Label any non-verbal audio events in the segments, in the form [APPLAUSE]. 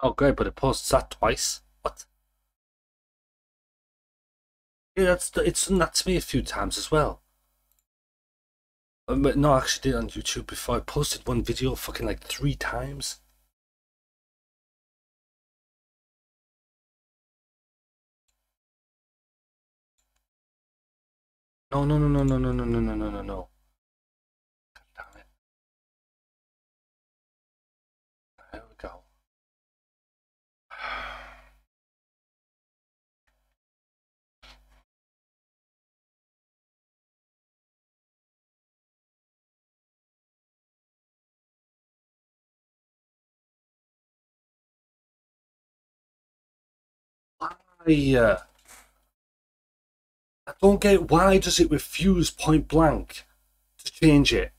Oh, great, but it posts that twice. What? Yeah, that's it's done that to me a few times as well. Um, but no, I actually did on YouTube before. I posted one video fucking like three times. No, no, no, no, no, no, no, no, no, no, no, Uh, I don't get why does it refuse point blank to change it?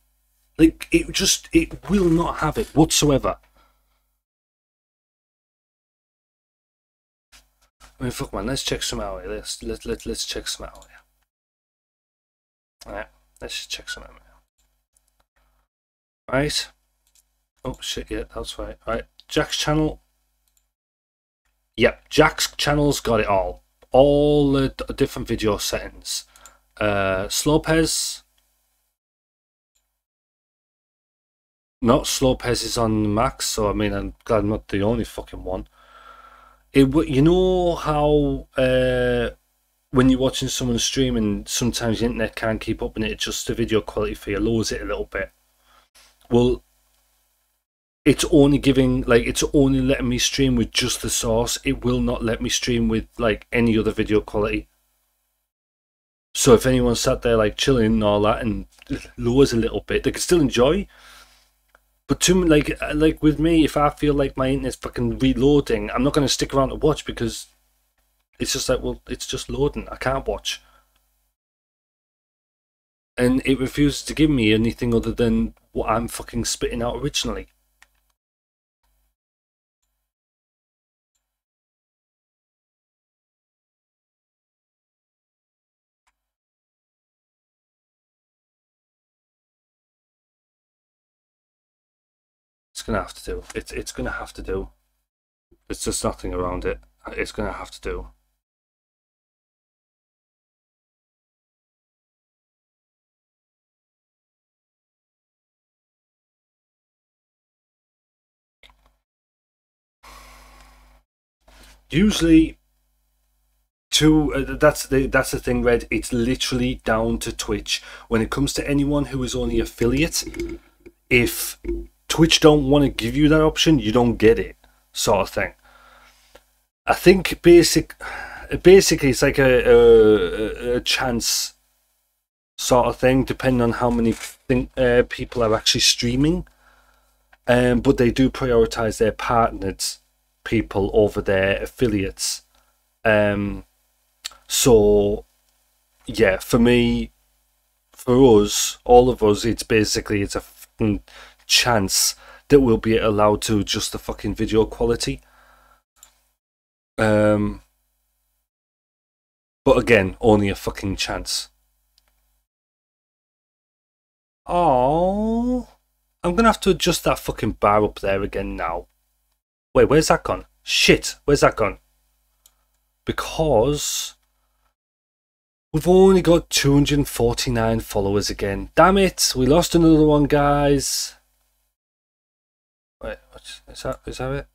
Like it just it will not have it whatsoever. I mean, fuck man, let's check some out here. Let's let let let's check some out here. All right, let's just check some out here. Right. Oh shit, yeah, that's right. All right, Jack's channel. Yep, Jack's channel's got it all. All the different video settings. Uh, Slopez. Not Slopez is on Max, so I mean, I'm glad I'm not the only fucking one. It, you know how uh, when you're watching someone streaming, sometimes the internet can't keep up and it adjusts the video quality for you, lowers it a little bit. Well, it's only giving like it's only letting me stream with just the source. It will not let me stream with like any other video quality. So if anyone sat there like chilling and all that and lowers a little bit they can still enjoy. But to me like uh, like with me if i feel like my internet's fucking reloading i'm not going to stick around to watch because it's just like well it's just loading. I can't watch. And it refuses to give me anything other than what i'm fucking spitting out originally gonna have to do. It's it's gonna have to do. It's just nothing around it. It's gonna have to do. Usually, to uh, that's the that's the thing, Red. It's literally down to Twitch when it comes to anyone who is only affiliate. If Twitch don't want to give you that option, you don't get it, sort of thing. I think basic, basically, it's like a, a, a chance sort of thing, depending on how many think, uh, people are actually streaming. Um, but they do prioritize their partners people over their affiliates. Um, so, yeah, for me, for us, all of us, it's basically it's a chance that we'll be allowed to adjust the fucking video quality. Um, but again, only a fucking chance. Oh, I'm gonna have to adjust that fucking bar up there again now. Wait, where's that gone? Shit, where's that gone? Because we've only got 249 followers again. Damn it, we lost another one, guys. Is that is that it?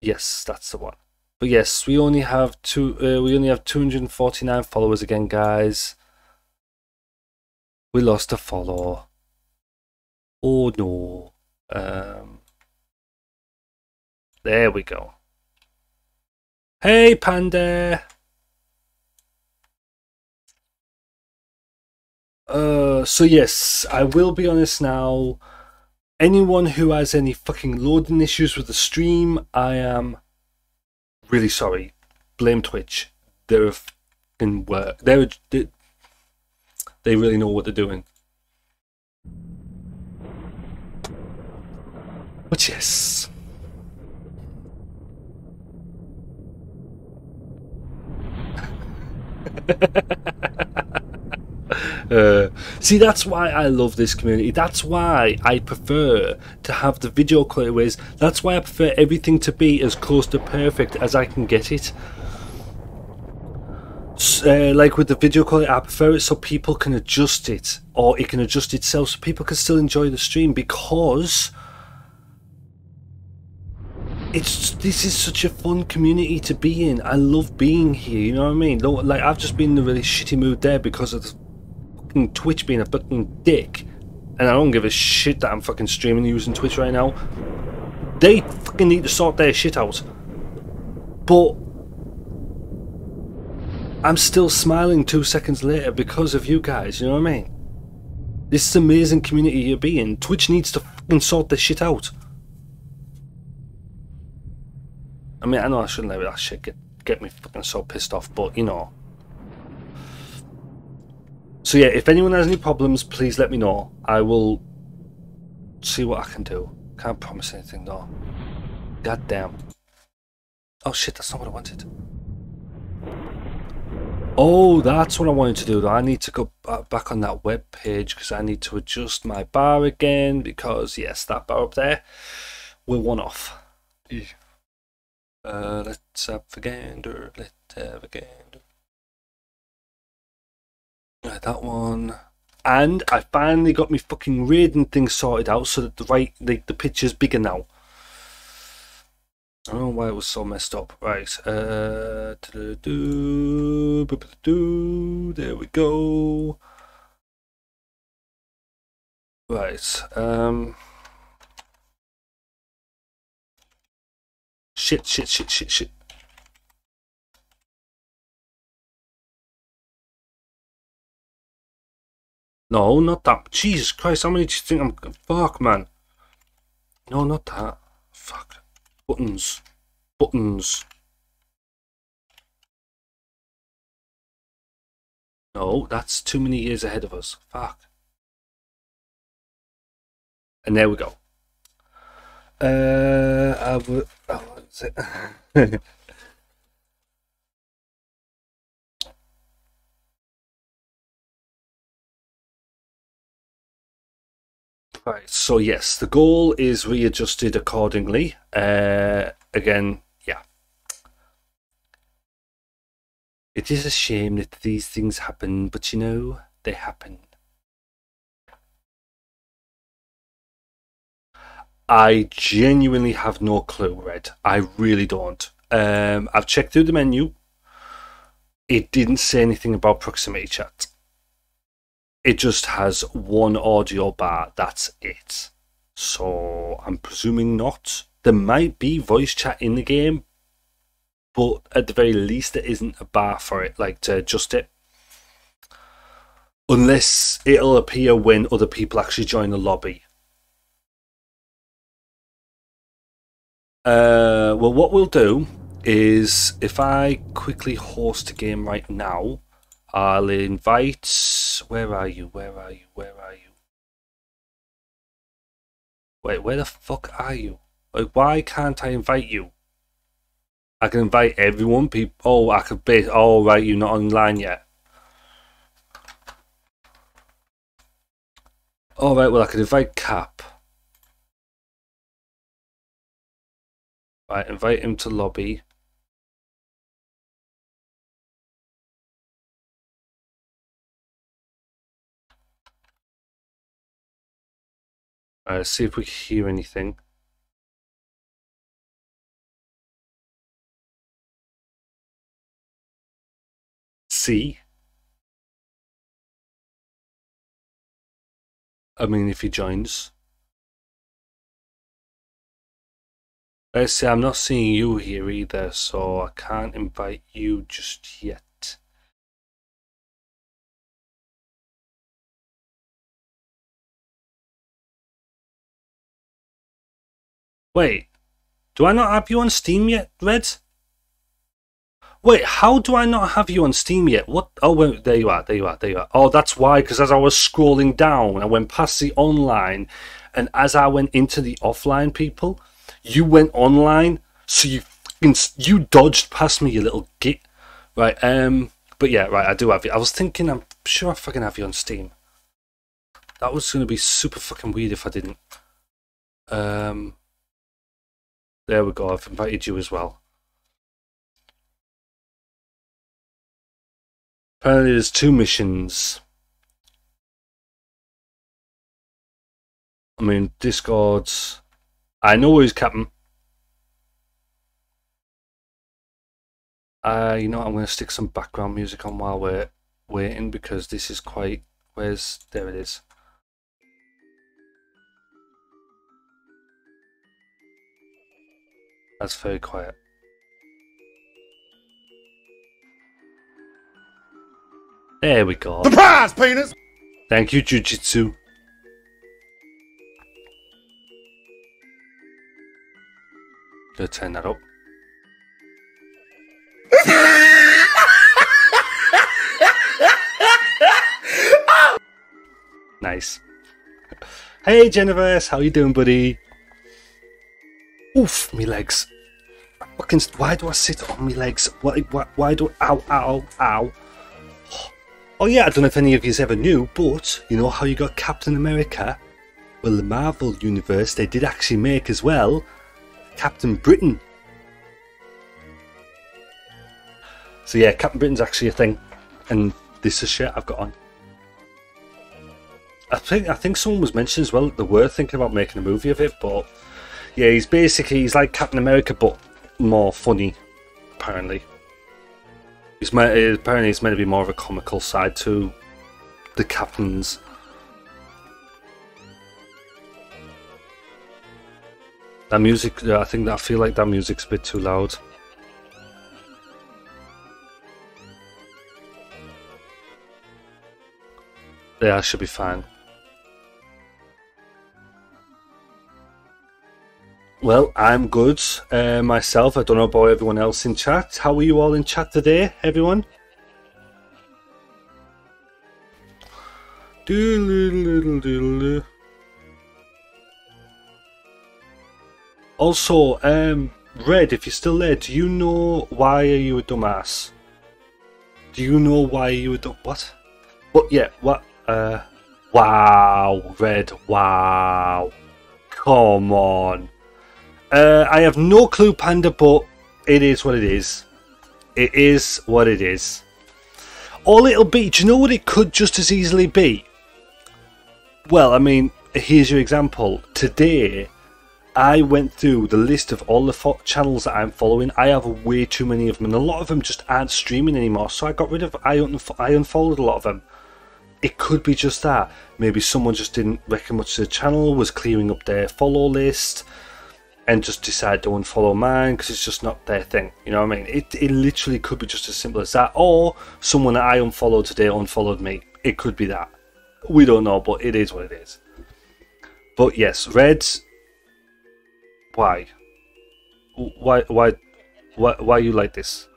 Yes, that's the one. But yes, we only have two. Uh, we only have 249 followers again, guys. We lost a follower. Oh no. Um. There we go. Hey, Panda. Uh, so yes, I will be honest now anyone who has any fucking loading issues with the stream, I am really sorry. Blame Twitch. They're in work. They're they, they really know what they're doing. But yes. [LAUGHS] [LAUGHS] uh, see, that's why I love this community. That's why I prefer to have the video quality ways. That's why I prefer everything to be as close to perfect as I can get it. Uh, like with the video quality, I prefer it so people can adjust it, or it can adjust itself so people can still enjoy the stream because it's this is such a fun community to be in. I love being here. You know what I mean? Like I've just been in a really shitty mood there because of fucking Twitch being a fucking dick, and I don't give a shit that I'm fucking streaming using Twitch right now. They fucking need to sort their shit out. But I'm still smiling two seconds later because of you guys. You know what I mean? This is amazing community you're being. Twitch needs to fucking sort their shit out. I mean, I know I shouldn't let that shit get, get me fucking so pissed off, but you know. So yeah, if anyone has any problems, please let me know. I will see what I can do. Can't promise anything though. God damn. Oh shit, that's not what I wanted. Oh, that's what I wanted to do. I need to go back on that web page because I need to adjust my bar again because yes, that bar up there will one off. Uh, let's have a gander, let's have a gander. That one. And I finally got my fucking raiding thing sorted out so that the right, the, the picture's bigger now. I don't know why it was so messed up. Right, uh, there we go. Right, um. Shit, shit, shit, shit, shit. No, not that. Jesus Christ, how many do you think I'm... Fuck, man. No, not that. Fuck. Buttons. Buttons. No, that's too many years ahead of us. Fuck. And there we go. Uh, I would... [LAUGHS] Oh, right, so yes, the goal is readjusted accordingly. Uh, again, yeah. It is a shame that these things happen, but you know, they happen. I genuinely have no clue, Red. I really don't. Um, I've checked through the menu. It didn't say anything about proximity chat. It just has one audio bar. That's it. So I'm presuming not. There might be voice chat in the game, but at the very least, there isn't a bar for it, like to adjust it. Unless it'll appear when other people actually join the lobby. Uh, well, what we'll do is if I quickly host a game right now, I'll invite. Where are you? Where are you? Where are you? Wait, where the fuck are you? Like, why can't I invite you? I can invite everyone. People. Oh, I could be. Oh, right, you're not online yet. All right. Well, I could invite Cap. Right, invite him to lobby. Uh, see if we hear anything. See? I mean, if he joins. Let's see, I'm not seeing you here either, so I can't invite you just yet. Wait, do I not have you on Steam yet, Red? Wait, how do I not have you on Steam yet? What? Oh, wait, there you are, there you are, there you are. Oh, that's why, because as I was scrolling down, I went past the online, and as I went into the offline people, you went online, so you you dodged past me, you little git. Right. Um. But yeah, right. I do have you. I was thinking, I'm sure I fucking have you on Steam. That was going to be super fucking weird if I didn't. Um, there we go. I've invited you as well. Apparently, there's two missions. I mean, Discord's. I know who's Captain. Uh, you know, I'm going to stick some background music on while we're waiting because this is quite. Where's. There it is. That's very quiet. There we go. Surprise, penis! Thank you, Jujitsu. Gonna turn that up. [LAUGHS] nice. Hey, Jennifer, how you doing, buddy? Oof, me legs. Fucking, why do I sit on me legs? Why, why, why do, ow, ow, ow. Oh yeah, I don't know if any of you ever knew, but you know how you got Captain America? Well, the Marvel Universe, they did actually make as well Captain Britain. So yeah, Captain Britain's actually a thing, and this is shit I've got on. I think I think someone was mentioning as well that they were thinking about making a movie of it, but yeah, he's basically he's like Captain America but more funny, apparently. He's meant, apparently it's meant to be more of a comical side to the captains. That music, uh, I think that I feel like that music's a bit too loud. Yeah, I should be fine. Well, I'm good uh, myself. I don't know about everyone else in chat. How are you all in chat today, everyone? Also, um, Red, if you're still there, do you know why are you a dumbass? Do you know why you a dumb... What? What? Yeah, what? Uh, wow, Red, wow. Come on. Uh, I have no clue, Panda, but it is what it is. It is what it is. All it'll be, do you know what it could just as easily be? Well, I mean, here's your example. Today, I went through the list of all the channels that I'm following. I have way too many of them, and a lot of them just aren't streaming anymore. So I got rid of, I, unf I unfollowed a lot of them. It could be just that. Maybe someone just didn't reckon much of the channel, was clearing up their follow list and just decide to unfollow mine because it's just not their thing. You know what I mean? It, it literally could be just as simple as that. Or someone that I unfollowed today unfollowed me. It could be that. We don't know, but it is what it is. But yes, Reds. Why? Why? Why? Why? Why you like this?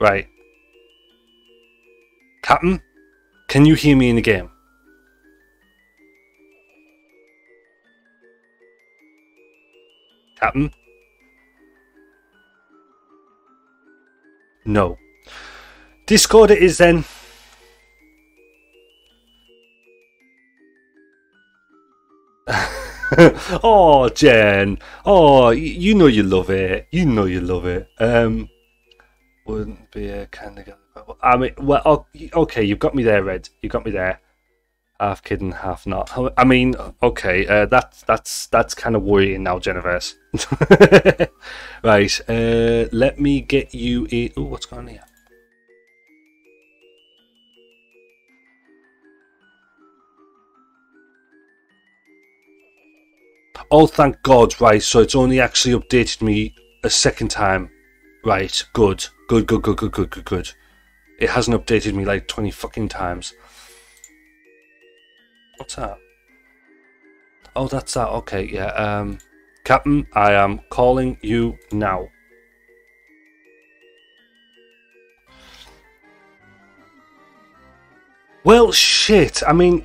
Right. Captain, can you hear me in the game? Captain? No. Discord it is then. [LAUGHS] oh, Jen. Oh, you know you love it. You know you love it. Um, wouldn't be a kind of. I mean, well, okay, you've got me there, Red. You've got me there half kidding, half not. I mean, okay, uh, that's that's that's kind of worrying now, Jennifer. [LAUGHS] right, uh, let me get you a. Oh, what's going on here? Oh, thank God! Right, so it's only actually updated me a second time. Right, good, good, good, good, good, good, good, good. It hasn't updated me like twenty fucking times. What's that? Oh, that's that. Okay, yeah. Um, Captain, I am calling you now. Well, shit. I mean,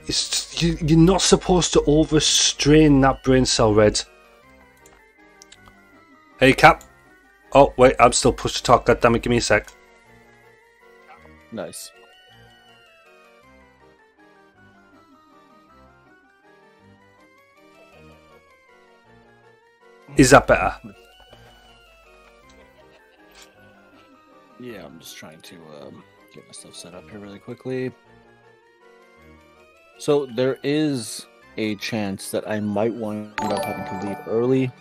you, you're not supposed to overstrain that brain cell, Red. Hey, Cap. Oh wait, I'm still pushed to talk. God damn it! Give me a sec. Nice. Is that better? Yeah, I'm just trying to um, get my stuff set up here really quickly. So there is a chance that I might wind up having to leave early.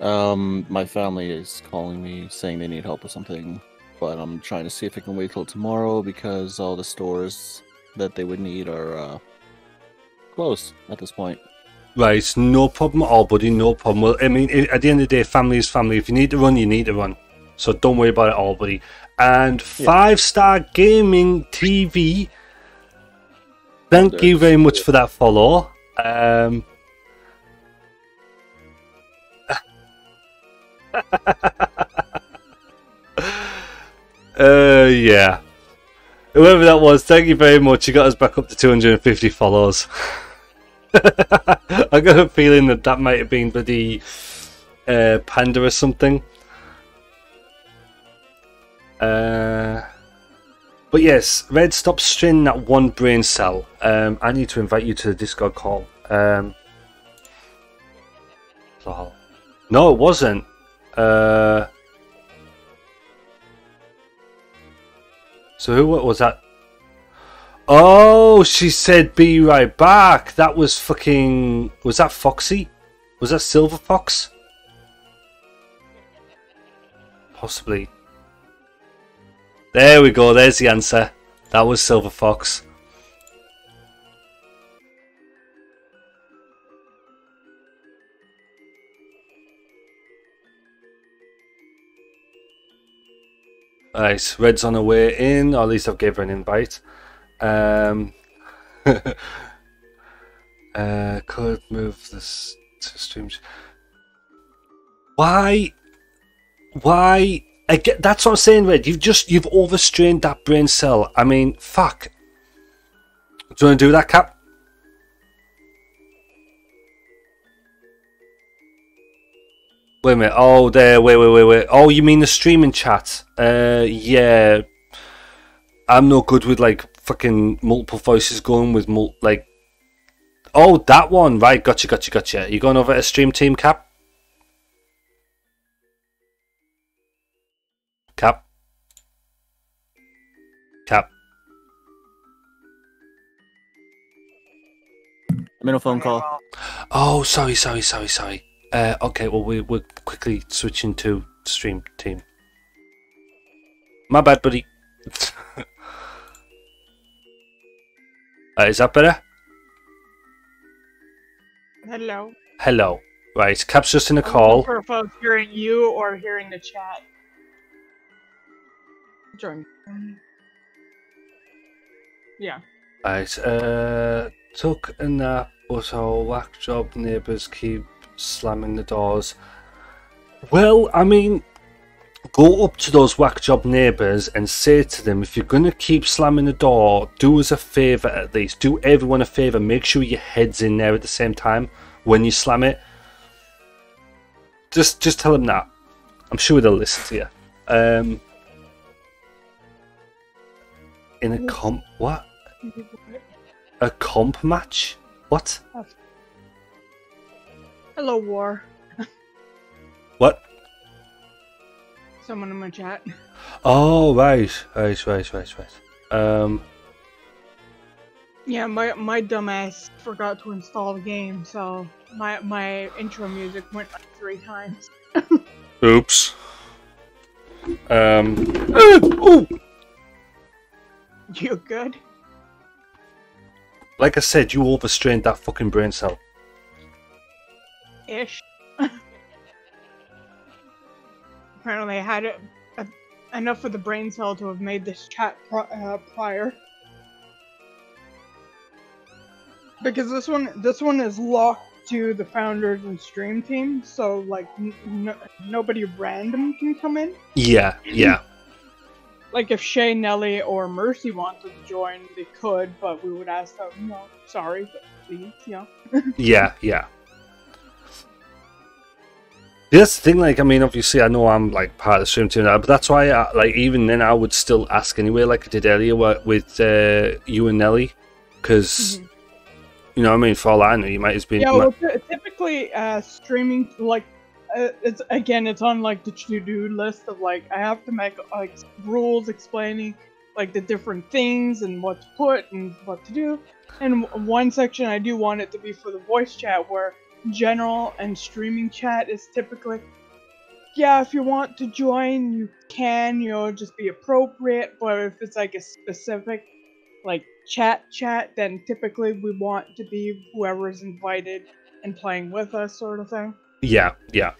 Um, my family is calling me saying they need help with something, but I'm trying to see if I can wait till tomorrow because all the stores that they would need are uh, closed at this point. Right, no problem at all, buddy. No problem. Well, I mean, at the end of the day, family is family. If you need to run, you need to run. So don't worry about it all, buddy. And five star gaming TV. Thank you very much for that follow. Um, [LAUGHS] uh, yeah. Whoever that was, thank you very much. You got us back up to 250 follows. [LAUGHS] [LAUGHS] I got a feeling that that might have been bloody uh, Panda or something. Uh, but yes, Red, stop straining that one brain cell. Um, I need to invite you to the Discord call. Um, no, it wasn't. Uh, so who what was that? Oh, she said be right back. That was fucking. Was that Foxy? Was that Silver Fox? Possibly. There we go, there's the answer. That was Silver Fox. Right, Red's on her way in, or at least I've gave her an invite. Um, [LAUGHS] uh, could move this to streams. Why? Why? Get, that's what I'm saying, Red. You've just you've overstrained that brain cell. I mean, fuck. Do you want to do that, Cap? Wait a minute. Oh, there. Wait, wait, wait, wait. Oh, you mean the streaming chat? Uh, yeah. I'm no good with like fucking multiple voices going with mul- like. Oh, that one. Right. Gotcha. Gotcha. Gotcha. You going over to stream team, Cap? Cap. Cap. I'm in a phone call. Oh, sorry, sorry, sorry, sorry. Uh, okay, well, we, we're quickly switching to stream team. My bad, buddy. [LAUGHS] uh, is that better? Hello. Hello. Right, Cap's just in a I'm call. For folks hearing you or hearing the chat. Join. Yeah. Right, uh, took a nap, but our whack job neighbours keep slamming the doors. Well, I mean, go up to those whack job neighbours and say to them, if you're going to keep slamming the door, do us a favour at least. Do everyone a favour. Make sure your head's in there at the same time when you slam it. Just, just tell them that. I'm sure they'll listen to you. Um, in a comp, what? A comp match? What? Hello, War. What? Someone in my chat. Oh, right, right, right, right, right. Um, Yeah, my my dumbass forgot to install the game, so my my intro music went like three times. [LAUGHS] oops. Um, ooh. You good? like I said, you overstrained that fucking brain cell. Ish. [LAUGHS] Apparently, I had it, uh, enough of the brain cell to have made this chat pri- uh, prior. Because this one, this one is locked to the founders and stream team, so like nobody random can come in. Yeah, yeah, [LAUGHS] Like if Shay, Nelly, or Mercy wanted to join, they could, but we would ask them, no, sorry, but please, yeah. [LAUGHS] yeah, yeah. That's the thing. Like, I mean, obviously, I know I'm like part of the stream team now, but that's why, I, like, even then, I would still ask anyway, like I did earlier with uh, you and Nelly, because Mhm. you know, what I mean, for all I know, you might as been. Yeah, well, ty- typically, uh, streaming like uh, it's again, it's on like the to-do list of like I have to make like rules explaining like the different things and what to put and what to do. And one section I do want it to be for the voice chat, where general and streaming chat is typically. Yeah, if you want to join, you can. You know, just be appropriate. But if it's like a specific like chat chat, then typically we want to be whoever is invited and playing with us, sort of thing. yeah, yeah,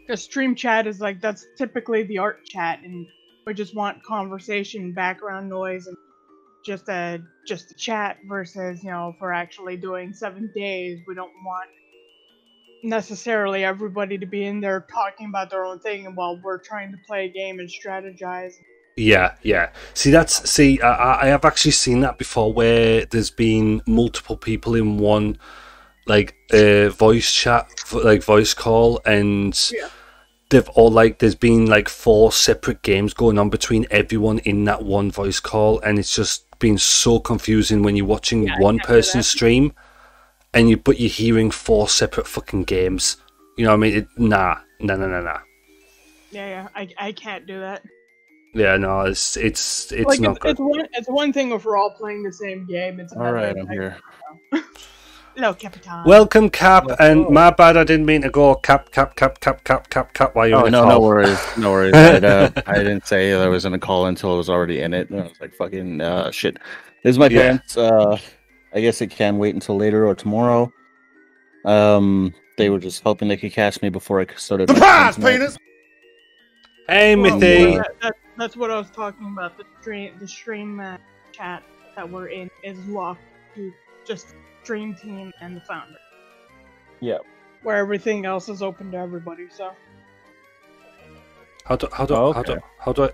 Because stream chat is like that's typically the art chat, and we just want conversation, background noise, and just a just a chat. Versus, you know, if we're actually doing seven days, we don't want necessarily everybody to be in there talking about their own thing while we're trying to play a game and strategize. yeah, yeah. See, that's see, I, I- I have actually seen that before, where there's been multiple people in one, like, uh, voice chat, like voice call, and Yeah. they've all like, there's been like four separate games going on between everyone in that one voice call, and it's just been so confusing when you're watching Yeah, one can't person stream, and you but you're hearing four separate fucking games. You know what I mean? It, nah, nah, nah, nah, nah. Yeah, yeah, I, I can't do that. Yeah, no, it's it's it's like not it's, good. it's one it's one thing if we're all playing the same game. It's All another right, I'm here. [LAUGHS] Hello, Capitan. Welcome, Cap, Well, and my bad, I didn't mean to go Cap, Cap, Cap, Cap, Cap, Cap, Cap while you're Oh in a no, call. no worries, no worries. [LAUGHS] I'd, uh, I didn't say I was in a call until I was already in it. And I was like, "Fucking uh, shit." This is my Yeah. parents. Uh, I guess it can wait until later or tomorrow. Um, they were just hoping they could catch me before I started. my Surprise, penis! Hey, Well, Mithy. well, that, that, that's what I was talking about. The stream, the stream uh, chat that we're in is locked to just the stream team and the founder. Yeah. Where everything else is open to everybody. So How do how do Oh, how do okay. how do I?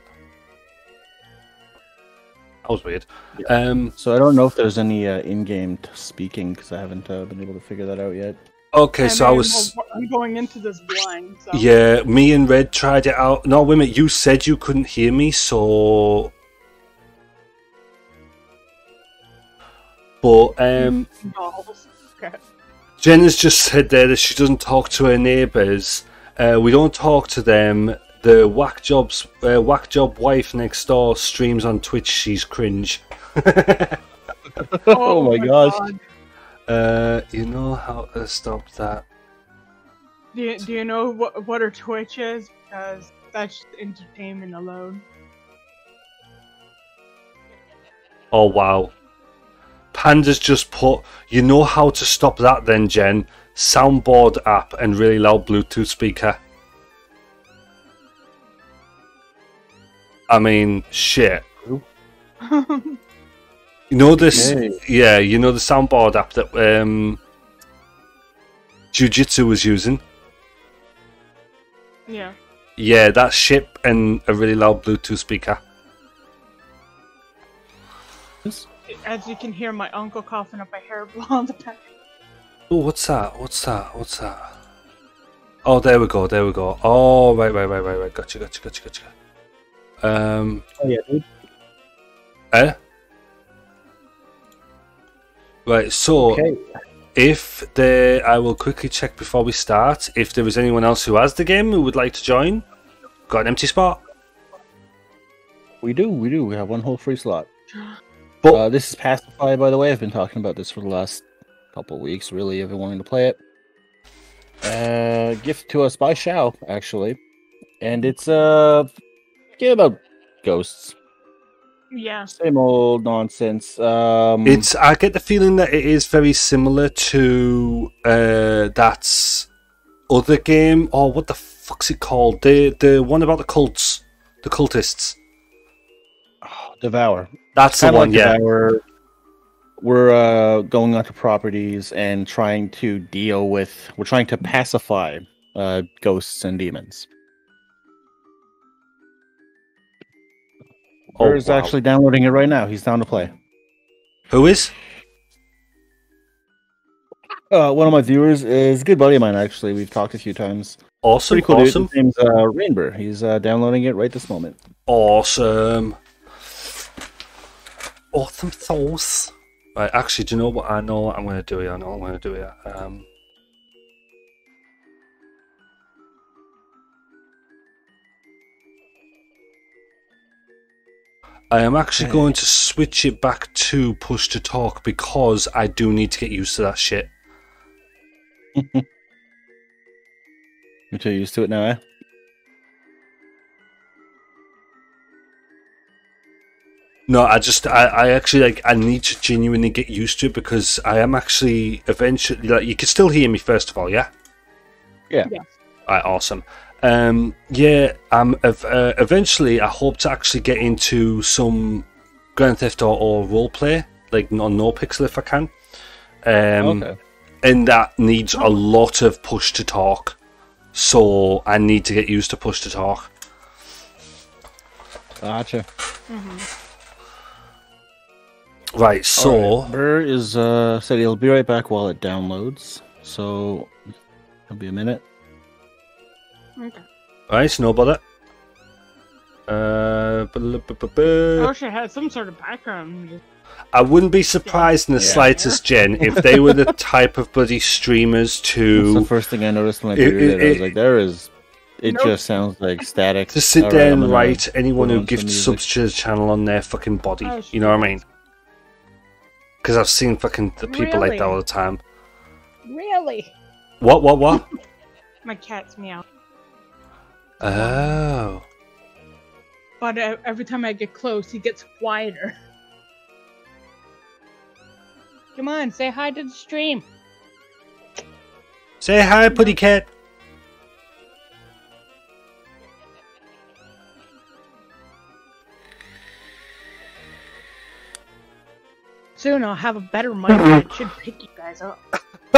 That was weird. Yeah. Um. So I don't know if there's any uh, in-game t- speaking because I haven't uh, been able to figure that out yet. Okay, so I was. I'm going into this blind. So Yeah, me and Red tried it out. No, wait a minute. You said you couldn't hear me, so. But um, Okay. Jen has just said there that she doesn't talk to her neighbours. Uh, we don't talk to them. The whack job's uh, whack job wife next door streams on Twitch. She's cringe. [LAUGHS] Oh my gosh. Uh, you know how to stop that? Do you, do you know what what her Twitch is? Because that's entertainment alone. Oh wow. Panda's just put. You know how to stop that then, Jen? Soundboard app and really loud Bluetooth speaker. I mean, shit. You know this? Okay. Yeah, you know the soundboard app that um, Jiu-Jitsu was using. yeah. Yeah, that ship and a really loud Bluetooth speaker. As you can hear, my uncle coughing up a hair [LAUGHS] on the back. Oh, what's that? What's that? What's that? Oh, there we go. There we go. Oh, right, right, right, right, right. Gotcha, gotcha, gotcha, gotcha. Um, Oh yeah, dude. eh? Right. So, Okay. if there, I will quickly check before we start if there is anyone else who has the game who would like to join. Got an empty spot. We do, we do. We have one whole free slot. [GASPS] [GASPS] But Uh, this is Pacify, by the way. I've been talking about this for the last couple weeks. Really, I've been wanting to play it. Uh, gift to us by Shao, actually, and it's a game about ghosts. Yeah. Same old nonsense. Um, It's. I get the feeling that it is very similar to uh, that other game. Oh, what the fuck's it called? The the one about the cults, the cultists. Devour. That's the one. like yeah. Devour. We're uh, going onto properties and trying to deal with. We're trying to pacify uh, ghosts and demons. Oh, wow. actually downloading it right now. He's down to play. Who is? Uh, one of my viewers is a good buddy of mine. Actually, we've talked a few times. Awesome, Pretty cool, dude. awesome, His name's uh, Rainbur. He's uh, downloading it right this moment. awesome. Awesome sauce. Right, actually, do you know what I know what I'm going to do here? I know what I'm going to do here. Um, I am actually Okay. going to switch it back to push to talk because I do need to get used to that shit. [LAUGHS] You're too used to it now, eh? No, I just, I, I actually like, I need to genuinely get used to it because I am actually eventually, like, you can still hear me first of all, yeah? Yeah. Yes. Alright, awesome. Um, yeah, um, uh, eventually I hope to actually get into some Grand Theft Auto roleplay, like on No Pixel if I can. Um, okay. and that needs a lot of push to talk. So I need to get used to push to talk. Gotcha. Right, so. Alright, Burr is uh, said he'll be right back while it downloads. So it'll be a minute. Okay. Right, no bother. Uh, I wish I had some sort of background. I wouldn't be surprised in the Yeah. slightest, Jen, if they were the [LAUGHS] type of bloody streamers to. That's the first thing I noticed when I It- it. it- I was like, there is. It Nope. just sounds like static. to sit Alright, there I'm and write anyone who on some gifts music. subs to the channel on their fucking body. Oh, You know what I mean? Because I've seen fucking the people like that all the time. Really? What? What? What? [LAUGHS] My cat's meow. oh. But uh, every time I get close, he gets quieter. Come on, say hi to the stream. Say hi, putty cat. Soon I'll have a better mic that [LAUGHS] should pick you guys up.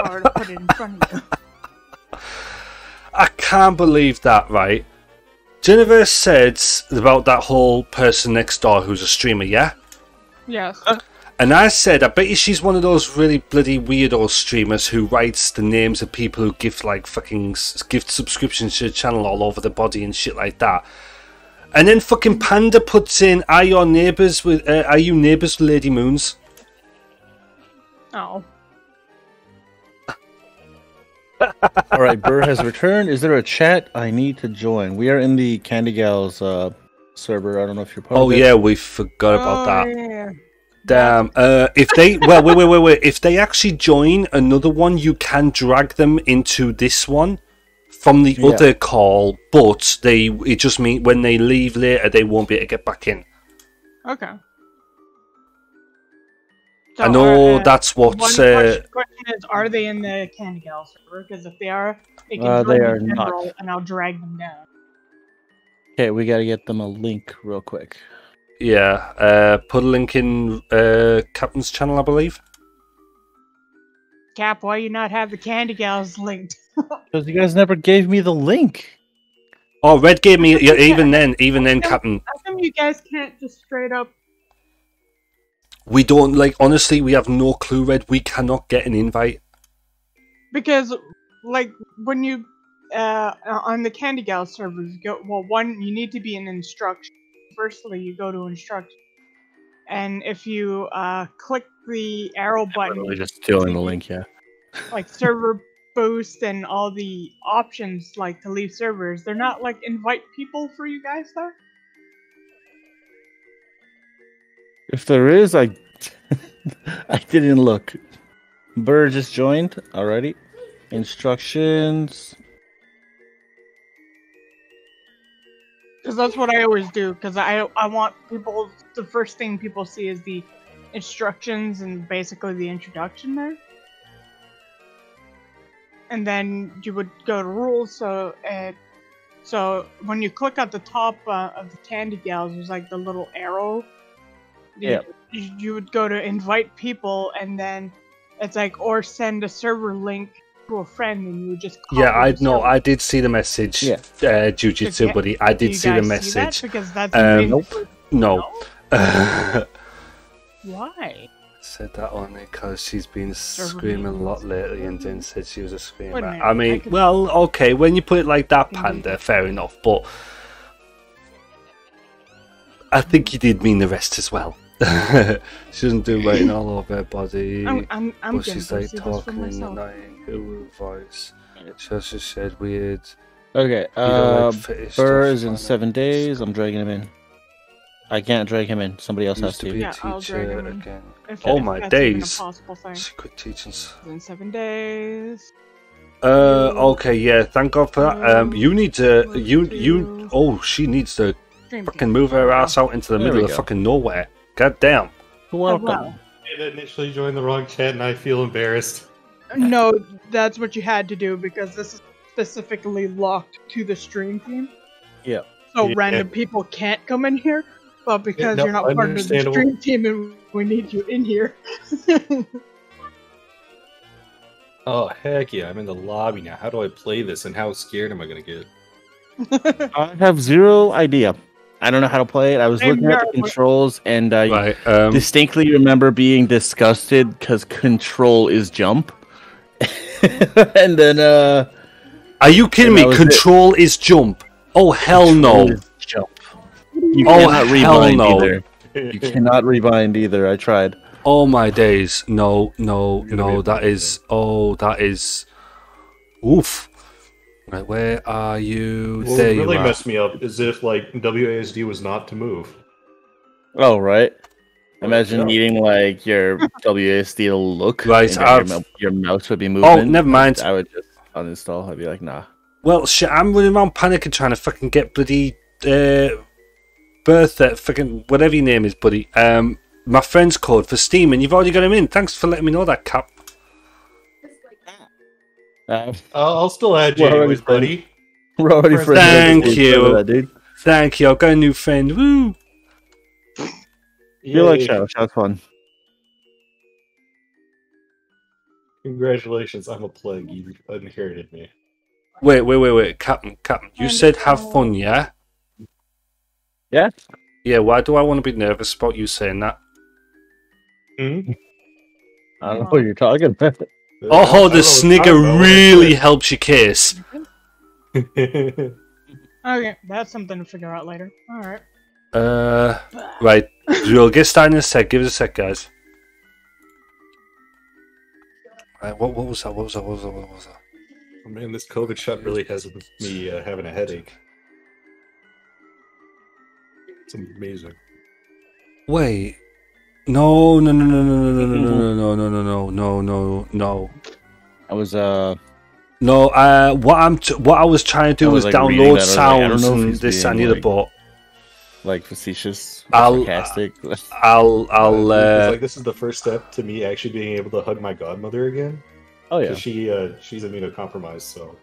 Or to put it in front of you. I can't believe that, right? Jennifer said about that whole person next door who's a streamer, yeah? Yes. And I said, I bet you she's one of those really bloody weirdo streamers who writes the names of people who gift like fucking gift subscriptions to the channel all over the body and shit like that. And then fucking Panda puts in, "Are your neighbours with? Uh, are you neighbours with Lady Moons?" Oh. All right, Burr has returned. Is there a chat I need to join? We are in the Candy Gals uh, server. I don't know if you're part Oh of it. yeah, we forgot about Oh, that. yeah. Damn. Uh, if they well, wait, wait, wait, wait. If they actually join another one, you can drag them into this one from the Yeah. other call, but they it just mean when they leave later, they won't be able to get back in. Okay. I So, know uh, that's One what's. question, Uh, question is, are they in the Candy Gal server? Because if they are, they can Uh, join they the are not. and I'll drag them down. Okay, we got to get them a link real quick. yeah. Uh, put a link in uh, Captain's channel, I believe. Cap, why you not have the Candy Gals linked? [LAUGHS] Because you guys never gave me the link. Oh, Red gave me. Yeah, even then, even then, Captain. How come you guys can't just straight up? We don't like. Honestly, we have no clue, Red. We cannot get an invite. Because, like, when you uh on the Candy Gal servers, you go well. One, you need to be in instruction. Firstly, you go to instruction, and if you uh click the arrow button, Literally just stealing the link, yeah. [LAUGHS] like server boost and all the options like to leave servers, they're not like invite people for you guys though. If there is, I [LAUGHS] I didn't look. Burr just joined already. Instructions. Because that's what I always do. Because I I want people. The first thing people see is the instructions and basically the introduction there. And then you would go to rules. So it, so when you click at the top uh, of the Candy Gals, there's like the little arrow. You- Yeah. You, you would go to invite people, and then it's like or send a server link to a friend, and you would just. Yeah, I know. I did see the message. Yeah. Uh, Jujitsu Yeah. buddy. I Do did you see the guys that? message. because that's Um, basically- No. [LAUGHS] Why? Said that only because she's been screaming a lot lately and then said she was a Wait screamer. minute, I I mean, could- well, okay, when you put it like that. Panda, fair enough, but I think you did mean the rest as well. [LAUGHS] she doesn't do waiting all over her body. I'm I'm I'm but she's like see this for talking in myself. annoying voice. She also said weird. Okay, You don't uh, like Burr is in seven days. I'm dragging him in. I can't drag him in. Somebody else has to to. be a Yeah, I'll drag him in. again. If, Oh if my that's even a days. possible thing. She quit teaching. s- In seven days. Uh, okay, yeah. Thank God for that. Um, you need to. You you. Oh, she needs to fucking move her ass out into the There middle of fucking nowhere. God damn. Welcome. Oh, wow. I did initially joined the wrong chat and I feel embarrassed. No, that's what you had to do because this is specifically locked to the stream team. Yeah. So Yeah. random people can't come in here, but because no, you're not part of the stream team and we need you in here. [LAUGHS] Oh heck yeah, I'm in the lobby now. How do I play this and how scared am I gonna get? [LAUGHS] I have zero idea. I don't know how to play it. I was looking at the controls and I Right. Um. distinctly remember being disgusted because control is jump. [LAUGHS] and then uh Are you kidding me? that was it. Control is jump. Oh hell no. control is jump. You Oh, cannot hell rebind no. either. You cannot rebind either. I tried. Oh my days. No, no, You're gonna be no. a That bad is. Oh, that is. Oof. Right. Where are you? What there really you messed me up is if like WASD was not to move. Oh right. Imagine Yeah. needing like your [LAUGHS] WASD to look. Right, and Your, mou- your mouse would be moving. Oh, never mind. I would just uninstall. I'd be like, nah. Well, shit. I'm running around panicking, trying to fucking get bloody uh, Bertha, fucking whatever your name is, buddy. Um, my friend's code for Steam, and you've already got him in. Thanks for letting me know that, Cap. Uh, I'll, I'll still add you Well, anyways, already buddy. we're already Thank friends. with you. That, dude. Thank you. I've got a new friend. Woo. You like Yay. Shadow? Shadow's fun. Congratulations, I'm a plague. You inherited me. Wait, wait, wait, wait, Captain, Captain. You And, said have fun, yeah? Yeah. Yeah. Why do I want to be nervous about you saying that? Hmm? I don't know what you're talking about. Oh, the snigger really helps your case. [LAUGHS] okay, that's something to figure out later. Alright. Uh, right. We'll get started in a sec. Give us a sec, guys. Right. What, what was that? What was that? What was that? What was that? Oh, man, this COVID shot really has me uh, having a headache. It's amazing. Wait. No, no, no, no, no, no, no, no, no, no, no, no, no, no, no. No. I was uh No, uh, what I'm t- what I was trying to do I was, was, like, download that, I like, sounds know and this being, and the other, like- but like facetious, I'll- sarcastic. I'll I'll It's uh, like this is the first step to me actually being able to hug my godmother again. oh yeah. 'Cause She uh, she's immunocompromised, so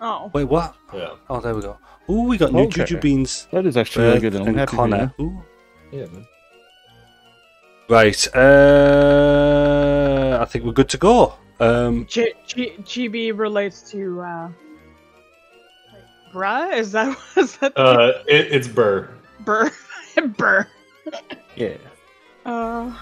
Oh. wait what? yeah, Oh, there we go. Ooh, we got new Okay. juju beans. That is actually really good. And I'm happy Connor. Ooh. yeah, man. Right. Uh, I think we're good to go. Um, Chi- chi- chibi relates to, uh. wait, Bruh? Is that, [LAUGHS] is that the Uh, it, it's Burr. Burr? [LAUGHS] Burr. Yeah. Uh.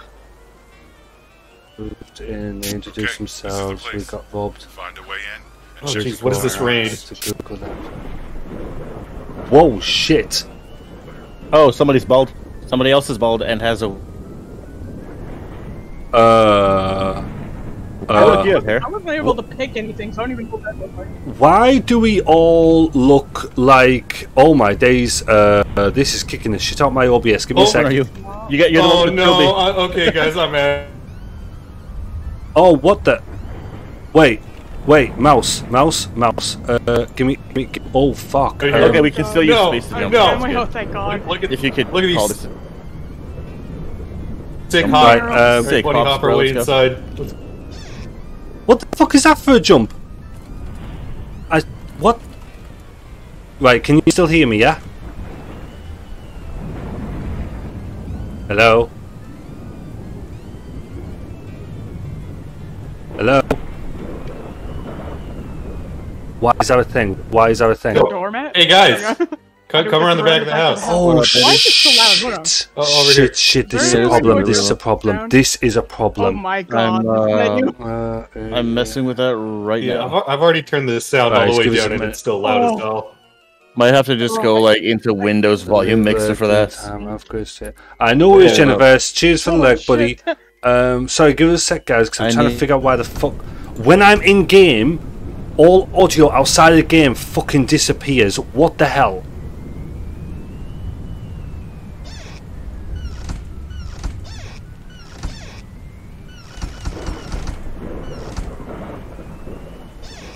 moved in, they introduced Okay, this is the themselves. We place. got robbed. Find a way in. Oh and jeez, what is this our raid? house. To Google that. Whoa, shit! Oh, somebody's bald. Somebody else is bald and has a. Uh, look, you uh, have hair. I wasn't able to pick anything, so I don't even know what that looked like. why do we all look like? Oh my days! Uh, uh, this is kicking the shit out of my OBS. Give me a Oh, What are second. you? You get. You're the Oh one with the no! I, okay, guys, I'm mad. [LAUGHS] Oh, what the? Wait, wait, mouse, mouse, mouse. Uh, give me, give me. gi- Oh fuck! Um. Okay, we can still use No, space to I jump. know. That's Oh, good. thank God. Look, look at If you could look at these this. Sick Some hop. right, um, Sick Bunny hops, hopper bro, way inside. What the fuck is that for a jump? I what? Right, can you still hear me? Yeah. Hello. Hello. Why is that a thing? Why is that a thing? Yo. Doormat? Hey guys, [LAUGHS] Come, come around the back of the house. around Oh Why shit! is it so loud? Hold. Oh, over shit! here. Shit! This is Very a problem. This is a problem. Sound. This is a problem. Oh my god. I'm, uh, Uh, I'm messing with that right Yeah, I've, now. I've already turned the sound Alright, all the way give us down, and it's still loud Oh. as hell. Might have to just go like into Windows volume mixer for that. Of course, yeah. I know it's Yeah. Jennifer. Cheers for the Oh, leg, buddy. shit. Um, sorry, give us a sec, guys, because I'm I trying to figure out why the fuck. When I'm in game, all audio outside of the game fucking disappears. What the hell?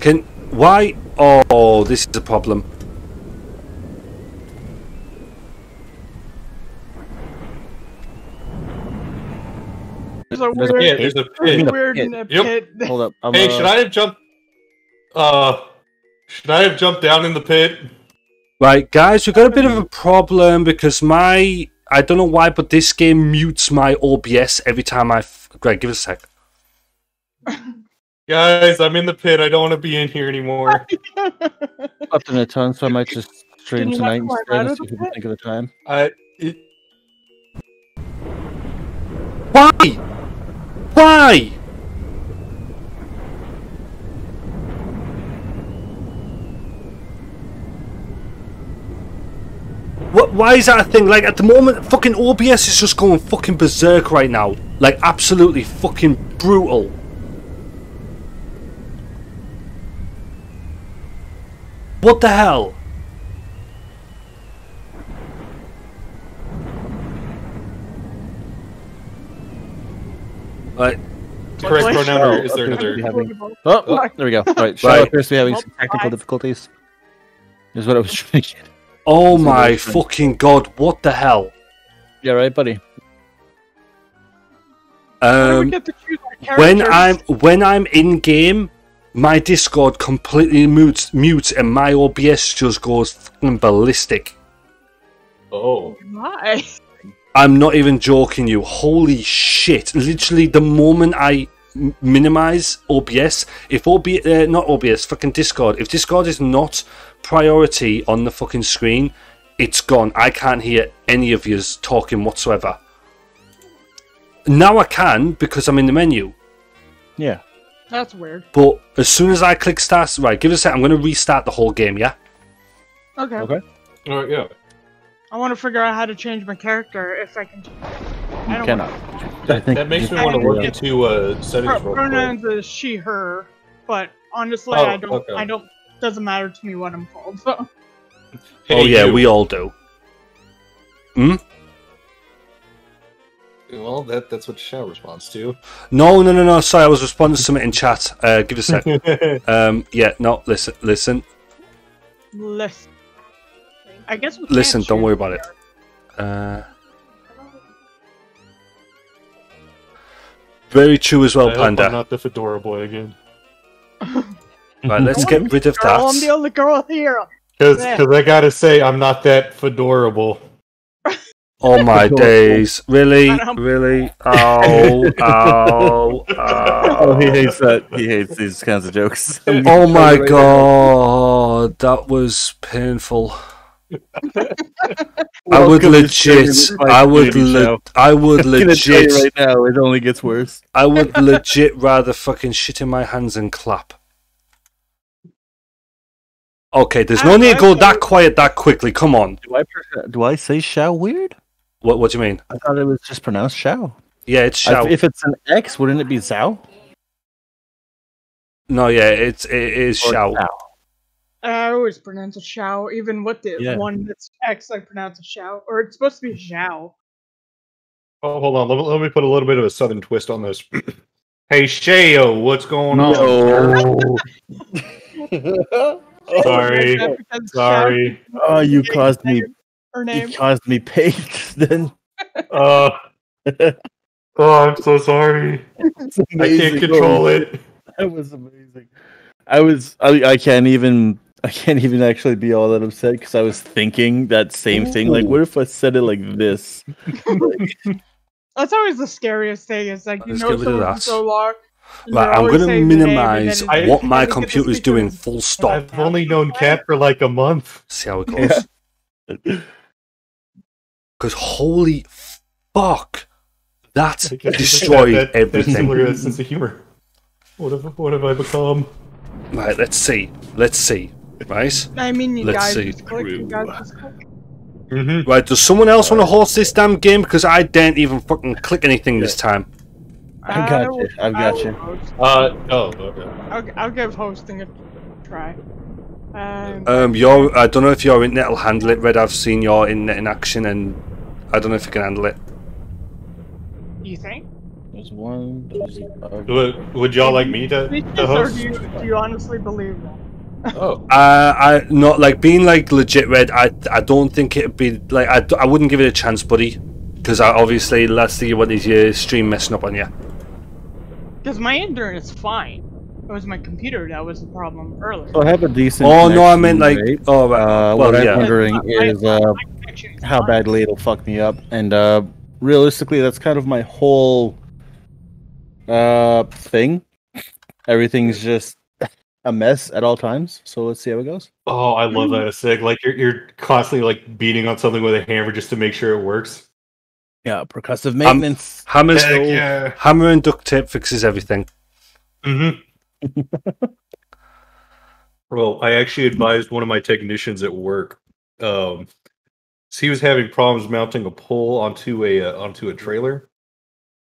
Can why? Oh, this is a problem. There's a There's a weird, Yeah, there's a there's pit. a weird pit. in a Yep. Hold up. I'm, Hey, uh, should I have jumped? Uh, should I have jumped down in the pit? Right, guys, we've got a bit of a problem because my I don't know why, but this game mutes my OBS every time I. F- Greg, give us a sec. [LAUGHS] Guys, I'm in the pit. I don't want to be in here anymore. [LAUGHS] up in a ton, so I might just stream Can you tonight instead and see if the we think of the time. I it, Why? Why? What, why is that a thing? Like, at the moment, fucking OBS is just going fucking berserk right now. Like, absolutely fucking brutal. What the hell? Right, correct What? pronoun or is there another? We having- Oh, Oh. there we go. Right, [LAUGHS] Shadow Right. appears to be having Well, some technical difficulties. Is what I was [LAUGHS] trying to get. Oh So my fucking god, what the hell? Yeah, right, buddy. How do we Um, get to choose our when? I'm when I'm in game, my Discord completely mutes mutes and my OBS just goes fucking ballistic. Oh, Why? I'm not even joking you. Holy shit. Literally the moment I minimize OBS, if OBS uh, not OBS, fucking Discord, if Discord is not priority on the fucking screen, it's gone. I can't hear any of yous talking whatsoever. Now I can because I'm in the menu. Yeah. That's weird. But as soon as I click start, right, give us a sec. I'm going to restart the whole game, yeah? Okay. Okay. all right, yeah. I want to figure out how to change my character if I can. I You don't cannot. That, I think that makes me want to I look into uh, settings Pro- real quick. pronouns is she, her, but honestly, Oh, I don't. okay. I don't. Doesn't matter to me what I'm called. So. Hey, oh, yeah, you. we all do. Well, that that's what Shao responds to. No, no, no, no. Sorry, I was responding to something in chat. Uh, give us a sec. [LAUGHS] um, yeah, no, listen, listen, Listen. I guess. We listen. can't Don't worry about it. Uh, very true as well, I hope I'm Panda. not the fedora boy again. [LAUGHS] Right, let's get rid of Girl, I'm the only girl here. Because Yeah. I gotta say, I'm not that fedorable. Oh [LAUGHS] my days! Really, really? Oh, oh, [LAUGHS] Oh, he oh! hates that. He hates these kinds of jokes. [LAUGHS] Oh my tell you right now. god, that was painful. I would legit, I would, le- I would I'm gonna tell legit, right now, it only gets worse. I would legit rather fucking shit in my hands and clap. Okay, there's no I- need to go think- that quiet that quickly. Come on. Do I do I say Shao weird? What What do you mean? I thought it was just pronounced Shao. Yeah, it's I- Shao. If it's an X, wouldn't it be Zhao? No, yeah, it's it is Or Shao. Zhao? I always pronounce it Shao, even with the Yeah. one that's X, I pronounce it Shao, or it's supposed to be Zhao. Oh, hold on. Let me, let me put a little bit of a southern twist on this. [CLEARS THROAT] hey, Shayo, what's going on? No. [LAUGHS] [LAUGHS] Oh. Sorry. Sorry. oh, you caused me. Her You name. caused me pain. [LAUGHS] Then Uh, [LAUGHS] oh, I'm so sorry. I can't control it. [LAUGHS] That was amazing. I was. I, I can't even. I can't even actually be all that upset because I was thinking that same thing. Like, what if I said it like this? That's always the scariest thing. Is like you Let's know get rid of someone for so long. and I'm gonna saying their name, and minimize I- what my and it gets to computer's doing. Full stop. I've only known Cat for like a month. See how it goes. Because holy fuck, that I [LAUGHS] destroyed that, that, everything. That's that sense of humor. What have, what have I become? Right, let's see. Let's see. Right? I mean, you Let's guys see just click. You through. guys just click. Mm-hmm. Right, does someone else want to host this damn game? Because I didn't even fucking click anything this time. I got will- you, I've I got will you. host. Uh oh. Okay. I'll, I'll give hosting a try. Um, Um, your I don't know if your internet will handle it, Red. I've seen your internet in action, and I don't know if you can handle it. you think? There's one. There's Would, would y'all like me to, Speechless, to or do you, do you honestly believe that? Oh. [LAUGHS] Uh, I not like being like legit red. I I don't think it'd be like I, I wouldn't give it a chance, buddy. Because I obviously last thing you want is your stream messing up on you. Because my internet is fine. It was my computer that was the problem earlier. so I have a decent. Oh no, I meant like rate. oh. Uh, well what I'm yeah. wondering My- is uh, my is how badly it'll fuck me up, and uh, realistically, that's kind of my whole uh thing. Everything's just a mess at all times. So let's see how it goes. Oh, I love that, Sig. Like you're you're constantly like beating on something with a hammer just to make sure it works. Yeah, percussive Um, maintenance. Hammers, Heck yeah. hammer and duct tape fixes everything. Mm-hmm. [LAUGHS] well, I actually advised one of my technicians at work. Um, so he was having problems mounting a pole onto a uh, onto a trailer.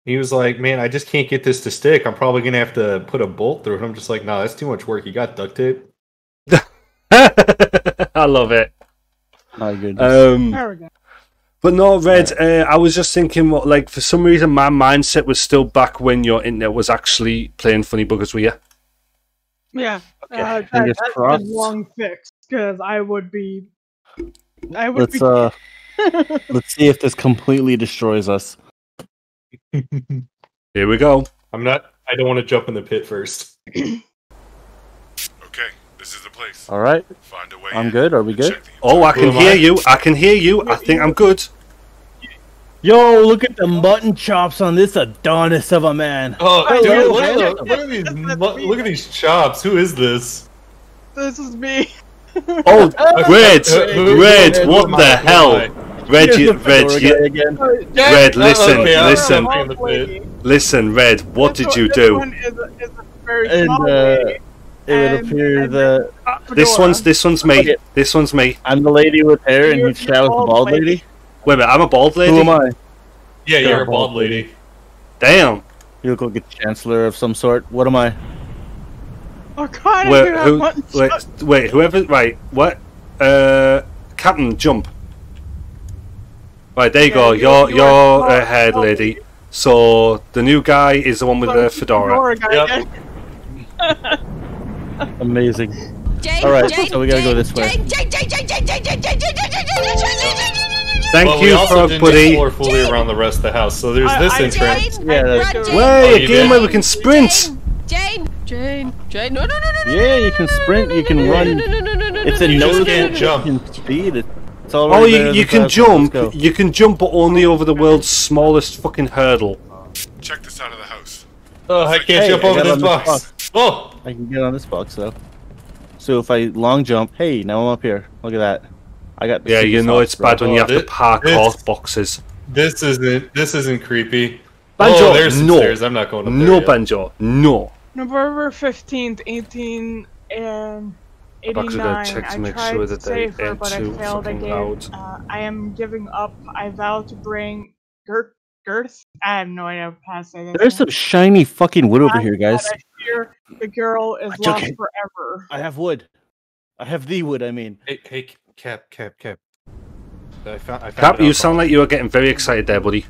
He was like, "Man, I just can't get this to stick. I'm probably gonna have to put a bolt through it." I'm just like, "No, that's too much work. You got duct tape." [LAUGHS] I love it. My goodness. Um, There we go. but no, Red. Uh, I was just thinking, what like for some reason, my mindset was still back when your internet was actually playing funny buggers with you. Yeah. Okay, Uh, that, fingers that's crossed. been long fixed because I would be. I would let's be. uh, [LAUGHS] let's see if this completely destroys us. [LAUGHS] Here we go. I'm not. I don't want to jump in the pit first. [CLEARS THROAT] Okay, this is the place. All right, Find a way. I'm in. good. Are we good? Oh, I can hear I? you. I can hear you. I think I'm good. Yo, look at the mutton chops on this Adonis of a man. Oh, dude, yeah, look, yeah, look at these That's mu- me. look at these chops. Who is this? This is me. [LAUGHS] Oh, Red, Who- who- Red, what the I? Who am hell? [LAUGHS] Red, you, Red, you, again. Red, Oh, listen, listen, not in the pit. listen, Red. What did you do? one is a, is a very And, uh. It would appear that This one's this one's me. This one's me. I'm the lady with hair, and You're- with the bald lady. Wait a minute, I'm a bald lady. Who am I? Yeah, You're you're a a bald bald lady. Damn. You look like a chancellor of some sort. What am I? I wait, who, wait, wait, whoever, right, what? Uh, Captain, jump. Right, there you yeah, go. You're, you're, you're lady. So the new guy is the one with the fedora. Yep. Amazing. Jane, All right, Jane, so we gotta Jane, go this way. Thank you frog for didn't buddy. fully around the rest of the house. So there's I, this entrance. Yeah. Wait, a game where we can sprint. Jane. Jane, Jane, no, no, no, no, no. Yeah, you can sprint, you can run. No, no, no, no, no, It's a You no, just noticeable can't jump. fucking speed. It- It's all Oh, right you, there, you the can fast- jump. let's go. You can jump, but only over the world's smallest fucking hurdle. Check the side of the house. Oh, I can't Hey, jump I over got this on this box. Oh, I can get on this box though. So if I long jump, hey, now I'm up here. Look at that. I got. the Yeah, you super know sauce, it's bro. bad when you Oh, have to thi- parkour this- boxes. this isn't. This isn't creepy. Banjo, oh, there's some no. stairs. I'm not going up there No, yet. Banjo, no. November 15th, 18 and Boxes gotta 89. check to I make tried sure to that they save her, but I too failed fucking again. Uh, I am giving up. I vow to bring Gert Girth. I have no idea how to pass that. There's some shiny fucking wood over here, guys. I fear the girl is lost it. forever. I have wood. I have the wood. I mean. Hey, hey, Cap, Cap, Cap. I found. I found Cap, you sound like you were getting very excited there, buddy.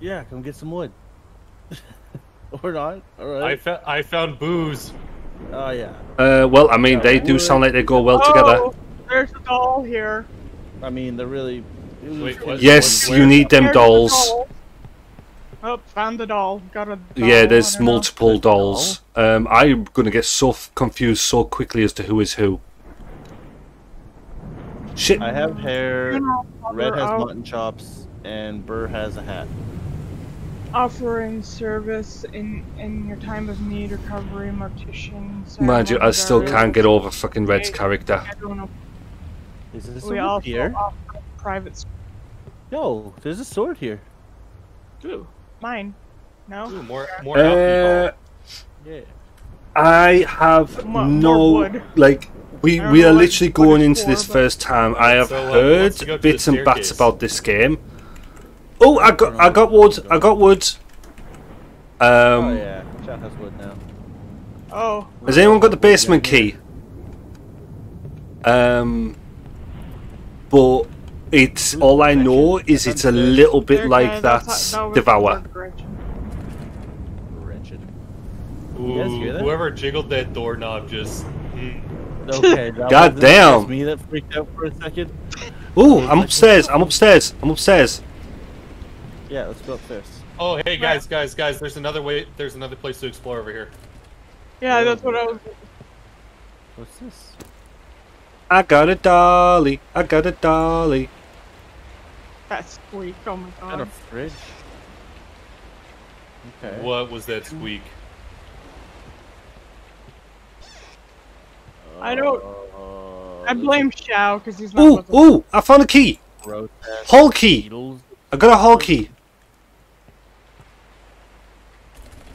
Yeah, come get some wood. [LAUGHS] [LAUGHS] or not. All I right. found. I found booze. Oh yeah. Uh, well, I mean, they do sound like they go well together. Oh, there's a doll here. I mean, they're really. Wait, what? Yes, Where- you need them There's a dolls. doll. Oh, found the doll. Got a doll. Yeah, there's don't know. multiple dolls. Um, I'm gonna get so f- confused so quickly as to who is who. Shit. I have hair. Red has mutton chops, and Burr has a hat. Offering service in in your time of need, recovery, mortician. Mind you, I still can't get over fucking Red's character. I don't know. Is this a We sword also here? private. s- Yo, there's a sword here. Ooh, Mine. No. ooh, more more alcohol. Uh, Yeah. I have more no wood. like. We, we are literally going into this first time. I have So, uh, heard let's go to the bits and bats about this game. Oh, I got I got wood. I got wood. Um, oh yeah, chat has wood now. Oh. Has anyone got the basement key? Um, but it's all I know is it's a little bit like that was Devour. Wretched. Ooh, guys hear that? whoever jiggled that doorknob just. mm. Okay. God damn. Me that freaked out for a second. Ooh, I'm upstairs. I'm upstairs. I'm upstairs. Yeah, let's go upstairs. Oh, hey guys, guys, guys! There's another way. There's another place to explore over here. Yeah, that's what I was. What's this? I got a dolly. I got a dolly. That squeak. Oh my god. Got a god. fridge. Okay. What was that squeak? I don't- Uh, I blame Shao because he's not. Ooh, ooh! I found a key. a grotesque Hall key. needles. I got a hall key.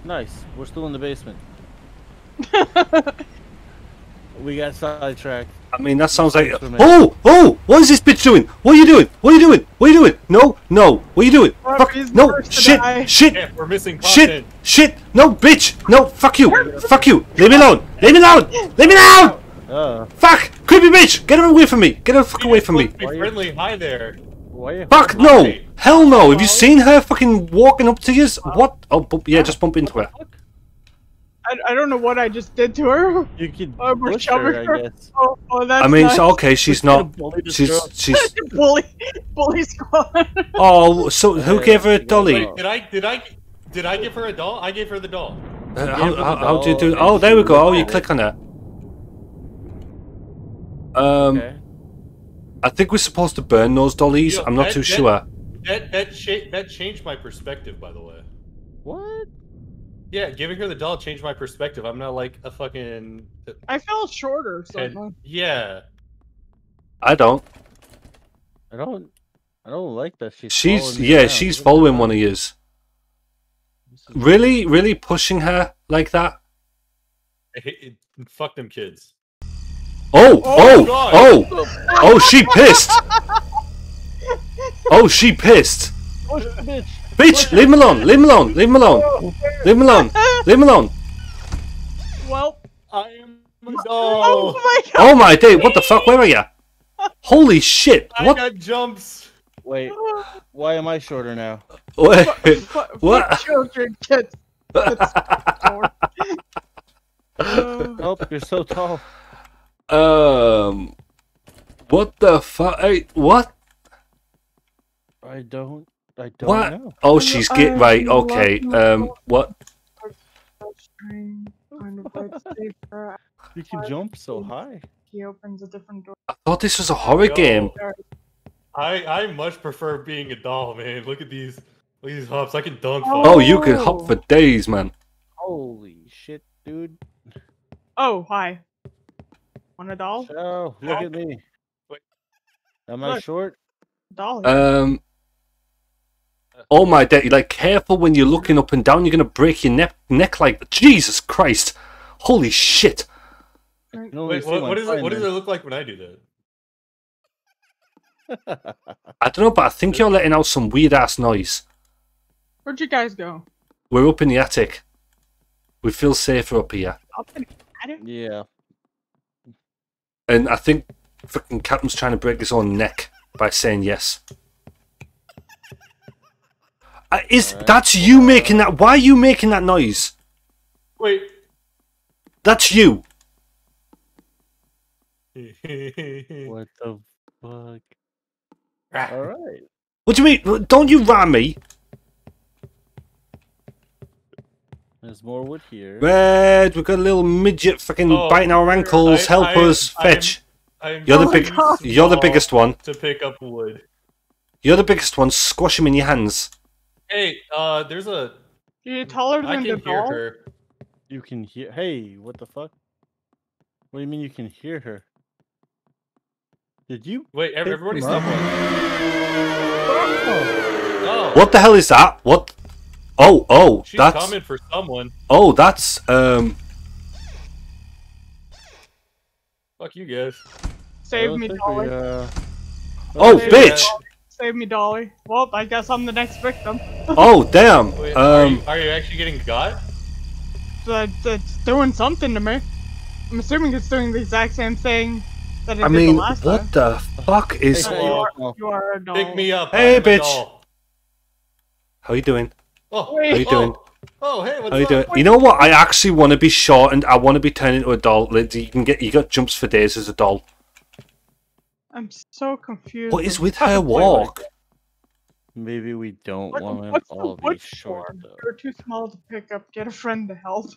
Nice. We're still in the basement. [LAUGHS] we got sidetracked. I mean, that sounds like. Oh, oh! What is this bitch doing? What are you doing? What are you doing? What are you doing? No, no. What are you doing? Rob, Fuck! No! first Shit! Shit! Yeah, we're missing Shit! content. Shit! No, bitch! No! Fuck you! Fuck you! Leave me alone! Leave me alone! Leave me alone! Uh, Fuck! Creepy bitch! Get her away from me! Get her the fuck away from me! Be friendly. Hi there. Why Fuck no! Hell no! Have you seen her fucking walking up to you? What? Oh, bump, yeah, just bump into her. I, I don't know what I just did to her. You could we're push her, her. I guess. Oh, oh that's I mean, nice. so, okay, she's not. Bully She's she's. [LAUGHS] bully, bully squad. Oh, so who Yeah, gave her a you dolly? go. Did I? Did I? Did I give her a doll? I gave her the doll. Uh, Yeah, how, the how, how do you do? Oh, there we go. Oh, you click on her. Um, Okay. I think we're supposed to burn those dollies. Yo, I'm not that- too that- sure. That that cha- that changed my perspective, by the way. What? Yeah, giving her the doll changed my perspective. I'm not like a fucking. Uh, I felt shorter head- suddenly. yeah. I don't. I don't. I don't like that she's. She's following me yeah, around. she's Look following one of yours. Is- Really, really pushing her like that. I hate it. Fuck them kids. Oh, oh, God. oh, oh! She pissed. Oh, she pissed. Bitch. Bitch, leave him alone. Leave him alone. Leave him alone. Leave him alone. Leave him alone. Well, I am a oh my god. Oh my day! What the fuck? Where are you? Holy shit! I got jumps. Wait. Why am I shorter now? Wait, [LAUGHS] What? what? Children get. short. Uh, [LAUGHS] Oh, you're so tall. Um, what the fuck? Hey, what? I don't. I don't What? know. Oh, she's get right. Okay. Um, what? string on the bed safer. You can jump so high. He opens a different door. I thought this was a horror Yo. game. I I much prefer being a doll, man. Look at these. Look at these hops. I can dunk. Oh. Oh, you can hop for days, man. Holy shit, dude. Oh, hi. Want a doll? Oh, look at me. Wait. Am I Look. short? Doll. Um. Oh my day! Like, careful when you're looking up and down. You're gonna break your neck. Neck like Jesus Christ! Holy shit! You can only Wait, what, what is it? What does it look like when I do that? [LAUGHS] I don't know, but I think you're letting out some weird ass noise. Where'd you guys go? We're up in the attic. We feel safer up here, Up in attic? Yeah. And I think fucking Captain's trying to break his own neck by saying yes. Uh, is Alright. that's you making that? Why are you making that noise? Wait. That's you. [LAUGHS] What the fuck? Alright. What do you mean? Don't you ram me? There's more wood here. Red, we've got a little midget fucking Oh, biting our ankles. I- Help I us, I fetch. I'm You're the big. my You're the biggest one. to pick up wood. You're the biggest one. Squash him in your hands. Hey, uh, there's a. You're taller I than the can hear doll? her. You can hear. Hey, what the fuck? What do you mean you can hear her? Did you? Wait, everybody stop up. Oh, What the hell is that? What? Oh, oh, She's that's coming for someone. oh, that's um. Fuck you guys. Save me, don't we, Dolly. uh, Oh, Hey, bitch! Save me, Dolly. Well, I guess I'm the next victim. [LAUGHS] Oh, damn. Wait, are, Um, you, are you actually getting got? That it's doing something to me. I'm assuming it's doing the exact same thing that it I did mean, the last what time. the fuck is? Hey, you, are, you are a doll. Pick me up. Hey, I'm a bitch. doll. How you doing? Oh, Wait. How you oh, doing? Oh, hey, what's How you up? doing? You know what? I actually want to be shortened. I want to be turned into a doll. Like, You can get you got jumps for days as a doll. I'm so confused. What is with her walk? Maybe we don't What, want to what's all be wood short for? though. You're too small to pick up. Get a friend to help.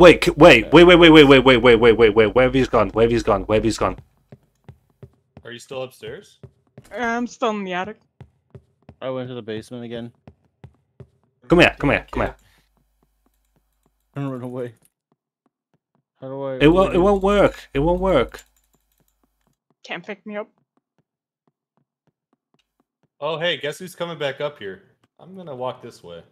Wait, wait, wait, wait, wait, wait, wait, wait, wait, wait, wait, wait. Where have he's gone? Where have he's gone? Where have he's gone? Are you still upstairs? I'm still in the attic. I went to the basement again. Come here, come here, come here. [LAUGHS] And run away. How do I? It won't. It won't work. It won't work. Can't pick me up. Oh, hey, guess who's coming back up here? I'm gonna walk this way.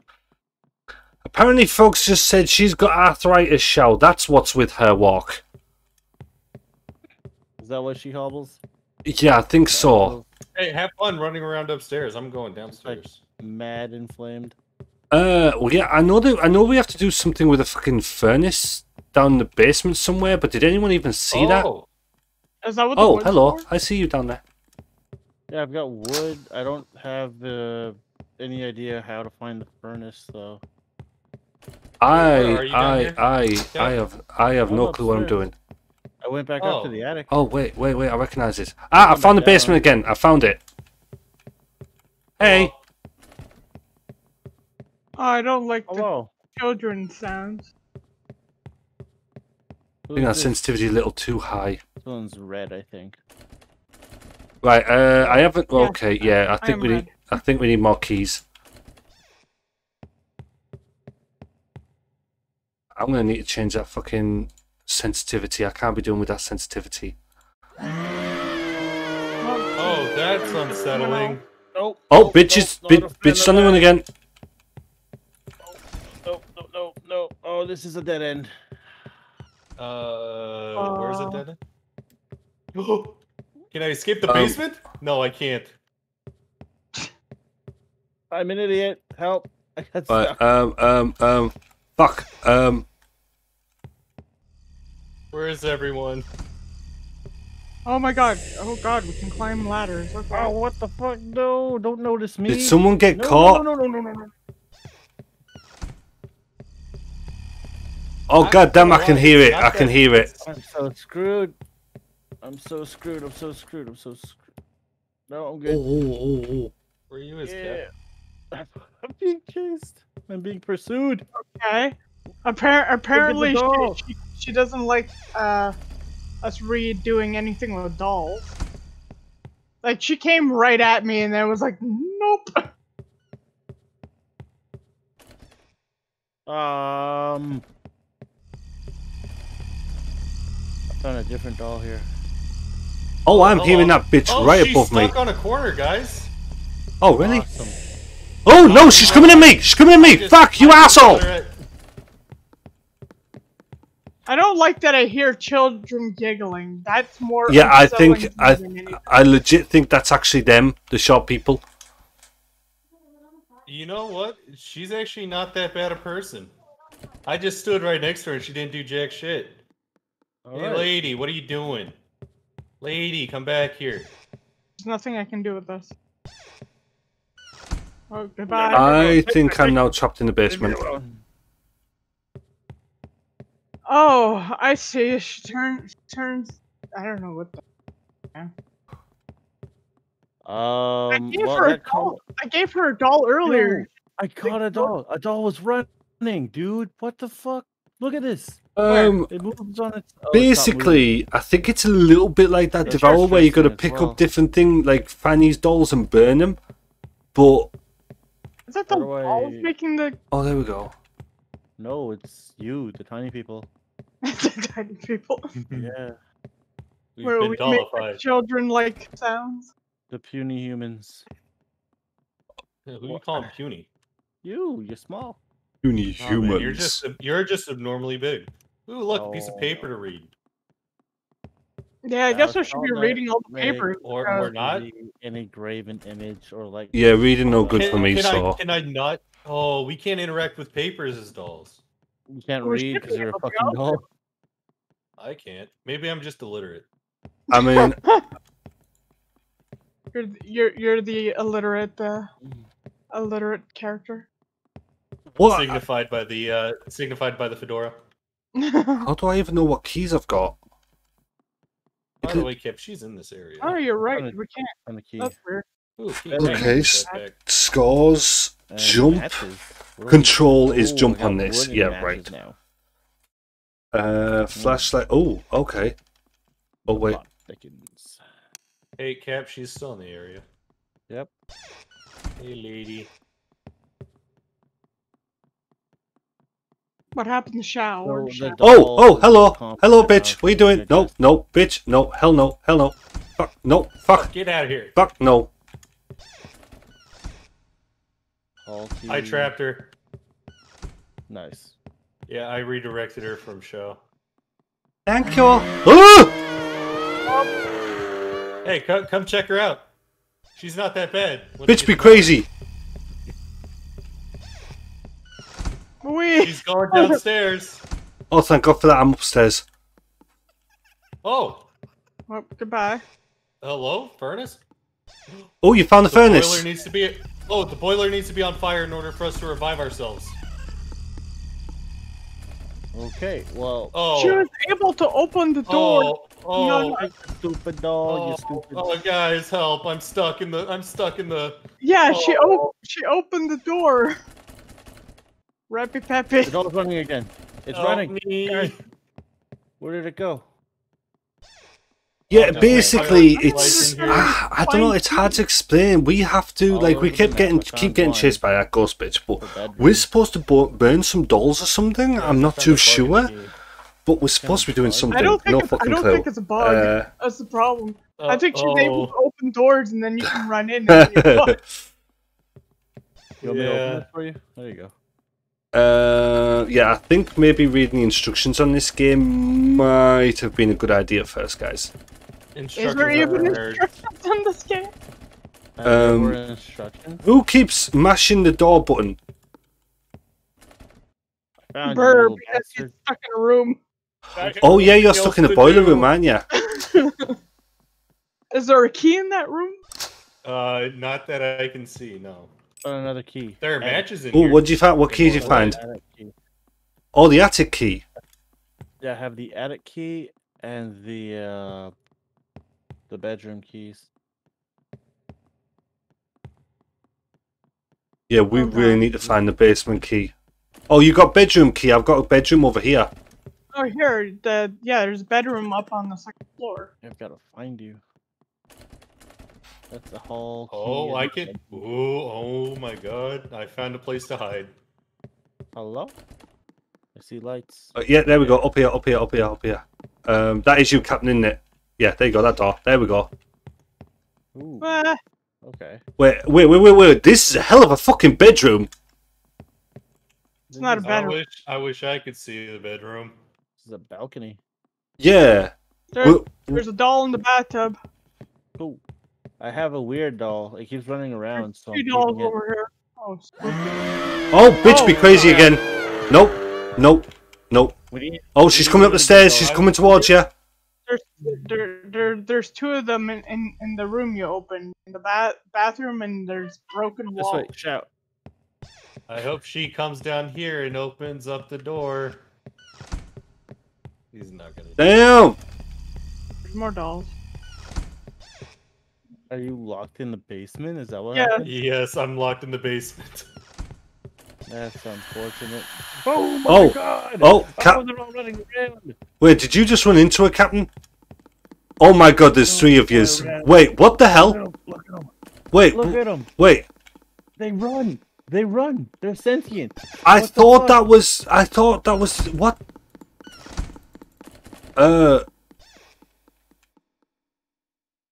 Apparently, folks just said she's got arthritis. Shell. That's what's with her walk. Is that why she hobbles? Yeah, I think so. Hey, have fun running around upstairs. I'm going downstairs. Mad inflamed. Uh, well, yeah, I know that. I know we have to do something with a fucking furnace down in the basement somewhere. But did anyone even see that? Oh, Is that what Oh, wood's hello. for? I see you down there. Yeah, I've got wood. I don't have uh, any idea how to find the furnace though. I, are you down I. I, I have, I have I'm no clue what I'm doing. I went back up to Oh. the attic. Oh wait, wait, wait! I recognize this. Ah, I found the back basement again. I found it. Hey, Oh, I don't like the children sounds. I think our sensitivity is a little too high. This one's red, I think. Right. Uh, I haven't. Yeah, Okay. Yeah. I I think am we need. I think we need more keys. I'm gonna need to change that fucking sensitivity. I can't be doing with that sensitivity. oh, that's unsettling. Nope. Oh, nope, bitches! nope, Bitch, not a bitch on the run again. Nope, nope, nope, nope. Oh, this is a dead end. Uh, where's it Uh. dead? end? [GASPS] Can I escape the Um, basement? No, I can't. I'm an idiot. Help. I got Right. Um. Um. Um. Fuck. Um. Where is everyone? Oh my god. Oh god, we can climb ladders. Okay. Oh, what the fuck? No, don't notice me. Did someone get no, caught? No, no, no, no, no, no. Oh I- god damn! I can hear it. I can hear it. I'm so screwed. I'm so screwed. I'm so screwed. I'm so screwed. No, I'm good. oh, oh, oh. oh. Where you is, Yeah. [LAUGHS] I'm being chased. I'm being pursued. Okay. Appar- apparently, she, she, she doesn't like uh, us redoing anything with dolls. Like, she came right at me and then was like, nope. Um. I found a different doll here. Oh, I'm hearing oh. that bitch Oh, right above me. she's stuck on a corner, guys. Oh, really? Awesome. Oh no, she's coming at me! She's coming at me! Just- Fuck you, asshole! her at- I don't like that I hear children giggling. That's more. Yeah, I think I. I legit think that's actually them, the shop people. You know what? She's actually not that bad a person. I just stood right next to her and she didn't do jack shit. hey, Alright. lady, what are you doing? Lady, come back here. There's nothing I can do with this. Oh, goodbye. I think I'm now trapped in the basement. Oh, I see. She turns. Turns. I don't know what the. I Um. gave well, her a doll. I gave her a doll earlier. I caught a doll. A doll was running, dude. What the fuck? Look at this. Um, It moves on its. oh, it's basically, I think it's a little bit like that Yeah, Devour where you got to pick as up different things like Fanny's dolls and burn them. But Is that the How do dolls I- making the oh, there we go. No, it's you, the tiny people. [LAUGHS] the tiny people? Mm-hmm. Yeah. We've Where been we make children like sounds. the puny humans. Who you call them puny? You, you're small. Puny Oh, man, you're just you're just abnormally big. Ooh, look, a piece of Oh. paper to read. Yeah, I guess I should be reading all the papers. or- or not. Any, any graven image or like. Yeah, reading no good Can, for me, can so. I can I not? Oh, we can't interact with papers as dolls. You can't We're read because you're a it, but we fucking doll. [LAUGHS] I can't. Maybe I'm just illiterate. I mean, [LAUGHS] You're [LAUGHS] you're you're the illiterate uh, illiterate character. what? Signified by the uh signified by the fedora. How do I even know what keys I've got? By could- the way, Kip, she's in this area. oh, you're right. We can't. On the key. That's weird. Ooh. Okay, s- Scores, And jump. matches. Control we- is Ooh, jump on this. Yeah, right. Now. Uh, flashlight. Oh, okay. Oh wait. Plot. Hey, Cap, she's still in the area. Yep. Hey, lady. What happened to Shao? So Where'd the Oh, oh, hello, hello, bitch. What are you doing? No, no, bitch. No, hell no, hell no. Fuck, no, fuck, Get out of here. fuck, no. All I trapped her. Nice. Yeah, I redirected her from Shao. Thank you. Ah! Hey, come, come check her out. She's not that bad. Once you Bitch, be to know her. crazy. Wee. She's going downstairs. Oh, thank God for that. I'm upstairs. Oh, Well, goodbye. hello, furnace. Oh, you found the, The boiler furnace. needs to be. Oh, the boiler needs to be on fire in order for us to revive ourselves. Okay, well. Oh, She was able to open the door. oh, oh, No, You stupid doll, oh, you stupid. oh, guys, help! I'm stuck in the. I'm stuck in the. Yeah, oh. she Oh. op- she opened the door. Rappy Peppy. The doll's running again. It's Help running. me. Where did it go? Yeah, Oh, basically, it's Wait. ah, I don't know. It's hard to explain. We have to like we over kept getting keep getting chased by that ghost bitch, but we're supposed to burn some dolls or something. I'm not too sure, but we're supposed to be doing something. I don't think no it's, I fucking don't clue. think it's a bug. Uh, That's the problem. I think she's able oh. to open doors and then you can run in. And you're fucked. [LAUGHS] You want me to open Yeah. for you? There you go. Uh, yeah, I think maybe reading the instructions on this game might have been a good idea at first, guys. Is there even instructions on this game? And Um, instructions. Who keeps mashing the door button? Found you, Burr, because he's stuck in a room. Oh yeah, you're stuck in the boiler room, aren't you? [LAUGHS] Is there a key in that room? Uh, not that I can see. No, Found another key. there are matches in Oh, here. what did you find? What key did you find? key. Oh, the attic key. Yeah, I have the attic key and the uh the bedroom keys. Yeah, we Okay. really need to find the basement key. Oh, you got bedroom key. I've got a bedroom over here. Oh, here. The yeah, there's a bedroom up on the second floor. I've got to find you. That's the hall. Key Oh, I can. bedroom. Oh, oh my God! I found a place to hide. Hello. I see lights. Uh, yeah, there we go. Up here, up here, up here, up here. Um, that is you, Captain, isn't it? Yeah, there you go. That door. There we go. Ooh. Ah, Okay. Wait, wait, wait, wait, wait. This is a hell of a fucking bedroom. It's not a bedroom. wish. I wish I could see the bedroom. This is a balcony. Yeah. there, Well, there's a doll in the bathtub. Cool. I have a weird doll. It keeps running around, so Two dolls keeping it. over here. Oh, oh, bitch, be Oh, crazy yeah. again. Nope, nope, nope. Oh, she's coming up the stairs. She's coming towards you. There's hmm. there, there there's two of them in, in, in the room you open in the bath bathroom and there's broken This way. Shout. I hope she comes down here and opens up the door. He's not gonna. Damn. There's more dolls. Are you locked in the basement? Is that what Yeah. happened? Yes, I'm locked in the basement. [LAUGHS] That's unfortunate. Oh my Oh, god! oh, I Cap- wasn't all running around. Wait, did you just run into a captain? Oh my god, there's three of yous. Wait, what the Look at hell? 'em, Look at them. Wait, Look at them. wait. They run. They run. They're sentient. I What thought that was. I thought that was what. Uh.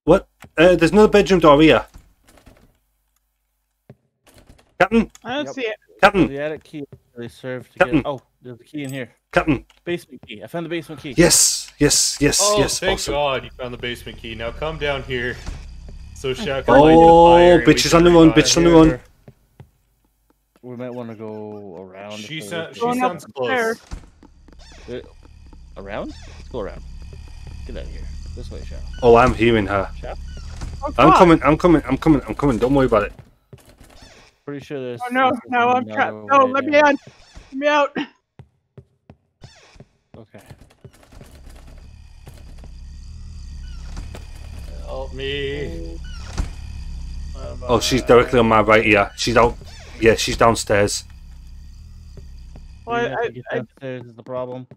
What? Uh, there's another bedroom door here. Captain, I don't Yep. see it. Captain, The attic key they serve to Captain. get. Oh, there's a key in here. Captain. Basement key. I found the basement key. Yes, yes, yes, Oh, yes. thank Awesome. God you found the basement key. Now come down here. So Shaq can Oh, fire and bitches on the run, revive. bitches on the run. We might want to go around. She, before sa- she Going up sounds the close. stairs. Uh, Around? Let's go around. Get out of here. This way, Shao. Oh, I'm hearing her. Oh, I'm coming, I'm coming, I'm coming, I'm coming. Don't worry about it. Pretty sure there's. Oh no, there's no, I'm trapped. No, let me out. Let me out. Okay. Help me. Oh, she's directly on my right here. She's out. Yeah, she's downstairs. Well, We have I, to I, downstairs is the problem.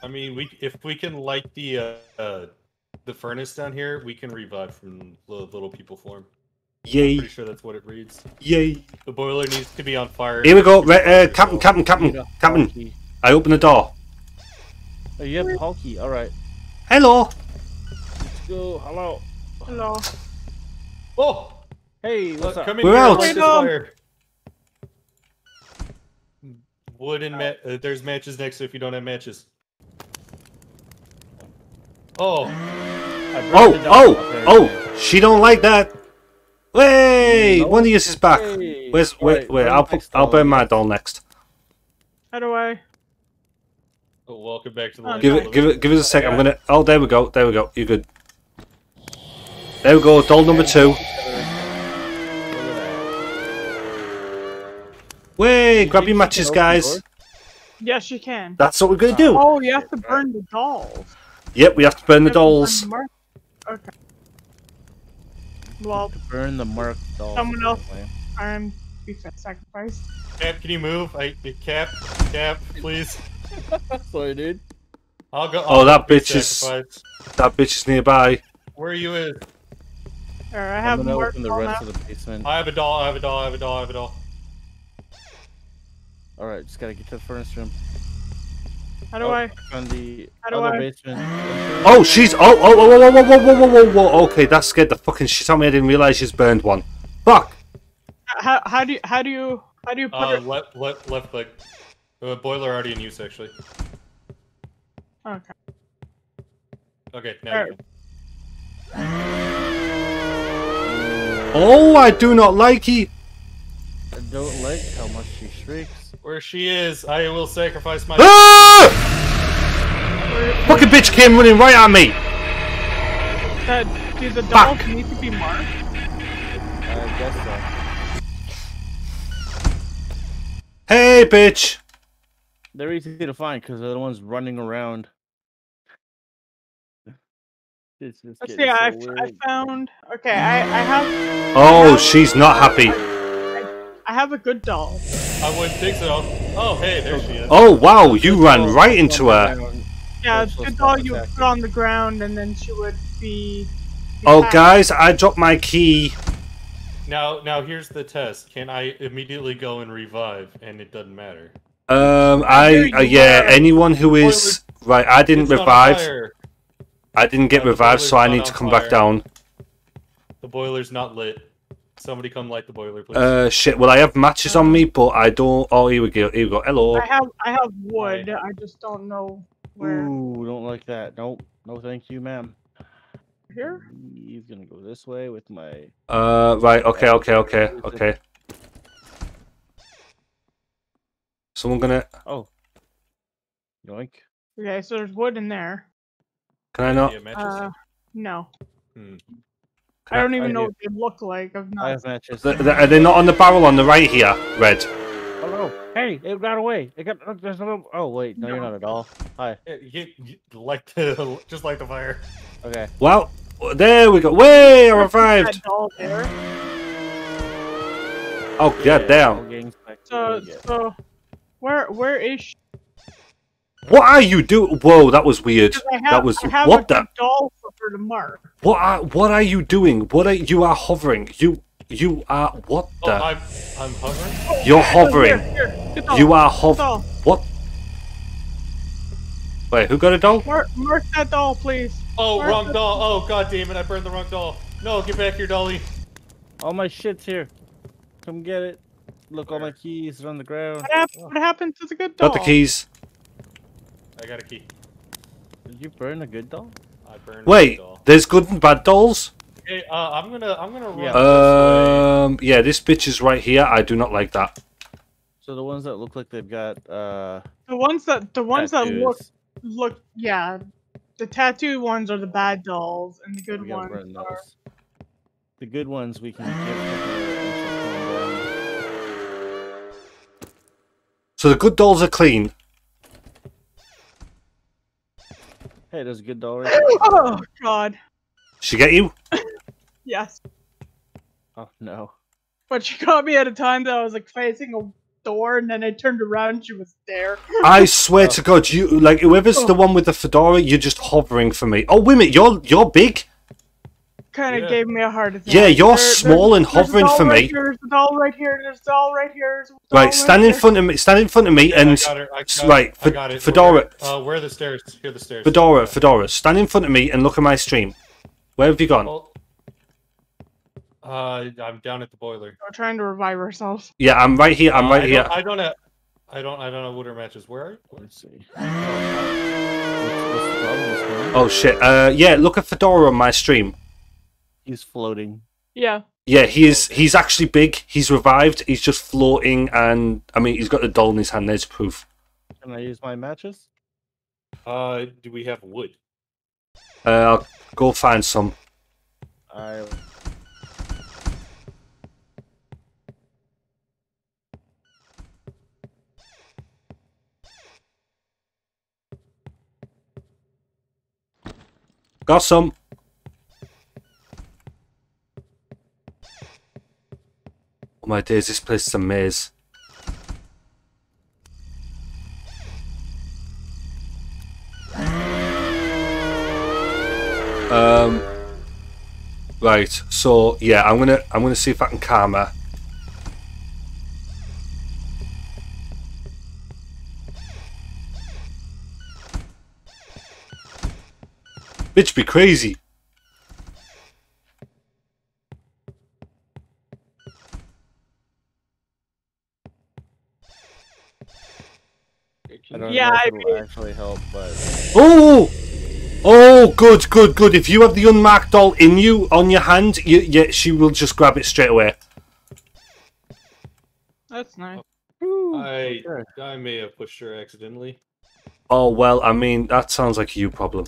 I mean, we if we can light the uh, uh the furnace down here, we can revive from the little people form. Yay, Pretty sure that's what it reads. yay. The boiler needs to be on fire. Here we go. Re- uh, Captain. Captain, Captain, a Captain. I open the door. Oh, you have the hall key. All right. Hello. Let's go. Hello. hello. Oh, Hey, look, what's up? come in We're out. Light this Wait, fire. Wood and ma- uh, there's matches next to if you don't have matches. Oh, I Oh, oh, up oh. She don't like that. Way, No one of you is back. Hey. Where's wait, Alright, wait? I'll put, I'll burn my doll next. How do I? oh, welcome back to the. Oh, Give it, give it, give it a sec. I'm gonna. Oh, there we go. There we go. You're good. There we go. Doll number two. Way, grab your matches, guys. Yes, you can. That's what we're gonna do. Oh, you have to burn the dolls. Yep, we have to burn the You have to burn dolls. Okay. Well, Burn the mark doll. Someone else. I'm be sacrificed. Cap, can you move? I Cap, Cap, please. [LAUGHS] Sorry, dude. I'll go. Oh, I'll that be bitch is- That bitch is nearby. Where are you? Is? Or I I'm have gonna mark open the rest now. of the basement. I have a doll. I have a doll. I have a doll. I have a doll. All right, just gotta get to the furnace room. How do Oh, I? On the How do other I- basement. Oh, she's. Oh, oh, oh, oh, oh, whoa, whoa, whoa, whoa, whoa. Okay, that scared the fucking shit out of me. I didn't realize she's burned one. Fuck. How, how do you? How do you? How do you put Uh, it? left, left, left click. Uh, boiler already in use, actually. Okay. Okay, now Alright. you can. Oh, I do not like it. I don't like how much she shrieks. Where she is, I will sacrifice my. Ah! Fucking bitch came running right at me. That, do the dolls Fuck. need to be marked? I guess so. Hey, bitch. They're easy to find because they're the ones running around. It's just Let's see. so I. I found. Okay, I, I have Oh, she's not happy. I have a good doll. I wouldn't think so. Oh, hey, there she is. Oh, wow, you ran right into her. Yeah, Oh, it's a so good it's doll you attacking. put on the ground and then she would be. be Oh, happy. guys, I dropped my key. Now, now here's the test. Can I immediately go and revive, and it doesn't matter? Um, I, uh, yeah, are. anyone who is. Right, I didn't It's revive. I didn't get revived, so I need to come fire. back down. The boiler's not lit. Somebody come light the boiler, please. Uh, shit. Well, I have matches on me, but I don't. Oh, here we go. Here we go. Hello. I have I have wood. I just don't know where. Ooh, don't like that. Nope. No, thank you, ma'am. Here? He's gonna go this way with my. Uh, right. Okay. Okay. Okay. [LAUGHS] Okay. Someone gonna? Oh. Yoink. Okay, so there's wood in there. Can I not? Uh, no. Hmm. I don't even I know what they look like. I've I have matches. Th- th- Are they not on the barrel on the right here? Red. Oh no! Hey, it got away. It got. Look, there's a little. Oh wait, no, you're not at all. Hi. Yeah, you, you, light the, just light the fire. Okay. Well, there we go. Way, I That revived. doll there. Oh god damn. all gangs back So so, where where is she? What are you doing? Whoa, that was weird. Have, That was what the? doll for her to mark. What are what are you doing? What are you are hovering? You you are what Oh, the? I'm, I'm hovering. You're Oh, hovering. Here, here, doll. You are Good hov. doll. What? Wait, who got a doll? Mark, mark that doll, please. Oh, wrong doll. Oh, god damn it! I burned the wrong doll. No, get back here, dolly. All my shit's here. Come get it. Look, all my keys are on the ground. What, hap- oh. what happened to the good doll? Got the keys. I got a key. Did you burn a good doll? I burned Wait, the doll. there's good and bad dolls. Hey, uh, I'm gonna, I'm gonna run. Yeah. this Um, yeah, this bitch is right here. I do not like that. So the ones that look like they've got uh The ones that the ones that look look yeah, the tattoo ones are the bad dolls, and the good we gotta ones burn are. those. The good ones we can give to her and she'll calm down. So the good dolls are clean. Hey, there's a good doll right there. Oh God, She get you? yes. Oh no. But she caught me at a time that I was like facing a door, and then I turned around, and she was there. I swear oh. to God, you like whoever's the oh. one with the fedora, you're just hovering for me. Oh, wait a minute, you're you're big. Kind of Yeah. gave me a heart attack. Yeah, you're There- small and hovering doll for right me. Here, there's a doll right here. There's a doll right here. doll Right, stand in here. front of me. Stand in front of me way. and I got her. I got right, it. I got it. Fedora. Where, uh, where are the stairs? Here are the stairs. fedora, fedora. Stand in front of me and look at my stream. Where have you gone? Well, uh, I'm down at the boiler. We're trying to revive ourselves. Yeah, I'm right here. I'm Uh, right I here. I don't have. I don't. I don't know what her matches. Where are you? Let's see. What's, what's the problem? What's going on? Oh shit. Uh, yeah. Look at fedora on my stream. He's floating. Yeah. Yeah, he is. He's actually big. He's revived. He's just floating, and I mean, he's got the doll in his hand. There's proof. Can I use my matches? Uh, do we have wood? Uh, I'll go find some. I Got some. My days, this place is a maze. Um. Right. So yeah, I'm gonna I'm gonna see if I can calm her. Bitch, be crazy. I don't Yeah, know I if it'll actually help, but Oh! Oh, good, good, good. If you have the unmarked doll in you, on your hand, you, yeah, she will just grab it straight away. That's nice. I sure. I may have pushed her accidentally. Oh, well, I mean, that sounds like a you problem.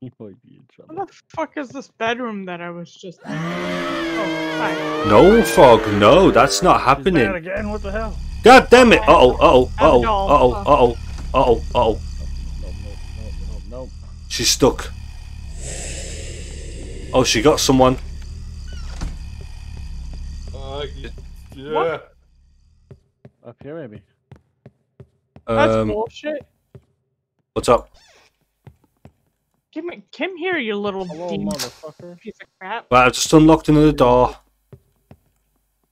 you might be in trouble. What the fuck is this bedroom that I was just? Oh. No, Frog, no, that's not happening. again. What the hell? God damn it! Uh oh, uh oh, uh oh, uh oh, uh oh, uh oh, uh oh. No, no, no, no, no. She's stuck. Oh, she got someone. Uh, y- yeah. Up here, maybe. That's Um, bullshit. what's up? Come, come here, you little Hello, motherfucker. piece of crap. Right, I've just unlocked another door.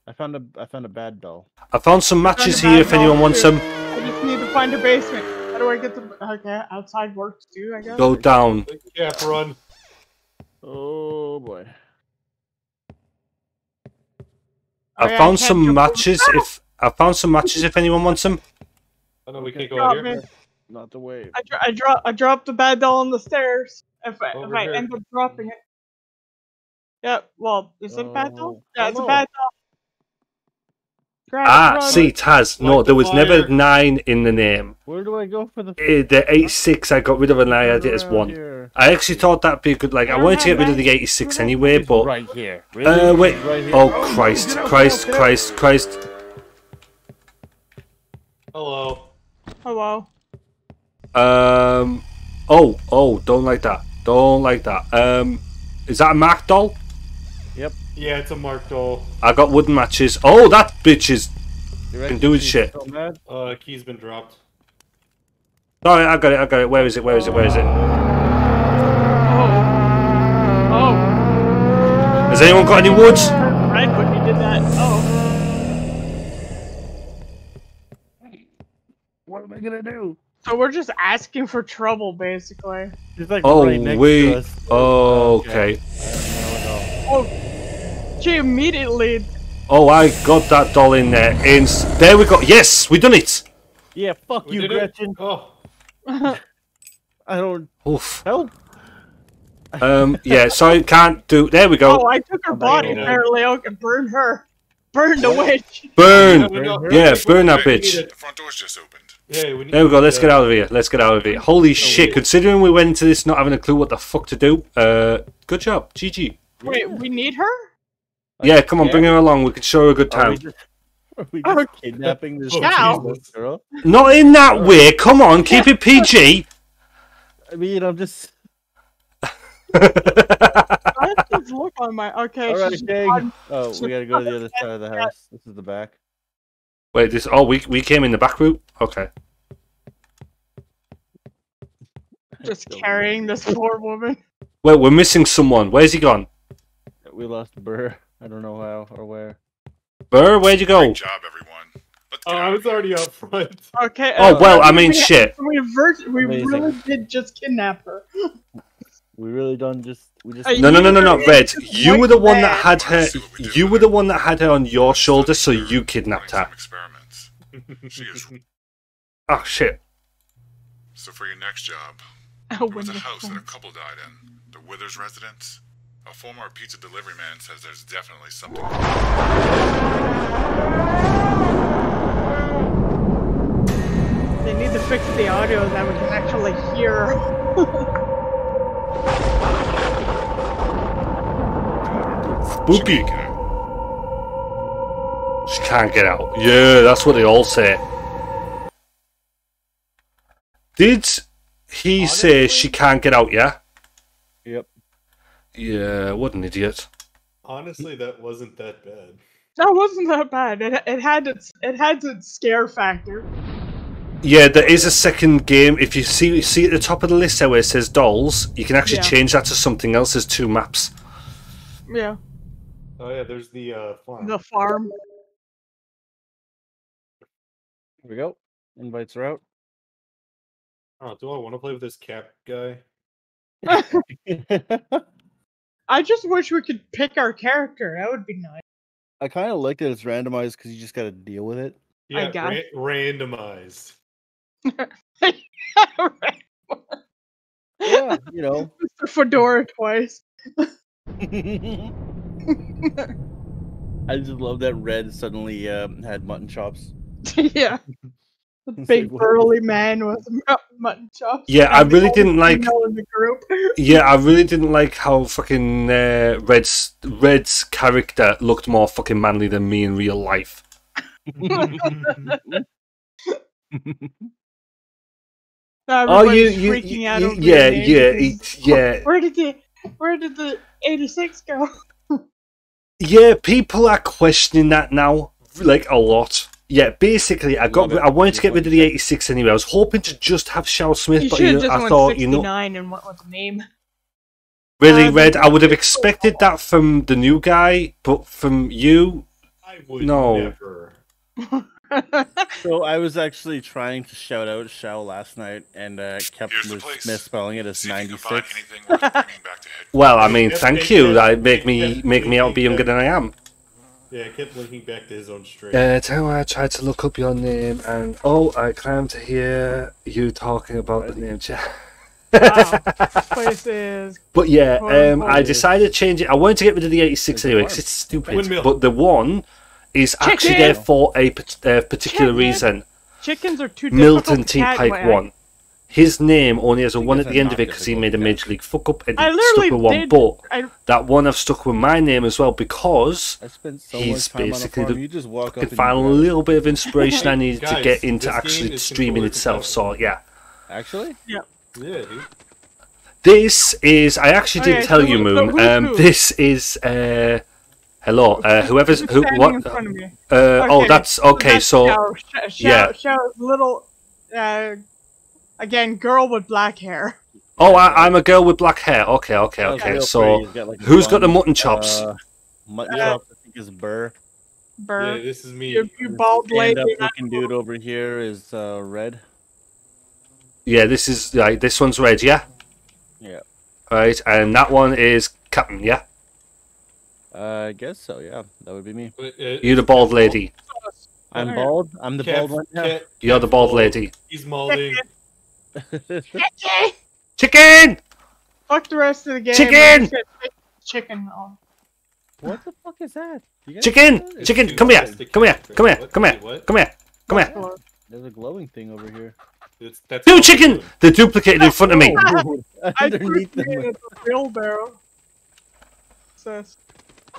I found a I found a bad doll. I found some matches Found here if anyone wants too. them. I just need to find a basement. How do I get to? Okay, outside works too. I guess. Go down. Cap run. Oh boy. I Okay, found can't some matches over- if I found some matches if anyone wants them. Oh no, we Okay. can't go out here. me. Not the wave. I, dro- I drop I dropped the bad doll on the stairs. If I, if I here. end up dropping it. Yeah, well, is it a bad doll? Oh. Yeah, Oh, it's a bad doll. Grab Ah, run. see, Taz. No, Light there the was never nine in the name. Where do I go for the? Eh, The 86, I got rid of and I had it as one. here. I actually thought that'd be a good. Like, I wanted to get rid of the 86 anyway, but. right here. Really? Uh, wait. Right here. Oh, no, Christ, Christ, Christ, Christ. Hello. Hello. Um. Oh, oh, don't like that. Don't like that. Um. Is that a Mark doll? Yeah, it's a marked doll. I got wooden matches. Oh, that bitch is. You Can do his shit. so mad? Uh, key's been dropped. Sorry, I got it, I got it. Where is it? Where is it? Where is it? Oh. Oh. Has anyone got any woods? Red when he did that. Oh. What am I gonna do? So we're just asking for trouble, basically. He's like Oh, right next we. to us. Oh, okay. Oh, she immediately. Oh, I got that doll in there. In there we go. Yes, we done it. Yeah, fuck We you, did it. Gretchen. Oh, I don't Oof. help. Um. Yeah. So I can't do. There we go. Oh. I took her Oh, body. yeah. Apparently, I can burn her. Burn the witch. Burn. we got- Yeah, burn that bitch. The front door's just opened. Yeah, we need There we go. Let's get out of here. Let's get out of here. Holy shit! we- Considering we went into this not having a clue what the fuck to do. Uh. Good job. GG. Wait, we need her? Yeah. Come on. Bring her along. We could show her a good Are we time. just, are we Oh, just kidnapping this Oh, girl? Not in that way. Come on. Keep it [LAUGHS] PG. I mean, I'm just. I have this look on my. Okay, All right, she's on- Oh, we gotta go to the other side of the house. This is the back. Wait. This. Oh, we we came in the back route. Okay. just carrying this poor woman. Wait. We're missing someone. Where's he gone? We lost Burr. I don't know how or where. Burr. Where'd you go? Great job, everyone. Let's Oh, I was already up front. Okay. Oh uh, well. I mean, we- shit. We vir- we Amazing. really did just kidnap her. We really done just. We just. No, no, no, no, no, Red. You were the one that had her. Let's see what we do You were the one that had her on your shoulder, so you kidnapped her. some experiments. She is. Oh [LAUGHS] shit! So for your next job, [LAUGHS] Oh, there was a the house that a couple died in. The Withers residence. A former pizza delivery man says there's definitely something. They need to fix the audio that we can actually hear. Spooky. She can't get out. She can't get out. Yeah, that's what they all say. Did he say she can't get out? Yeah. Yep. Yeah. What an idiot. Honestly, that wasn't that bad. That wasn't that bad. It, it had its it had its scare factor. Yeah, there is a second game. If you see see at the top of the list there where it says dolls, you can actually Yeah. change that to something else. There's two maps. Yeah, Oh yeah, there's the uh farm. the farm. Here we go. Invites are out. Oh, do I want to play with this cap guy? [LAUGHS] [LAUGHS] [LAUGHS] I just wish we could pick our character. That would be nice. I kind of like that it's randomized because you just got to deal with it. Yeah, I got ra- randomized. [LAUGHS] Yeah, you know. [LAUGHS] Mr. Fedora twice. [LAUGHS] I just love that Red suddenly um, had mutton chops. yeah. The big burly man with [LAUGHS] mu- mutton chops. Yeah, I really didn't like- female in the group. [LAUGHS] Yeah, I really didn't like how fucking uh, Red's Red's character looked more fucking manly than me in real life. [LAUGHS] Oh, you, you, freaking you- yeah, yeah, it, yeah, Where did the Where did the 86 go? yeah. People are questioning that now, like a lot. Yeah, basically, I got. Love. I wanted to get rid of the eighty-six anyway. I was hoping to just have Shao Smith, You but you know, just I thought, 69 you know, and what was the name. really, Uh, Red. I would have expected that from the new guy, but from you, I would No. never. [LAUGHS] So I was actually trying to shout out Shao last night and uh, kept mis- misspelling it as See if you can find 96. anything worth bringing back to [LAUGHS] head. well, I mean, thank you. yep, That make me make me out be younger than I am. Yeah, I kept linking back to his own stream. Yeah, Uh, tell I tried to look up your name, and oh, I climbed to hear you talking about the name. Ch- wow. [LAUGHS] Places. But yeah, um, I decided to change it. I wanted to get rid of the 86 It's anyway because it's stupid. Windmill. But the one is actually there for a uh, particular Chicken. reason. Chickens are too Milton difficult to Tea cat- Pike one. His name only has a one at the end of it because he made a major league fuck up and stuck with one. did- But I, that one I've stuck with my name as well because so He's much time on a basically the You just walk up I could and find a you grab it. little bit of [LAUGHS] inspiration I needed to get into actually streaming itself. So yeah. Actually, Yeah, dude. This is. I actually didn't Okay, tell so you, Moon. um, this is. Uh, hello. Uh, whoever's who. What? in front of me? Uh, oh, that's okay. That's So Shao. Shao, Shao, yeah. Shao's little, uh, again, girl with black hair. Oh, I, I'm a girl with black hair. Okay, okay, okay. So, got, like, a who's got the mutton chops? Uh, mutton Uh, chops, I think, is Burr. Yeah, Burr. this is me. you, you bald Stand lady. up and I- looking dude over here is uh, Red. Yeah, this is right. This one's red. Yeah. Yeah. Right, and that one is Captain. Yeah. Uh, I guess so. Yeah, that would be me. But You're the bald lady. I'm bald. I'm the Cat- bald one now. cat- You're the bald bald. lady. He's molding. Chicken. Chicken! Fuck the rest of the game. Chicken! I'm just gonna take Chicken. Oh. what the fuck is that? You Chicken. see that? It's Chicken. Come here. Come here. character. Come here. What? Come here. Come here. Come here. There's a glowing thing over here. It's, that's Two chicken. I'm. They're duplicated in front of me. [LAUGHS] I [LAUGHS] Underneath them. the wheelbarrow. Says,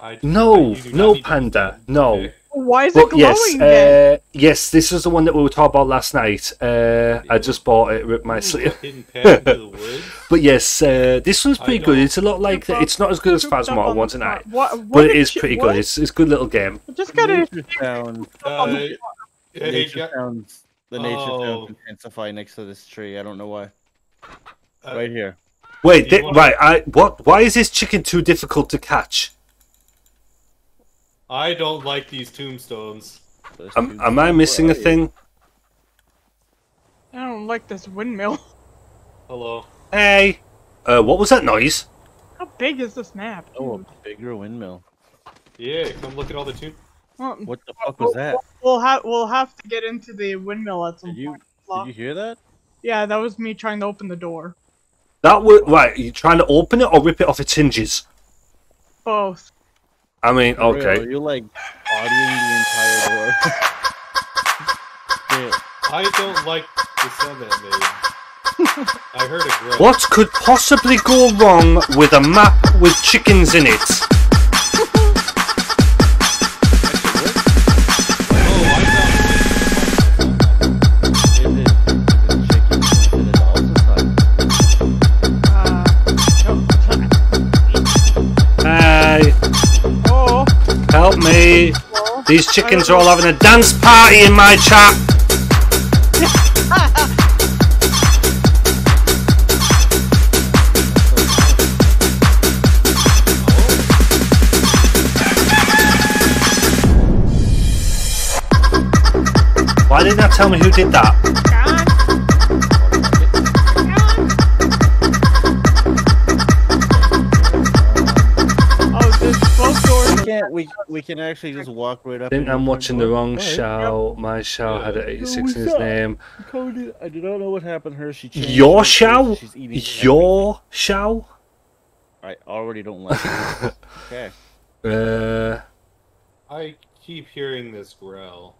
I- No, you no panda, say, no. Okay? Why is it But glowing yes, uh, yes, this is the one that we were talking about last night. Uh, I just bought it, with my Ooh, sleeve. Hidden path into the woods. [LAUGHS] But yes, uh, this one's pretty good. It's a lot like Cooped it's not as good as Cooped up Phasmo on one the tonight. What, what but it is did you- pretty what? good. It's it's a good little game. I just gotta. Nature sounds. Uh, The nature ga- sounds. [LAUGHS] The nature Oh. sounds intensify next to this tree. I don't know why. uh, Right here. Wait, Do wanna- right? I what? Why is this chicken too difficult to catch? I don't like these tombstones. Am, am I missing a where are you? thing? I don't like this windmill. [LAUGHS] Hello. Hey, uh, what was that noise? How big is this map? Oh, a bigger windmill. Yeah, come look at all the tombs. Well, What the fuck was that? We'll have we'll have to get into the windmill at some Did you point. did you hear that? Yeah, that was me trying to open the door. That was right. You trying to open it or rip it off its hinges? Both. I mean, For real, okay. You're like bodying the entire door. [LAUGHS] Shit. I don't like the sound that made. I heard a grunt. What could possibly go wrong with a map with chickens in it? These chickens are all having a dance party in my chat. Why didn't that tell me who did that? We can't. We we can actually just walk right up. I up. think I'm watching the wrong Go ahead. show. My show had an 86 in his name. Cody, I do not know what happened to her. She changed Your her show? She's eating Your show? I already don't like it. [LAUGHS] okay. Uh, I keep hearing this growl.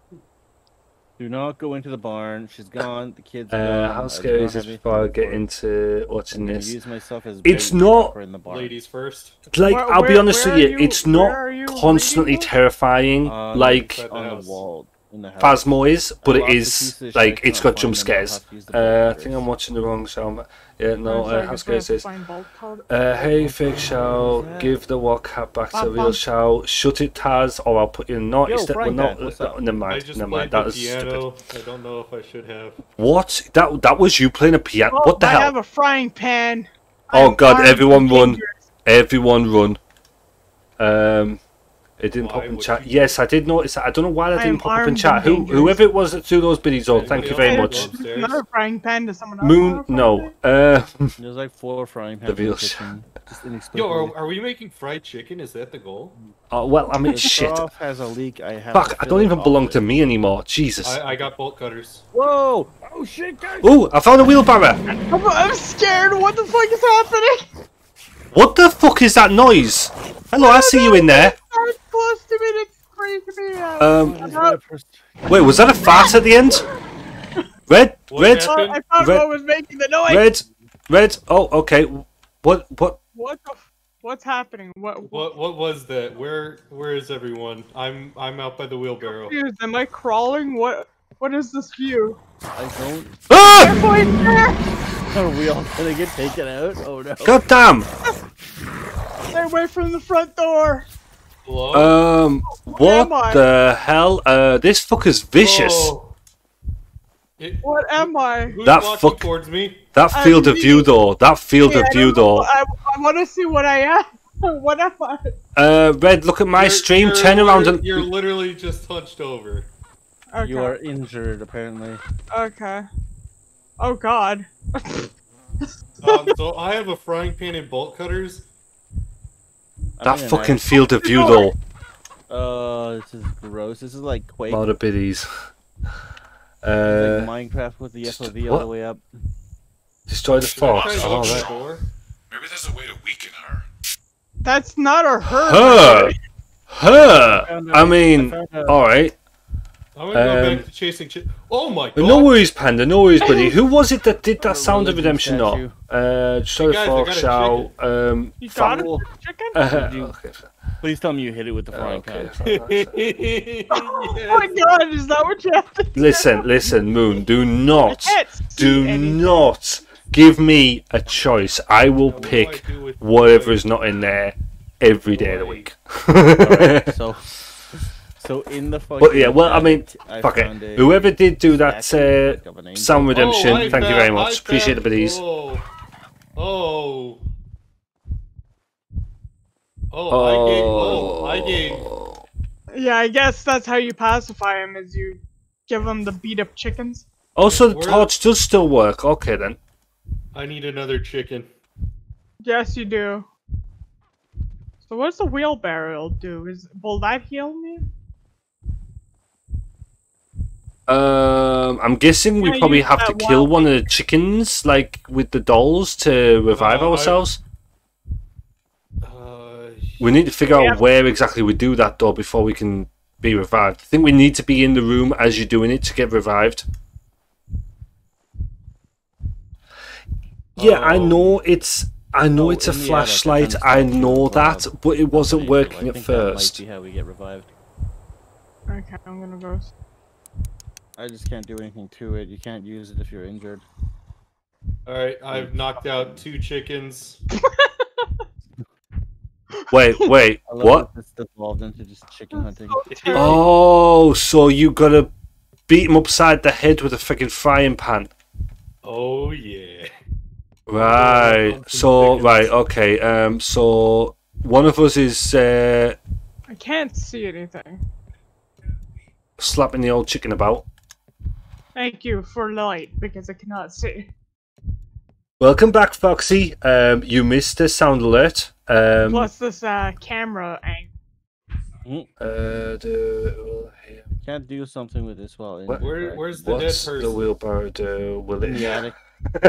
Do not go into the barn. She's gone. The kids. uh, gone. I how scary is this have before I get into watching I'm this? use myself as It's not- in the barn. Ladies first. Like, Where- I'll be honest with you, you- it's not you constantly terrifying On- like on the wall in the house. Phasmo is, but I it lost the is piece of like shit, it's can't got jump scares. have to use the Uh, I think I'm watching the wrong show. Yeah, no, Sorry, uh, I how guess is have to this? find bulk powder. Uh, hey, fake show, give the walk hat back to real show. Shut it, Taz, or I'll put you in naughty Yo, step. Well, Frank, not, what's up? never mind, just never mind. the That was stupid. I don't know if I should have. What? That that was you playing a piano? Oh, what the I hell? have a frying pan. Oh, I'm God, everyone run. Everyone run. Um, it didn't pop Why in chat. Yes, I did notice that. I don't know why that I didn't pop up in chat. Who, whoever it was that threw those biddies on, thank you very much. else go upstairs? Another frying pan to someone else. Moon, have a frying no. pan? Uh, [LAUGHS] There's like four frying pans in real the kitchen. Just Yo, are, are we making fried chicken? Is that the goal? oh, well, I mean, The shit. has a leak. I have. Fuck, I don't even belong to me anymore. Jesus. I, I got bolt cutters. Whoa! Oh shit, guys! Oh, I found a wheelbarrow. I'm, I'm scared. What the fuck is happening? What the fuck is that noise? Hello, I see you in there. Um, What is Uh, wait, was that a fart at the end? Red, What red, Oh, I found Red- what was making the noise. red, red. Oh, okay. What, what? What What's happening? What? What what was that? Where where is everyone? I'm I'm out by the wheelbarrow. Confused. Am I crawling? What? What is this view? I don't. Ah! Careful, he's there. Are we all gonna get taken out? Oh no! God damn. Stay away from the front door. Hello. Um, am what the hell? Uh, this fucker's vicious. It, What am I? That walking fuck- towards me? That I'm field of view, me. though. That field Yeah, of view, don't though. I, I want to see what I am. [LAUGHS] what am I? Uh, red. Look at my You're- stream. you're Turn around liter- and. You're literally just hunched over. Okay. You are injured, apparently. Okay. Oh God. Um, [LAUGHS] so I have a frying pan and bolt cutters. I'm That fucking nice- [LAUGHS] field of view though. Oh, this is gross. This is like Quake. lot of biddies. Uh, like Minecraft with the just- FOV all the way up. destroy the Should fox. try Oh, right. Maybe there's a way to weaken her. That's not a her. Her, her. found I mean, I all right. I'm gonna go Um, back to chasing. Chi- oh my god! No worries, Panda. No worries, buddy. Who was it that did that Sound of religion Redemption? Not. Uh, destroy the Guys, fox. got a Shall. Um. You got it, chicken? [LAUGHS] Uh, okay. Please tell me you hit it with the frying Okay. pan. [LAUGHS] [LAUGHS] Oh my God! Is that what you have to do? Listen, listen, Moon. Do not, do anything. not give me a choice. I will What pick do with- whatever is not in there every day of the week. Alright, so, so in the fucking. But yeah, well, I mean, I Fuck it. Whoever did do that uh, like, of an angel. Sound Redemption, Oh, I thank you found- very I much. Appreciate the found- biddies. Oh, oh, oh! I gave. Oh, I gave. Yeah, I guess that's how you pacify him. Is you give him the beat up chickens. Also, the Where- torch does still work. Okay then. I need another chicken. Yes, you do. So what's the wheelbarrow do? Is will that heal me? Um, I'm guessing we probably have to kill wild one of the chickens, like with the dolls, to revive Uh, ourselves. Uh, We need to figure We out where exactly we do that though before we can be revived. I think we need to be in the room as you're doing it to get revived. Yeah, I Oh. know it's I know Oh, it's a in flashlight. I I know that, but it wasn't working at think that might first. how we get revived. Okay, I'm gonna go. S- I just can't do anything to it. You can't use it if you're injured. all right, I've knocked out two chickens. [LAUGHS] Wait, wait, I love what? This evolved into just chicken hunting. Oh, so you gotta beat him upside the head with a freaking frying pan. Oh yeah. Right. So right, okay. Um. So one of us is uh, I can't see anything. slapping the old chicken about. Thank you for light because I cannot see. Welcome back, Foxy. Um. You missed the sound alert. Um. Plus this uh camera angle. Uh. The, Can't do something with this while in. What? Where, right? where's the what's dead the wheelbarrow do? Will it? [LAUGHS] attic?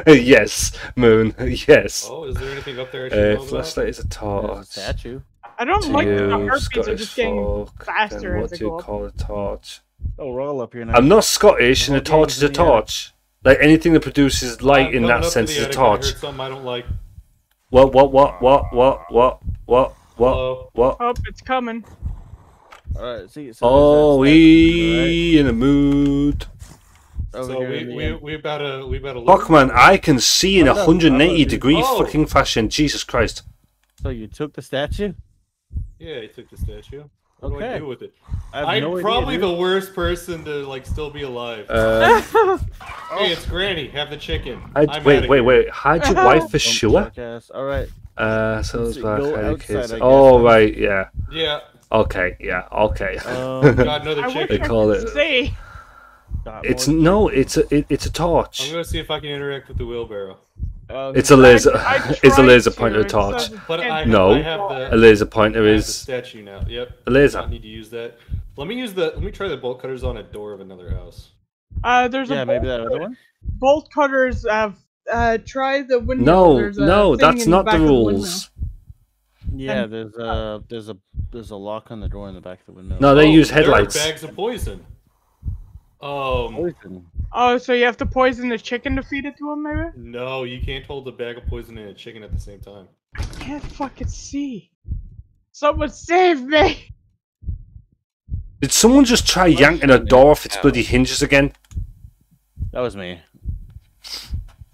yes, Moon. [LAUGHS] Yes. Oh, is there anything up there? I Uh, flashlight is a There's a torch. statue. I don't To like the you, heartbeats are just getting folk. faster then as what they do you go call a torch? Oh, we're all up here now. I'm not Scottish, and a torch is a in the attic. torch. Like anything that produces light in that sense is a torch. heard something I don't like. What? What? What? What? What? What? What? What? What? Oh, it's coming. Alright, see. So Oh, there's that statue, we in a mood. So we we end. we about to we about to. Fuck, man, I can see in oh, a I'm not- 180 I'm not- degree Oh. fucking fashion. Jesus Christ. So you took the statue? Yeah, he took the statue. What do I Okay. do with it? I I'm no probably dude. the worst person to like still be alive. Um, [LAUGHS] hey, it's Granny. Have the chicken. I, I'm wait, wait, wait. Hide your wife for sure. Alright. Uh, so it's back. go outside, kids. I guess, Oh, right, yeah. Yeah, Okay, yeah, okay. Um, [LAUGHS] got another chicken. They I call it- see. It's no, it's a, it, it's a I'm torch. gonna see if I can interact with the wheelbarrow. Um, It's a laser. I- I [LAUGHS] it's a laser pointer it torch. But I, No. I have the, A laser pointer I have the is statue now. Yep. a laser. I need to use that. Let me use the. Let me try the bolt cutters on a door of another house. Uh, there's Yeah, a maybe bolt, that other one? bolt cutters. Uh, uh, try the window. No, no, that's in the not back the rules. Yeah, And- there's a there's a there's a lock on the door in the back of the window. No, they Oh, use there are headlights. bags of poison. Um, Poison. Oh, so you have to poison the chicken to feed it to him, maybe? no, you can't hold a bag of poison and a chicken at the same time. I can't fucking see. Someone save me! Did someone just try yanking a door off its bloody hinges again? That was me.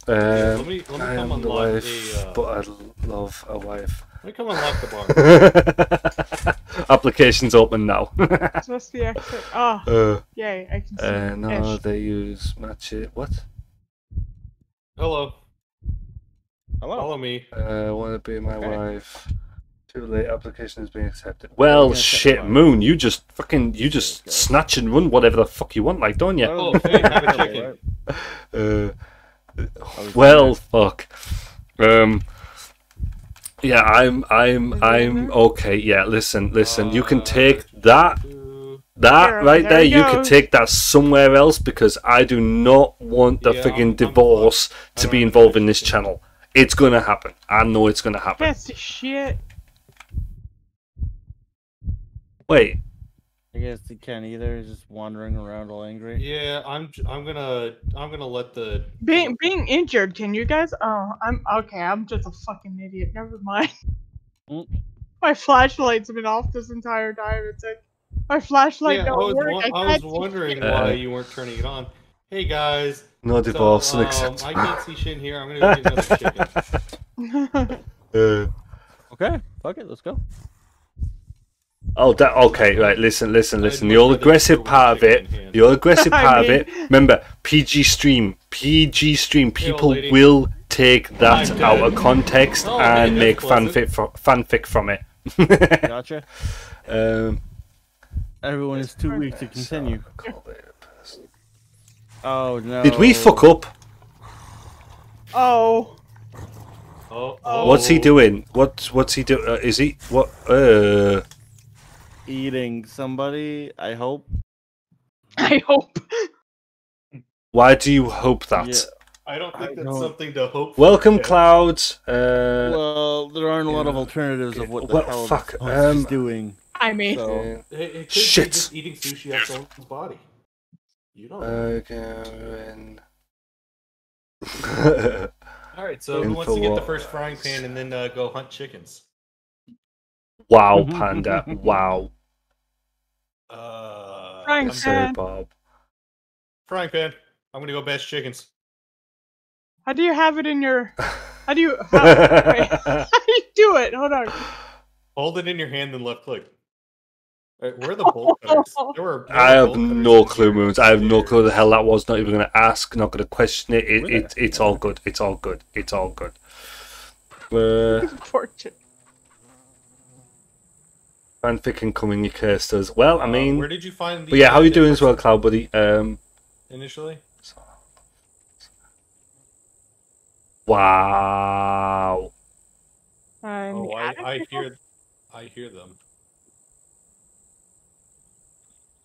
Um, let me let me I come am the wife, a. Uh, but I love a wife. Let me come unlock the barn. [LAUGHS] Applications open now. [LAUGHS] It's supposed to be exit. Oh, uh, yay, I can see. uh, no, Ish. they use match it. What? Hello, Hello. follow me. Uh, want to be my Okay. wife? Too late. Application is being accepted. Well, gonna shit, the. Moon. You just fucking you just go. snatch and run whatever the fuck you want, like, don't you? Oh, hey, have a [LAUGHS] chicken. Uh, Well, fuck. Um. Yeah, I'm, I'm, I'm okay. Yeah, listen, listen. You can take that, that Here, right there there. you You can take that somewhere else because I do not want the Yeah, friggin' I'm- I'm divorce to be involved in this channel. It's gonna happen. I know it's gonna happen. Can't shit. Wait, I guess he can't either. He's just wandering around all angry. Yeah, I'm. j- I'm gonna. I'm gonna let the. Being being injured, can you guys? Oh, I'm okay. I'm just a fucking idiot. Never mind. [LAUGHS] Mm. My flashlight's been off this entire time. It's like my flashlight Yeah, I don't was, work. won- I, I was wondering shit. Uh, why you weren't turning it on. Hey guys, no divorce so, um. I can't see shit in here. I'm gonna go get another [LAUGHS] chicken. [LAUGHS] Uh, Okay, fuck it, let's go. Oh, that okay. Right, listen, listen, listen. The all aggressive part of it, the all aggressive [LAUGHS] I part of it. Remember, PG stream, PG stream. People will take that out of context Oh, and man, make fanfic fro- fanfic from it. [LAUGHS] Gotcha. um, Everyone is too weak to continue. Oh no. did we fuck up? oh, Oh, Oh. What's he doing? What What's he doing? Uh, is he what? Uh, Eating somebody, I hope. [LAUGHS] I hope. why do you hope that? Yeah. I don't think I that's don't- something to hope. Welcome, Kev. clouds. Uh, Well, there aren't a lot of yeah. alternatives of what the Well, hell fuck, the fuck um, he's doing. I mean, So It, it could Shit. be just eating sushi out someone's body. You don't. know. uh, Garen. All right, so [LAUGHS] who wants to get the first frying pan and then uh, go hunt chickens? Wow, panda. [LAUGHS] Wow. Uh, Frying I'm pan. Sir Uh, Bob. frying pan. I'm gonna go bash chickens. how do you have it in your? [LAUGHS] How do you? How, wait, [LAUGHS] how do you do it? Hold on. Hold it in your hand and left click. Alright, where are the bolt cutters? There were, there I have cutters no clue, here. Moons. I have no clue who the hell that was. Not even going to ask. Not going to question it. It, it. It's all good. It's all good. It's all good. Uh, Fortune. Fanfic incoming, you cursed us. Well, I Uh, mean, where did you find the? but yeah, how uh, you doing as well, Cloud Buddy? Um, Initially. wow. Uh, in Oh, I, attic I hear, I hear them.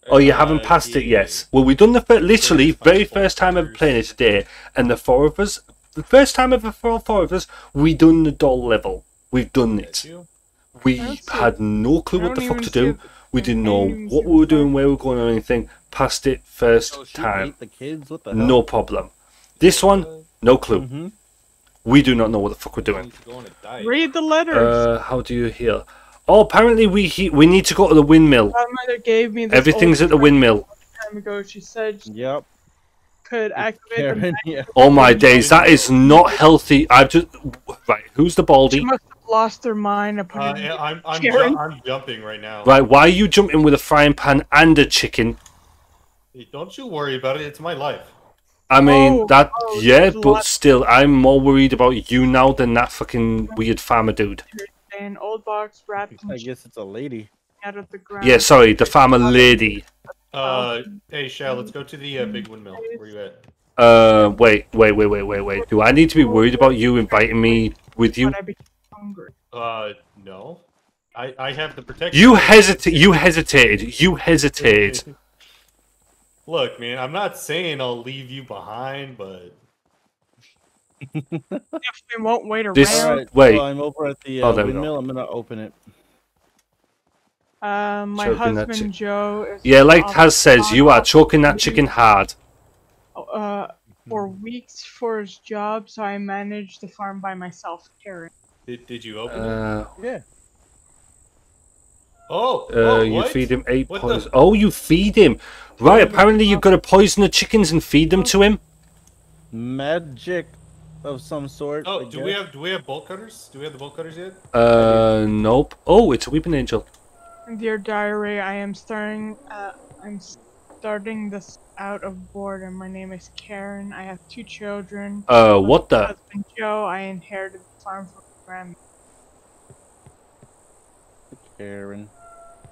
Oh, you haven't Uh, passed it yet. Well, we've done the fir- literally First very five first time ever playing it today, and the four of us, the first time ever for all four of us, we done the doll level. We've done Did it. You? We I don't see had no clue what the fuck to do. it. We didn't know what we were doing, where we were going, or anything. Passed it first Oh, time. the kids. What the hell? No problem. This one, no clue. hmm We do not know what the fuck we're doing. need to go on a diet. Read the letters. Uh, how do you heal? Oh, apparently we he- we need to go to the windmill. Grandmother gave me this Everything's at the windmill. time ago. She said Yep. Could activate the Karen, yeah. Oh my days, that is not healthy. I've just right. Who's the She baldy? must have lost her mind. Uh, yeah, I'm, I'm, ju- I'm jumping right now. Right, why are you jumping with a frying pan and a chicken? Don't you worry about it. It's my life. I mean, Oh, that oh, yeah, but still, I'm more worried about you now than that fucking weird farmer dude. an old box wrapped I guess it's a lady. out of the ground. Yeah, sorry, the farmer lady. Uh, hey, Shell, let's go to the uh, big windmill. Where you at? Uh, wait, wait, wait, wait, wait, wait. Do I need to be worried about you inviting me with you? I became hungry. Uh, no. I, I have the protection. You hesitate. You hesitated. You hesitated. [LAUGHS] Look, man, I'm not saying I'll leave you behind, but Definitely won't wait around. This- All right, wait. So I'm over at the Oh, uh, there we go. windmill. I'm gonna open it. Um, my Choking that husband Joe is. Yeah, like off- Taz says, you are choking that chicken hard. Uh, for weeks for his job, so I managed the farm by myself. Karen. did, did you open it? Uh, Yeah. Oh, uh, oh you feed him eight What the- Oh, you feed him. Right. Apparently, you've got to poison the chickens and feed them to him. Magic of some sort. Oh, do we have do we have bolt cutters? Do we have the bolt cutters yet? Uh, nope. Oh, it's a weeping angel. Dear diary, I am starting. Uh, I'm starting this out of boredom. My name is Karen. I have two children. Uh, what the? husband Joe. I inherited the farm from grandma. Karen.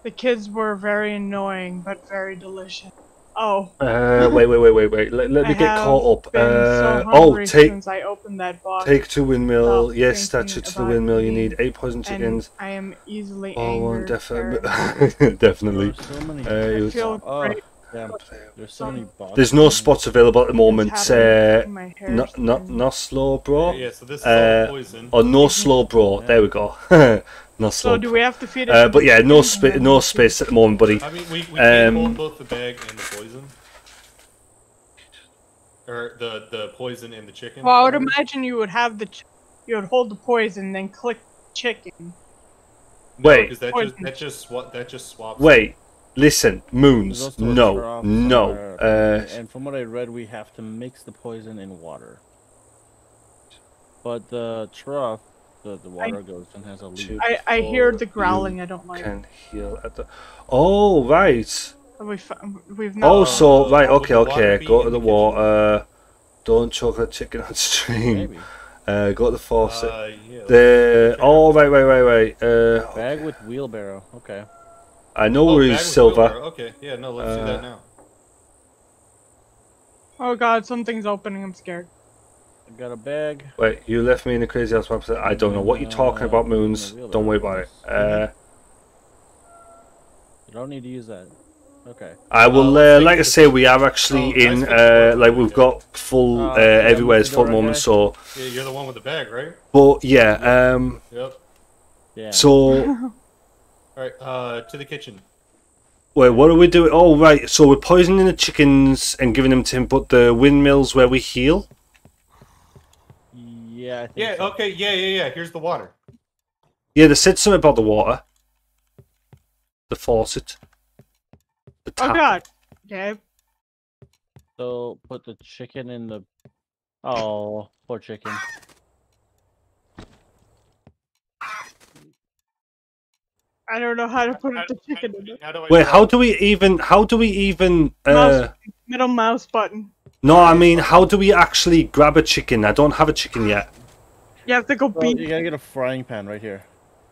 The kids were very annoying, but very delicious. Oh. Uh, wait, wait, wait, wait, wait. Let, let me I get have caught up. been Uh, so oh, take since I opened that box. take two windmill. Yes, thinking that's it. To the windmill, you need eight poison chickens. I am easily Oh, one angered. [LAUGHS] very- definitely, definitely. There's so many. Uh, it I was- feel oh, damn. There's so many. There's no spots available at the moment. It's Uh, happening. My no, no, no slow, bro. Yeah, so this is Uh, poison. Or no slow, bro. There we go. [LAUGHS] no So do we have to feed it? Uh, but yeah, no space, no space at the moment, buddy. I mean, we, we can Um, hold both the bag and the poison. Or the, the poison and the chicken. Well, I would imagine you would have the, ch- you would hold the poison, then click chicken. No, Wait. 'cause that just Poison. that just swa- that just swaps. Wait, listen, moons. No, no. Uh, and from what I read, we have to mix the poison in water. But the trough, the, the water goes and has a leak. I, I hear the growling. I don't like. can heal at the. Oh right. We f- we've not. Oh, so Uh, right. Okay, okay. Go to the the water. Don't choke a chicken [LAUGHS] on stream. Maybe. Uh, go to the faucet. Uh, yeah. the oh right, right, right, right. Uh, Bag with wheelbarrow. Okay. I know Oh, where bag silver. wheelbarrow. Okay, yeah, no, let's do Uh, that now. Oh God, something's opening. I'm scared. I got a bag. Wait, you left me in a crazy house. website. I don't know what you're talking Uh, about, moons. Don't worry about it. Uh, You don't need to use that. Okay. I will, let's uh, like I say, we are actually Oh, in, fix uh, like we've got full, Uh, uh, yeah, everywhere's Mr. full Dora moment. So, Yeah, you're the one with the bag, right? but yeah, um, Yep. Yeah. so [LAUGHS] All right, uh, to the kitchen. wait, what are we doing? Oh, right. So we're poisoning the chickens and giving them to him, but the windmills where we heal. Yeah. I think Yeah. so. Okay. Yeah. Yeah. Yeah. Here's the water. Yeah, they said something about the water, the faucet, the Oh. God. Okay. So put the chicken in the. Oh, poor chicken. I don't know how to put the chicken in it. How do I Wait, how do we even? How do we even? Uh, Mouse, middle mouse button. No, I mean, how do we actually grab a chicken? I don't have a chicken yet. You have to go Well, beat. you gotta get a frying pan right here.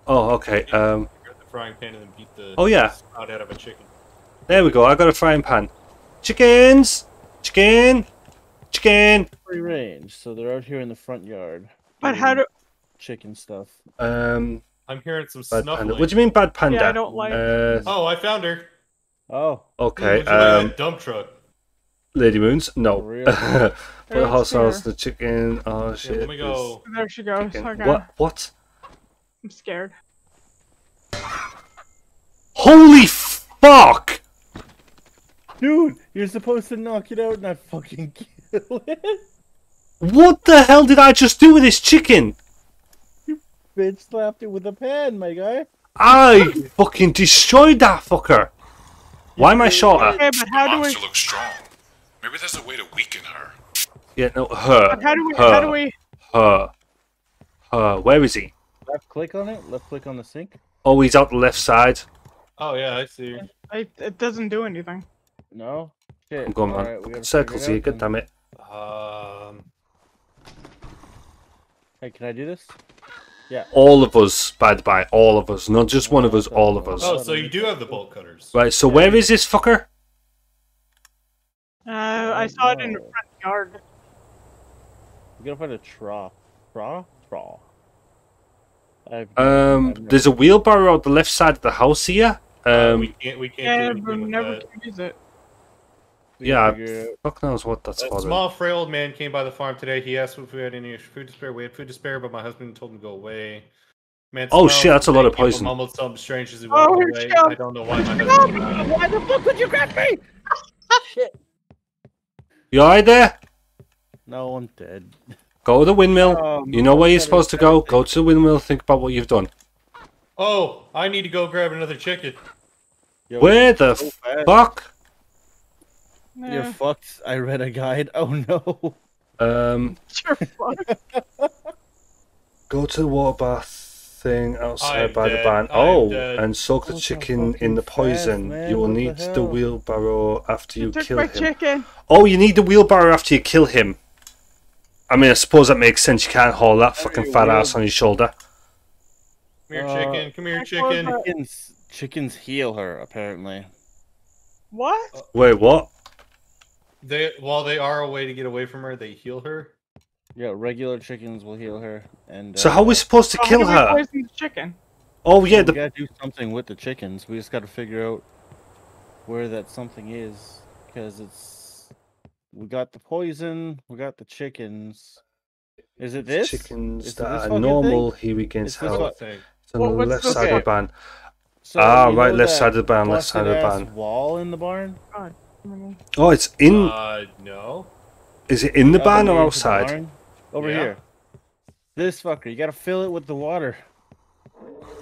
Oh, okay. Um, Grab the frying pan and then beat the Oh, yeah. out out of a chicken. there we go. I got a frying pan. Chickens, chicken, chicken. Free range, so they're out here in the front yard. But how do? chicken stuff? Um, I'm hearing some bad snuffling. panda. What do you mean bad panda? Yeah, I don't like. Uh, Oh, I found her. Oh, okay. Would like Um, dump truck. Lady Moons. No. Real- For the It's hot sauce, here. the chicken. Oh Yeah, shit. let me go. There she goes. chicken. Okay. What? What? I'm scared. Holy fuck! dude, you're supposed to knock it out, not fucking [LAUGHS] kill it. What the hell did I just do with this chicken? You bitch slapped it with a pan, my guy. I fucking destroyed that fucker. Why am I shorter? Okay, but how do we? monster looks strong. Maybe there's a way to weaken her. Yeah, no, her. How do we? her, How do we? Her. Her. Where is he? Left click on it. Left click on the sink. Oh, he's out the left side. Oh yeah, I see. I, it doesn't do anything. No. Shit. I'm going, man. Alright, we gotta Circles figure here, it god damn it. Um, Hey, can I do this? Yeah. All of us, by the by, all of us. Not just one of us, all of us. oh, so you do have the bolt cutters. Right, so where is this fucker? Uh, I saw it in the front yard. We gotta find a trough. Trough? Trough. I've, Um, I've there's a wheelbarrow out the left side of the house here. Uh, Um, we can't. We can't Yeah, do but never that. can use it. yeah, figure fuck knows what that's A for. then. small, frail old man came by the farm today. He asked if we had any food to spare. We had food to spare, but my husband told him to go away. Man Oh, shit, that's a lot of poison. Mumbled something strange as he Oh, walked here away. she. I don't know why my husband. Why the fuck would you grab me? Shit. You alright there? No, I'm dead. Go to the windmill. Oh, you know where you're supposed to go. Go to the windmill. Think about what you've done. Oh, I need to go grab another chicken. Yo, Where the so fast. fuck? You're fucked. I read a guide. [LAUGHS] Oh no. Um, [LAUGHS] you're fucked. go to the water bath thing outside I'm by the dead. barn. I'm Oh, dead. and soak the chicken fucking in the poison. man, you will what the need the, hell? wheelbarrow after you You took kill my him. chicken. Oh, you need the wheelbarrow after you kill him. I mean, I suppose that makes sense. You can't haul that fucking fat ass on your shoulder. Come here, Uh, chicken. Come here, chicken. close Chickens, chickens heal her apparently. What? Wait, what? they while they are a way to get away from her, they heal her. Yeah, regular chickens will heal her. And So uh, how are we supposed to Oh, kill her? poison the chicken? Oh yeah, we the gotta do something with the chickens. We just gotta figure out where that something is because it's we got the poison, we got the chickens. Is it this? chickens Is it that this are normal thing? here against It's this hell. one. Whole thing. It's on What- the left this side of the barn. So, Ah, right, left side of the barn, left side of the barn. Wall in the barn. Oh, it's in. Uh, no. is it in the All barn or into the outside? Barn. Over Yeah. here. This fucker, you gotta fill it with the water,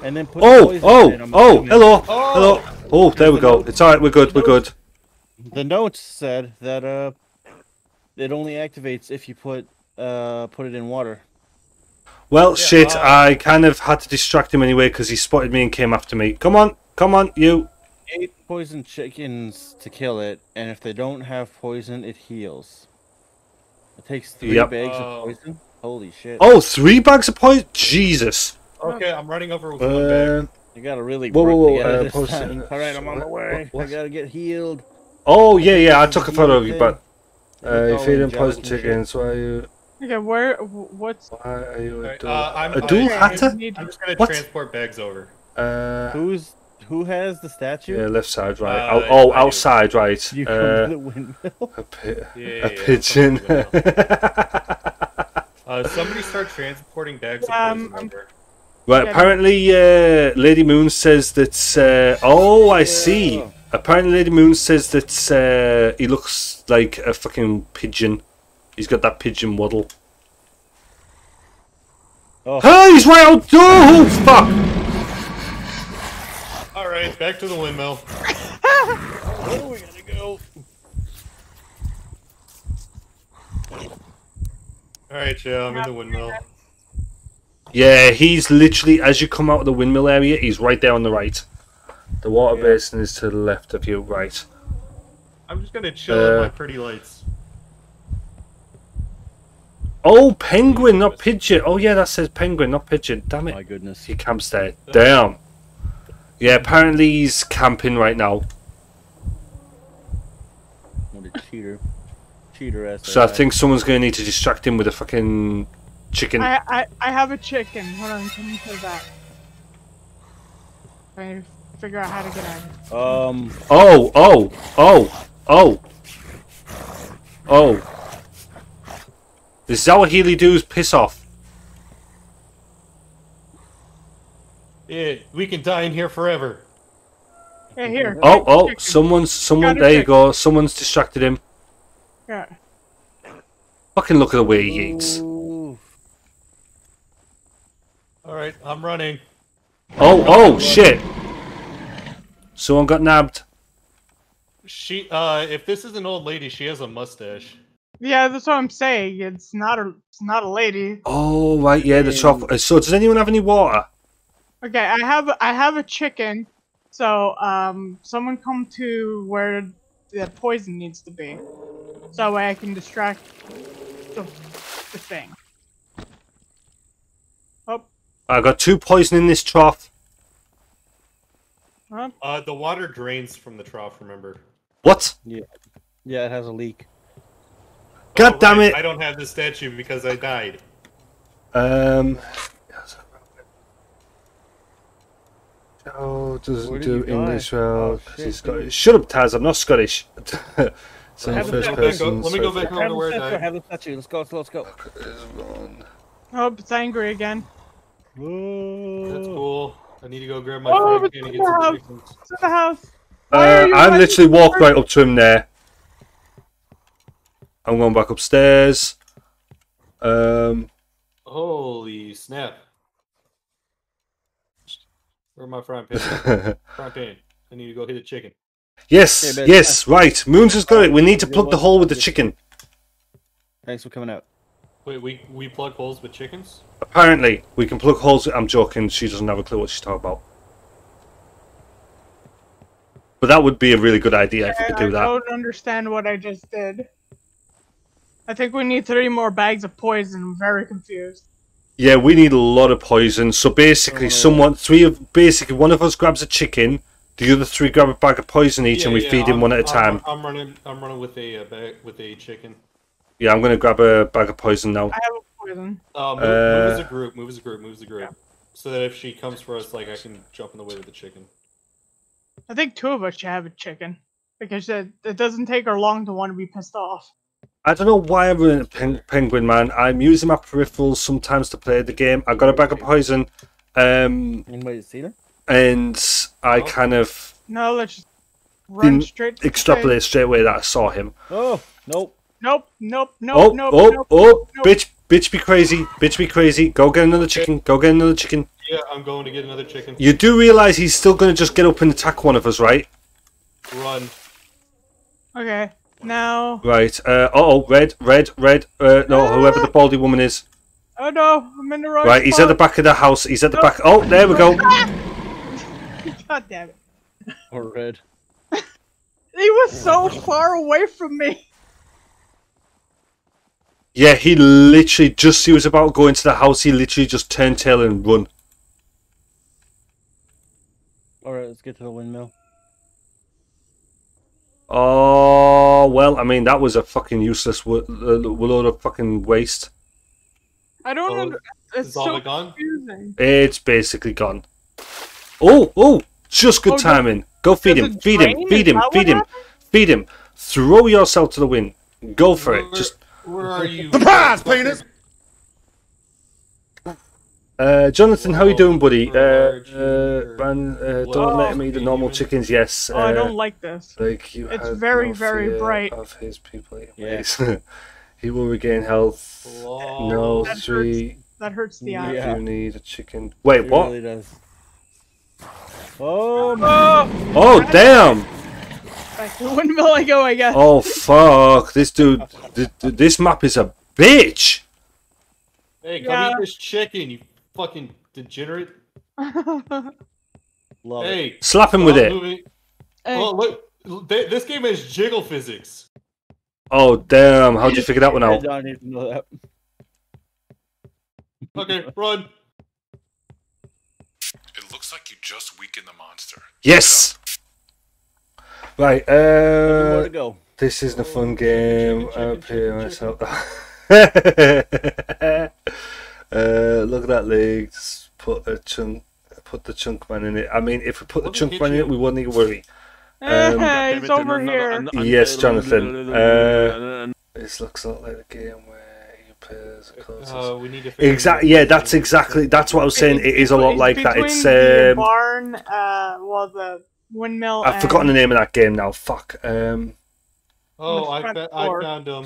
and then put. the Oh, poison oh, in, I'm oh, hello, Oh! hello. Oh, there we go. note. It's all right. We're good. We're good. The notes said that uh, it only activates if you put uh put it in water. Well, shit. uh, I kind of had to distract him anyway because he spotted me and came after me. Come on, come on, you. Eight poison chickens to kill it, and if they don't have poison, it heals. It takes three Yep. bags Oh. of poison. Holy shit! Oh, three bags of poison. Jesus. Okay, I'm running over with one bag. Uh, You gotta really Whoa, work whoa, whoa, uh, this poison- time. All right, I'm on my way. what- I gotta get healed. oh yeah, yeah. I took a photo of you, but uh, look you're all feeding poison and shit. chickens. Why are you? Okay, where? wh- What's? Why are you a Alright, dual? uh, I'm- a dual I- hatter? Need- I'm just gonna What? transport bags over. Uh, Who's who has the statue? yeah, left side, right. Uh, oh, oh, outside, right. You come to Uh, the windmill. [LAUGHS] a, pi- Yeah, a yeah, yeah, pigeon. [LAUGHS] Uh, somebody start transporting bags Um, of poison Right, apparently, uh, Lady Moon says that. Uh, oh, I see. Apparently, Lady Moon says that uh, he looks like a fucking pigeon. He's got that pigeon waddle. Oh. Hey, he's right out! Oh, fuck! All right, back to the windmill. Where we gotta go? All right, Joe, I'm in the windmill. Yeah, he's literally, as you come out of the windmill area, he's right there on the right. The water Yeah. basin is to the left of you, right. I'm just gonna chill in Uh, my pretty lights. Oh, penguin, not pigeon. Oh, yeah, that says penguin, not pigeon. Damn it. My goodness. He camps there. Damn. Yeah, apparently he's camping right now. What a cheater. Cheater ass. So I guy. think someone's going to need to distract him with a fucking chicken. I, I I have a chicken. Hold on, can you to that. I figure out how to get out of. Um, Oh, oh, oh, oh, oh. This is how Healy do's piss off. Yeah, we can die in here forever. Yeah, here. Oh, oh, chicken. someone's, someone, there you go. Someone's distracted him. Yeah. Fucking look at the way he eats. ooh, All right, I'm running. Oh, oh, shit. Someone got nabbed. She, uh, if this is an old lady, she has a mustache. Yeah, that's what I'm saying. It's not a it's not a lady. Oh, right, yeah, the top. So, does anyone have any water? Okay, I have I have a chicken. So um, someone come to where the poison needs to be, so that way I can distract the the thing. Oh, I got two poison in this trough. huh? Uh, the water drains from the trough. Remember? What? yeah, Yeah, it has a leak. God Oh, damn right, it! I don't have the statue because I died. Um. Oh, doesn't do you die? English well. Oh, 'cause shit, he's Scottish. dude. Shut up, Taz. I'm not Scottish. so Have a first go- person. let me go back over to where I. Have the statue. Let's go. Let's go. Oh, it's angry again. That's cool. I need to go grab my Oh, frying but pan and the get some house. It's in the house. Uh, I've letting literally me walked right up to him there. I'm going back upstairs. Um. Holy snap! Where my frying [LAUGHS] pan? frying pan. I need to go hit a chicken. yes, Yeah, but- yes, right. Moons has got it. We need to plug the hole with the chicken. Thanks for coming out. Wait, we we plug holes with chickens? Apparently, we can plug holes. I'm joking. She doesn't have a clue what she's talking about. But that would be a really good idea if we could I do that. I don't understand what I just did. I think we need three more bags of poison. I'm very confused. Yeah, we need a lot of poison. So basically, Oh. someone, three of, basically, one of us grabs a chicken, The other three grab a bag of poison each, and we yeah, feed him I'm- one at a I'm- time. I'm, running. I'm running with a uh, bag with a chicken. Yeah, I'm gonna grab a bag of poison now. I have a poison. Uh, move, Uh, move as a group. Move as a group. Move as a group. So that if she comes for us, like I can jump in the way with the chicken. I think two of us should have a chicken because it, it doesn't take her long to want to be pissed off. I don't know why I'm running a pen- penguin, man. I'm using my peripherals sometimes to play the game. I got a bag of poison, um, Anybody see her? and I Oh. kind of No, let's just run straight. to the extrapolate straight away that I saw him. Oh, nope. Nope, nope, nope, Oh, nope, oh, nope, oh, nope, nope. bitch, bitch, be crazy, bitch, be crazy. Go get another chicken. Go get another chicken. Yeah, I'm going to get another chicken. You do realize he's still going to just get up and attack one of us, right? Run. Okay, now. Right. Uh oh, red, red, red. Uh, no, whoever the baldy woman is. Oh no, I'm in the wrong Right, he's at the back of the house. He's at the back. Oh, there we go. [LAUGHS] God damn it. Or red. He was so far away from me. Yeah, he literally just he was about going to go into the house. He literally just turned tail and run. Alright, let's get to the windmill. Oh well, I mean that was a fucking useless wo- uh, load of fucking waste. I don't Oh, know. It's all so it gone? confusing. It's basically gone. Oh, oh, just good Oh, does- timing. Go feed him, it feed him, feed him, that what feed him, feed him. Throw yourself to the wind. Go for it. Just Where are you? Surprise, penis! Uh, Jonathan, how you doing, buddy? Uh, uh, or- man, uh, don't let him eat the normal chickens. Yes. Oh, I uh, don't like this. Like you It's had very, no very fear bright. Of his people, eating Yeah. [LAUGHS] he will regain health. No That hurts. three. That hurts the eye. Yeah. You need a chicken. Wait, It what? really does. Oh, my. Oh, Oh damn! [LAUGHS] back to the windmill I go, I guess. Oh fuck! This dude, th- th- this map is a bitch. Hey, come Yeah. eat this chicken, you fucking degenerate. [LAUGHS] Love it. Hey, Slap him with it. moving. Hey, Oh, look. th- This game has jiggle physics. Oh damn! How'd you figure that one I out? don't need to know that. Okay, run. It looks like you just weakened the monster. Yes. Right. Where Uh, to go? this is the fun game. chicken, I chicken, pay chicken, myself. [LAUGHS] uh, look at that leg. Just put a chunk. Put the chunk man in it. I mean, if we put the What did chunk hit man in it, we wouldn't need to worry. [LAUGHS] hey, um, he's over here. Yes, Jonathan. Uh, This looks a lot like a game where you play as a closest. Uh, we need to Exactly. Yeah, that's exactly. That's what I was saying. It is a lot It's like that. between It's. the Um, barn, uh, well, the windmill. I've forgotten the name of that game now. Fuck. Um. Oh, I, front fa- I found him.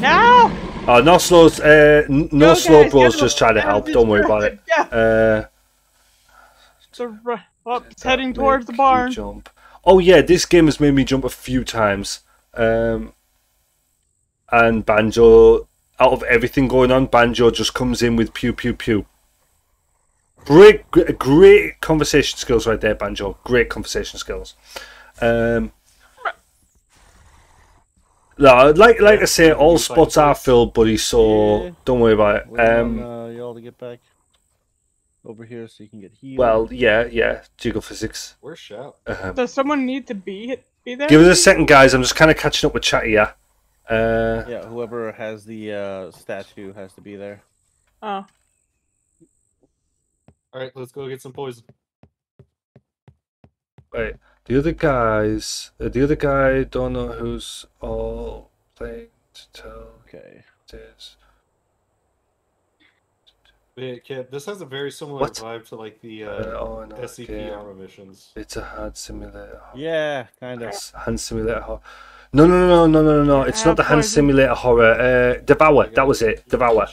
No! Oh, no slow. Uh, no Go, slow guys, bros. Just him. try to help. Don't worry [LAUGHS] about it. Yeah, Uh. the ru- well, it's heading towards the barn. Jump. Oh yeah, this game has made me jump a few times. Um. And Banjo, out of everything going on, Banjo just comes in with pew pew pew. Great, great, great conversation skills right there, Banjo. Great conversation skills. Um. No, like like I say, all spots are filled, buddy. So Yeah. don't worry about it. Waiting Um. on, uh, y'all to get back over here so you can get healed. Well, yeah, yeah. Jiggle physics. Where's Shout? Um, Does someone need to be be there? Give us a second, guys. I'm just kind of catching up with chat here. Uh, yeah, whoever has the uh, statue has to be there. Oh, Alright, let's go get some poison. wait. The other guys, uh, the other guy, don't know who's all playing to tell Okay. this. Yeah, kid, this has a very similar What? vibe to like the Uh, uh, oh, no, SCP game. armor missions. It's a hand simulator. Yeah, kind of. Hand simulator horror. No, no, no, no, no, no, no. It's Uh, not the hand simulator horror. Uh, Devour. That was it. Devour.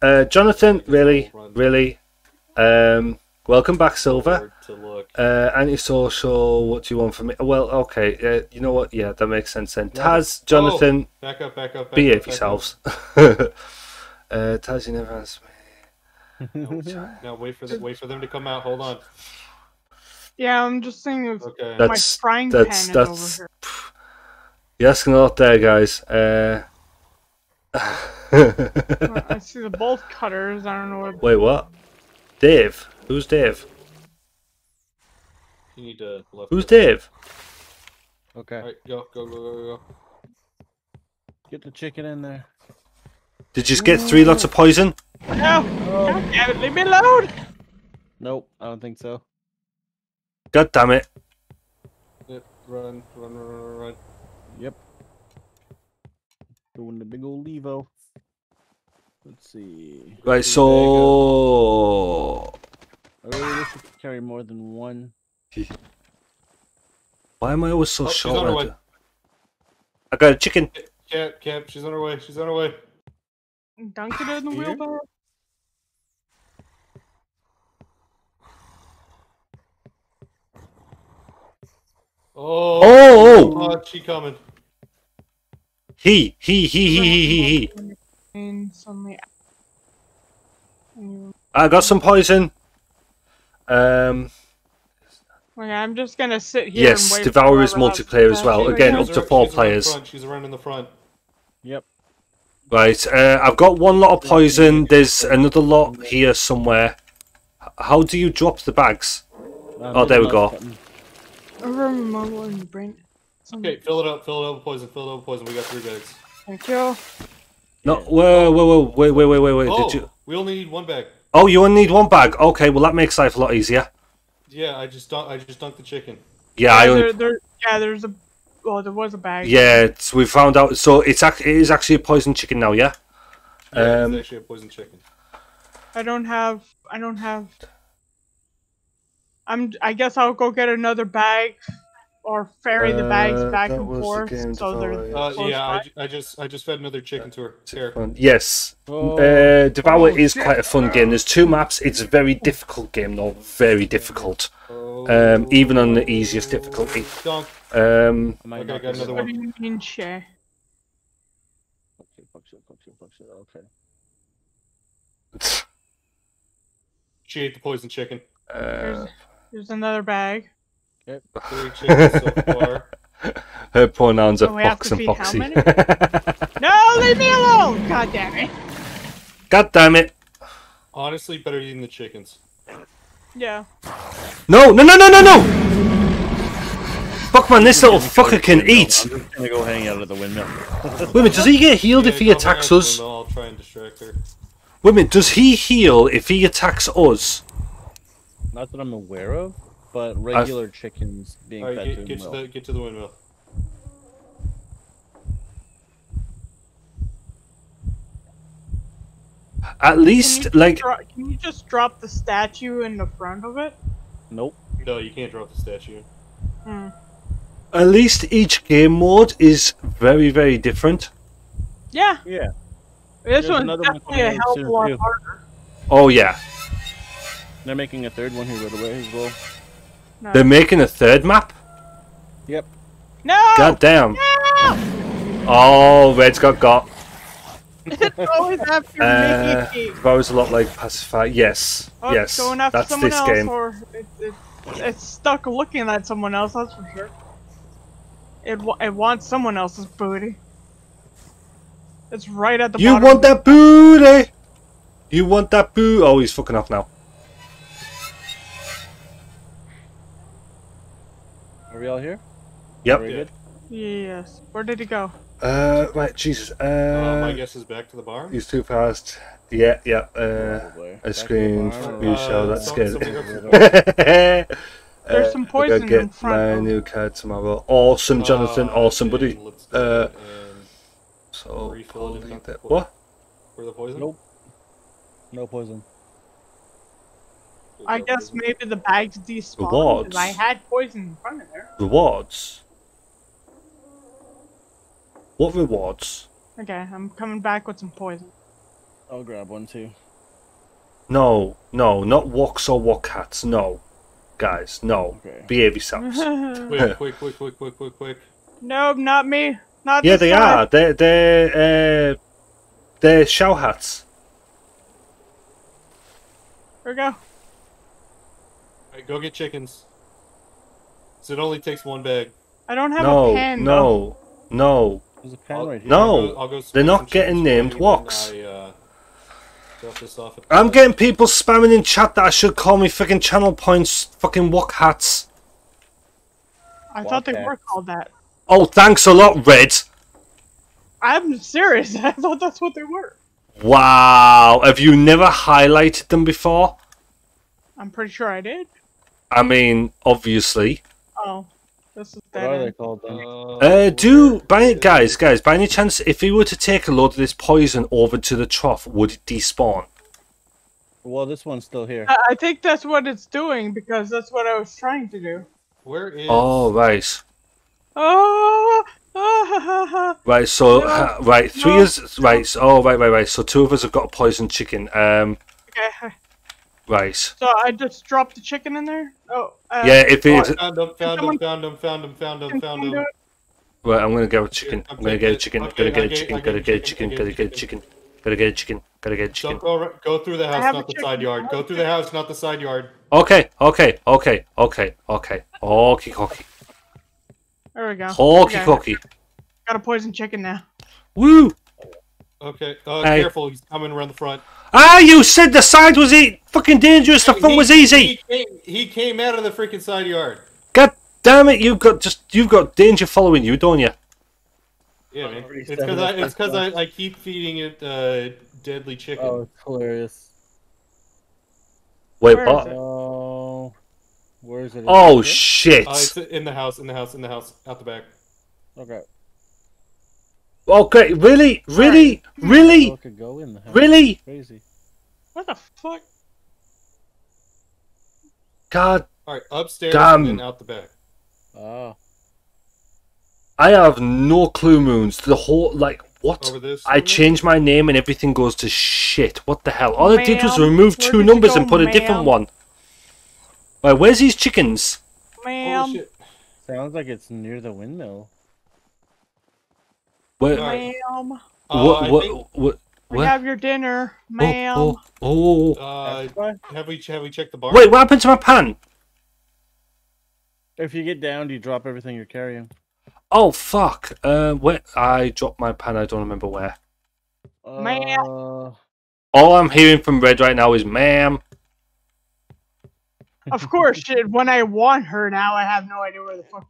Uh, Jonathan, really, really. Um, welcome back, Silver. Forward To look. Uh, antisocial. What do you want from me? Well, okay. Uh, you know what? Yeah, that makes sense then. Taz, Jonathan, Back up, back up, back behave up, back yourselves. [LAUGHS] uh, Taz, you never asked me. [LAUGHS] Up. Now wait for them. Wait for them to come out. Hold on. yeah. I'm just saying if Okay. my That's frying that's pan that's. is over You're asking a lot there, guys. Uh. [LAUGHS] I see the bolt cutters. I don't know what. wait, what? Dave? Who's Dave? You need to left. Who's. Dave? Okay. All right, go, go, go, go, go. Get the chicken in there. Did you just get three lots of poison? No! God damn it, leave me alone! Nope, I don't think so. God damn it. Yep, run, run, run, run, run. Yep. Doing the big old Levo. Let's see. Right, so. I really wish we could carry more than one. Why am I always so Oh, she's on her short? way. I got a chicken. Cap, Cap, she's on her way. She's on her way. Dunk it in the wheelbarrow. Oh, Oh, oh. oh, she coming. He, he, he, he, he, he, he. And suddenly. I got some poison. Um, Okay, I'm just gonna sit here. yes, and wait Devour is multiplayer as well. Again, up to four she's players. front, She's right in the front. Yep. Right, uh, I've got one lot of poison. There's another lot here somewhere. How do you drop the bags? Uh, Oh, there we go. button. Over my mobile brain. Okay, fill it up, fill it up with poison, fill it up with poison. We got three bags. Thank you. No, whoa, whoa, whoa, wait, wait, wait, wait, wait. Oh, Did you? we only need one bag. Oh, you only need one bag. Okay, well that makes life a lot easier. Yeah, I just dunk, I just dunked the chicken. Yeah, I only. there, there, yeah, there's a. Well, there was a bag. Yeah, it's, we found out. So it's ac- it is actually a poison chicken now. Yeah. Yeah, Um, it's actually a poison chicken. I don't have. I don't have. I'm. I guess I'll go get another bag, or ferry the bags Uh, back and was the forth. game So they're. Devour, Uh, close yeah, I, by. ju- I just I just fed another chicken to her. Here. Yes. Oh, Uh, Devour Oh, is shit. quite a fun game. There's two maps. It's a very difficult game, though. Very difficult. Oh, Um, even on the easiest difficulty. Dunk. Um, I might Okay, knock got this another What out. do you mean, share? Fuck shit, fuck shit, fuck shit, fuck shit. Okay. [LAUGHS] She ate the poison chicken. uh, There's another bag. Three chickens so far. [LAUGHS] her pronouns are we have Fox and Foxy. [LAUGHS] No, leave me alone! God damn it. God damn it! Honestly, better eating the chickens. Yeah. No, no, no, no, no, no! Fuck man, this little fucker can eat. I'm just gonna go hang out at the windmill. [LAUGHS] Wait a minute, does he get healed if he Yeah, go hang attacks us? the window, I'll try and distract her. Wait a minute, does he heal if he attacks us? Not that I'm aware of, but regular chickens being Alright, fed get, to get to the get to the windmill. At least, you, like, can you just drop the statue in the front of it? Nope. No, you can't drop the statue. Hmm. at least each game mode is very, very different. Yeah, Yeah. this There's one's another one definitely a hell of a lot harder. Oh yeah, They're making a third one here right away as well. No. they're making a third map. Yep. No! God damn! No! Oh, Red's got got. It's always after Uh, Mickey. that was a lot like Pacify. Yes, Oh, yes, going after that's someone this else, game. or it, it, it's stuck looking at someone else. That's for sure. It it wants someone else's booty. It's right at the You bottom. want that booty? You want that boo? Oh, he's fucking off now. We all here? Yep. Very Yeah. good. Yes. Where did he go? Uh, right, Jesus. Uh, my Uh, guess is back to the bar. he's too fast. Yeah, yeah. Uh, Probably. I Back to the screamed. barn. You Uh, show that's some- good. [LAUGHS] There's some Uh, I gotta in get front my of- new card tomorrow. Awesome, Jonathan. Uh, awesome, buddy. Uh, So, refill I'll it and that- What? for the poison. Nope. No poison. I guess maybe the bags despawned. Rewards. 'cause I had poison in front of there. Rewards? What rewards? Okay, I'm coming back with some poison. I'll grab one too. No, no, not walks or walk hats. No. Guys, no. Okay. Behave [LAUGHS] yourselves. Quick, [LAUGHS] quick, quick, quick, quick, quick, quick. nope, not me. Not Yeah, they time. are. They're they're uh, they're show hats. Here we go. Alright, go get chickens. So it only takes one bag. I don't have No, a pen. though. no, no. There's a pen I'll- right here. No. I'll go- I'll go they're not getting named for you when woks. I, uh, off I'm getting people spamming in chat that I should call me fucking channel points fucking walk hats. I thought they were called that. Oh, thanks a lot, Red. I'm serious. [LAUGHS] I thought that's what they were. Wow. Have you never highlighted them before? I'm pretty sure I did. I mean, obviously. Oh, this is What are they called then? Uh, do by guys, guys, by any chance, if we were to take a load of this poison over to the trough, would it despawn? Well, this one's still here. I I think that's what it's doing because that's what I was trying to do. Where is? Oh, right, Oh, ha, ha, ha. right. So, No, ha- right, three no, is right. So, oh, right, right, right. So, two of us have got a poison chicken. Um, Okay, right. so I just dropped the chicken in there. Oh, uh, Yeah, if Oh, found him, found him, found him, found him, found him, found him. it? right, I'm gonna get a chicken. I'm I'm gonna get a chicken. Gotta get I a get- chicken. Gotta get get a chicken, chicken. Gotta get get a chicken. chicken. Gotta get a chicken. Gotta get a Don't chicken. go, go through the house, not the side yard. Go through the house, not the side yard. Okay, okay, okay, okay, okay. Okie cocky. There we go. Okie Okay, cocky. Got a poison chicken now. Woo! Okay, uh, Hey. careful, he's coming around the front. Ah, you said the side was e- fucking dangerous. The front He- was easy. He came, he came out of the freaking side yard. God damn it! You've got just you've got danger following you, don't you? Yeah, man. It's because I, seven, it's 'cause that's I, I keep feeding it uh, deadly chicken. Oh, it's hilarious. Wait, Where is what? it? Oh, where is it? Oh shit! Uh, it's in the house, in the house, in the house, out the back. Okay. Okay, really, really, Oh, really, it could go in the house. really? Crazy. What the fuck? God, All right, upstairs Damn. and out the back. Oh. I have no clue, Moons. The whole like what? Over this. I over changed my name and everything goes to shit. What the hell? All I did was remove two numbers go, and put a different one. Right, where's these chickens? Ma'am, Holy shit. Sounds like it's near the windmill. Where? Alright. ma'am, Uh, what? I What? think, What? we have your dinner, ma'am. Oh, oh, oh. uh, have we have we checked the bar? Wait, what happened to my pan? If you get down, do you drop everything you're carrying. Oh fuck! Uh, where I dropped my pan. I don't remember where. Ma'am. Uh, All I'm hearing from Red right now is "ma'am." Of course. When I want her now, I have no idea where the fuck.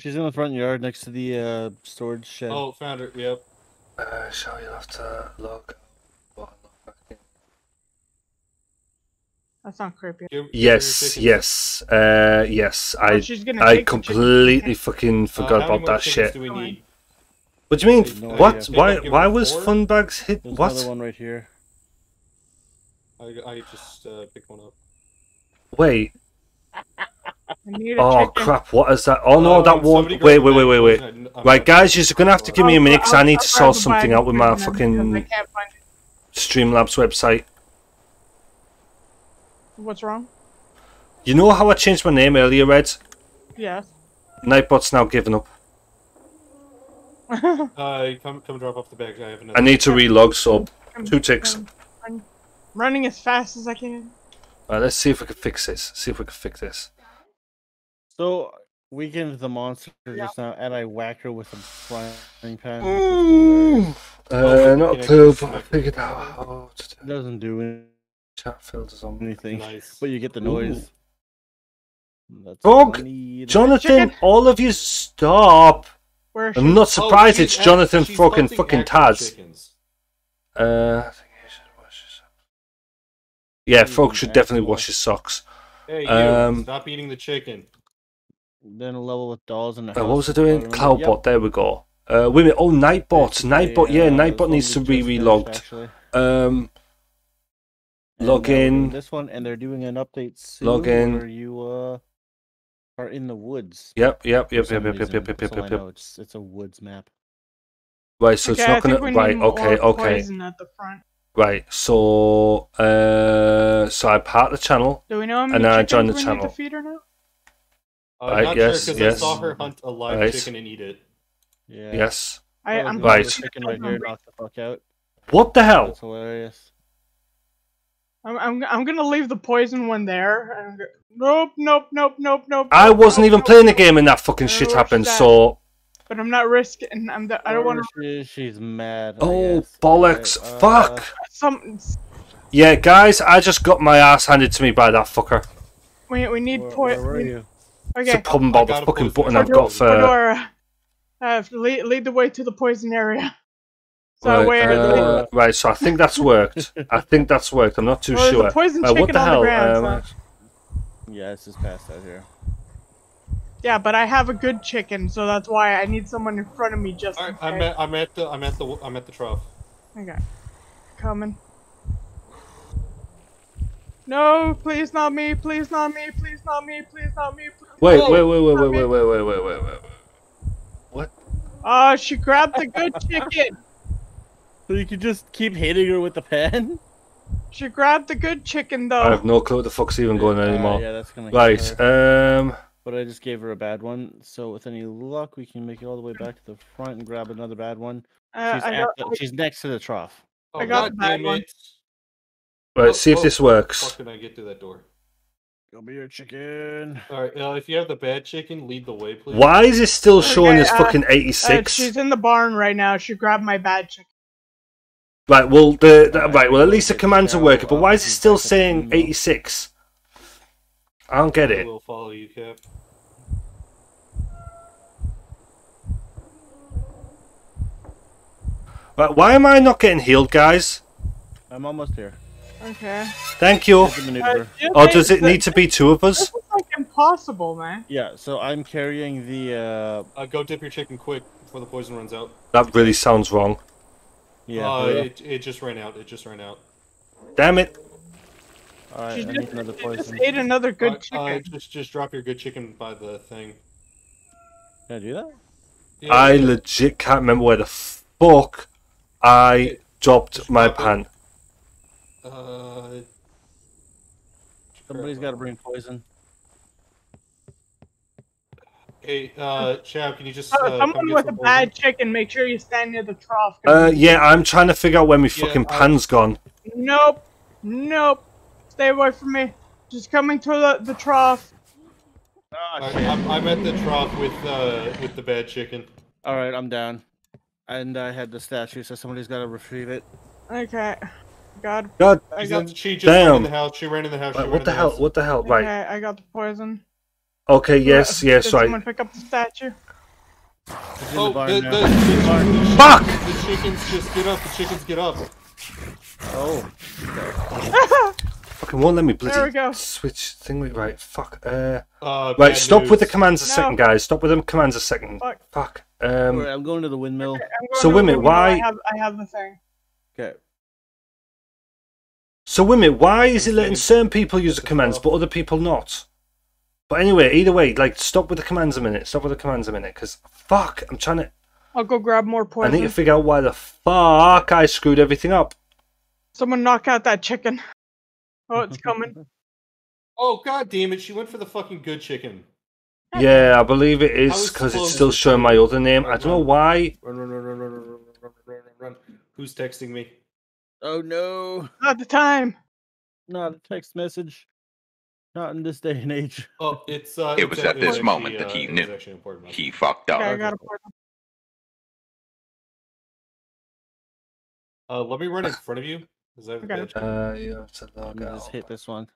She's in the front yard next to the uh, storage shed. Oh, found her. Yep. Uh, shall you have to log? That's not creepy. Give- give Yes, yes, uh, yes. Oh, I she's I take the chicken. completely fucking Uh, forgot how many about that shit. Do we need? What do you mean? No what? idea. Why? Why was four? Funbags hit? There's What? another one right here. I, I just uh, picked one up. Wait. I need a Oh chicken. crap! What is that? Oh no, Uh, that when one. Wait, wait, wait, wait, wait. I'm Right, guys, you're gonna have to give me a I'll- minute 'cause I'll- need I'll to grab sort something out with my chicken then, because I fucking can't find it. Streamlabs website. What's wrong? You know how I changed my name earlier, Red? Yes. Nightbot's now given up. [LAUGHS] Uh, come come drop off the bag. I have another. I need to relog, so I'm- two ticks. I'm- I'm running as fast as I can. Right, let's see if we can fix this. See if we can fix this. So we get into the monster just now, and I whack her with a frying pan. Mm. Oh, Uh, not a yeah, clue, but I figured out how to do It doesn't do chat filters on. anything, Nice. but you get the noise. That's Dog, what I need. Jonathan, Chicken. all of you stop. Where is? I'm not Oh, surprised she's it's Jonathan she's fucking fucking actual Taz. chickens. Uh, I think he should wash his Yeah, He's folks should definitely wash his socks. Hey, you! Um, stop eating the chicken. Then a level with dolls in the Uh, what was I doing? Yep. Cloudbot, there we go. Uh, wait a minute. Oh, Nightbot. Basically, Nightbot, yeah, uh, Nightbot needs to be we just finished, relogged. Um, And Log now we're doing in. This one, and they're doing an update soon Log in. where you uh are in the woods. yep, yep, for yep, yep, yep, yep, yep, yep, yep, yep, It's it's a woods map. Right, so it's Okay, I not gonna. Right, okay, okay. at the front. Right, so uh, so I part the channel. Do we know how And many then I chickens join the we need channel. To feed her now? Uh, Right, not yes, sure because yes. I saw her hunt a live Right. chicken and eat it. Yeah. Yes. I, I'm Right. another Chicken right here, knock the fuck out. What the hell? That's hilarious. I'm, I'm, I'm gonna leave the poison one there. I'm nope, nope, nope, nope, nope. I wasn't nope, even nope, playing the game and that fucking shit happened. she's at. So But I'm not risking. I'm the, I don't want to. She, she's mad. Oh guess. bollocks! Alright, uh, Fuck. Some. Yeah, guys, I just got my ass handed to me by that fucker. We, we need Where, where were poison. you? It's a problem about the fucking button I've got for. Fedora, uh, lead, lead the way to the poison area. So wait, Right, uh, right, so I think that's worked. I think that's worked. I'm not too Well, there's a sure. poison Uh, what chicken the on the hell? ground, Um, so- Yeah, it's just past out here. yeah, but I have a good chicken, so that's why I need someone in front of me just. All in right, I'm at I'm at the I'm at the I'm at the trough. Okay. Coming. No, please not me, please not me, please not me, please not me. Please. Wait, Oh, wait, wait, wait, wait, wait, wait, wait, wait, wait, wait. What? Oh, she grabbed the good [LAUGHS] chicken. So you could just keep hitting her with the pen? She grabbed the good chicken though. I have no clue what the fuck's even going on Uh, anymore. yeah, that's gonna Right, um, But I just gave her a bad one, so with any luck, we can make it all the way back to the front and grab another bad one. Uh, She's, got, the, she's next to the trough. Oh, I got God the bad one. right, Oh, see if oh, this How can I get through that door? Go be your chicken. All right, uh, if you have the bad chicken, lead the way, please. Why is it still showing Okay, as uh, fucking uh, 86? she's in the barn right now. She grabbed my bad chicken. Right, well, the, the right, well, at least the get commands are working, but why is it still saying 86? I don't get I it. will follow you, Cap. Right, why am I not getting healed, guys? I'm almost here. Okay. Thank you. Hit Uh, maneuver. just Or does it need to be two of us? This us? is like impossible, man. Yeah, so I'm carrying the uh Uh, go dip your chicken quick before the poison runs out. That really sounds wrong. yeah. Uh, it, it just ran out. It just ran out. Damn it. Alright, I just, need another she just ate another good Uh, chicken. uh, just just drop your good chicken by the thing. Can I do that? Yeah, I yeah. legit can't remember where the fuck I dropped my drop it. Pan. Uh, Somebody's gotta bring poison. Hey, uh, Chab, can you just Uh, uh, come someone get with a bad poison? chicken, make sure you stand near the trough. Uh, yeah, I'm trying to figure out where my Yeah, fucking I- pan's gone. Nope. Nope. Stay away from me. Just coming to the, the trough. Alright. I'm, I'm at the trough with uh with the bad chicken. Alright, I'm down. And I had the statue, so somebody's gotta retrieve it. Okay. God. God, I She's got, in- she just ran in Damn. the house. She ran in the house. She right, what in the hell? house. What the hell? okay, Right. I got the poison. Okay, yes, yes, did right. someone pick up the statue? Oh, the barn the, the, the barn. the, Fuck! The chickens just get up. The chickens get up. Oh. [LAUGHS] Fucking won't let me bloody There we go. switch thing. with- Right, fuck. Uh, Uh, right, bad stop with the commands a No. second, guys. Stop with them commands a second. Fuck. Fuck. Alright, Um, I'm going to the windmill. I'm So to wait a minute, window. I why- have, I have the thing. Okay. So women, why is it letting certain people use the commands but other people not? But anyway, either way, like stop with the commands a minute. Stop with the commands a minute, because fuck, I'm trying to. I'll go grab more points. I need to figure out why the fuck I screwed everything up. Someone knock out that chicken. Oh, it's coming. Oh god damn it! She went for the fucking good chicken. Yeah, I believe it I is was because it's still showing my other name. I don't know why. Run, run, run, run, run, run, run, run, run, run, run. Who's texting me? Oh no. Not the time. Not a text message. Not in this day and age. Oh, it's uh. It was at this actually, moment that uh, he it's knew. actually important message. He fucked up. Okay, I got a poison. Uh, let me run in front of you. Is that Okay. Uh, you have to I'm log gonna just hit this one.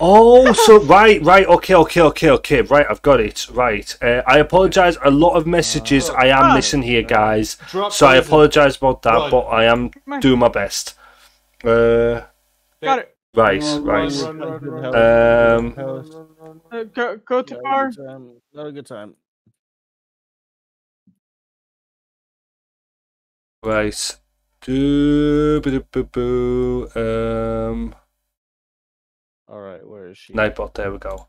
Oh, so right, right, okay, okay, okay, okay, right. I've got it. Right. Uh, I apologize. A lot of messages I am Oh. missing here, guys. Drop So I apologize about that, Run. but I am doing my best. Uh, Got it. right, right. run, run, Good run, health, Um. Uh, go, go to bar. Not a good time. Right. Do boo boo boo. Um, Alright, where is she? Nightbot. There we go.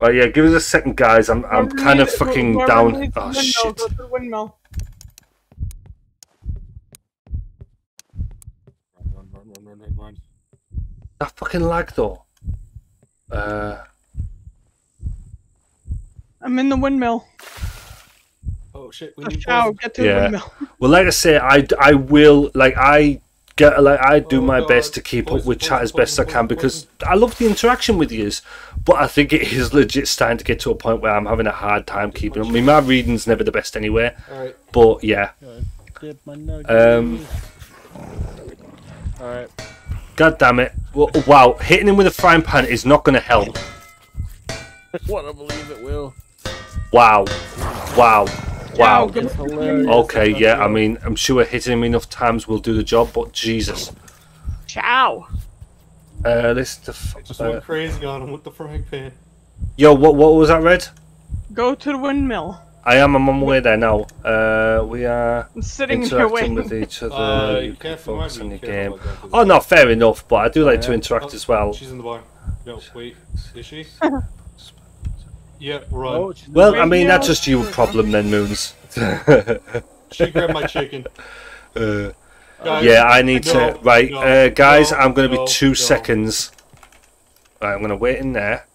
Right, yeah. Give us a second, guys. I'm I'm Whoever kind of needs- fucking whoever down. needs the Oh windmill, shit. The windmill. Run, run, run, run, run, run. That fucking lag though. Uh, I'm in the windmill. Oh shit! We Uh, need Chow, get to Yeah. the windmill. [LAUGHS] well, like I say, I I will like I. Get, like I do Oh, my God. best to keep up with chat as best I can because I love the interaction with yous, but I think it is legit starting to get to a point where I'm having a hard time keeping up. I mean, my reading's never the best anyway, All right. but yeah. Dip my nugget. Um, Alright. God damn it! Wow, hitting him with a frying pan is not going to help. [LAUGHS] want to believe it will. Wow. Wow. Wow. good It's hilarious. Okay, yeah, I mean, I'm sure hitting him enough times will do the job, but Jesus. Ciao. Uh, this the f- Just uh, went crazy on him with the frying pan. Yo, what what was that, Red? Go to the windmill. I am, I'm on my way there now. Uh, we are I'm sitting in your interacting with each other. Uh, you you can can't focus remind on me, your can't game. log on to the- Oh, no, fair enough, but I do like to interact Oh, as well. She's in the bar. No, wait. Is she? [LAUGHS] yeah, run. Oh, Well, I mean, that's just your problem then, Moons. [LAUGHS] She grabbed my chicken. [LAUGHS] Uh, Guys, yeah, I need no, to. Right, no, uh, guys, no, I'm going to no, be two no. seconds. Right, I'm going to wait in there.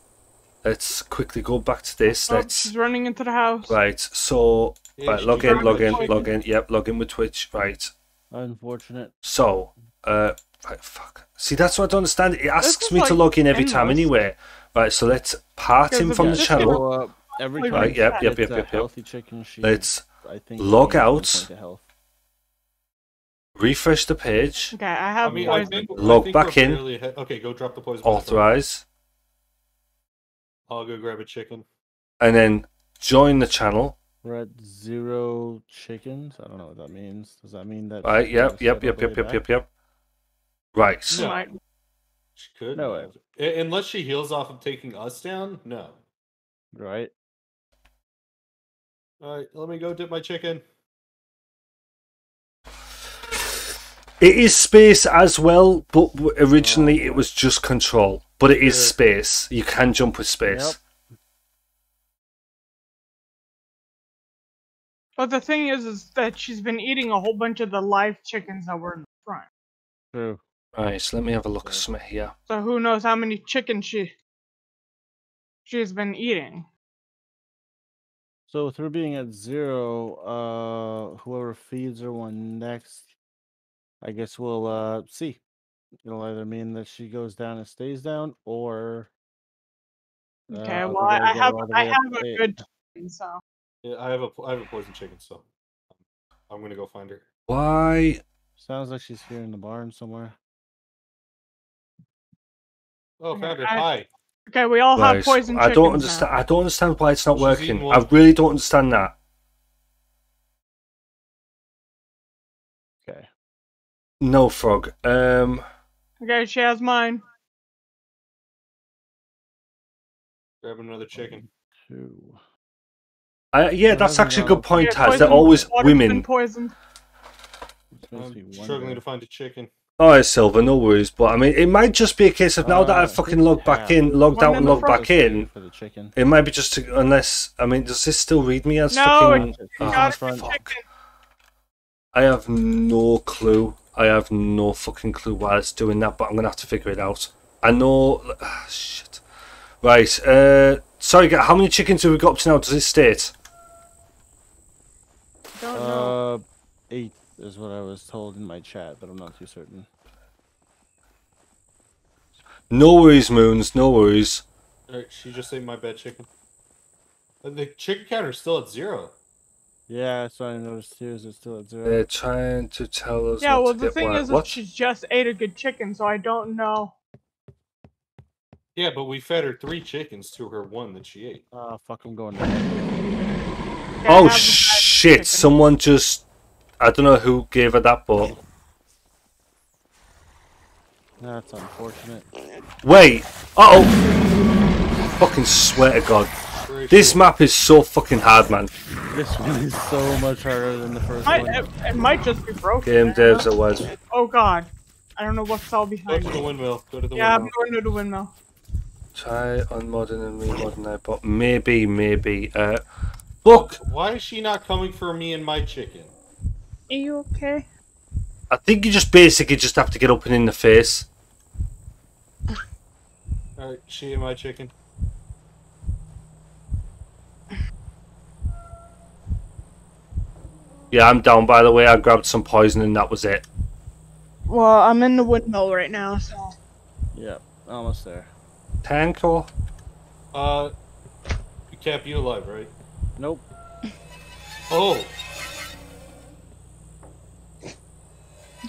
Let's quickly go back to this. Oh, Let's. she's running into the house. Right, so. Yeah, Right, she log in, log in, log in. Yep, log in with Twitch. Right. Unfortunate. So, uh, right, fuck. See, that's what I don't understand. It asks is me to log in every time endless. anyway. Right, so let's part him from the the channel. Uh, every Right, yep, yep, yep, yep, yep. healthy chicken, she, Let's log out. point of health. refresh the page, Okay, I I have mean, I poison. think, Log I think back in. Okay, go drop the poison. authorize, I'll go grab a chicken. and then join the channel. We're at zero chickens. I don't know what that means. Does that mean that? Right, yep, yep, yep, yep, yep, yep, yep. Right. No. Might- She could. No way. A- Unless she heals off of taking us down. No. Right. All right, let me go dip my chicken. It is space as well, but w- originally it was just control. But it is Yeah. space. You can jump with space. But the thing is, is that she's been eating a whole bunch of the live chickens that were in the front. True. Right, so let me have a look at something here. So who knows how many chickens she she's been eating. So with her being at zero, uh, whoever feeds her one next, I guess we'll uh see. It'll either mean that she goes down and stays down, or Okay, uh, well I, I get her have I have a eight. good chicken, so Yeah, I have a I have a poison chicken, so I'm gonna go find her. Why? Sounds like she's here in the barn somewhere. Oh, Okay, found Hi. okay, we all have poison I don't now. understand. I don't understand why it's not She's working. I really don't understand that. Okay. No frog. Um. Okay, she has mine. Grab another chicken. Two. I, yeah, that's actually a good point, Taz. poison- They're always water's women. poisoned. It's supposed to be I'm struggling to find a chicken. Alright, Silver, no worries. But I mean, it might just be a case of now that Uh, I I fucking logged back in, logged out and logged back in. for the chicken. It might be just to, unless I mean, does this still read me as No, fucking? it- She's Oh, in Got front. it, fuck. I have no clue. I have no fucking clue why it's doing that, but I'm gonna have to figure it out. I know. ah, [SIGHS] shit. Right. Uh, sorry, guy, how many chickens have we got up to now? Does it state? Don't know. Uh, eight is what I was told in my chat, but I'm not too certain. No worries, moons. No worries. All right, she just ate my bad chicken. Uh, The chicken counter's still at zero. Yeah, that's what I noticed too. Is it still at zero? They're trying to tell us. yeah, what well to the get thing what. is, what? that she just ate a good chicken, so I don't know. Yeah, but we fed her three chickens to her one that she ate. Ah, fuck! I'm going down. Yeah, Oh have a bad shit! chicken. Someone just. I don't know who gave her that, but That's unfortunate. wait. Uh oh! Fucking swear to God, Very this map is so fucking hard, man. This one is so much harder than the first Might, one. it, it might just be broken. Game I don't devs know. it was. Oh god, I don't know what's all behind Go behind to the me. windmill. Go to the Yeah, I'm windmill. going to the windmill. Try unmodding and remodding that, but maybe, maybe. Uh, fuck! Why is she not coming for me and my chicken? Are you okay? I think you just basically just have to get up and in the face. All right, she ate my chicken. Yeah, I'm down. By the way, I grabbed some poison and that was it. Well, I'm in the windmill right now, so. Yep, almost there. Tanko? Uh, you can't be alive, right? Nope. Oh,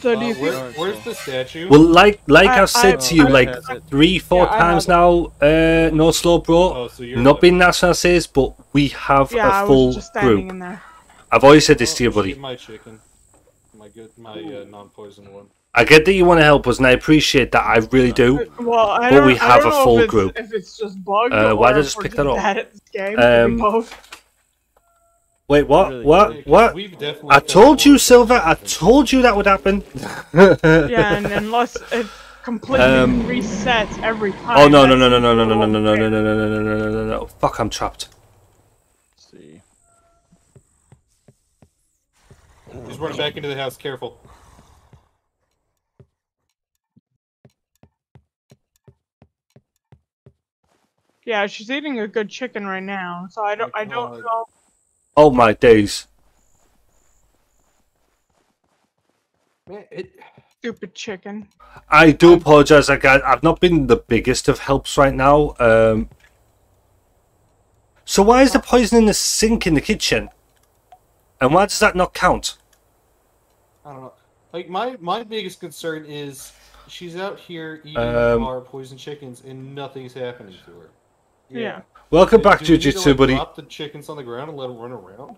So Uh, do you where- think? where's the statue? Well, like like I- I've said I- to you I- like has three, four Yeah, times have now, uh, no slow bro. oh, so you're Not the- being nasty, I says, but we have Yeah, I a was full just group. in there. I've always said this Oh, to you, buddy. My chicken, my good, my uh, non-poison one. I get that you want to help us, and I appreciate that. I really do. Well, I But don't, we I have don't a know full if it's, group. If it's just bugged Uh, why did I just we're pick that up? bad at this game. Um, Um, both. Wait, what? Really What? Yeah, 'cause What? we've definitely I told you, more Silver. I told you that would happen. Yeah, and unless it completely Um, resets every time. Oh no no no that's no no no no no no no no no no no no no no no! Fuck! I'm trapped. Let's see. He's running back into the house. Careful. Yeah, she's eating a good chicken right now, so I don't. My I don't know. Oh my days! Man, it. Stupid chicken. I do apologize. Like I, I've not been the biggest of helps right now. Um. So why is the poison in the sink in the kitchen? And why does that not count? I don't know. Like my my biggest concern is she's out here eating Um, our poison chickens and nothing's happening to her. Yeah. Welcome Do- back, do we need to, Jujitsu like, buddy. Drop the chickens on the ground and let them run around.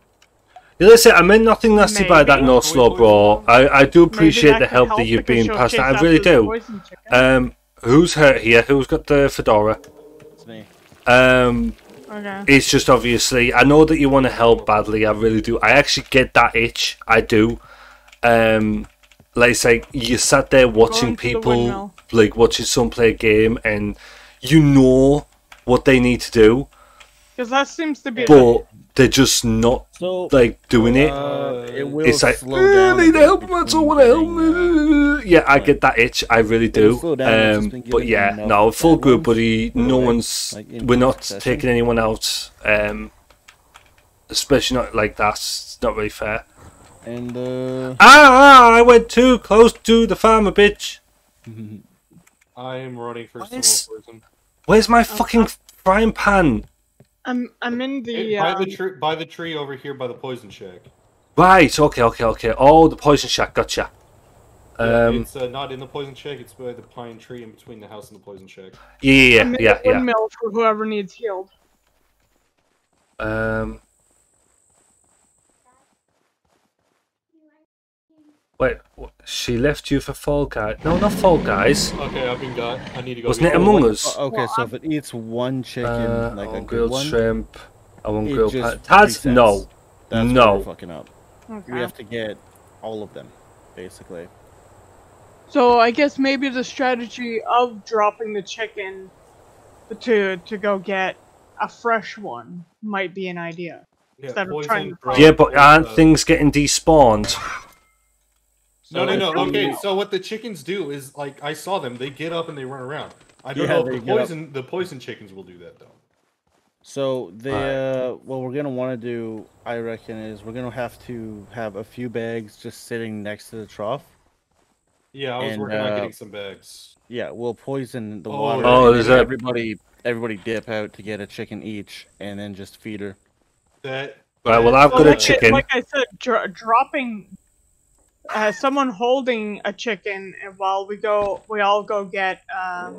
Yeah, listen, I meant nothing nasty by that no slow, bro. I, I do appreciate the could help that you've been she'll passed. chase I really do. Um, who's hurt here? Who's got the fedora? It's me. Um, okay. it's just obviously I know that you want to help badly. I really do. I actually get that itch. I do. Um, like I say, you sat there watching Going to the people like watching some play a game, and you know what they need to do, Because that seems to be. but they're just not So like doing it. uh, it will It's like, slow "Eh, down. I a need help, man. between Someone help uh, me. Yeah, I get that itch. I really do. slow down, it's just Um, but yeah, enough no, full group, ones, buddy. No like- one's. like we're not succession. taking anyone out. Um, especially not like that. It's not really fair. And uh, Ah, ah, I went too close to the farmer, bitch. [LAUGHS] I am running for What some is- more poison. Where's my fucking frying pan? I'm. I'm in the. Hey, by the um, tree, by the tree over here, by the poison shack. Right. Okay. Okay. Okay. Oh, the poison shack. Gotcha. Yeah, Um. it's uh, not in the poison shack. It's by the pine tree in between the house and the poison shack. Yeah. Yeah. I'm in Yeah. the Yeah. windmill for whoever needs healed. Um. Wait. what- She left you for Fall Guys? No, not Fall Guys. Okay, I've been got. I need to go. Wasn't it. Among Us? uh, okay, so if it eats one chicken, Uh, like a want good grilled one, shrimp. I want it grilled just pa- Tads? No. that's No. what fucking up. Okay. We have to get all of them, basically. So I guess maybe the strategy of dropping the chicken to to go get a fresh one might be an idea. Yeah, instead of trying to Yeah, but aren't uh, things getting despawned? No, no, So no. Okay, so what the chickens do is like I saw them. They get up and they run around. I don't Yeah, know if the get up. poison the poison chickens will do that though. So the uh, what we're gonna want to do, I reckon, is we're gonna have to have a few bags just sitting next to the trough. Yeah, I was And, working on uh, getting some bags. Yeah, we'll poison the Oh, water. Oh, is that- everybody? Everybody dip out to get a chicken each, and then just feed her. That Right, well, I've So got a like, I- chicken. like I said, dro- dropping uh, someone holding a chicken, and while we go, we all go get. Um,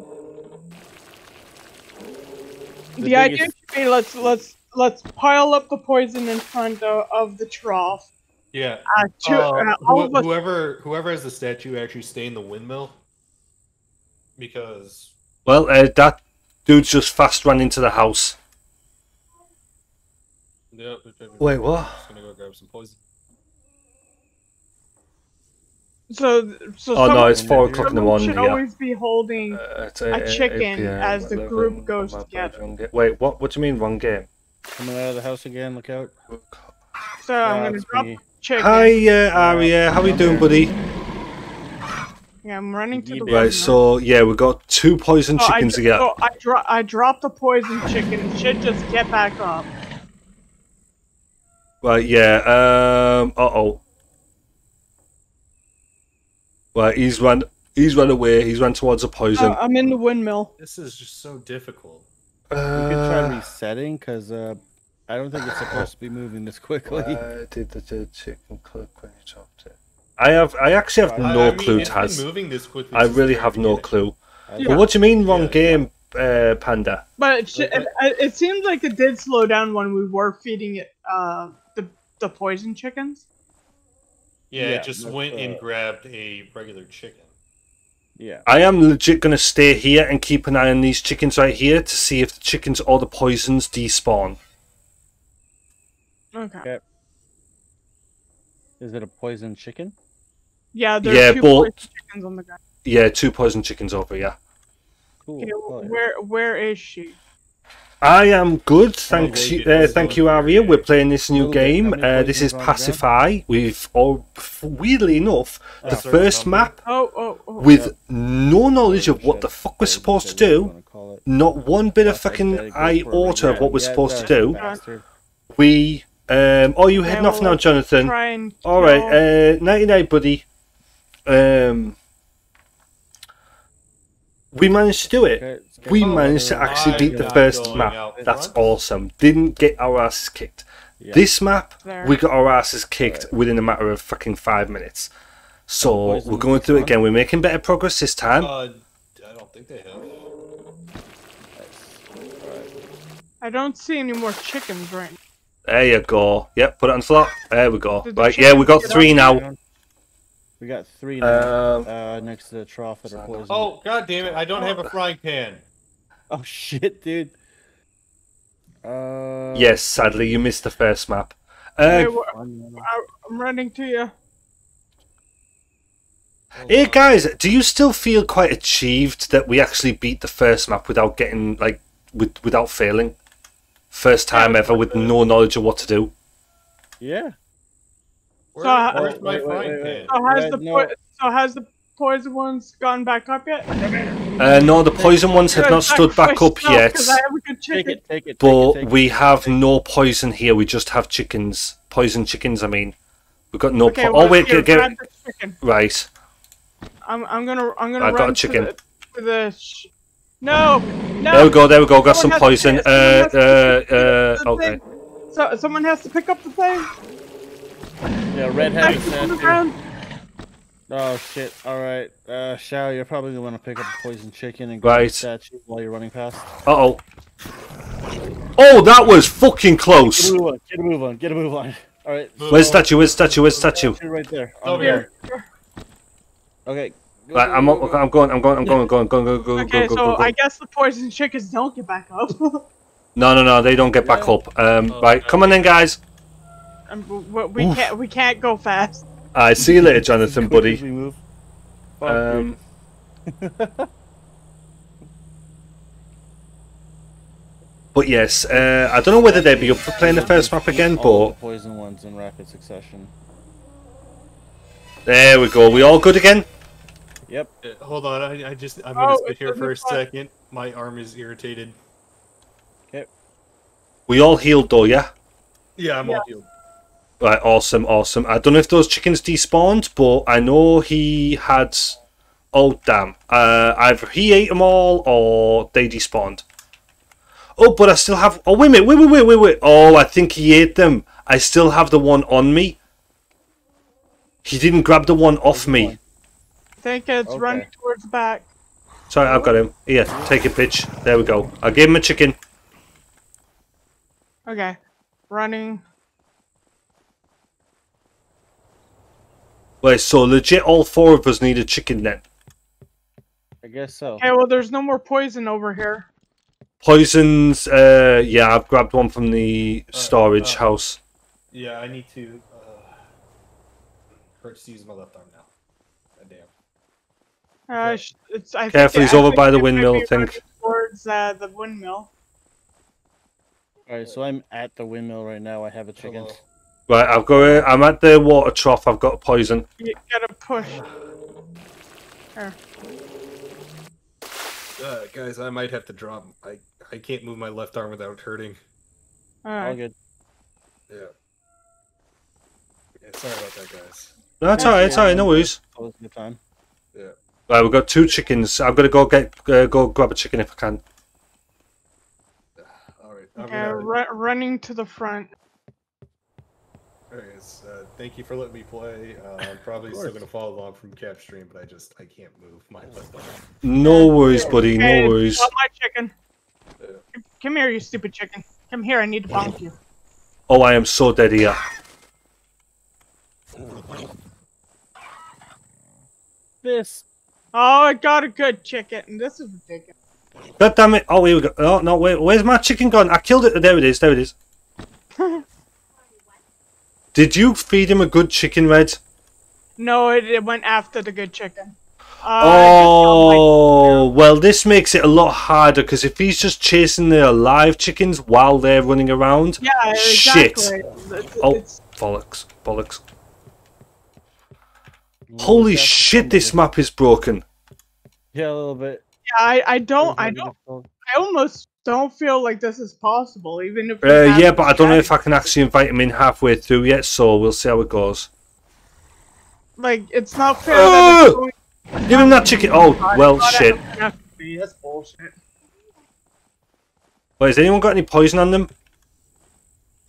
the The idea biggest- should be let's let's let's pile up the poison in front of, of the trough. yeah. Uh, two, Uh, uh, who- us whoever whoever has the statue actually stay in the windmill because Well, uh, that dude's just fast ran into the house. Yep. Wait, what? I'm just gonna go grab some poison. So, so Oh no, it's four o'clock in the morning should here. always be holding. Uh, it's, a uh, chicken 8 PM, as the 11, group goes my together. Wait, what? What do you mean wrong game? Coming out of the house again. Look out! So I'm gonna drop me. chicken. Hi, uh, Aria. How are you doing, buddy? Yeah, I'm running to the Right, Right, so yeah, we got two poison So I, chickens so again. I, dro- I dropped the poison chicken. It should just get back up. Right, yeah. Um. Uh oh. Right, he's run. He's run away. He's run towards the poison. Uh, I'm in the windmill. This is just so difficult. We could try Uh, resetting because uh, I don't think it's supposed to be moving this quickly. [LAUGHS] Why did the, the chicken cook when you chopped it? I have. I actually have no I mean, clue, it's been Taz. moving this quickly I really have no clue. I- But what do you mean wrong Yeah, game, uh, Panda? But it, sh- it, it seems like it did slow down when we were feeding it uh, the the poison chickens. Yeah, Yeah, it just that's, went and uh, grabbed a regular chicken. Yeah. I am legit gonna stay here and keep an eye on these chickens right here to see if the chickens or the poisons despawn. Okay. Okay. Is it a poison chicken? Yeah, there's Yeah, two but- poison chickens on the ground. Yeah, two poison chickens over yeah. Cool. Okay, where where is she? I am good, thanks. Oh, you, uh, thank you, wait, Aria. We're playing this new Little bit. How game. Uh, this is on the ground? Pacify. We've, oh, weirdly enough, the sorry, first number. map Oh oh oh. with no knowledge of what the fuck we're supposed to do, wanna call it. not one bit of fucking go for iota of what we're supposed to do. We, um, oh, you heading off now, Jonathan? All right, kill- uh, nighty night, buddy. Um, we managed to do it. Okay, let's get We managed to actually beat the first map. That's awesome. Didn't get our asses kicked. This map, we got our asses kicked within a matter of fucking five minutes. So we're going through it again. We're making better progress this time. Uh, I don't think they have. I don't see any more chickens right now. There you go. Yep, put it on flop. There we go. Did Right, yeah, we got three now. We got three now. Um, uh, next to the trough that are poisoned. Oh god damn it! I don't have a frying pan. [LAUGHS] Oh shit, dude. Uh. yes, sadly, you missed the first map. Uh, wh- one- I- I'm running to you. hey guys, do you still feel quite achieved that we actually beat the first map without getting like with, without failing? First time ever with no knowledge of what to do. Yeah. Where, So, where's my Wait, wait, frying wait, wait. So has Yeah, the no. so has the poison ones gone back up yet? Uh, no, the poison ones have not stood back up yet. because I have a good Take it, take it. But take it, we have no poison here. We just have chickens. Poison chickens. I mean, we've got no. Okay, po- oh wait, get, grab get right. I'm I'm gonna I'm gonna I run got a to chicken. the, to the sh- no no. There we go. There we go. Got some Someone has poison. pick- Uh, someone has to uh, pick uh. up the Okay. thing. So someone has to pick up the thing. Yeah, red Back headed to the said. ground. Oh shit! All right, uh, Shao, you're probably gonna want to pick up a poison chicken and Right. grab statue while you're running past. Uh oh. Oh, that was fucking Get close. a move on. Get a move on. Get a move on. All right. Where's statue? Where's statue? Where's statue? Statue right there. Over the here. Okay. Go, Right, go, I'm. go, go. I'm going. I'm going. I'm going. I'm going. Go. Go. Go. Okay, Go. Go. so Go. I guess the poison chickens don't get back up. [LAUGHS] No, no, no. They don't get back up. Um. Right. Come on in, guys. and w- w- we Oof. can't we can't go fast. I see you later, Jonathan, buddy. move. Um. [LAUGHS] But yes, uh, I don't know whether they'd be up for playing the first map again, All but the poison ones in rapid succession. there we go. We all good again? Yep. Uh, Hold on, I, I just I'm Oh, gonna sit here for a good second. My arm is irritated. Yep. We all healed though, yeah? Yeah, I'm Yeah. all healed. Right, awesome, awesome. I don't know if those chickens despawned, but I know he had. Oh damn! Uh, either he ate them all or they despawned. Oh, but I still have. Oh wait a minute! Wait, wait, wait, wait, wait! Oh, I think he ate them. I still have the one on me. He didn't grab the one off me. one? I think it's Okay. running towards the back. Sorry, I've got him. Here, take a pitch. There we go. I gave him a chicken. Okay, running. Wait, so legit, all four of us need a chicken then. I guess so. Okay, well there's no more poison over here. Poisons. Uh, yeah, I've grabbed one from the Uh, storage uh, house. Yeah, I need to. Uh, hurts to use my left arm now. God damn. Uh, Yeah. it's, I Careful, think, he's I over by the windmill, I think. Towards uh, the windmill. Alright, so I'm at the windmill right now. I have a chicken. Hello. Right, I've got. A, I'm at the water trough. I've got a poison. You gotta push. Here. Uh, guys, I might have to drop. I I can't move my left arm without hurting. All good. Yeah. Yeah, sorry about that, guys. No, it's alright. It's alright. No worries. That good time. Yeah. Right, we've got two chickens. I'm gonna go get uh, go grab a chicken if I can. [SIGHS] All right. I'm Okay, gonna, ru- running to the front. Anyways, uh, thank you for letting me play. Uh, I'm probably still gonna follow along from cap stream, but I just I can't move my left arm. No worries, buddy. Hey, No worries. want my chicken. Come- Come here, you stupid chicken. Come here, I need to bonk you. Oh, I am so dead here. This. Oh, I got a good chicken. And this is ridiculous. God damn it. Oh, here we go. Oh, no, wait. Where's my chicken gone? I killed it. There it is. There it is. [LAUGHS] Did you feed him a good chicken, Red? No, it, it went after the good chicken. Uh, I just don't like- Oh, well, this makes it a lot harder because if he's just chasing the live chickens while they're running around, yeah, shit. exactly. It's, Oh, it's- bollocks, bollocks. Holy shit, this map is broken. Yeah, a little bit. yeah, I, I don't, I don't. I almost don't feel like this is possible, even if. Uh, yeah, but I don't know if I can actually invite him in halfway through yet, so we'll see how it goes. Like, it's not fair that it's going. Give him that chicken. Oh, well, shit. don't have to be, That's bullshit. Wait, has anyone got any poison on them?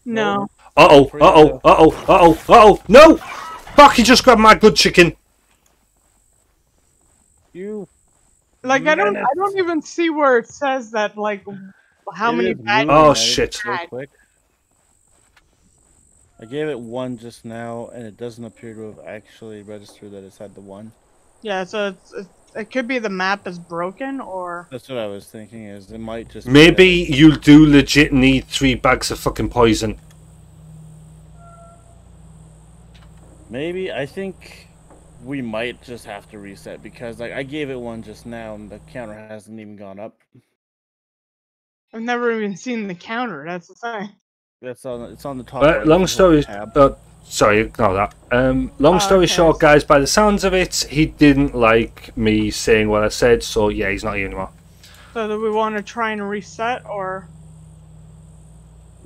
No. Uh oh, uh oh, uh oh, uh oh, uh oh, no! Fuck, he just grabbed my good chicken. You. Like I don't, I don't even see where it says that. Like, how It many bad. Oh, at shit. real quick. I gave it one just now, and it doesn't appear to have actually registered that it's had the one. Yeah, so it's, it's, it could be the map is broken, or That's what I was thinking. Is it might just be Maybe you do legit need three bags of fucking poison. maybe I think we might just have to reset because like I gave it one just now, and the counter hasn't even gone up. I've never even seen the counter. That's the thing. That's on. It's on the top. But right long story, tab. uh, sorry, ignore that. Um, long Oh, story okay. short, guys, by the sounds of it, he didn't like me saying what I said, so yeah, he's not here anymore. So do we want to try and reset, or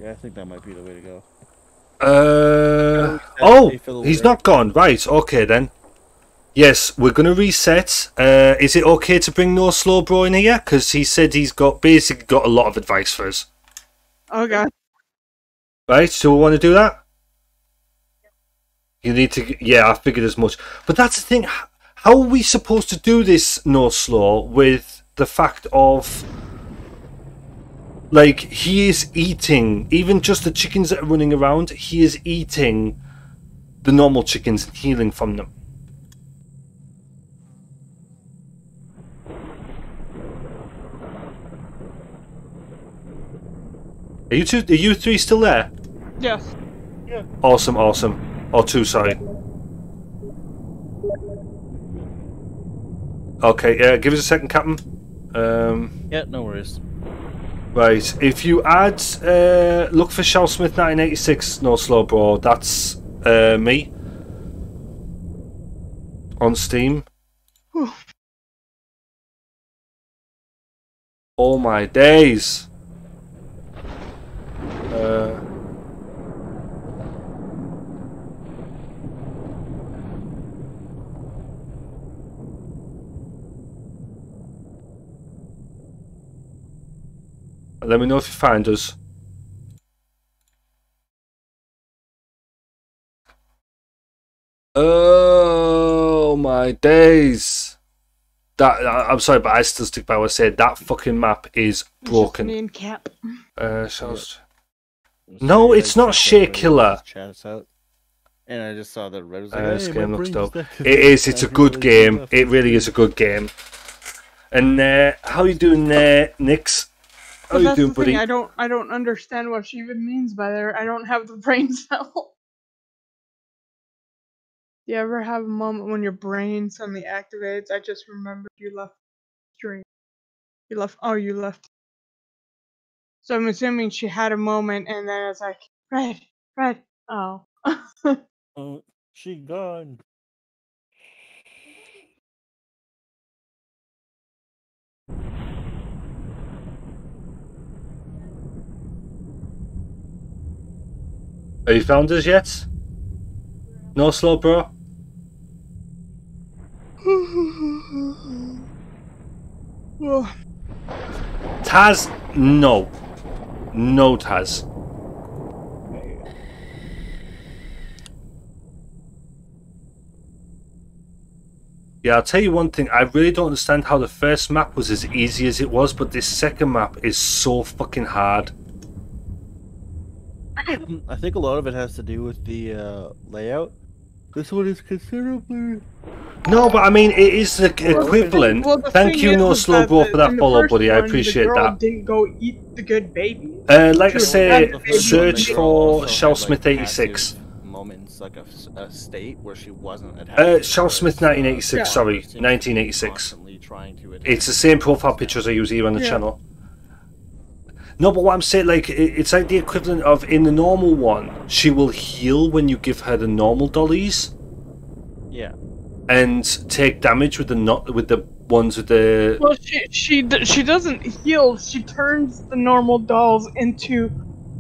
Yeah, I think that might be the way to go. Uh, oh, see for the he's not gone. Right, okay then. Yes, we're gonna reset. Uh, is it okay to bring no slow bro in here? Because he said he's got basically got a lot of advice for us. okay? Right, so we want to do that. You need to, yeah, I figured as much. But that's the thing. How are we supposed to do this no slow with the fact of like he is eating even just the chickens that are running around? He is eating the normal chickens and healing from them. Are you two? Are you three still there? Yes. Yeah. Awesome, awesome. Or two, sorry. Okay, yeah, give us a second, Captain. Um, Yeah, no worries. right, if you add, uh, look for Shao Smith 1986, no slow bro, that's uh, me. On Steam. Whew. Oh my days. Uh, let me know if you find us. Oh my days. That I'm sorry, but I still stick by what I said. That fucking map is It's just broken. Cap. Uh, shows. Just No, it's not check Shea Killer. and Chat us out. And I just saw that red was like, Uh, this game looks dope. It is. It's It's a good really game. left. It really is a good game. And uh, how you doing there, Nix? How But you doing, buddy? thing. I don't. I don't understand what she even means by there. I don't have the [LAUGHS] brain cell. You ever have a moment when your brain suddenly activates? I just remembered you left stream. You left. Oh, you left. So I'm assuming she had a moment, and then it's like, Red, Red. Oh. [LAUGHS] Oh, she gone. Have you found us yet? No slow, bro. [LAUGHS] Oh, Taz, no, note us. Yeah, I'll tell you one thing. I really don't understand how the first map was as easy as it was, but this second map is so fucking hard. I think a lot of it has to do with the uh, layout. This one is considerably no, but I mean, it is the equivalent. Well, the Thank you, No Slow Bro, for that follow, buddy. I one, the appreciate girl that. Didn't go eat the good baby. Uh, like I say, That- one, search for also had, Shao like, Smith 86. Moments like a, s- a state where she wasn't at. Uh, Shao Smith 1986, Yeah. sorry, Seems to be 1986. constantly trying to attack It's the same profile picture as I use here on the Yeah. channel. No, but what I'm saying, like, it's like the equivalent of in the normal one, she will heal when you give her the normal dollies Yeah. And take damage with the not with the ones with the. Well, she she she doesn't heal. She turns the normal dolls into.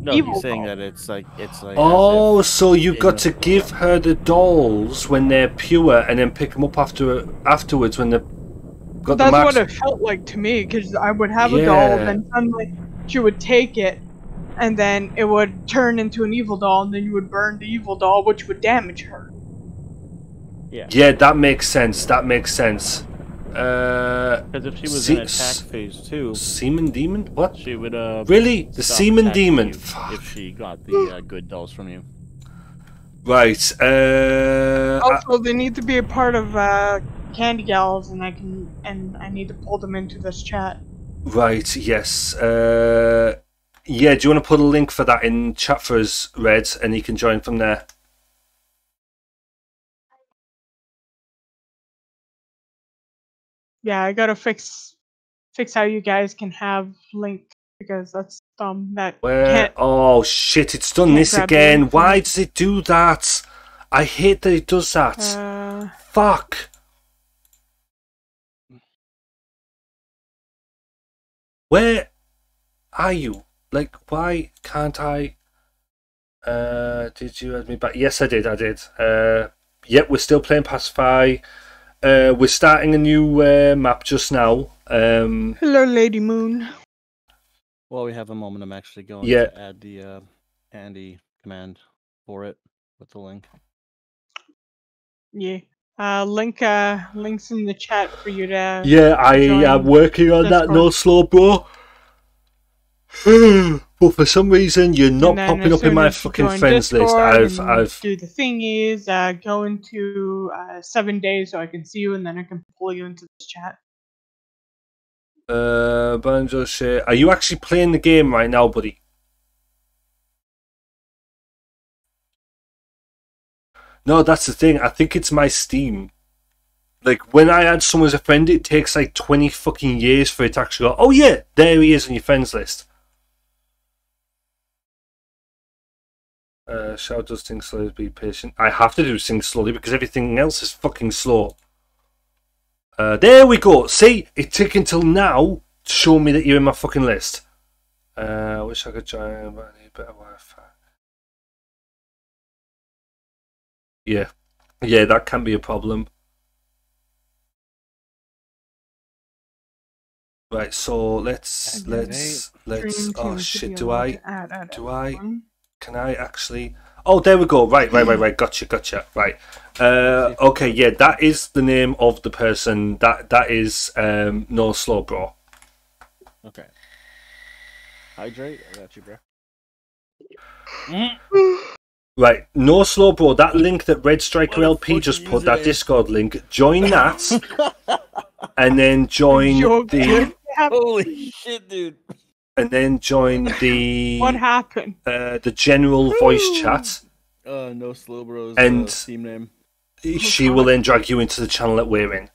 No, Evil he's saying doll. that it's like it's like. Oh, if- so you've got to give her the dolls when they're pure, and then pick them up after afterwards when they've got the That's max. what it felt like to me, because I would have a doll, and then suddenly she would take it, and then it would turn into an evil doll, and then you would burn the evil doll, which would damage her. Yeah. Yeah, that makes sense. That makes sense. Uh, Because if she was in Se- attack phase two, semen demon? What? she would uh. Really? The stop semen demon? Fuck. If she got the uh, good dolls from you. Right. Uh, Also, they need to be a part of uh, Candy Gals, and I can and I need to pull them into this chat. right. Yes. Uh, yeah. Do you want to put a link for that in chat for us, Red, and he can join from there? Yeah, I gotta fix fix how you guys can have link because that's dumb. That Where? Oh shit! It's done this again. Why does it do that? I hate that it does that. Uh, Fuck. Where are you? Like, why can't I? Uh, did you add me back? Yes, I did. I did. Uh, yep, we're still playing Pacify. Uh, we're starting a new uh, map just now. Um, hello, Lady Moon. Well, we have a moment. I'm actually going Yeah. to add the uh, Andy command for it with the link. Yeah. Uh, link uh links in the chat for you to. yeah, I am working on that. No slow, bro. [SIGHS] [LAUGHS] but for some reason, you're not popping up in my fucking friends list. I've, I've. do the thing is uh, go into uh, seven days so I can see you, and then I can pull you into this chat. Uh, Banjo shit. Are you actually playing the game right now, buddy? No, that's the thing. I think it's my Steam. Like when I add someone as a friend, it takes like twenty fucking years for it to actually go. Oh yeah, there he is on your friends list. Uh, Shao does things slowly. Be patient. I have to do things slowly because everything else is fucking slow. Uh, there we go. See, it took until now to show me that you're in my fucking list. Uh, I wish I could join, but I need better Wi-Fi. Yeah, yeah, that can be a problem. Right, so let's let's let's. Oh shit! Do I? to add, add, do I-. Can I actually? Oh, there we go. Right, right, right, right. Gotcha, gotcha. Right. Uh, okay, yeah, that is the name of the person. That that is um, no slow bro. Okay. Hydrate. I got you, bro. [SIGHS] Right, no slow bro. That link that Red Striker LP just put, that username. Discord link, join that, [LAUGHS] and then join Yo, the, what? Holy shit, dude! And then join [LAUGHS] the What happened? uh, the general voice chat. Uh, no slow bros. And- uh, Steam name. She will then drag you into the channel that we're in.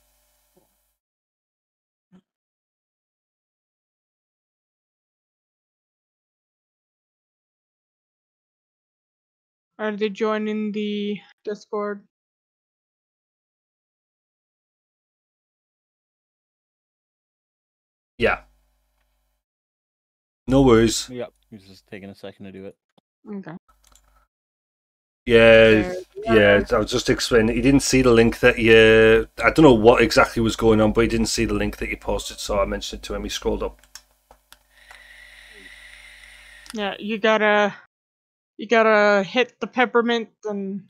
Are they joining the Discord? Yeah. No worries. Yep. He's just taking a second to do it. Okay. Yeah, yeah. I was just explaining. He didn't see the link that you. I don't know what exactly was going on, but he didn't see the link that you posted, so I mentioned it to him. He scrolled up. Yeah, you gotta, you gotta hit the peppermint and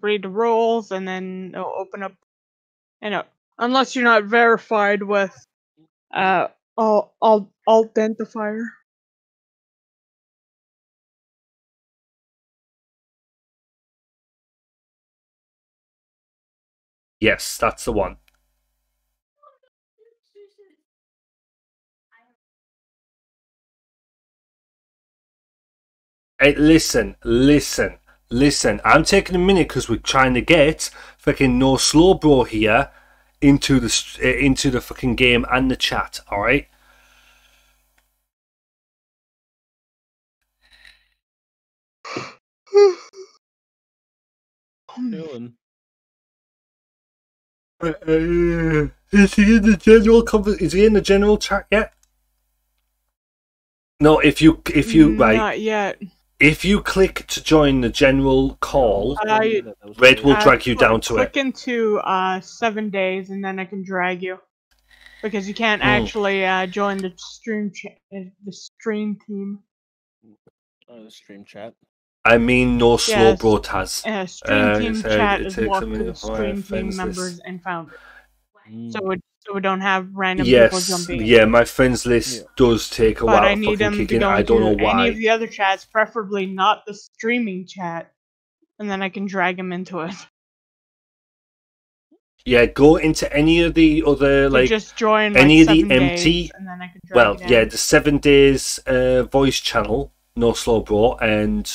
read the rules, and then it'll open up. You know, unless you're not verified with uh identifier. Yes, that's the one. Hey, listen, listen, listen. I'm taking a minute because we're trying to get fucking no slow bro here into the uh, into the fucking game and the chat. All right. Doing. Uh, uh, is he in the general conver- Is he in the general chat yet? No. If you if you right Not yet. If you click to join the general call, I- Red will Uh, drag you down to it. Click into uh seven days, and then I can drag you. Because you can't Hmm. actually uh, join the stream cha- uh, the stream team. Oh, the stream chat. I mean, no slow Yes. bro Taz. Uh, stream Uh, team it said chat it is takes a locked to the stream team members list. and founders. Mm. So we so we don't have random people Yes, jumping. in. yeah, my friends list Yeah. does take a But while I to need them to kick in. go I don't know into any of the other chats, preferably not the streaming chat, and then I can drag them into it. Yeah, go into any of the other So like just join like, any of the seven days, empty- and then I can drag well, you yeah, the seven days uh, voice channel, no slow bro, and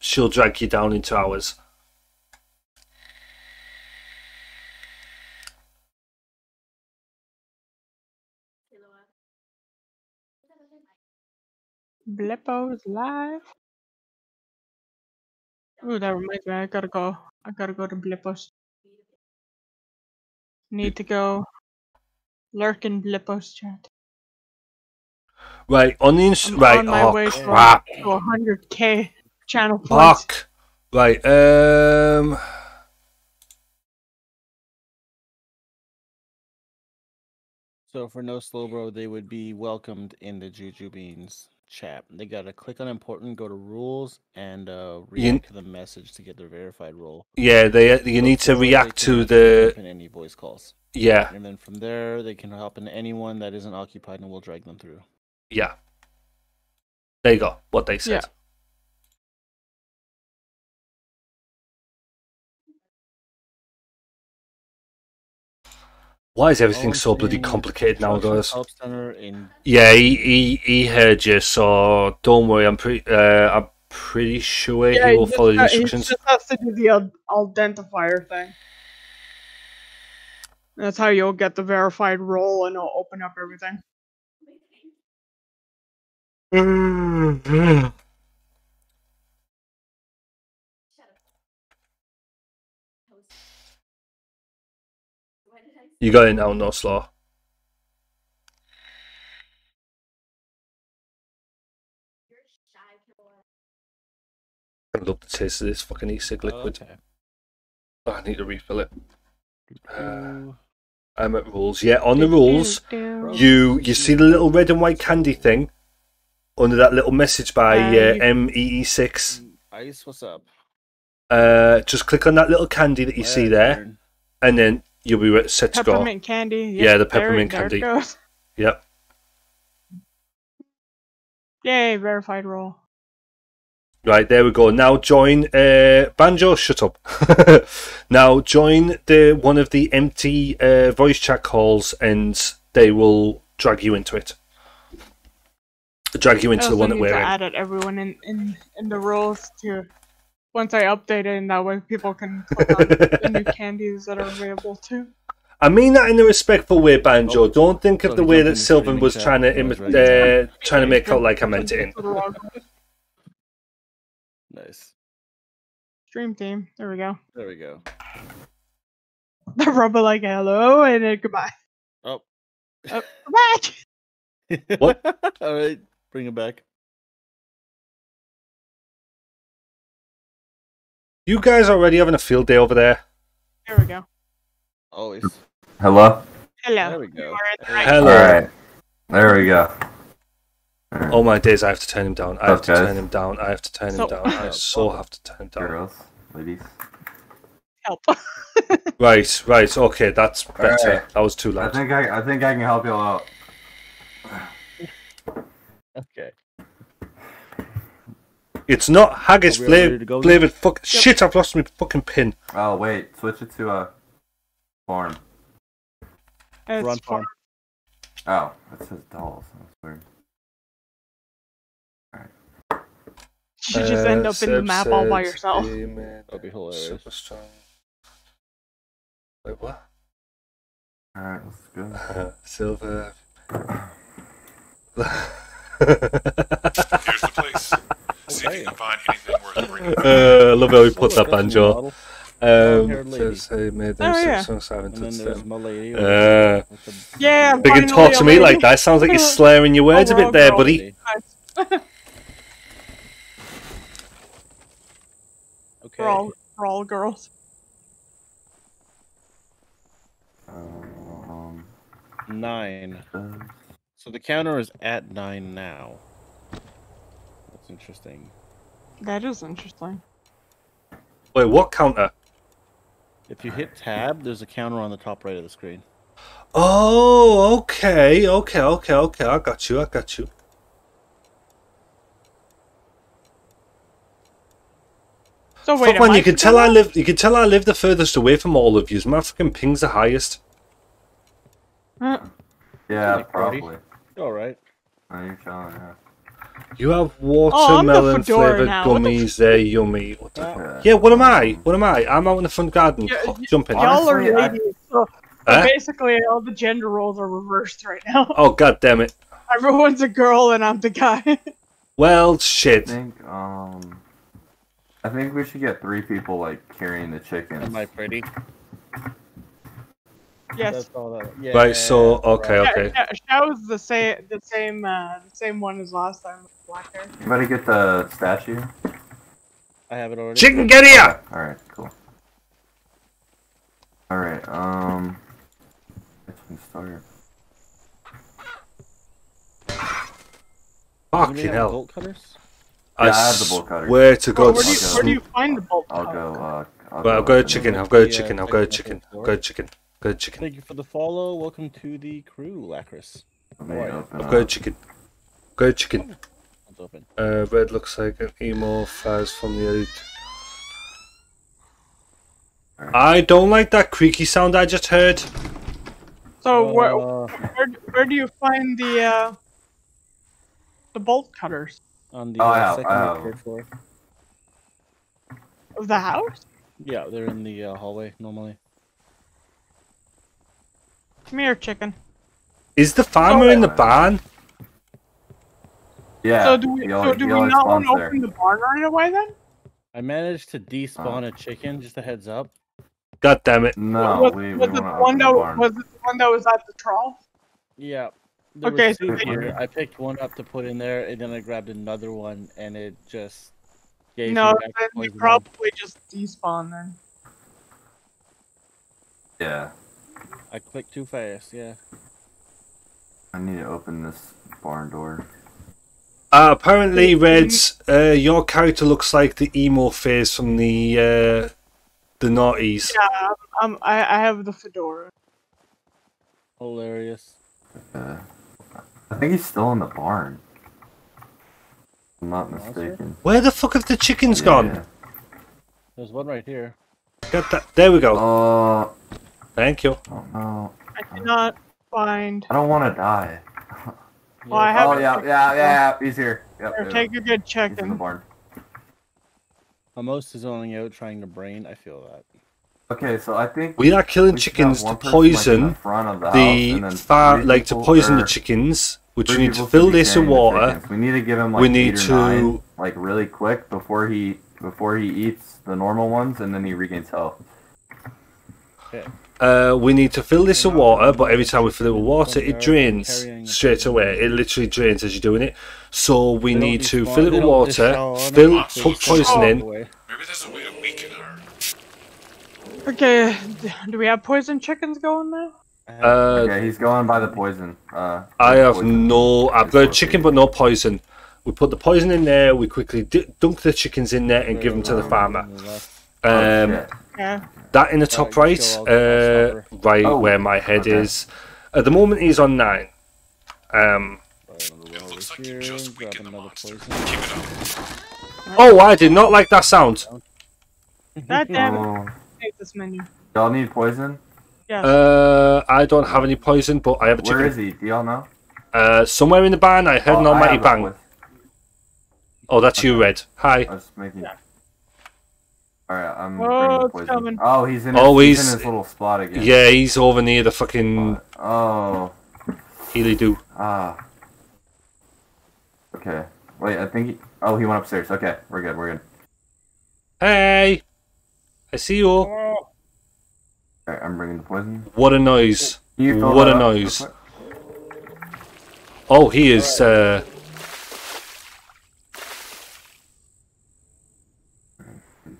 she'll drag you down into ours. Blippo's live. Ooh, that reminds me. I gotta go. I gotta go to Blippo's. Need to go. Lurk in Blippo's chat. Right on the ins- I'm right. on my oh way to- crap! To 100k channel points. Fuck. Right. Um. So for no slow bro, they would be welcomed in the Juju Beans chat. They gotta click on important, go to rules, and uh, react to the message to get their verified role. Yeah, they you need to react to the any voice calls, yeah and then from there they can hop into anyone that isn't occupied, and we'll drag them through. yeah. There you go. What they said. Yeah. Why is everything so bloody complicated now, guys? Help center in Yeah, he, he he heard you, so don't worry. I'm pretty uh, I'm pretty sure he will just follow the ha- he instructions. just has to do the identifier thing. That's how you'll get the verified role, and it'll open up everything. You got it now, no slow. I love the taste of this fucking e-cig liquid. Okay. Oh, I need to refill it. Uh, [SIGHS] I'm at rules. Yeah, on the rules, you you see the little red and white candy thing under that little message by Uh, uh, you- MEE6. Ice, what's up? Uh, just click on that little candy that you see there, and then you'll be re- set to go. Peppermint candy. Yeah, the there- peppermint there it candy. goes. [LAUGHS] Yep. Yay, verified role. Right, there we go. Now join uh Banjo, shut up. [LAUGHS] now join the one of the empty uh, voice chat calls and they will drag you into it. Drag you into the one that we're to in. add it everyone in, in in the rules to once I update it, and that way people can click on [LAUGHS] the new candies that are available too. I mean that in a respectful way, Banjo. Oh, Don't think of the way that Sylvan was chat trying to and was imi- uh, trying to make out like I meant it in. Nice. Stream team. There we go. There we go. The rubber like hello and then goodbye. Oh. Oh, back. [LAUGHS] What? All right, bring it back. You guys already having a field day over there? There we go. Oh, Always. Hello? Hello. There we go. You are in the right Hello. Alright. There we go. Alright. Oh my days! I have to turn him down. I have to turn him down. I have to turn him down. I so have to turn him down. Girls, ladies. help. [LAUGHS] [LAUGHS] Right, right, okay, that's better. Alright. That was too loud. I loud. think I, I think I can help you out. Okay. It's not haggis Are we all ready flavored. to go then? flavored fuck. Shit! I've lost my fucking pin. Oh wait, switch it to a farm. It's Run far- farm. Oh, it says dolls. That's weird. You just end Uh, up in the Seb map all by said, yourself. "Hey, man, That'd be hilarious. Super strong. Wait, what? All right, let's go. Uh, [LAUGHS] silver. [LAUGHS] [LAUGHS] Here's the place. See if you can find anything worth bringing. [LAUGHS] uh, I love how he put Oh, that that's banjo. Um, says, hey, made Oh, yeah. songs And then touched there's them. my lady. Uh, Yeah, They can talk to me lady. like that. Sounds like you're slurring your words a bit there, girls. buddy. [LAUGHS] [LAUGHS] Okay. We're all, we're all girls. Um, Nine. So the counter is at nine now. That's interesting. That is interesting. Wait, what counter? If you hit tab, there's a counter on the top right of the screen. Oh, okay, okay, okay, okay. I got you. I got you. So wait, Fuck man, you can tell I live. You can tell I live the furthest away from all of you. My fucking ping's the highest. Huh. yeah, probably. All right. Oh, you're chilling, yeah. You have Oh, I'm the watermelon fedora flavored now. What the gummies. They're yummy. What the Uh, Yeah, what am I? What am I? I'm out in the front garden Yeah, co- y- jumping. Y'all are Honestly, I- ladies, so, so Huh? basically all the gender roles are reversed right now. Oh god damn it. [LAUGHS] Everyone's a girl and I'm the guy. Well, shit. I shit. think um, I think we should get three people like carrying the chickens. Am I pretty? yes. That's all that. Yeah. Right, so okay, right. okay. Yeah, yeah, Shao's the same, the same, uh, the same one as last time with. Anybody get the statue? I have it already. Chicken, get here! All right, cool. All right, um, let's start. Do we Fucking hell. bolt cutters? I Yeah, I have the bolt cutter. swear to Where, God. where, do you, where do you find the bolt? cutters? I'll go. Uh, I'll Well, I've go got a chicken, I've got a chicken, I've check got a chicken, floor. I've got a chicken, got a chicken, Thank you for the follow. Welcome to the crew, Lacris. Let me Alright. open I've got a chicken. Got a chicken. It's open. Uh, red looks like an emo Faz from the elite. I don't like that creaky sound I just heard. So where, Uh, where, where do you find the, uh, the bolt cutters on the Oh, uh, I have- second I have. third floor. of the house? Yeah, they're in the uh, hallway normally. Come here, chicken. Is the farmer in the barn? Yeah. so do we, he so do we always not want to open the barn right away then? I managed to despawn uh. a chicken. Just a heads up. God damn it. No, was, we, we was want it the one the that barn. was it the one that was at the trough? Yeah. There Okay, so they- I picked one up to put in there, and then I grabbed another one, and it just gave No, me back then we probably just despawn then. Yeah. I clicked too fast. Yeah. I need to open this barn door. Uh, apparently, Reds, uh, your character looks like the emo phase from the uh, the noughties. Yeah, um, I, I have the fedora. Hilarious. Uh, I think he's still in the barn. If I'm not mistaken. Where the fuck have the chickens Yeah. gone? There's one right here. Got that. There we go. Oh, Thank you. oh no. I cannot find. I don't want to die. [LAUGHS] Well, I have Oh it. yeah, yeah, yeah. He's here. Yep. Here, take a good check. He's in the barn. Amos is zoning out, trying to brain. I feel that. Okay, so I think We are killing we chickens to one person, like, poison the front of the, house, and then far, like to poison the chickens, which we need to fill this with water. We need to give him like We eight need or to- nine, like really quick before he before he eats the normal ones, and then he regains health. Uh, we need to fill this with water, but every time we fill it with water, it drains straight away. It literally drains as you're doing it. So we need to fill it with water, despawn fill, put poison in. away. Maybe there's a way to weaken her. Okay, do we have poison chickens going there? I have- Uh, Okay, he's going by the poison. Uh, I have poison. no. I've got a chicken, but no poison. We put the poison in there. We quickly d- dunk the chickens in there and give them to the farmer. Left. Oh, Um. Yeah. That in the top you right, uh, right Oh, where my head okay. is. At the moment, he's on nine. Um. Right, I'm gonna It go looks like you just weakened the monster. poison. Keep it up. Oh, I did not like that sound. God [LAUGHS] damn it. Oh, hate this menu. y'all need poison? Yes. Uh, I don't have any poison, but I have a chicken. Where is he? Do y'all know? Uh, somewhere in the barn, I heard Oh, an almighty bang. Oh, that's you, Red. Hi. I was making. Yeah. Alright, I'm Oh, it's coming. Oh, he's in. His, Oh, he's, he's- in his little spot again. Yeah, he's over near the fucking Oh, Healy Do. ah. Okay. Wait, I think. He, oh, he went upstairs. Okay, we're good. We're good. Hey, I see you. Oh, Alright, I'm bringing the poison. What a noise! Can you fill What a up noise. Oh, he is. Uh,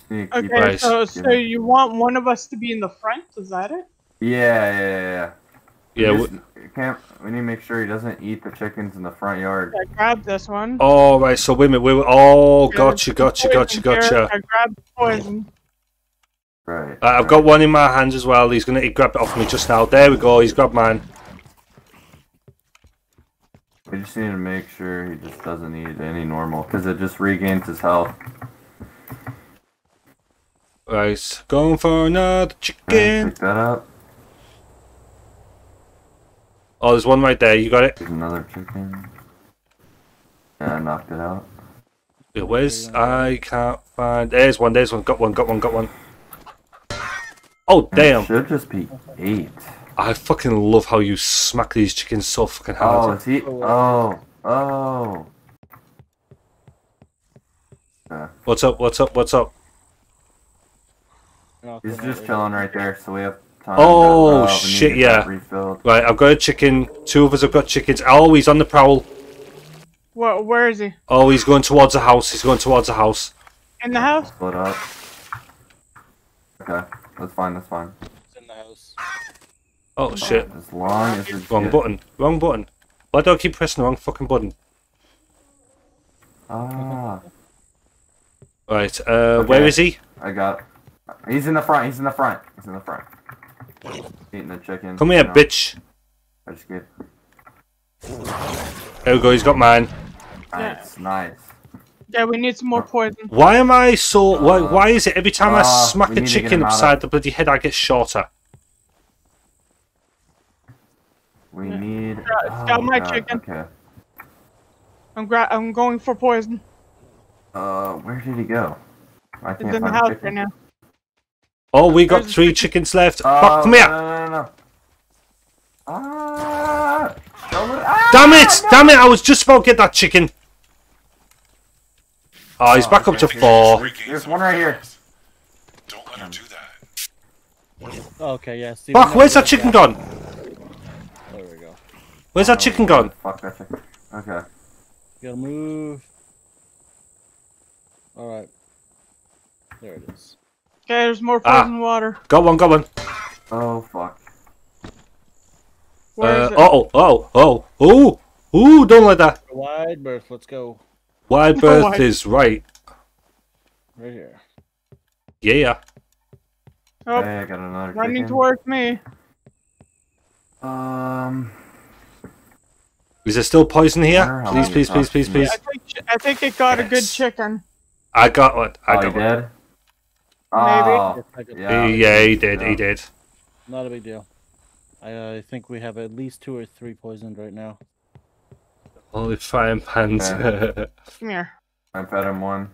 Just need to keep- okay, so so you want one of us to be in the front? Is that it? Yeah, yeah, yeah. yeah. yeah. We just can't. We need to make sure he doesn't eat the chickens in the front yard. I grabbed this one. Oh, right. So wait a minute. We were. Oh, gotcha, There's gotcha, gotcha, poison here. gotcha. I grabbed the poison. Right. Uh, I've got one in my hands as well. He's gonna he grabbed it off me just now. There we go. He's grabbed mine. We just need to make sure he just doesn't eat any normal, because it just regains his health. Right. Going for another chicken. Pick that up. Oh, there's one right there. You got it. There's another chicken. Yeah, I knocked it out. It was. I can't find. There's one. There's one. Got one. Got one. Got one. Oh And it damn! should just be eight. I fucking love how you smack these chickens so fucking Oh, hard. is he? Oh, oh. Yeah. What's up? What's up? What's up? Knock He's just out chilling right right there, so we have time. Oh, to, uh, we need to shit, yeah. Refilled. Right, I've got a chicken. Two of us have got chickens. Oh, he's on the prowl. What? Where is he? Oh, he's going towards the house. He's going towards the house. In the house? Split up. Okay, that's fine. That's fine. It's in the house. Oh shit! As long as it's Wrong good. button. Wrong button. Why do I keep pressing the wrong fucking button? Ah, Right. Uh, where Okay. is he? I got. He's in the front. He's in the front. He's in the front. Eating the chicken. Come here, No, bitch. I just get. There we go. He's got mine. Nice, nice. Yeah, we need some more poison. Why am I so? Why? Uh, Why is it every time I uh, smack we the need to get chicken him of- upside the bloody head, I get shorter? We Yeah. need. Got- got oh, my God, chicken. Okay. I'm gra- I'm going for poison. Uh, where did he go? I It's can't in the house right now. Oh, we got There's three chicken. chickens left. Uh, Fuck, come here! No, no, no, no. Ah! Ah, Damn it! no! Damn it! I was just about to get that chicken. Oh, he's back up to four. he just regained There's one right here. Don't let him do that. Oh, okay, yeah. See, Fuck, where's that have chicken that. gone? There we go. Where's that Oh, chicken gone? Fuck that chicken. Okay. Gotta move. Alright. There it is. Okay, there's more Ah. poison water. Got one, got one. Oh fuck. Where is Uh, it? oh, oh, oh, oh, ooh, don't let that. Wide berth, let's go. Wide [LAUGHS] No, berth I- is right. Right here. Yeah. Oh, Hey, I got another running chicken. towards me. Um. Is there still poison here? Wonder how Please, please, please, please, toxins- please. I think I think it got a good chicken. I got one. I Oh, got one. dead? Oh, Yes, I got- yeah. Yeah, he did. He did. Not a big deal. I uh, think we have at least two or three poisoned right now. Holy frying pans. Yeah. [LAUGHS] Come here. I fed him one.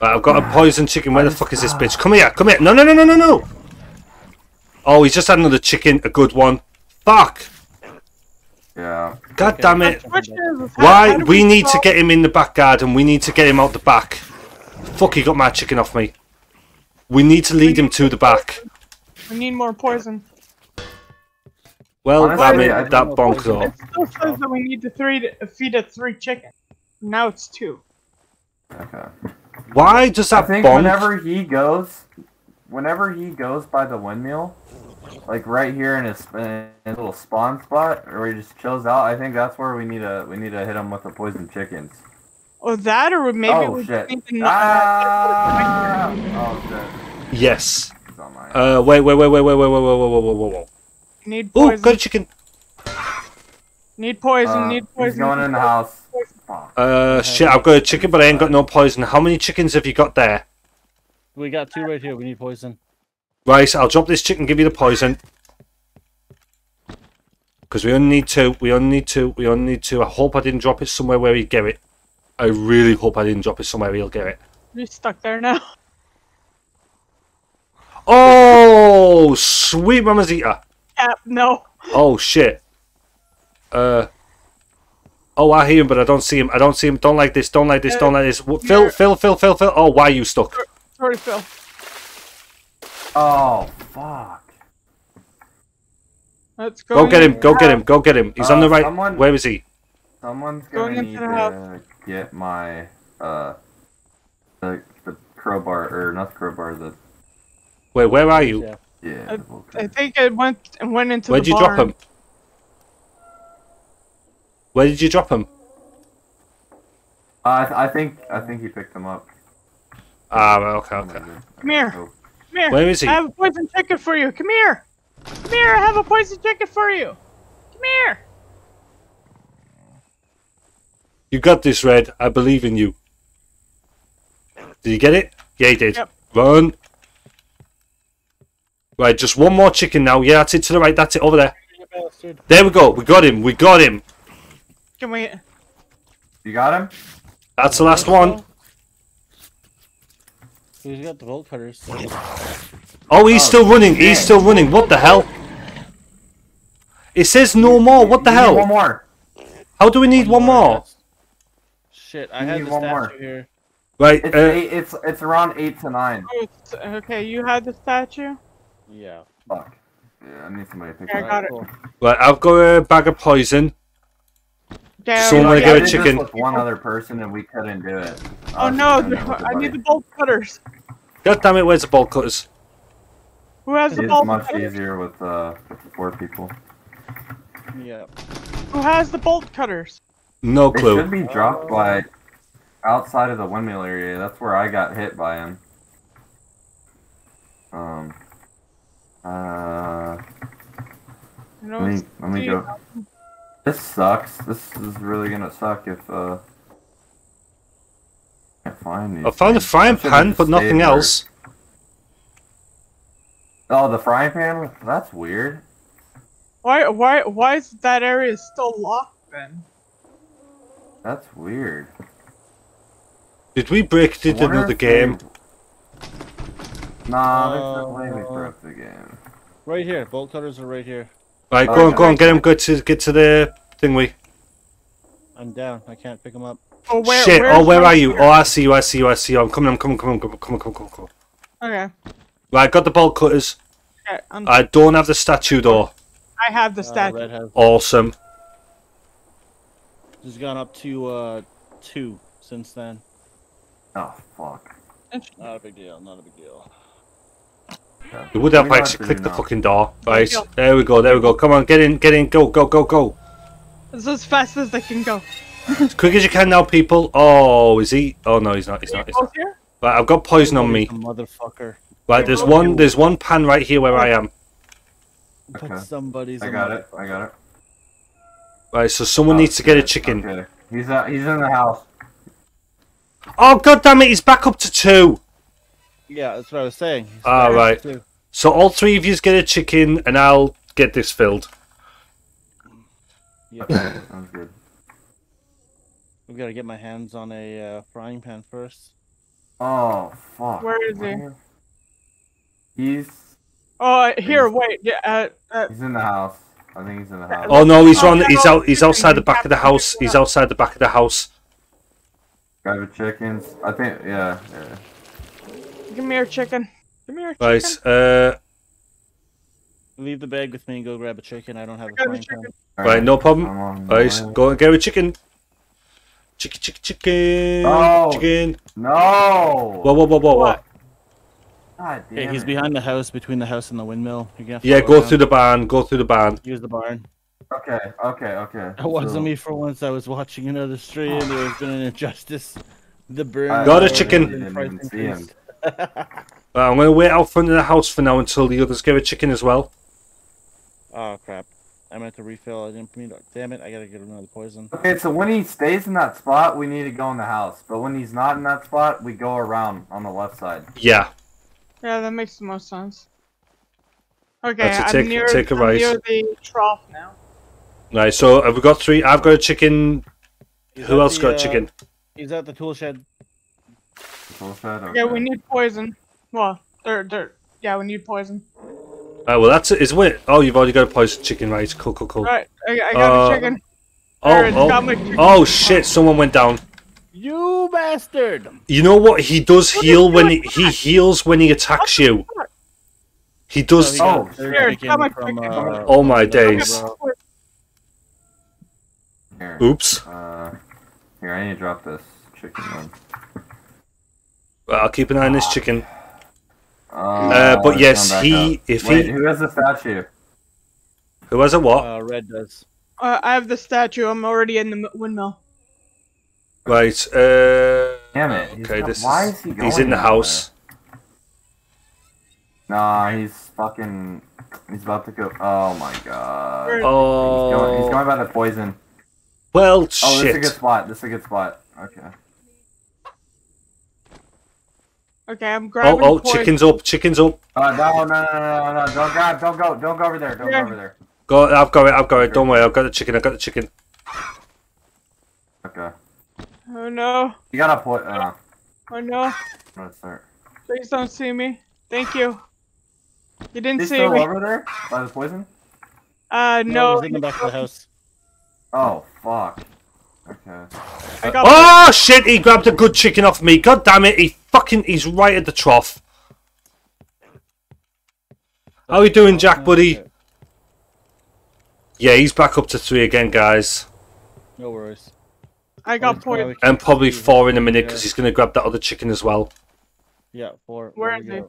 Right, I've got a poisoned chicken. Where the fuck is this bitch? Come here, come here. No, no, no, no, no, no. Oh, he's just had another chicken. A good one. Fuck. Yeah. God Okay. damn it. The question is, how- Why? We need to get him in the back garden. We need to get him out the back. Fuck, he got my chicken off me. We need to lead him to the back. We need more poison. Well, Honestly, damn it, that don't know bonk poison. It still says that we need to three feed it three chickens. Now it's two. Okay. Why does I that think bonk? whenever he goes, whenever he goes by the windmill, like right here in his, in his little spawn spot, or he just chills out, I think that's where we need to we need to hit him with the poison chickens. Or that, or maybe oh we shit! need to Ah! Oh shit! Yes. He's on my. Uh, wait, wait, wait, wait, wait, wait, wait, wait, wait, wait, wait, wait. Need Oh, poison. got a chicken. Need poison. Uh, need poison. he's going in the house. Fuck. Uh, shit, I've got a chicken, but I ain't got no poison. How many chickens have you got there? We got two right here. We need poison. Right, I'll drop this chicken, give you the poison. Because we only need two. We only need two. We only need two. I hope I didn't drop it somewhere where he'd get it. I really hope I didn't drop it somewhere he'll get it. You're stuck there now. [LAUGHS] Oh, sweet mamacita. Yeah, no. Oh, shit. Uh. Oh, I hear him, but I don't see him. I don't see him. Don't like this. Don't like this. Don't like this. Wh- Phil, Phil, Phil, Phil, Phil. Oh, why are you stuck? Sorry, Phil. Oh fuck. Let's Go go. get him. Go get him. Go get him. He's on Uh, the right. someone- Where is he? Someone's Going gonna into need to house. get my uh the the crowbar or not the crowbar the Wait, where are you? Yeah. yeah. I- the I think it went and went into Where'd the you drop him? Where did you drop him? Uh, I, th- I think I think he picked him up. Ah, right, okay, my okay. Come here. Oh, Come here. Where is he? I have a poison ticket for you. Come here. Come here. I have a poison ticket for you. Come here. You got this, Red. I believe in you. Did you get it? Yeah, he did. Yep. Run. Right, just one more chicken now. Yeah, that's it to the right. That's it over there. There we go. We got him. We got him. Can we? You got him? That's the last one. Who's got the bolt cutters? Oh, he's Oh, still running. shit. He's still running. What the hell? It says no more. What the You need One more. How do we need one more? Shit, I You had need the one statue more. here. Right. It's Uh, eight, it's it's around eight to nine. Oh, it's, okay, you had the statue. Yeah. Fuck. Yeah, I need somebody to pick I it up. got it. Cool. right. I've got a bag of poison. Damn. Someone Like, get I a did this chicken. with one other person and we couldn't do it. Oh I no! doing it with I a need the bolt cutters. God damn it! Where's the bolt cutters? Who has the It's bolt much cutters? easier with uh with four people. Yeah. Who has the bolt cutters? No They clue. should be dropped by outside of the windmill area. That's where I got hit by him. Um. Uh. Let me let me go. This sucks. This is really gonna suck if uh. Can't find these. I found a frying pan, but nothing there. else. Oh, the frying pan. That's weird. Why? Why? Why is that area still locked then? That's weird. Did we break I into wonder another if they- game? Nah, there's no way we Uh, broke the game. Right here. Bolt cutters are right here. Right, go Oh, on, go on, get him. Get to get to the thing. We I'm down. I can't pick them up. Oh, where? shit. where's Oh, where are you? Oh, I see you. I see you. I see you. I'm coming. I'm coming. Coming. Coming. Coming. Coming. Coming. coming. coming. Okay. Right, got the bolt cutters. okay I'm, I don't have the statue though. I have the Uh, statue. Red has. Awesome. He's gone up to uh two since then. Oh fuck. Not a big deal. Not a big deal. Okay. It would help We I actually to click the now. fucking door. Right, go. there we go. There we go. Come on, get in. Get in. Go. Go. Go. Go. Go. It's as fast as they can go. As quick as you can now, people. Oh, is he? Oh no, he's not. He's not. He's not. here? Right, I've got poison on me. Motherfucker. Right, there's one. There's one pan right here where I am. But Okay. somebody's. I got it. I got it. Right, so someone Oh, needs to get a chicken. Okay. He's uh, he's in the house. Oh god damn it! He's back up to two. Yeah, that's what I was saying. He's Ah, right. So all three of you get a chicken, and I'll get this filled. Yeah, sounds good. We've got to get my hands on a uh, frying pan first. Oh fuck. Where is he? He's Oh, here. Wait. Yeah. Uh, uh, he's in the house. I think he's in the house. Oh no, he's on. He's out. He's outside the back of the house. He's outside the back of the house. Grab the chickens. I think yeah. yeah. give me your chicken. Give me your Right. chicken. Uh. Leave the bag with me and go grab a chicken. I don't have a Grab frying pan. chicken. Right. No problem. I'm Right. Go and get a chicken. Chicken. Chicken. Chicken. Oh. Chicken. No. Whoa! Whoa! Whoa! Whoa! Whoa! What? God damn Okay, he's it. behind the house, between the house and the windmill. You're gonna have to Yeah, go go through the barn. Go through the barn. Use the barn. Okay. Okay. Okay. It wasn't So- me for once. I was watching another stream. There has been an injustice. The burn. I- Got a chicken. didn't even see him. Right. [LAUGHS] Right, I'm going to wait out front of the house for now until the others get a chicken as well. Oh crap! I meant to refill. I didn't mean. To... Damn it! I gotta get another poison. Okay, so when he stays in that spot, we need to go in the house. But when he's not in that spot, we go around on the left side. Yeah. Yeah, that makes the most sense. Okay, I'm take- near, take a I'm right. near the trough now. Right, so have we got three? I've got a chicken. He's Who else the, got a uh, chicken? He's at the tool shed. Tool shed, Yeah, we need poison. Well, they're, they're, yeah, we need poison. Right, well, that's it. Is it? Oh, you've already got a poison chicken, right? Cool, cool, cool. Right, I, I got Uh, a chicken. Oh, There, got oh, my chicken. oh, shit! Someone went down. You bastard! You know what? He does heal when he, he heals when he attacks you. He does. Oh, he Oh, here, my from, uh, Oh my days. Here. Oops. Uh, here, I need to drop this chicken one. Right, I'll keep an eye on this chicken. Uh, but yes, he- up. if Wait, he- who has the statue? Who has a what? Uh, red does. Uh, I have the statue. I'm already in the windmill. Right. Uh. Damn it, he's Okay, not- this why is. is he he's in the that house. Nah, he's fucking. He's about to go. Oh my god. Oh. He's going, he's Oh. going by the poison. Well, Oh, this is a good spot. This is a good spot. Okay. Okay, I'm Oh, grabbing oh, poison. chicken's up. Chicken's up. Uh, no, no, no, no, no, no, don't grab, don't go, don't go over there, don't Yeah. go over there. Go. I've got it. I've got it. Don't worry. I've got the chicken. I've got the chicken. Okay. Oh no, You gotta put, uh, oh no. I'm. Please don't see me. Thank you. You didn't He's see still me. over there? By the poison? Uh, No, no. he's in the back of the house. Oh, fuck. Okay. I got Oh shit! He grabbed a good chicken off me. God damn it! He fucking. He's right at the trough. How are you doing, Jack, buddy? Yeah, he's back up to three again, guys, No worries. I got Well, poison. we can and probably four in a minute yeah. because he's gonna grab that other chicken as well. Yeah, four. Where there is we he?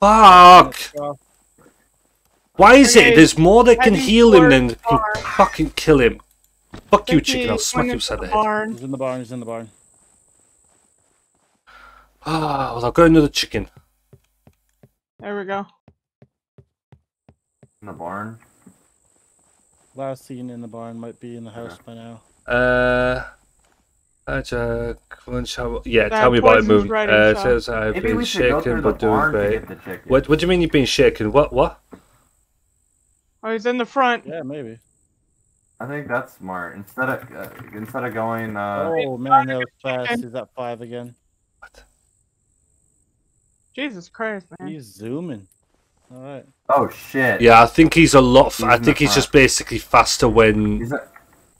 Fuck! Why is Okay, it? There's more that can heal him than can fucking kill him. Fuck you, chicken! I'll smack you into upside the head. barn. He's in the barn. He's in the barn. Ah, [SIGHS] well, I've got another chicken. There we go. In the barn? Last seen in the barn might be in the house by now. Uh, uh, Jack, one shower- yeah, That tell me about it, poison's Moon. right Uh, inside. says I've Maybe been we shaken but doing great. get the chicken. What? What do you mean you've been shaken? What? What? Oh, he's in the front. Yeah, maybe. I think that's smart. Instead of, uh, instead of going, uh, oh man, that was fast. chicken. He's at five again. What? Jesus Christ, man. He's zooming. All right. oh shit. Yeah, I think he's a lot. F- He's I think he's front. just basically faster when. He's a,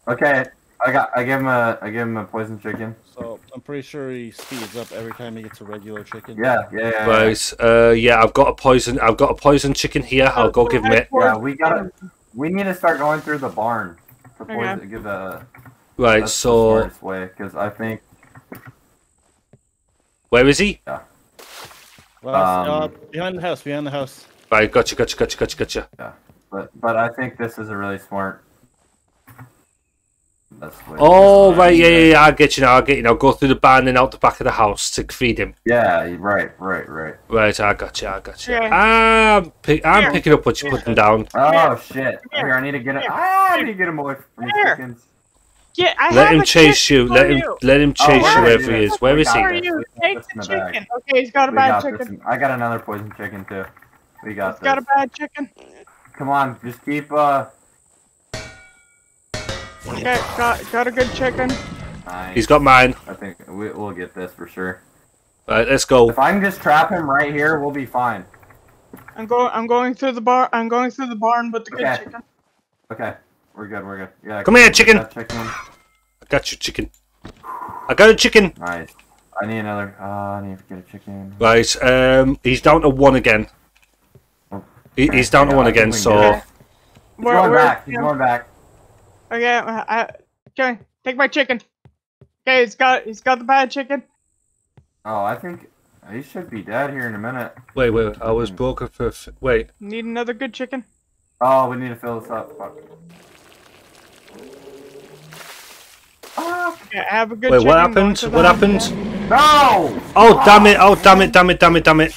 okay, I got, I give him a, I give him a poison chicken. So I'm pretty sure he speeds up every time he gets a regular chicken. Yeah, yeah, yeah. yeah. Right. Uh, yeah, I've got a poison. I've got a poison chicken here. I'll go give him it. Yeah, we gotta, we need to start going through the barn to Okay. give the, Right. that's So smartest way, because I think, where is he? Last, Um, uh, behind the house. Behind the house. Right. Gotcha. Gotcha. Gotcha. Gotcha. Gotcha. Yeah. but, but I think this is a really smart. That's way. Oh right. Yeah. Yeah. Yeah. I get you now. I get you now. Go through the barn and out the back of the house to feed him. Yeah, right, right, right. Right. I got you. I got you. Yeah. I'm, pick, I'm Here. picking up what you're putting down. Oh shit! Here. Here, I need to get it. Here. Ah, I need to get him away from these chickens. Yeah, I Let him chase you. Let him. you. Let him Oh, chase where you wherever he? he is. Where is he? got you. Take the in the bag. chicken. Okay, he's got a We bad got chicken. I got another poison chicken too. We got He's got a bad chicken. Come on, just keep. uh Okay, got got a good chicken. nice. He's got mine. I think we, we'll get this for sure. Right. Let's go. If I can just trap him right here, we'll be fine. I'm going. I'm going through the bar. I'm going through the barn with the good Okay. chicken. Okay, we're good. We're good. Yeah. Come here, chicken. chicken. I got your chicken. I got a chicken. Nice. I need another. Uh, I need to get a chicken. Right. Um. He's down to one again. He, he's down to one I again. So. get it. He's Where- going where- back. He's yeah. going back. Okay, uh, I, okay, take my chicken. Okay, he's got he's got the bad chicken. Oh, I think he should be dead here in a minute. Wait. Wait. I was broken for. F- wait. Need another good chicken. Oh, we need to fill this up. Fuck. Ah, Okay, have a good Wait. What happened? What happened? no! Oh damn it! Oh damn it! Damn it! Damn it! Damn it!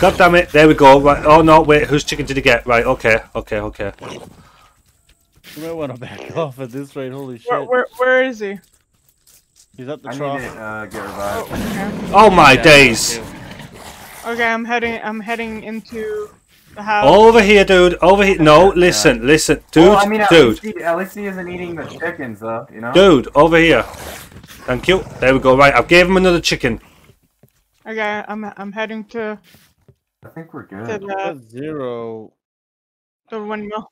God damn it! There we go. Right. Oh no! Wait. Whose chicken did he get? Right. Okay. Okay. Okay. You might want to back [LAUGHS] off at this rate. Holy shit! Where, where, where is he? He's up the I need trough. to uh, get revived. Okay. Oh my Yeah, days! Okay, I'm heading. I'm heading into the house. Over here, dude. Over here. No, listen, listen, dude, well, I mean, at dude, Least he, at least he isn't eating the chickens, though. You know. dude. Over here. Thank you. There we go. Right. I've gave him another chicken. Okay, I'm I'm heading to I think we're to good. the, zero. the windmill.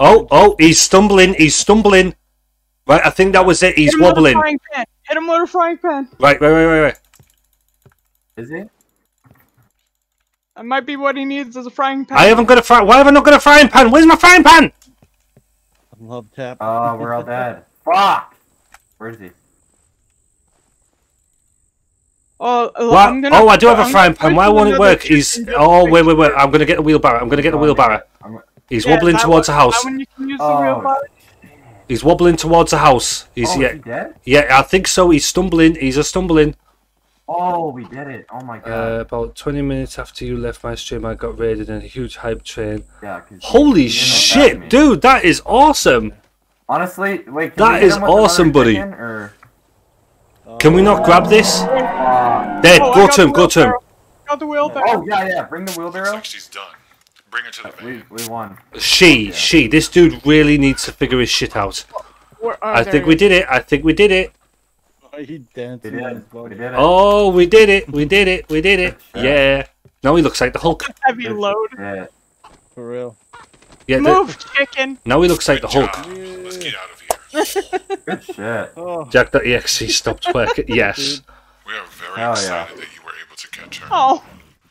Oh, oh, he's stumbling. He's stumbling. Right. I think that was it. He's Hit him a wobbling. frying pan. Hit him with a frying pan. Right. Right. Right. Right. Right. Is it? That might be what he needs is a frying pan. I haven't got a fry. Why have I not got a frying pan? Where's my frying pan? Love tap. Oh, we're all dead. [LAUGHS] Fuck! Where is he? Oh, uh, I'm gonna, Oh, I do have a I'm frying pan. Why won't it work? He's. Oh, wait, wait, wait. I'm gonna get a wheelbarrow. I'm gonna get a Oh, wheelbarrow. I'm- He's Yeah, wobbling that towards a house. That one you can use the Oh. He's wobbling towards a house. He's Oh, yeah, he dead? yeah. I think so. He's stumbling. He's a stumbling. Oh, we did it. Oh my god. Uh, about 20 minutes after you left my stream, I got raided in a huge hype train. yeah, 'cause he- Holy he didn't attack shit, me. dude! That is awesome. Honestly, wait. Can That we is him with another awesome, buddy. chicken, Or... Can we not grab this? Uh, There, Oh, go got to him. the Go to him. Got the wheelbarrow. oh yeah, yeah. Bring the Looks wheelbarrow. like she's done. Bring her to the We van. we won. She, she. This dude really needs to figure his shit out. I think we did it. I think we did it. Oh, he We did. it. We did it. Oh, we did it. We did it. We did it. Yeah. Now he looks like the Hulk. Heavy load. shit. For real. Yeah. the- Move, chicken. now he looks like the Good Hulk. job. Let's get out of here. [LAUGHS] Good shit. Oh, Jack.exe stopped working. [LAUGHS] Yes. We are very Hell yeah. excited that you were able to catch her. Oh,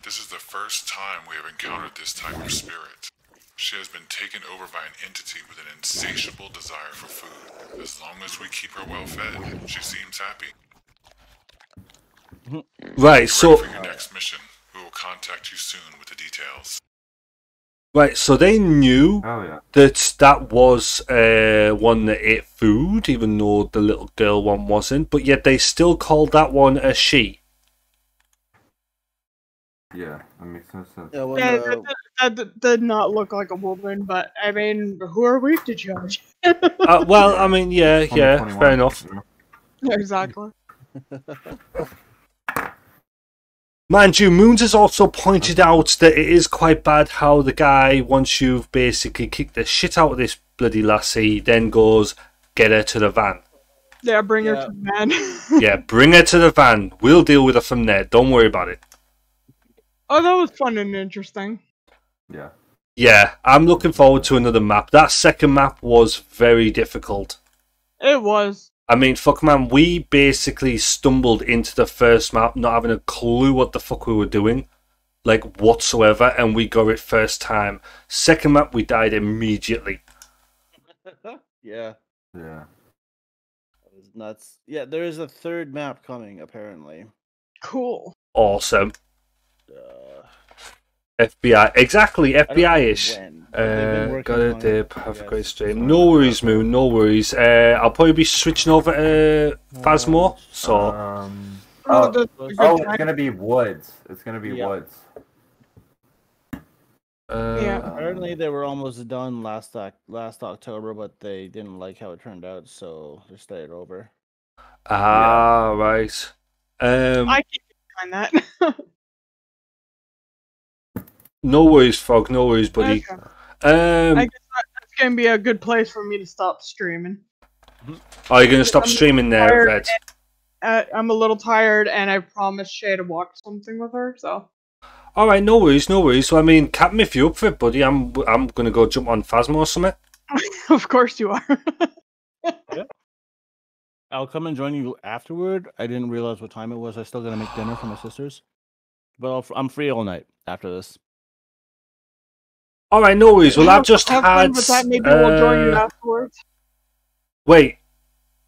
This is the first time we have encountered this type of spirit. She has been taken over by an entity with an insatiable desire for food. As long as we keep her well fed, she seems happy. Right. Get So. ready for your next mission. We will contact you soon with the details. Right. So they knew Oh yeah. that that was uh, one that ate food, even though the little girl one wasn't. But yet they still called that one a she. Yeah, that makes no sense. yeah, when, yeah, uh, that, that, that did not look like a woman, but I mean, who are we to judge? Uh, well, I mean, yeah, yeah, fair enough. exactly. [LAUGHS] Mind you, Moons has also pointed out that it is quite bad how the guy, once you've basically kicked the shit out of this bloody lassie, then goes, get her to the van. Yeah, bring her to the man. [LAUGHS] Yeah, bring her to the van. We'll deal with her from there. Don't worry about it. Oh, that was fun and interesting. Yeah. Yeah, I'm looking forward to another map. That second map was very difficult. It was. I mean, fuck man, we basically stumbled into the first map not having a clue what the fuck we were doing, like whatsoever, and we got it first time. Second map, we died immediately. [LAUGHS] yeah, Yeah. that was nuts. Yeah, there is a third map coming apparently. Cool. Awesome. Uh, FBI, exactly, I don't know FBI ish. when, but they've been Uh, working got a on dip. I Have a great stream. No worries, Moon. No worries. Uh, I'll probably be switching over to Phasmo. So Um. Oh, Oh, oh, good time. it's gonna be woods. It's gonna be Yeah. woods. uh, yeah. Apparently, they were almost done last last October, but they didn't like how it turned out, so they started over. Ah, right. Um, I can't find that. [LAUGHS] no worries, Frog. No worries, buddy. Okay. Um, I guess that's gonna be a good place for me to stop streaming. are you going to stop I'm streaming there, tired Red? Uh, I'm a little tired, and I promised Shay to watch something with her. So All right, no worries, no worries. So I mean, Captain, if you're up for it, buddy, I'm I'm going to go jump on Phasmo or something. [LAUGHS] of course you are. [LAUGHS] yeah. I'll come and join you afterward. I didn't realize what time it was. I still gotta make dinner for my sisters, but I'll, I'm free all night after this. All right, no worries. Well, I've Have- just have fun had. with that. Maybe we'll join you uh, afterwards. Wait,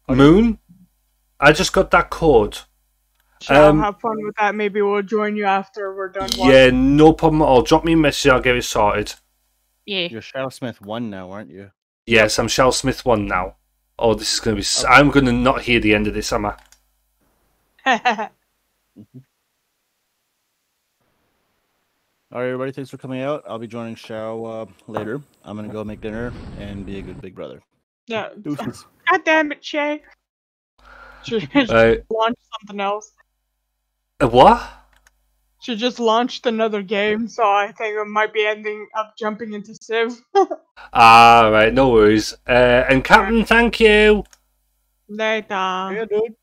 Moon. I just got that code. Shao um, have fun with that. Maybe we'll join you after we're done. Yeah, no problem at all. Drop me a message. I'll get it sorted. Yeah. You're Shell Smith one now, aren't you? Yes, I'm Shell Smith one now. Oh, this is going to be. I'm going to not hear the end of this, am I? [LAUGHS] watching. All right, everybody. Thanks for coming out. I'll be joining Shao uh, later. I'm gonna go make dinner and be a good big brother. Yeah. Deuces. God damn it, Shay. Should should Right. launch something else. Uh, what? She just launched another game, so I think it might be ending up jumping into Civ. [LAUGHS] Ah, right, no worries. Uh, and Captain, thank you. Later. yeah, dude.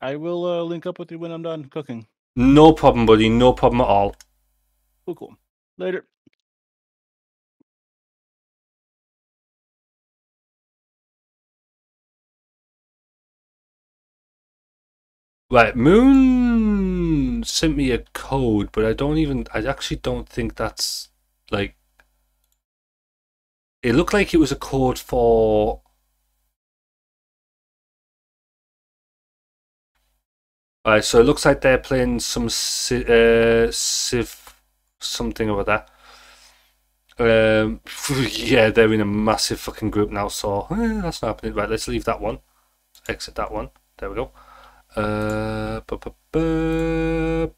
I will uh, link up with you when I'm done cooking. No problem, buddy. No problem at all. Cool, cool. Later. Right, Moon sent me a code, but I don't even. I actually don't think that's like. It looked like it was a code for. Right, so it looks like they're playing some uh, Civ something over there. Um, [LAUGHS] yeah, they're in a massive fucking group now, so eh, that's not happening. Right, let's leave that one. Exit that one. There we go. Uh, bu- bu- bu-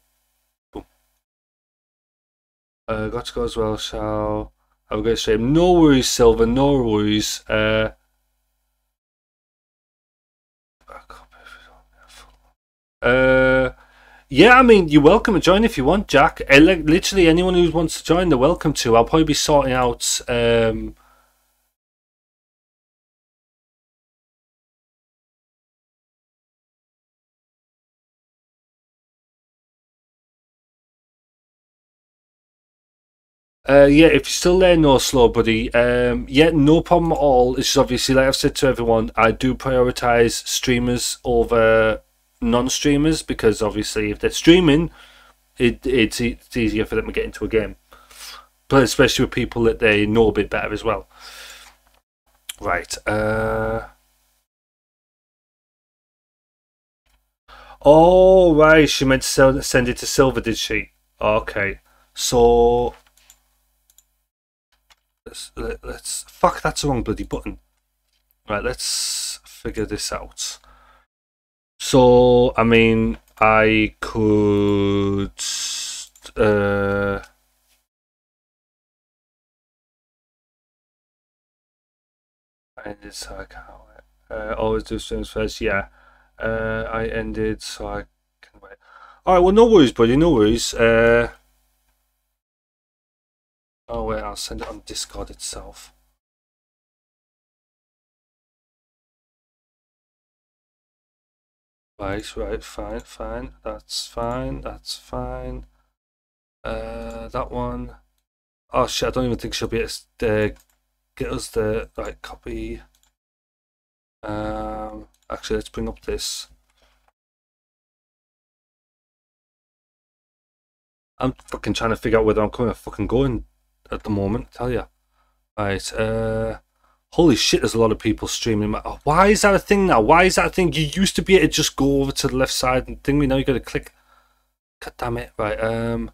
boom. Uh, got to go as well, Shao have a great stream. No worries, Silver, no worries. Uh, uh, yeah, I mean, you're welcome to join if you want, Jack. Uh, li- literally, anyone who wants to join, they're welcome to. I'll probably be sorting out. Um, Uh, yeah, if you're still there, no slow, buddy. Um, yeah, no problem at all. It's just obviously, like I've said to everyone, I do prioritize streamers over non-streamers because obviously, if they're streaming, it it's, it's easier for them to get into a game. But especially with people that they know a bit better as well. Right. Uh. Oh, right. She meant to send it to Silver, did she? Okay. So let's, let, let's fuck that's the wrong bloody button right let's figure this out so i mean i could uh I ended so I can't wait. Uh, always do streams first, yeah. Uh, I ended so I can wait. Alright, well, no worries, buddy, no worries. Uh, Oh wait, I'll send it on Discord itself. Right, right, fine, fine. That's fine, that's fine. Uh, that one. Oh shit, I don't even think she'll be able to uh, get us the right copy. Um, actually, let's bring up this. I'm fucking trying to figure out whether I'm coming or fucking going at the moment, tell you. Right, uh holy shit, there's a lot of people streaming. Oh, Why is that a thing now? Why is that a thing? You used to be able to just go over to the left side and thing We now you gotta click. God damn it. Right, um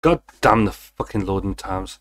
God damn the fucking loading times.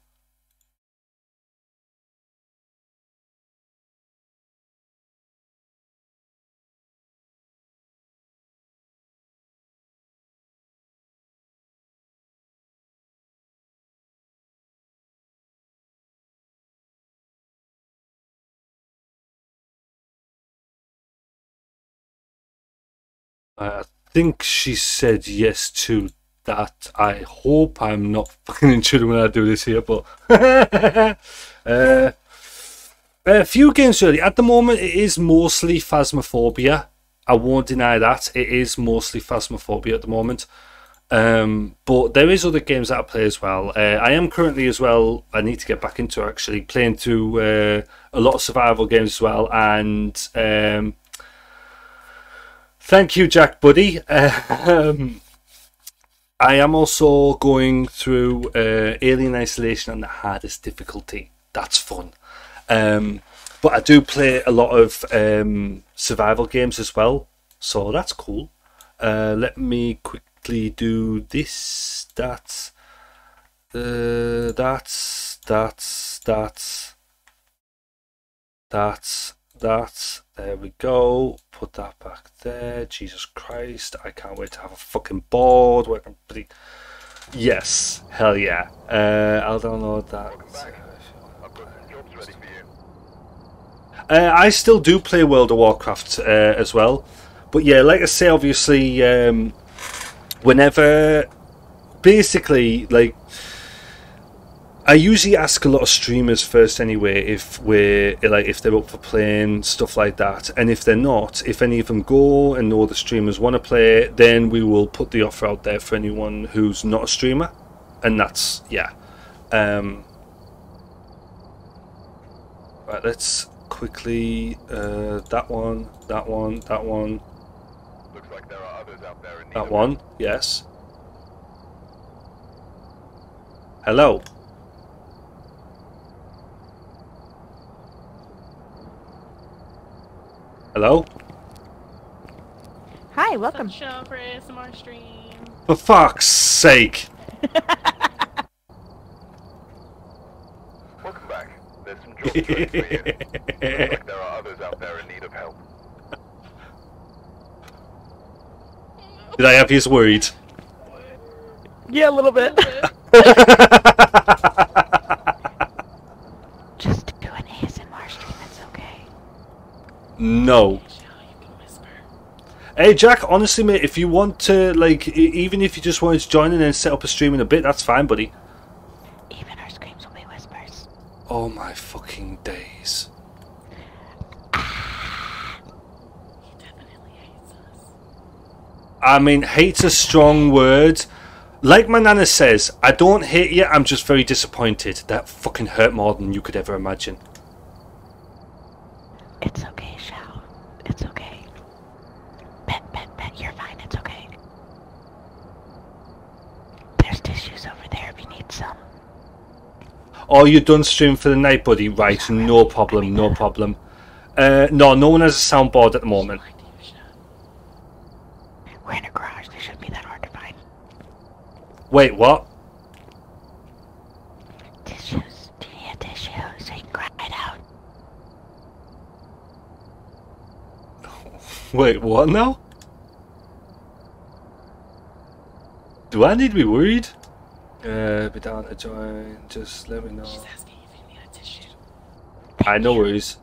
I think she said yes to that. I hope I'm not [LAUGHS] fucking intruding when I do this here, but [LAUGHS] uh, a few games really. At the moment, it is mostly Phasmophobia. I won't deny that it is mostly Phasmophobia at the moment. Um, but there is other games that I play as well. Uh, I am currently as well. I need to get back into actually playing through uh, a lot of survival games as well, and um, thank you, Jack, buddy. Um, I am also going through uh, Alien Isolation on the hardest difficulty. That's fun. Um, but I do play a lot of um, survival games as well, so that's cool. Uh, let me quickly do this. That's uh, that's that's that's that's that's there we go. Put that back there. Jesus Christ! I can't wait to have a fucking board where I can pretty. Yes, hell yeah. Uh, I'll download that. Uh, I still do play World of Warcraft uh, as well, but yeah, like I say, obviously, um, whenever, basically, like, I usually ask a lot of streamers first anyway if we're like if they're up for playing stuff like that, and if they're not, if any of them go and know the streamers want to play, then we will put the offer out there for anyone who's not a streamer, and that's yeah. Um, right, let's quickly uh, that one, that one, that one, Looks like there are others out there in that one. Yes. Hello. Hello? Hi, welcome. Show for ASMR stream. For fuck's sake! Welcome back. There's some jobs waiting for you. Like there are others out there in need of help. Did I have his worried? Yeah, a little bit. [LAUGHS] [LAUGHS] Just do an ASMR stream, it's okay. No. Hey Jack, honestly mate, if you want to, like, even if you just wanted to join in and set up a stream in a bit, that's fine, buddy. Even our screams will be whispers. Oh my fucking days. Ah. I mean, hate's a strong word. Like my nana says, I don't hate you, I'm just very disappointed. That fucking hurt more than you could ever imagine. It's okay, Shao. It's okay. Pet, pet, pet, you're fine, it's okay. There's tissues over you some. Oh, you done stream for the night, buddy? Right, no problem, no problem. Uh, no, no one has a soundboard at the moment. We're in a garage, they shouldn't be that hard to find. Wait, what? Tissues. Do you need a tissue so you can cry it out? [LAUGHS] Wait, what now? Do I need to be worried? Uh, be down to join. Just let me know. She's asking if you need a tissue. I know worries.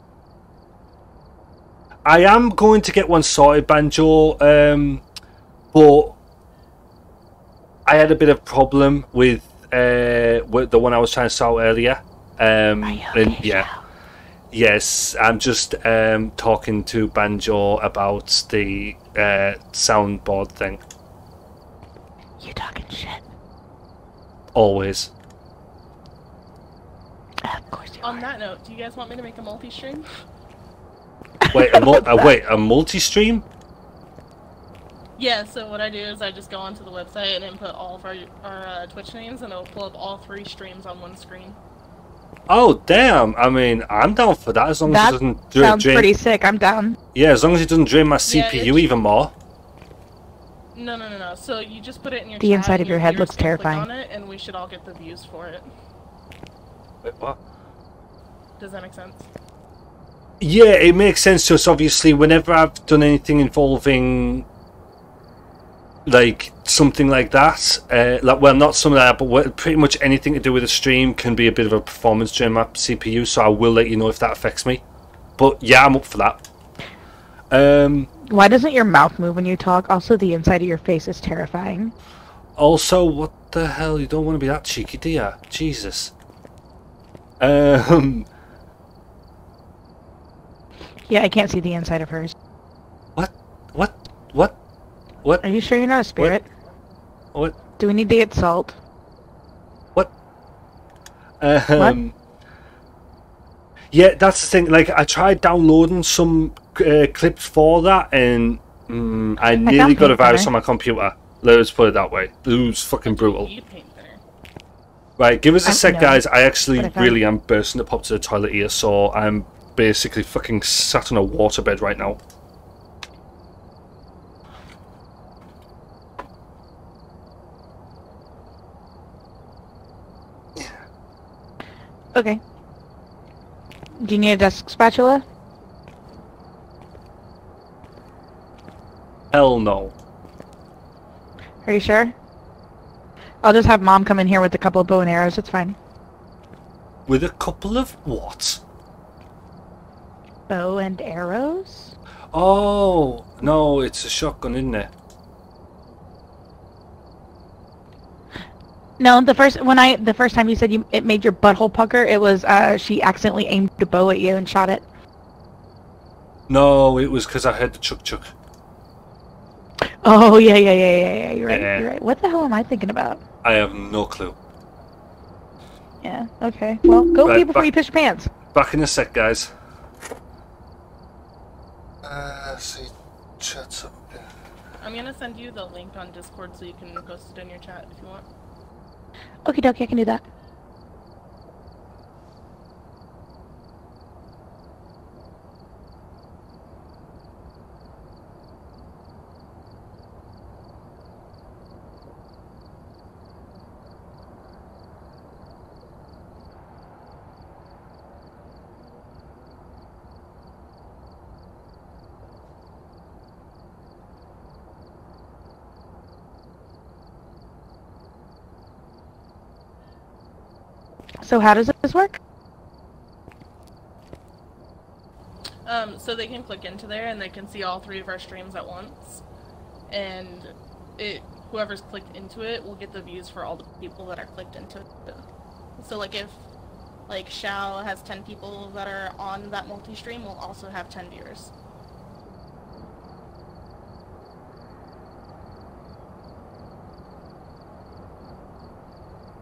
I am going to get one sorted, Banjo. Um, but I had a bit of problem with uh with the one I was trying to sort earlier. Um, Are you and yeah. Shao? Yes, I'm just um, talking to Banjo about the uh, soundboard thing. You're talking shit? Always. Of course you On are. that note, do you guys want me to make a multi-stream? Wait, a mul- uh, wait, a multi-stream? Yeah, so what I do is I just go onto the website and input all of our, our uh, Twitch names and it'll pull up all three streams on one screen. Oh damn! I mean, I'm down for that as long as it doesn't dra- Sounds drain. pretty sick. I'm down. Yeah, as long as it doesn't drain my CPU it's- even more. No, no, no, no. So you just put it in your The chat inside of your head looks can click terrifying. on it, and we should all get the views for it. Wait, what? Does that make sense? Yeah, it makes sense to us. Obviously, whenever I've done anything involving like something like that, uh, like well, not something of that, but pretty much anything to do with a stream can be a bit of a performance drain my CPU. So I will let you know if that affects me. But yeah, I'm up for that. Um, Why doesn't your mouth move when you talk? Also, the inside of your face is terrifying. also, what the hell? You don't want to be that cheeky, do you? Jesus. Um, Yeah, I can't see the inside of hers. what? What? What? What? Are you sure you're not a spirit? What? Do we need to get salt? What? Um, what? Yeah, that's the thing. Like, I tried downloading some uh, clips for that, and mm, I nearly got a virus on my computer. Let's put it that way. It was fucking brutal. Right, give us a sec, know. guys. I actually I really am bursting to pop to the toilet here, so I'm basically fucking sat on a waterbed right now. Okay. Do you need a desk spatula? Hell no. Are you sure? I'll just have mom come in here with a couple of bow and arrows. It's fine. With a couple of what? Bow and arrows? Oh no, it's a shotgun, isn't it? No, the first when I the first time you said you it made your butthole pucker, it was uh she accidentally aimed a bow at you and shot it. No, it was because I heard the chuck chuck. Oh yeah yeah yeah yeah yeah. You're right. Yeah. You're right. What the hell am I thinking about? I have no clue. Yeah. Okay. Well, go Right, pee before back- you piss your pants. Back in a sec, guys. Uh, see, chat's up. I'm gonna send you the link on Discord so you can post it in your chat if you want. Okay, dokie, I can do that. So how does this work? Um, so they can click into there and they can see all three of our streams at once, and it whoever's clicked into it will get the views for all the people that are clicked into it. So like if like Shao has ten people that are on that multi-stream, we'll also have ten viewers.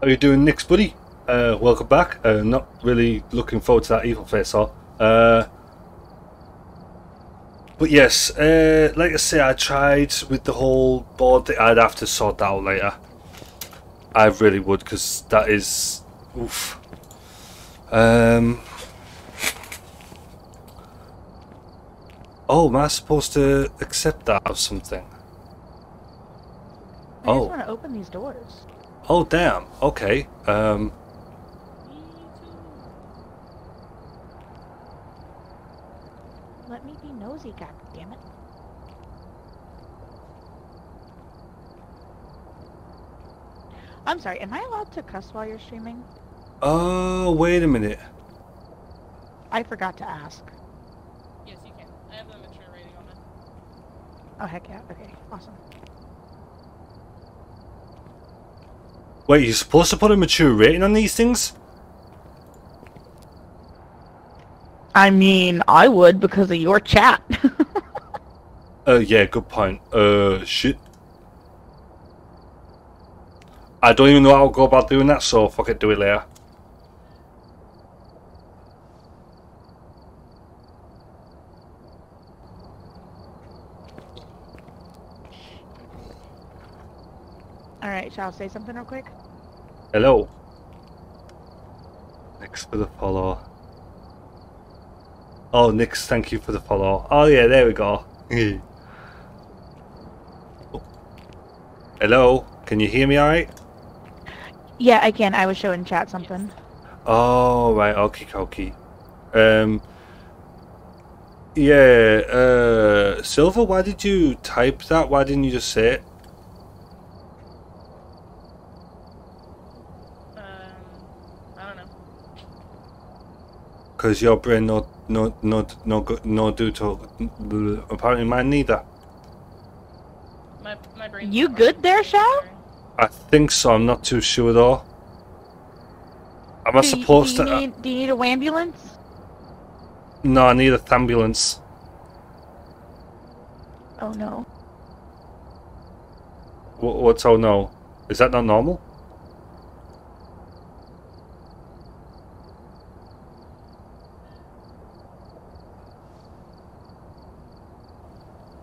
How you doing, Nick's buddy? Uh, welcome back. Uh, not really looking forward to that evil face off. Uh, but yes, uh, like I say, I tried with the whole board thing. I'd have to sort that out later. I really would, because that is, oof. Um. Oh, am I supposed to accept that or something? I Oh. just want to open these doors. Oh, damn. Okay. Um. Let me be nosy, god damn it. I'm sorry, am I allowed to cuss while you're streaming? Oh, wait a minute. I forgot to ask. Yes, you can. I have the mature rating on it. Oh heck yeah, okay, awesome. Wait, you're supposed to put a mature rating on these things? I mean, I would because of your chat. [LAUGHS] Uh, yeah, good point. Uh, shit. I don't even know how to go about doing that, so fuck it, do it later. Alright, shall I say something real quick? Hello. Next for the follow. Oh, Nix, thank you for the follow. Oh, yeah, there we go. Oh. [LAUGHS] Hello, can you hear me alright? Yeah, I can. I was showing chat something. Oh, right, okay, okay. Um, yeah, uh, Silver, why did you type that? Why didn't you just say it? Um, I don't know. Because your brain not not not no, go- no do to, apparently mine neither. My my brain. You good there, Shao? I think so, I'm not too sure though. Am I do, you- supposed do to? need, do you need a ambulance? no, I need a ambulance. Oh no. What, what's oh no? Is that not normal?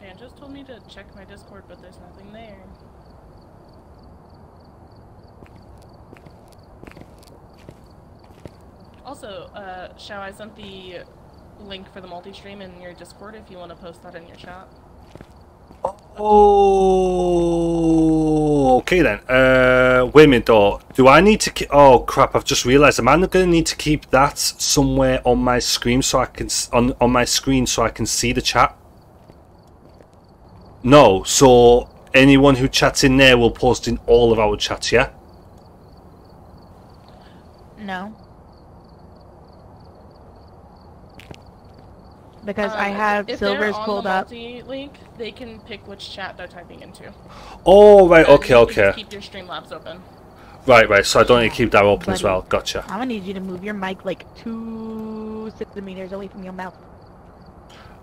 Dan just told me to check my Discord, but there's nothing there. Also, uh, Shao, I sent the link for the multi-stream in your Discord if you want to post that in your chat. Oh, okay then. Uh, wait a minute though. Do I need to? Ke- oh crap! I've just realised. Am I not going to need to keep that somewhere on my screen so I can on on my screen so I can see the chat? No. So anyone who chats in there will post in all of our chats. Yeah. No. Because I Um, have if Silver's they're on pulled the up. multi-link, they can pick which chat they're typing into. Oh right. And Okay. you can just Okay. Keep your Streamlabs open. Right. Right. So I don't need to keep that open as well. Gotcha. I'm gonna need you to move your mic like two centimeters away from your mouth.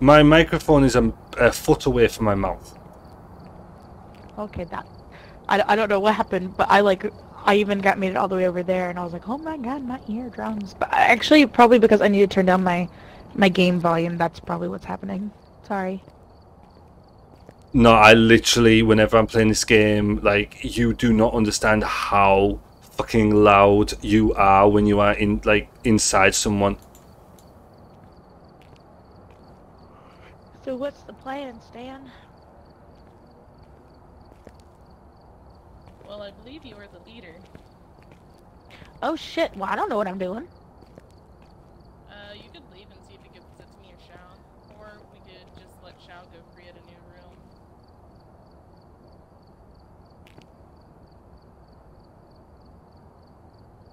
My microphone is a, a foot away from my mouth. Okay, that. I, I don't know what happened, but I like I even got made it all the way over there, and I was like, oh my god, my eardrums. But actually, probably because I need to turn down my my game volume. That's probably what's happening. Sorry. No, I literally, whenever I'm playing this game, like you do not understand how fucking loud you are when you are in like inside someone. So what's the plan, Stan? Well, I believe you are the leader. Oh shit! Well, I don't know what I'm doing. Uh, you could leave and see if it gives it to me or Shao, or we could just let Shao go create a new room.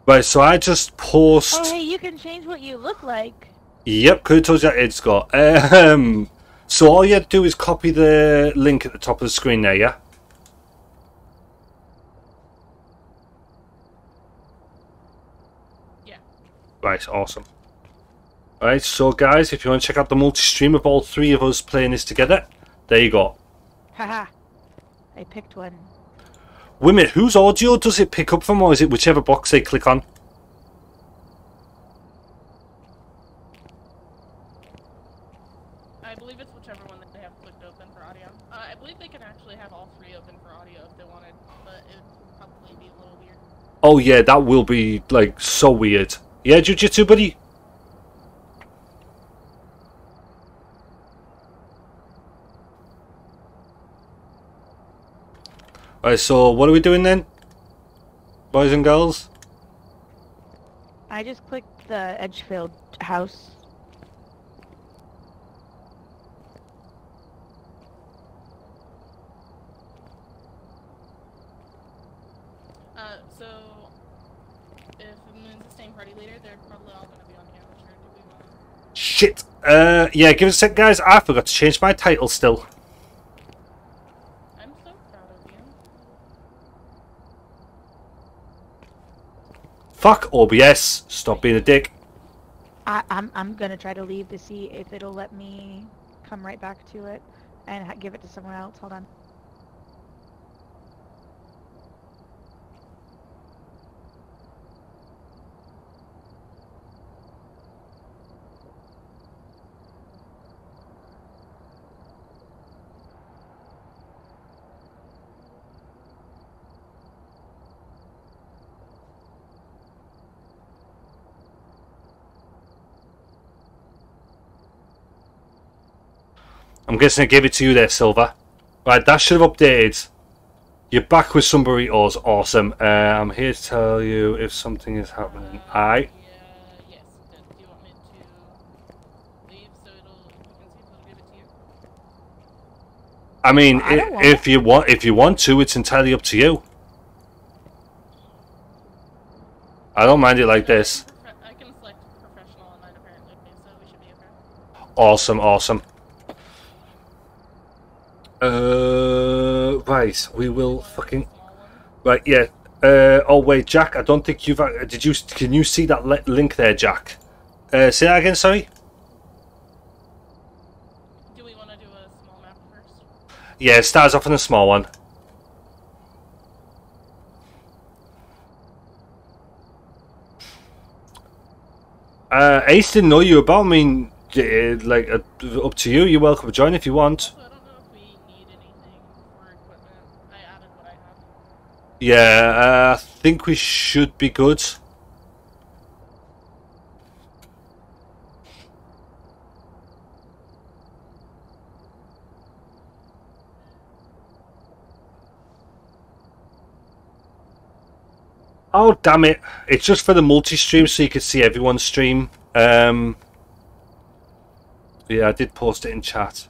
Right, so I just post. Oh hey, you can change what you look like. Yep, could have told you it's got. Um, so all you have to do is copy the link at the top of the screen there, yeah? Yeah. Right, awesome. Right, so guys, if you want to check out the multi-stream of all three of us playing this together, there you go. Haha. I picked one. Wait a minute, whose audio does it pick up from, or is it whichever box they click on? I believe it's whichever one that they have clicked open for audio. Uh, I believe they can actually have all three open for audio if they wanted, but it would probably be a little weird. Oh yeah, that will be like so weird. Yeah, Jiu-Jitsu buddy? Right, so what are we doing then? Boys and girls? I just clicked the Edgefield house. Uh, so if Moon's the same party leader, they're probably all gonna be on the amateur. Do we want? Shit. Uh, yeah, give us a sec, guys. I forgot to change my title still. I'm so proud of you. Fuck OBS. Stop being a dick. I, I'm I'm gonna try to leave to see if it'll let me come right back to it and give it to someone else. Hold on. I'm guessing I gave it to you there, Silver. Right, that should have updated. You're back with some burritos. Awesome. Uh, I'm here to tell you if something is happening. Aye. Yeah, yes. Do, do you want me to leave so it'll we can see if it'll give it to you? I mean, I don't i- want if you want, if you want to, it's entirely up to you. I don't mind it like this. Profe- I can select professional online apparently, so we should be okay. Awesome, awesome. Uh, right, we will fucking right, yeah. Uh, oh wait, Jack, I don't think you've. uh, Did you? Can you see that li- link there, Jack? Uh, say that again. Sorry. Do we want to do a small map first? Yeah, it starts off in a small one. Uh, Ace didn't know you about. I mean, like, uh, up to you. You're welcome to join if you want. So I don't know if we need anything for equipment. I added what I have. Yeah, uh, I think we should be good. Oh damn it! It's just for the multi-stream, so you can see everyone's stream. Um, yeah, I did post it in chat.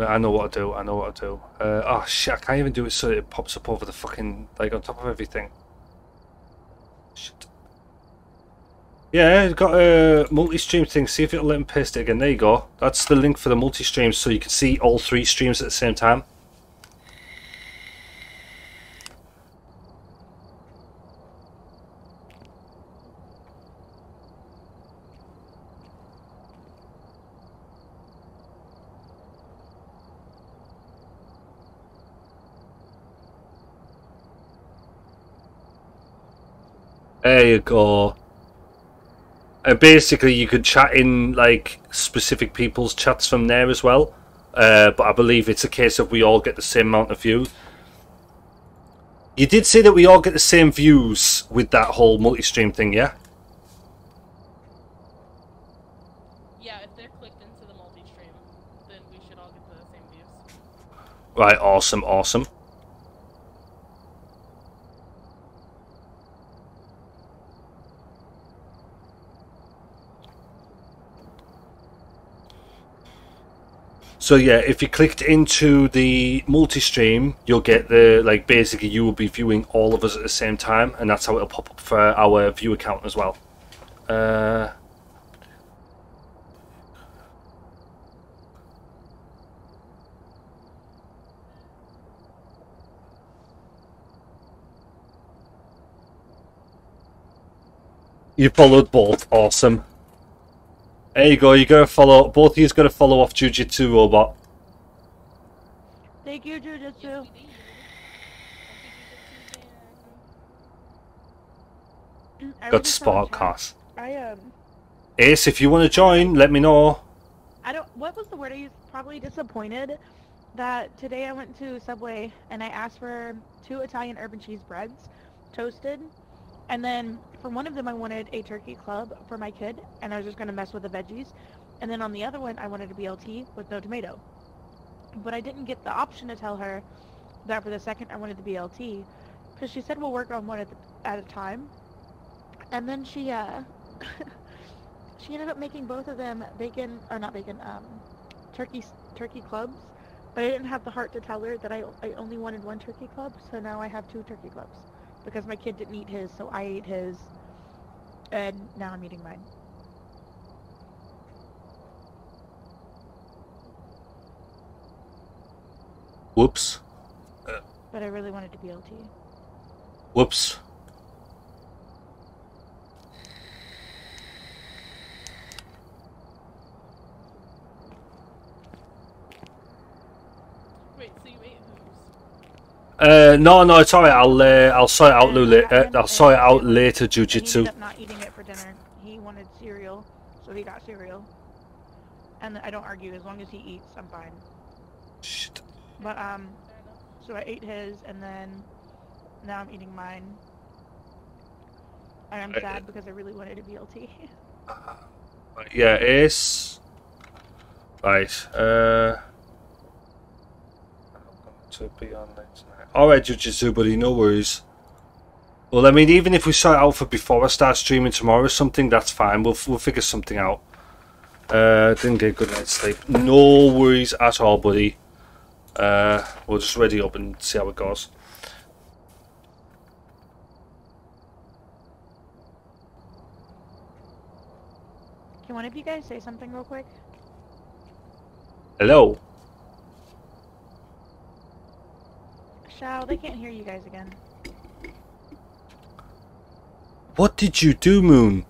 I know what to do. I know what to do. Uh, oh shit! I can't even do it so it pops up over the fucking like on top of everything. Shit. Yeah, it's got a multi-stream thing. See if it'll let me paste it again. There you go. That's the link for the multi-stream, so you can see all three streams at the same time. There you go. And basically, you could chat in like specific people's chats from there as well. Uh, but I believe it's a case of we all get the same amount of views. You did say that we all get the same views with that whole multi-stream thing, yeah? Yeah, if they're clicked into the multi-stream, then we should all get the same views. Right, awesome, awesome. So yeah, if you clicked into the multi-stream, you'll get the like basically you will be viewing all of us at the same time, and that's how it'll pop up for our view account as well. Uh, you followed both, awesome. There you go. You gotta follow. Both of you's gotta follow off Jujitsu Robot. Thank you, Jujutsu. I Got was just on Spark chat. Cast. I um, Ace, if you want to join, let me know. I don't. What was the word I used? Probably disappointed that today I went to Subway and I asked for two Italian urban cheese breads, toasted, and then for one of them I wanted a turkey club for my kid, and I was just gonna mess with the veggies, and then on the other one I wanted a BLT with no tomato. But I didn't get the option to tell her that for the second I wanted the BLT, because she said we'll work on one at, the, at a time, and then she uh. [LAUGHS] she ended up making both of them bacon or not bacon um turkey turkey clubs but i didn't have the heart to tell her that i, I only wanted one turkey club so now i have two turkey clubs because my kid didn't eat his so i ate his and now i'm eating mine Whoops. but i really wanted to blt Whoops. Wait, so you ate whose? Uh, no, no, it's alright. I'll uh, I'll sort it out later. Uh, I'll sort it out later. and he Jujitsu. ended up not eating it for dinner he wanted cereal so he got cereal and i don't argue as long as he eats i'm fine Shit. But um, so I ate his, and then now I'm eating mine. And I'm Uh, sad because I really wanted a BLT. [LAUGHS] Yeah, Ace. Right. Uh. I'm going to be online tonight. Alright, Jujitsu, buddy. No worries. Well, I mean, even if we sort it out for before I start streaming tomorrow or something, that's fine. We'll we'll figure something out. Uh, didn't get a good night's sleep. No worries at all, buddy. Uh, we'll just ready up and see how it goes. Can one of you guys say something real quick? Hello. Shao, they can't hear you guys again. What did you do, Moon?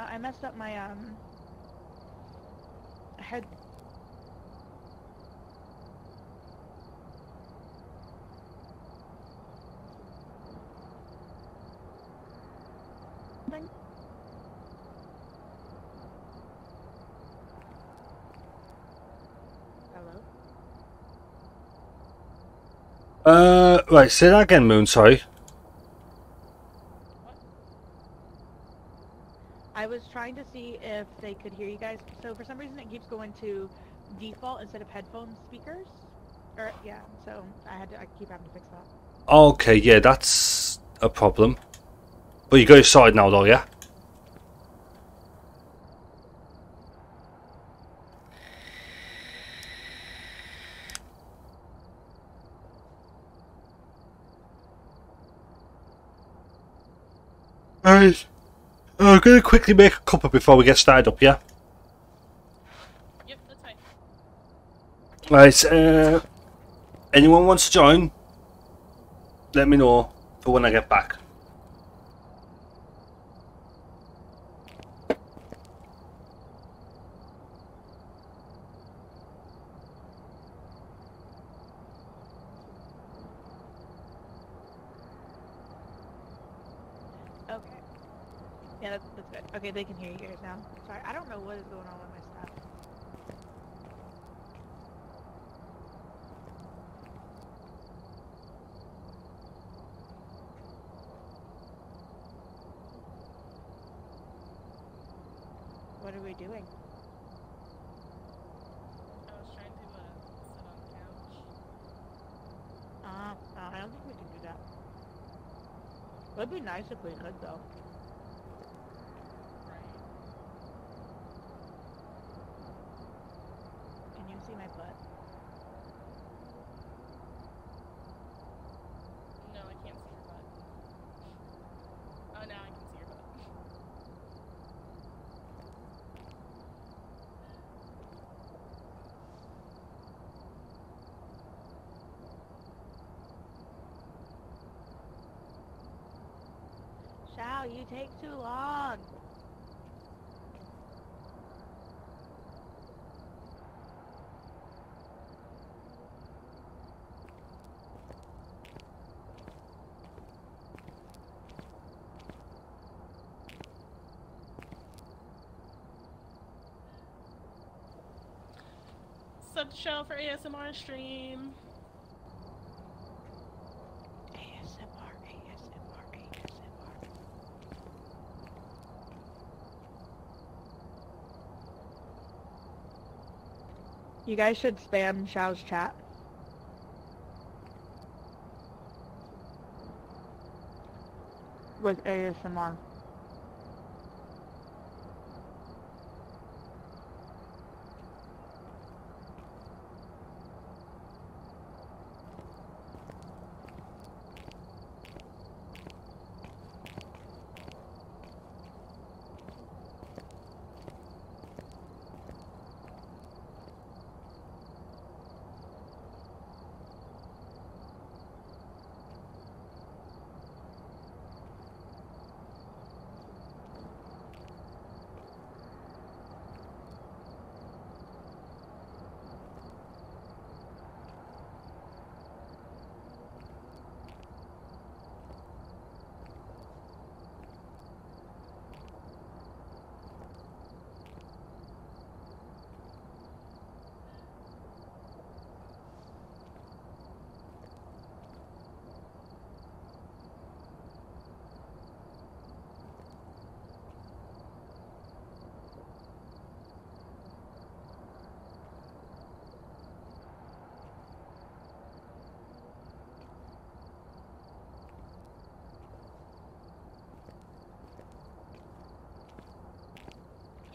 Yeah, I messed up my, um... Head... Hello? Uh, right, say that again, Moon, sorry. Trying to see if they could hear you guys. So for some reason it keeps going to default instead of headphone speakers. Or yeah, so I had to I keep having to fix that. Okay, yeah, that's a problem. But you got your side now, though, yeah. Alright. I'm gonna quickly make a cuppa before we get started up, yeah? Yep, that's. Right, uh, anyone wants to join? Let me know for when I get back. Okay. Yeah, that's, that's good. Okay, they can hear you guys now. Sorry, I don't know what is going on with my stuff. What are we doing? I was trying to uh, sit on the couch. Uh, uh, I don't think we can do that. It would be nice if we could, though. Right. Can you see my butt? No, I can't see your butt. Oh, now I can see your butt. Shao, you take too long. Sub for ASMR stream. ASMR, ASMR, ASMR. You guys should spam Shao's chat. With ASMR.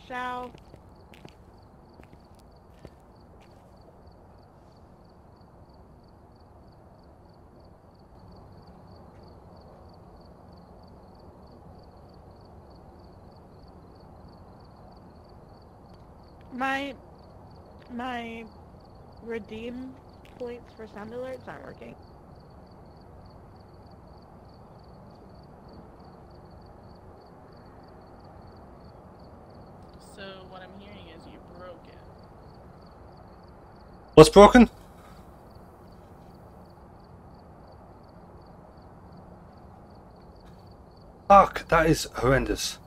Shao. My my redeem points for sound alerts aren't working. So what I'm hearing is you broke it. What's broken? Fuck, that is horrendous.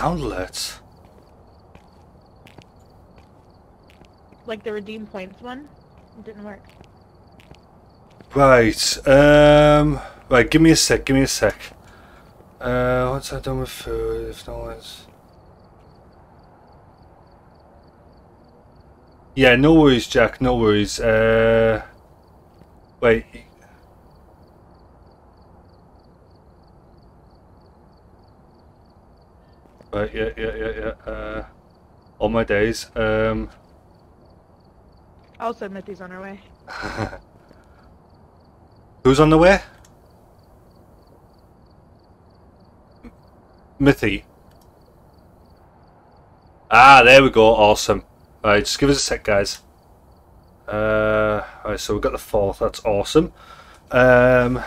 sound alerts. Like the redeem points one? It didn't work. Right, um... Right, give me a sec, give me a sec. Uh, once I done with food, if no one's... Yeah, no worries, Jack, no worries. Uh, wait, All my days. Um. Also, Mithy's on her way. [LAUGHS] Who's on the way? Mithy. Ah, there we go. Awesome. Alright, just give us a sec, guys. Uh, alright, so we've got the fourth. That's awesome. Um,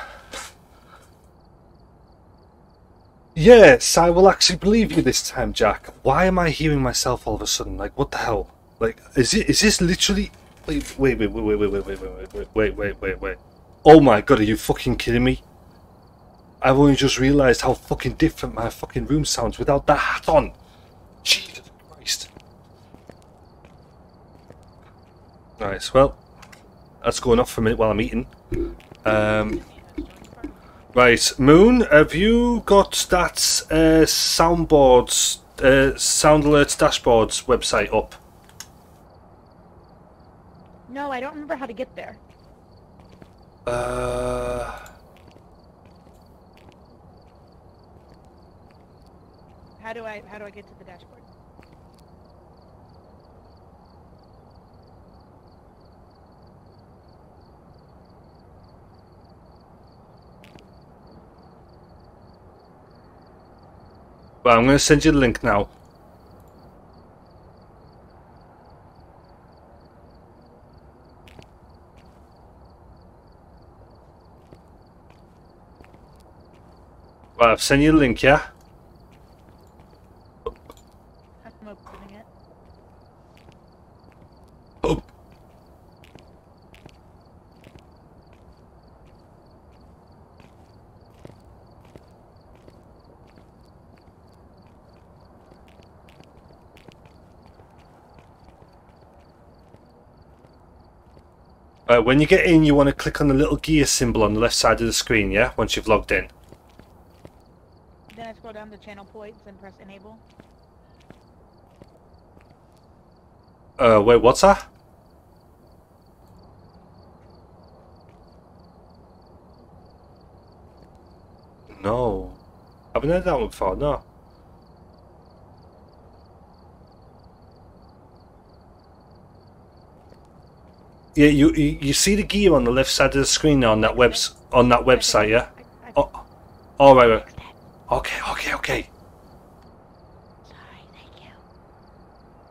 yes, I will actually believe you this time, Jack. Why am I hearing myself all of a sudden? Like, what the hell? Like, is it? Is this literally? Wait, wait, wait, wait, wait, wait, wait, wait, wait, wait, wait, wait. Oh my god, are you fucking kidding me? I've only just realised how fucking different my fucking room sounds without that hat on. Jesus Christ. Nice, well, that's going off for a minute while I'm eating. Um, right, Moon, have you got that uh, soundboards, uh, Sound Alerts dashboards website up? No, I don't remember how to get there. Uh, How do I how do I get to the dashboard? Well, I'm going to send you the link now. Well, I've sent you the link, yeah? I'm opening it. Oh. Uh, when you get in, you want to click on the little gear symbol on the left side of the screen, yeah? Once you've logged in. Then I scroll down to channel points and press enable. Uh, wait, what's that? No. I haven't heard that one before, no. Yeah, you, you you see the gear on the left side of the screen on that webs on that website, yeah? I, I, Oh, all right, right. Okay, okay, okay. Sorry, thank you.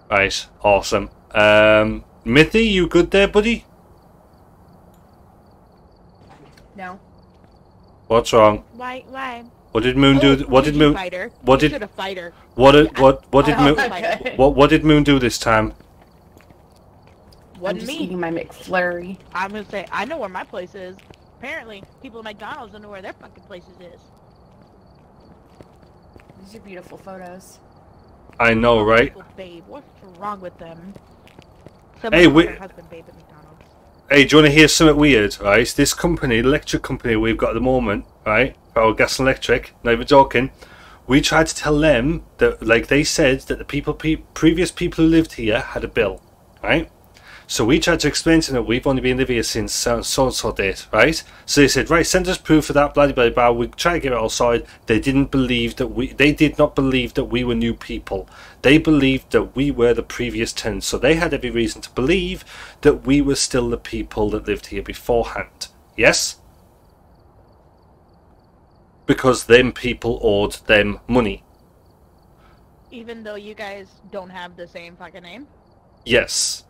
Right, awesome. Um, Mithy, you good there, buddy? No. What's wrong? Why why? What did Moon do? Oh, What did Moon? Fighter. what did- fighter. What did what what did Moon? What what did Moon do this time? I'm Wasn't just me. eating my McFlurry. I'm gonna say I know where my place is. Apparently, people at McDonald's don't know where their fucking places is. These are beautiful photos. I know, right? People, babe, what's wrong with them? Hey, Someone we- husband babe at McDonald's. Hey, do you want to hear something weird? Right, this company, the electric company we've got at the moment, right? Our gas and electric. Not even joking. We tried to tell them that, like they said, that the people, pe- previous people who lived here had a bill, right? So we tried to explain to them that we've only been living here since so so and so date, right? So they said, right, send us proof of that, blah blah blah. We tried to get it all sorted. They didn't believe that we. They did not believe that we were new people. They believed that we were the previous tenants. So they had every reason to believe that we were still the people that lived here beforehand. Yes. Because them people owed them money. Even though you guys don't have the same fucking name. Yes.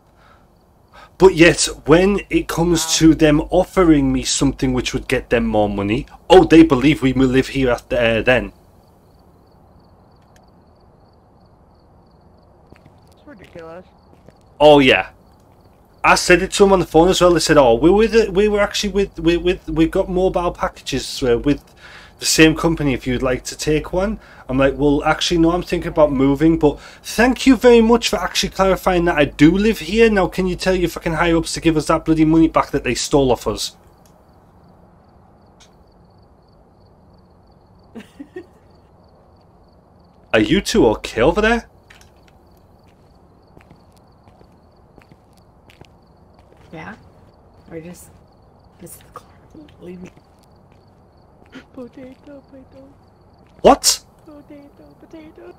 But yet, when it comes to them offering me something which would get them more money, oh, they believe we will live here after uh, then. It's ridiculous. Oh yeah, I said it to them on the phone as well. They said, "Oh, we were the, we were actually with we with we got mobile packages uh, with the same company if you'd like to take one. I'm like, well, actually, no, I'm thinking about moving, but thank you very much for actually clarifying that I do live here. Now, can you tell your fucking high ups to give us that bloody money back that they stole off us? [LAUGHS] Are you two okay over there? Yeah. Or just this is the car. Leave me. Potato, potato, What? potato, potato.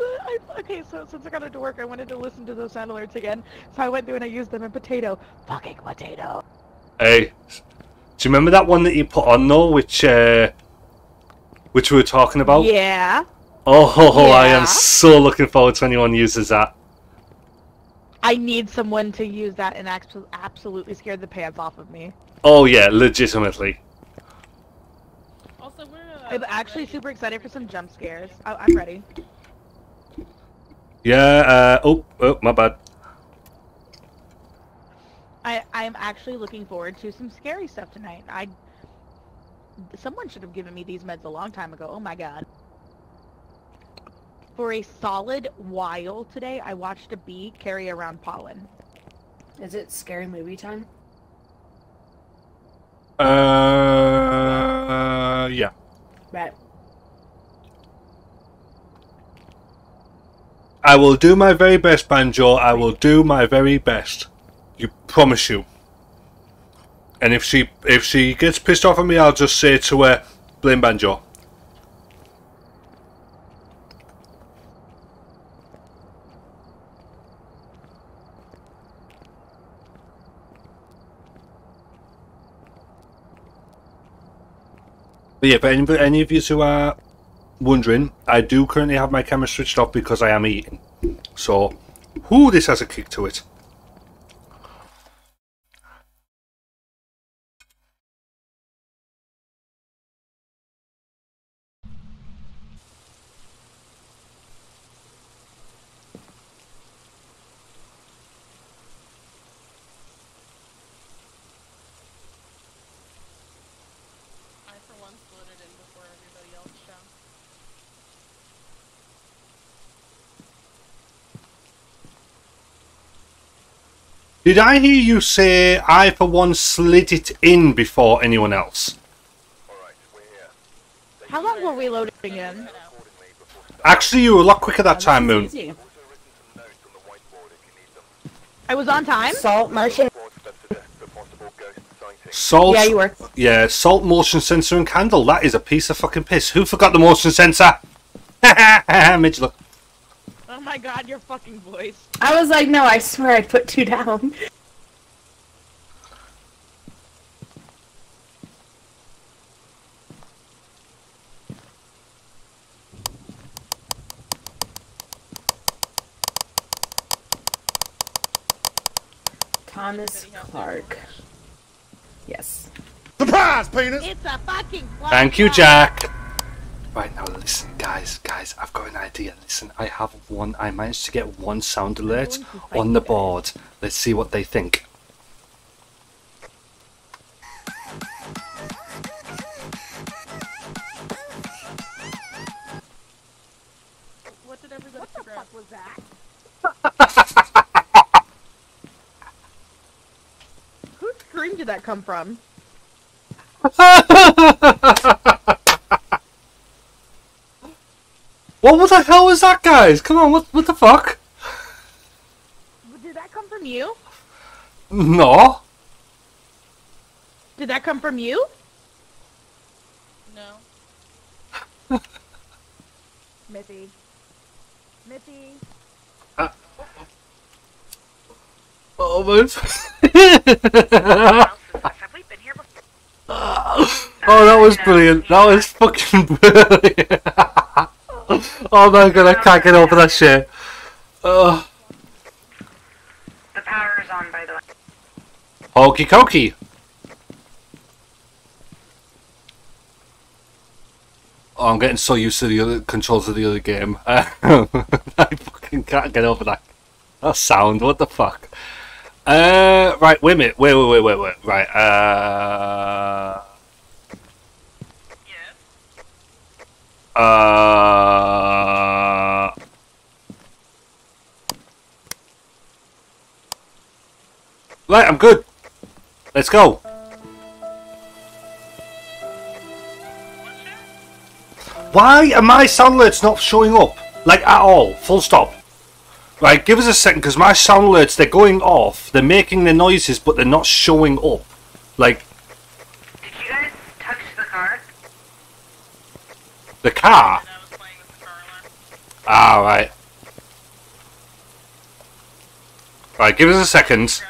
I, okay, so since I got into work, I wanted to listen to those sound alerts again. So I went through and I used them in potato. Fucking potato. Hey, do you remember that one that you put on though, which uh, which we were talking about? Yeah. Oh, [LAUGHS] I Yeah. am so looking forward to anyone uses that. I need someone to use that and absolutely scare the pants off of me. Oh yeah, legitimately. Also, we're I'm actually super excited for some jump scares. I- I'm ready. Yeah. Uh, oh, oh, my bad. I I'm actually looking forward to some scary stuff tonight. I someone should have given me these meds a long time ago. Oh my god. For a solid while today, I watched a bee carry around pollen. Is it scary movie time? Uh, yeah. Right. I will do my very best, Banjo. I will do my very best. You promise you. And if she if she gets pissed off at me, I'll just say to her, blame Banjo. But yeah, for any, any of you who are wondering, I do currently have my camera switched off because I am eating. So, whoo, this has a kick to it. Did I hear you say I, for one, slid it in before anyone else? How long were we loading in? Actually, you were a lot quicker that time, Moon. I was on time. Salt, motion. Salt. Yeah, you were. Yeah, salt, motion sensor, and candle. That is a piece of fucking piss. Who forgot the motion sensor? [LAUGHS] Midge, look. Oh my god, your fucking voice. I was like, no, I swear I put two down. Thomas Clark. Yes. Surprise, penis! It's a fucking Thank you, Jack. Right now, listen, guys, guys, I've got an idea. Listen, I have one. I managed to get one sound alert on the board. Let's see what they think. What did everybody What the fuck was that? [LAUGHS] Whose scream did that come from? [LAUGHS] What the hell was that, guys? Come on, what, what the fuck? Did that come from you? No. Did that come from you? No. [LAUGHS] Missy. Missy. Uh, oh, man. [LAUGHS] [LAUGHS] oh, that was brilliant. That was fucking brilliant. Oh my god, I can't get over that shit. Oh, The power is on, by the way. hokey cokey. Oh, I'm getting so used to the other controls of the other game. [LAUGHS] I fucking can't get over that. That sound. What the fuck? Uh, right. Wait a minute. Wait, wait, wait, wait, wait. Right. Uh. Uh. Right, I'm good. Let's go. Why are my sound alerts not showing up? Like, at all. Full stop. Right, give us a second, because my sound alerts, they're going off. They're making the noises, but they're not showing up. Like, Did you guys touch the car? The car. Ah, right. Right, give us a second.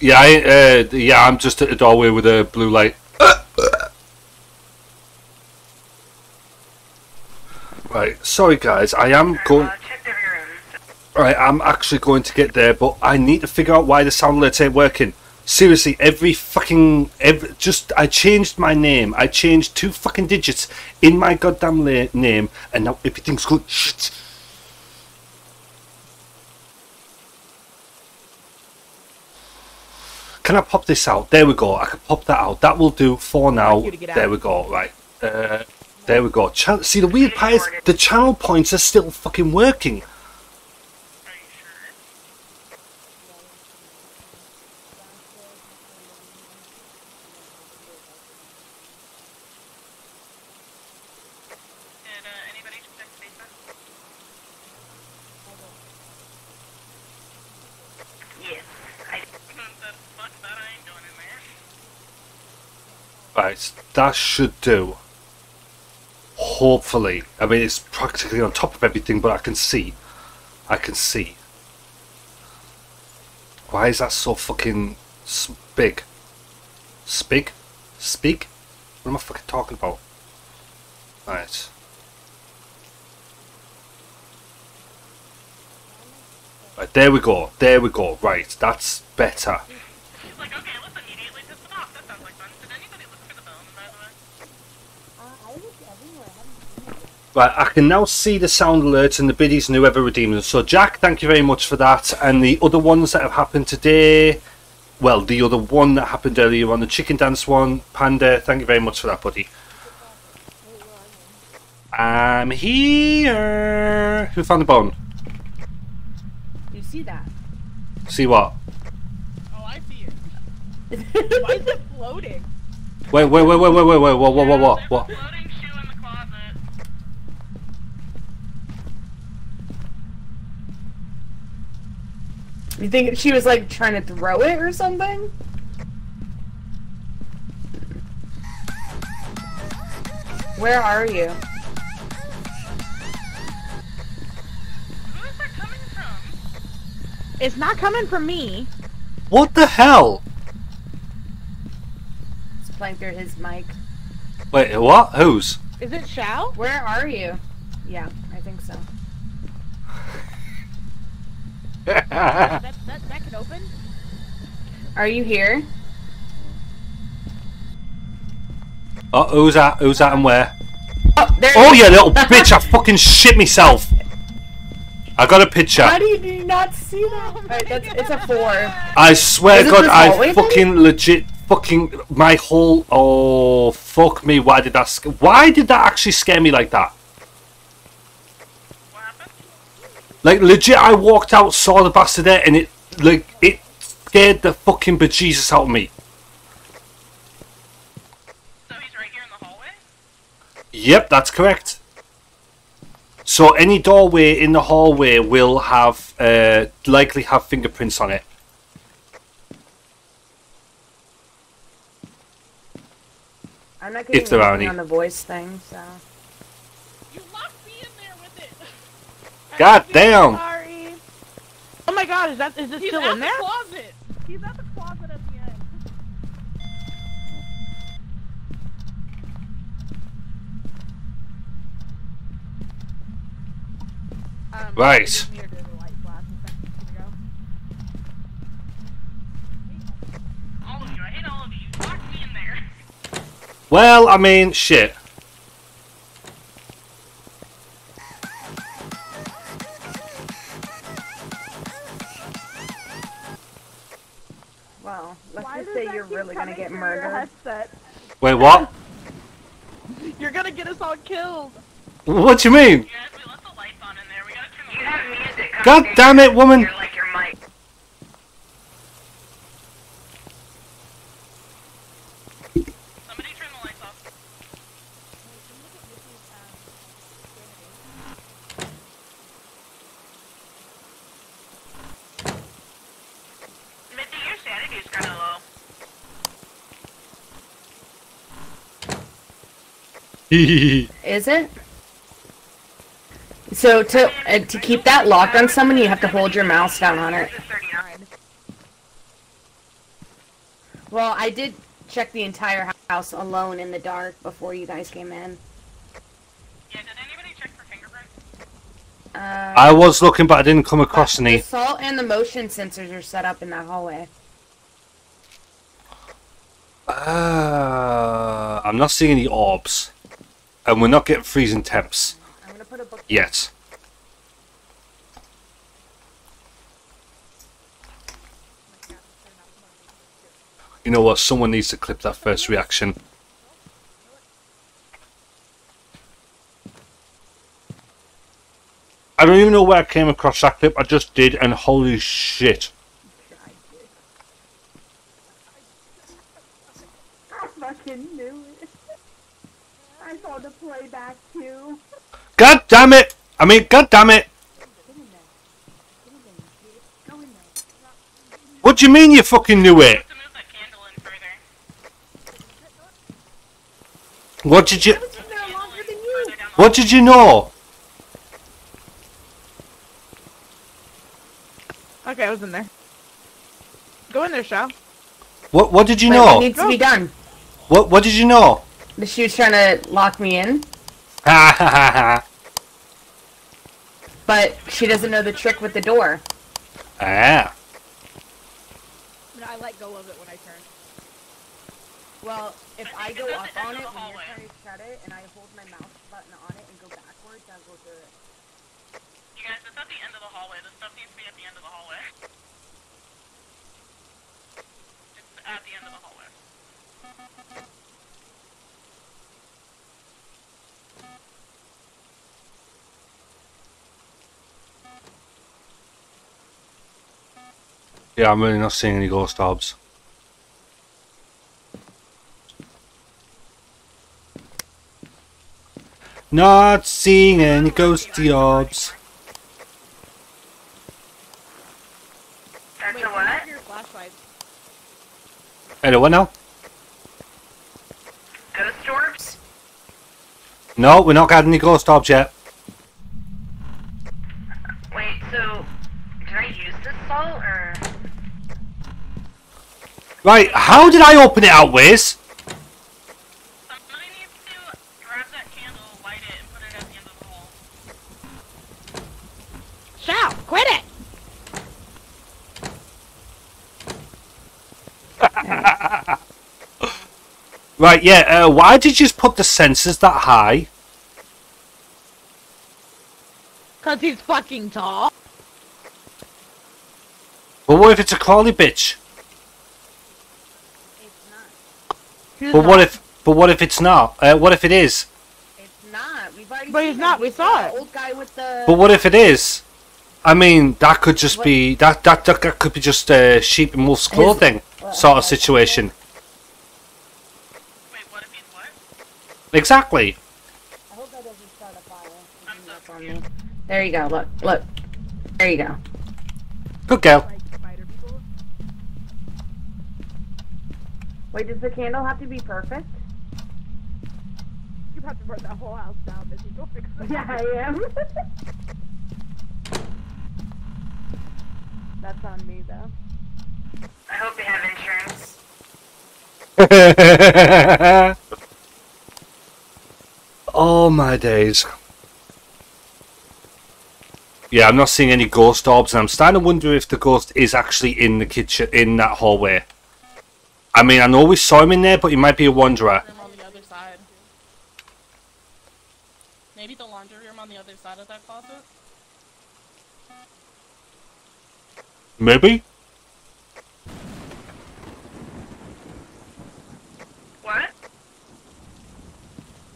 Yeah, I, uh, yeah, I'm just at the doorway with a blue light. Right, sorry guys, I am going. Right, I'm actually going to get there, but I need to figure out why the sound alerts ain't working. Seriously, every fucking every, just I changed my name. I changed two fucking digits in my goddamn la- name, and now everything's going shit. Can I pop this out? There we go. I can pop that out. That will do for now. you to get There we go. Right. Uh, there we go. Chan- See, the weird part is the channel points are still fucking working. Right, that should do. Hopefully. I mean, it's practically on top of everything, but I can see. I can see. Why is that so fucking big? Spig? Speak? What am I fucking talking about? Right. Right, there we go. There we go. Right, that's better. Right, I can now see the sound alerts and the biddies and whoever redeemed them. So, Jack, thank you very much for that. And the other ones that have happened today, well, the other one that happened earlier on, the chicken dance one, Panda, thank you very much for that, buddy. I'm here. Who found the bone? You see that? See what? Oh, I see it. Why is it floating? Wait, wait, wait, wait, wait, wait, wait, what, what, what, what, what? You think she was like trying to throw it or something? Where are you? It's not coming from me. What the hell? It's playing through his mic. Wait, what? Whose? Is it Shao? Where are you? Yeah, I think so. That, that, that can open? Are you here? Oh, who's that? Who's that and where? Oh, there Oh, you little [LAUGHS] bitch! I fucking shit myself. I got a picture. How do you, not see that? Alright, that's, it's a four. I swear to God, I hallway thing? fucking legit fucking my whole. Oh fuck me! Why did that? Why did that actually scare me like that? Like legit, I walked out, saw the bastard there, and it like it scared the fucking bejesus out of me. Yep, that's correct. So any doorway in the hallway will have uh, likely have fingerprints on it. I'm not getting If there are any. on the voice thing, so. God damn! Sorry. Oh my god, is that is it He's still at in the there? closet. He's at the closet at the end. Um, Right. I mean, to Well, let's Why just does say you're really gonna get murdered. Wait, what? You're gonna get us all killed. What you mean? You have music God damn it, woman! your, like your mic. Mitzi, your sanity's kind of low. [LAUGHS] Is it? So to uh, to keep that locked on someone, you have to hold your mouse down on it. Well, I did check the entire house alone in the dark before you guys came in. Yeah, did anybody check for fingerprints? Uh, I was looking, but I didn't come across any. the any. salt and the motion sensors are set up in that hallway. Uh, I'm not seeing any orbs, and we're not getting freezing temps I'm gonna put a book. yet. You know what? Someone needs to clip that first reaction. I don't even know where I came across that clip. I just did, and holy shit. I fucking knew it. I saw the playback too. God damn it! I mean, god damn it! What do you mean you fucking knew it? What did you... What did you know? Okay, I was in there. Go in there, Shao. What What did you Wait, know? What needs to be done? What What did you know? The she was trying to lock me in, Ha ha ha ha. But she doesn't know the trick with the door. Ah. I let go of it when I turn. Well, if I go up on it when you're trying to shut it, and I hold my mouse button on it and go backwards, I'll go through it. You guys, it's at the end of the hallway. The stuff needs to be at the end of the hallway. It's at the end of the hallway. Yeah, I'm really not seeing any ghost orbs. Not seeing any ghosty orbs. That's a what? where's your flashlight? Hello, what now? Ghost orbs? No, we're not getting any ghost orbs yet. Wait, so did I use this salt or? Right, how did I open it out, Wiz? Somebody needs to grab that candle, light it, and put it at the end of the hall. Shao, quit it! [LAUGHS] Right, yeah, uh, why did you just put the sensors that high? Cause he's fucking tall. But what if it's a crawly bitch? He's But what if, but what if it's not? Uh, what if it is? It's not. We've already. But seen he's not, we saw it. Old guy with the. But what if it is? I mean, that could just be that that that, that could be just a sheep in wolf's clothing sort of situation. Exactly. I hope that doesn't start a fire. That's on me. There you go. Look, look. There you go. Good girl. Wait, does the candle have to be perfect? You have to burn that whole house down, Missy. Go fix it. Yeah, I am. [LAUGHS] That's on me, though. I hope you have insurance. [LAUGHS] oh my days. Yeah, I'm not seeing any ghost orbs, and I'm starting to wonder if the ghost is actually in the kitchen, in that hallway. I mean, I know we saw him in there, but he might be a wanderer. Maybe the laundry room on the other side of that closet? Maybe?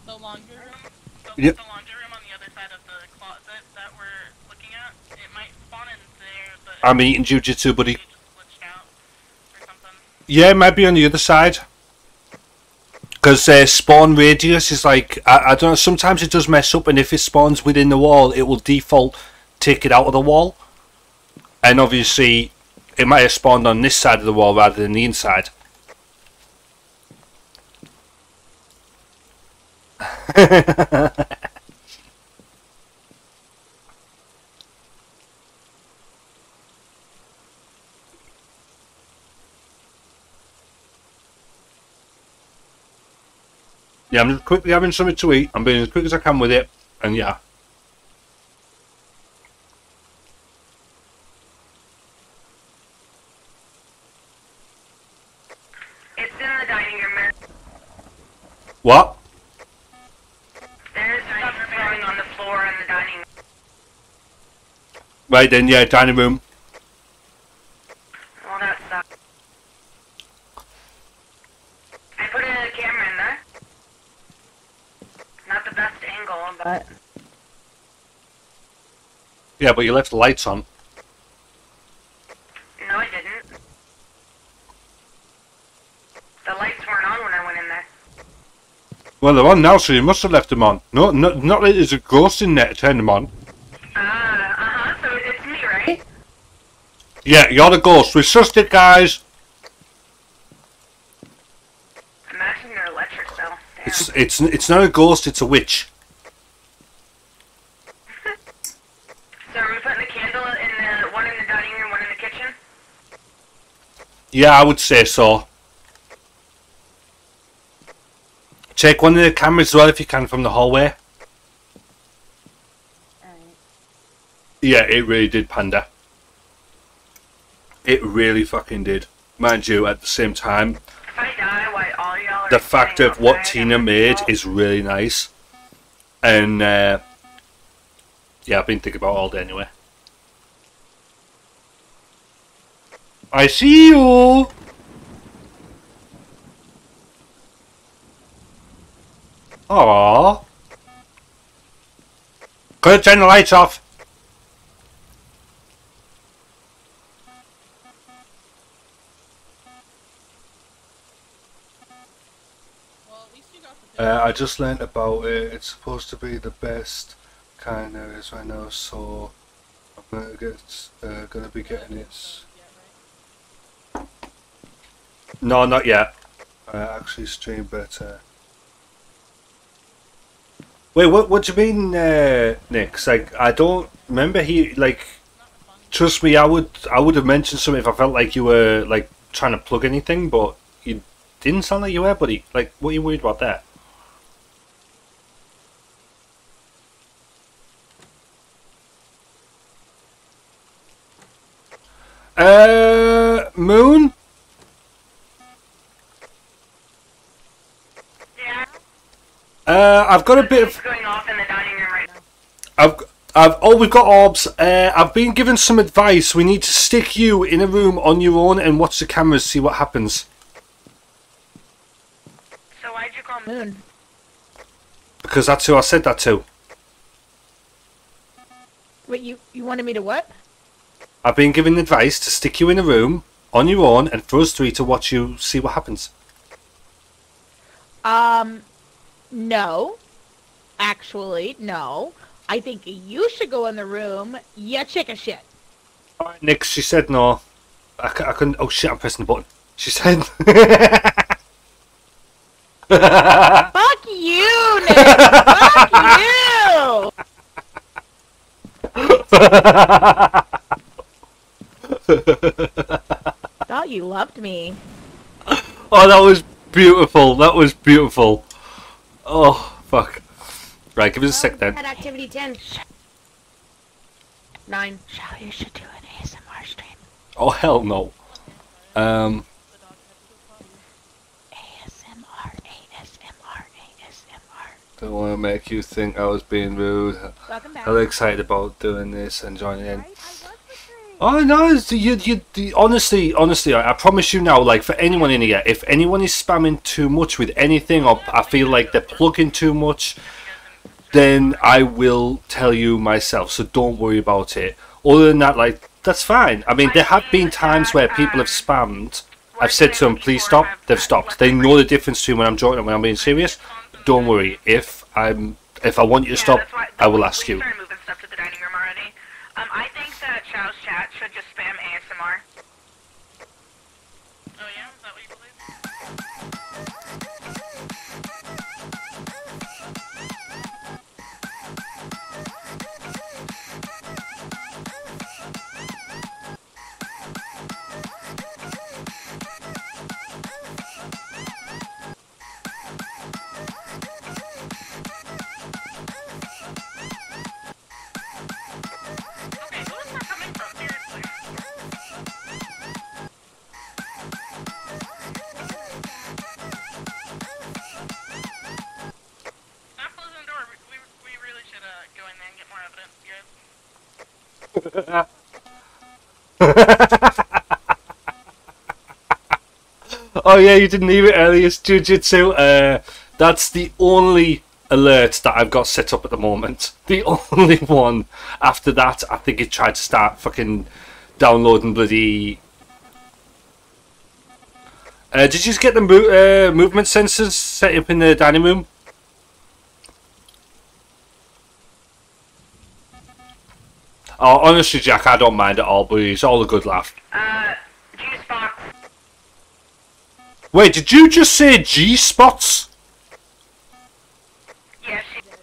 The laundry room? Yep. the laundry room on the other side of the closet that we're looking at? It might spawn in there, but... I'm eating jujitsu, buddy. Yeah, it might be on the other side. Because uh, spawn radius is like, I, I don't know, sometimes it does mess up, and if it spawns within the wall, it will default take it out of the wall. And obviously, it might have spawned on this side of the wall rather than the inside. [LAUGHS] Yeah, I'm just quickly having something to eat. I'm being as quick as I can with it, and yeah. It's in the dining room. What? There's stuff on the floor in the dining room. Right then, yeah, dining room. Well, that sucks. I put a camera in there. Not the best angle, but Yeah, but you left the lights on. no, I didn't. The lights weren't on when I went in there. Well, they're on now, so you must have left them on. No, no not that there's a ghost in there to turn them on. Ah, uh huh. So it's me, right? Yeah, you're the ghost. We sussed it, guys. Imagine your electric. Damn. It's it's it's not a ghost. It's a witch. So are we putting the candle in the one in the dining room, one in the kitchen? Yeah, I would say so. Take one of the cameras as well if you can from the hallway. Yeah, it really did, Panda. It really fucking did. Mind you, at the same time, If I die, why all y'all are the fact of what Tina made is really nice. And, uh, yeah, I've been thinking about it all day anyway. I see you! Aww. Could turn the lights off. Uh, I just learned about it. It's supposed to be the best kind there is right now, so I'm gonna get uh, gonna be getting it. No, not yet. I actually stream better. Wait, what? What do you mean, uh, Nick? Like, I don't remember he like. Trust me, I would I would have mentioned something if I felt like you were like trying to plug anything, but you didn't sound like you were, buddy. Like, what are you worried about there? Uh, Moon. Uh, I've got a bit of. going off in the dining room right now. I've, I've, oh, we've got orbs. Uh, I've been given some advice. We need to stick you in a room on your own and watch the cameras, see what happens. So why'd you call Moon? Because that's who I said that to. Wait, you you wanted me to what? I've been given advice to stick you in a room on your own and for us three to watch you see what happens. Um, no. Actually, no. I think you should go in the room. You chicken shit. Alright, Nick, she said no. I, c- I couldn't. Oh shit, I'm pressing the button. She said. [LAUGHS] Fuck you, Nick. Fuck you. [LAUGHS] Thought you loved me. oh, that was beautiful. That was beautiful. Oh, fuck. Right, give us a sec then. At activity 10. Nine. Shall you should do an ASMR stream. Oh, hell no. Um, ASMR, ASMR, ASMR. don't want to make you think I was being rude. Welcome back. I'm excited about doing this and joining in. Oh no! you, you, honestly, honestly, I, I promise you now. Like for anyone in here, if anyone is spamming too much with anything, or I feel like they're plugging too much, then I will tell you myself. So don't worry about it. Other than that, like that's fine. I mean, there have been times where people have spammed. I've said to them, please stop. They've stopped. They know the difference between when I'm joking and when I'm being serious. Don't worry. If I'm, if I want you to stop, I will ask you. Um, I think that Shao's chat should just spam ASMR. Oh yeah, you didn't leave it earlier, Jujitsu. Uh, that's the only alert that I've got set up at the moment. The [LAUGHS] only one. After that, I think it tried to start fucking downloading bloody. Uh, did you just get the mo- uh, movement sensors set up in the dining room? Oh, honestly, Jack, I don't mind at all, but it's all a good laugh. Uh. Wait, did you just say G spots? Yeah, she did.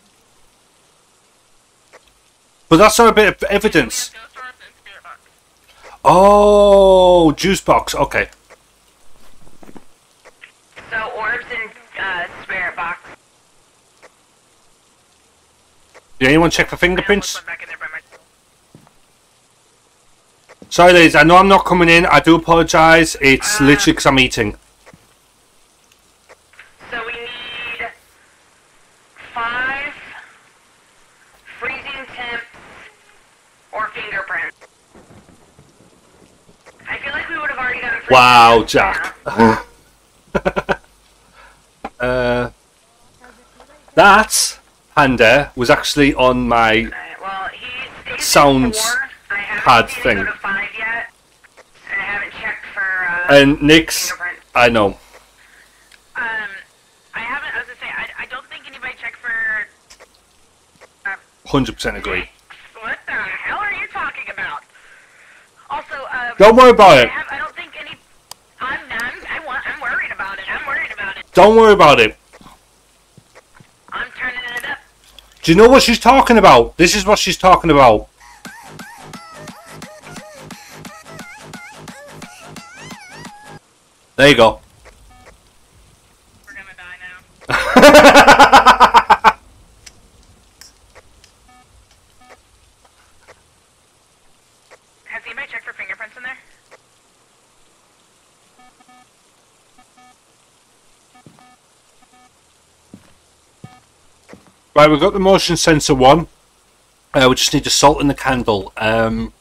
But that's not a bit of evidence. Oh, juice box. Okay. So orbs and uh, spirit box. Did anyone check for fingerprints? Sorry, ladies. I know I'm not coming in. I do apologise. It's literally because I'm eating. So we need five freezing temps or fingerprints. I feel like we would have already gotten freezing Wow, Jack. [LAUGHS] uh, that panda was actually on my Well, he's he's sounds four. Pad thing. go to five yet, and I haven't checked for uh, And Nick's. I know. Um, I haven't. I was gonna say I, I don't think anybody checked for. Uh, 100% agree. What the hell are you talking about? Also, uh, Don't worry about I, it. have, I don't think any. I'm, I'm, I want, I'm worried about it. I'm worried about it. Don't worry about it. I'm turning it up. Do you know what she's talking about? This is what she's talking about. There you go. we're gonna die now. [LAUGHS] Has anybody checked for fingerprints in there? Right, we've got the motion sensor one. Uh, we just need the salt in the candle. Um,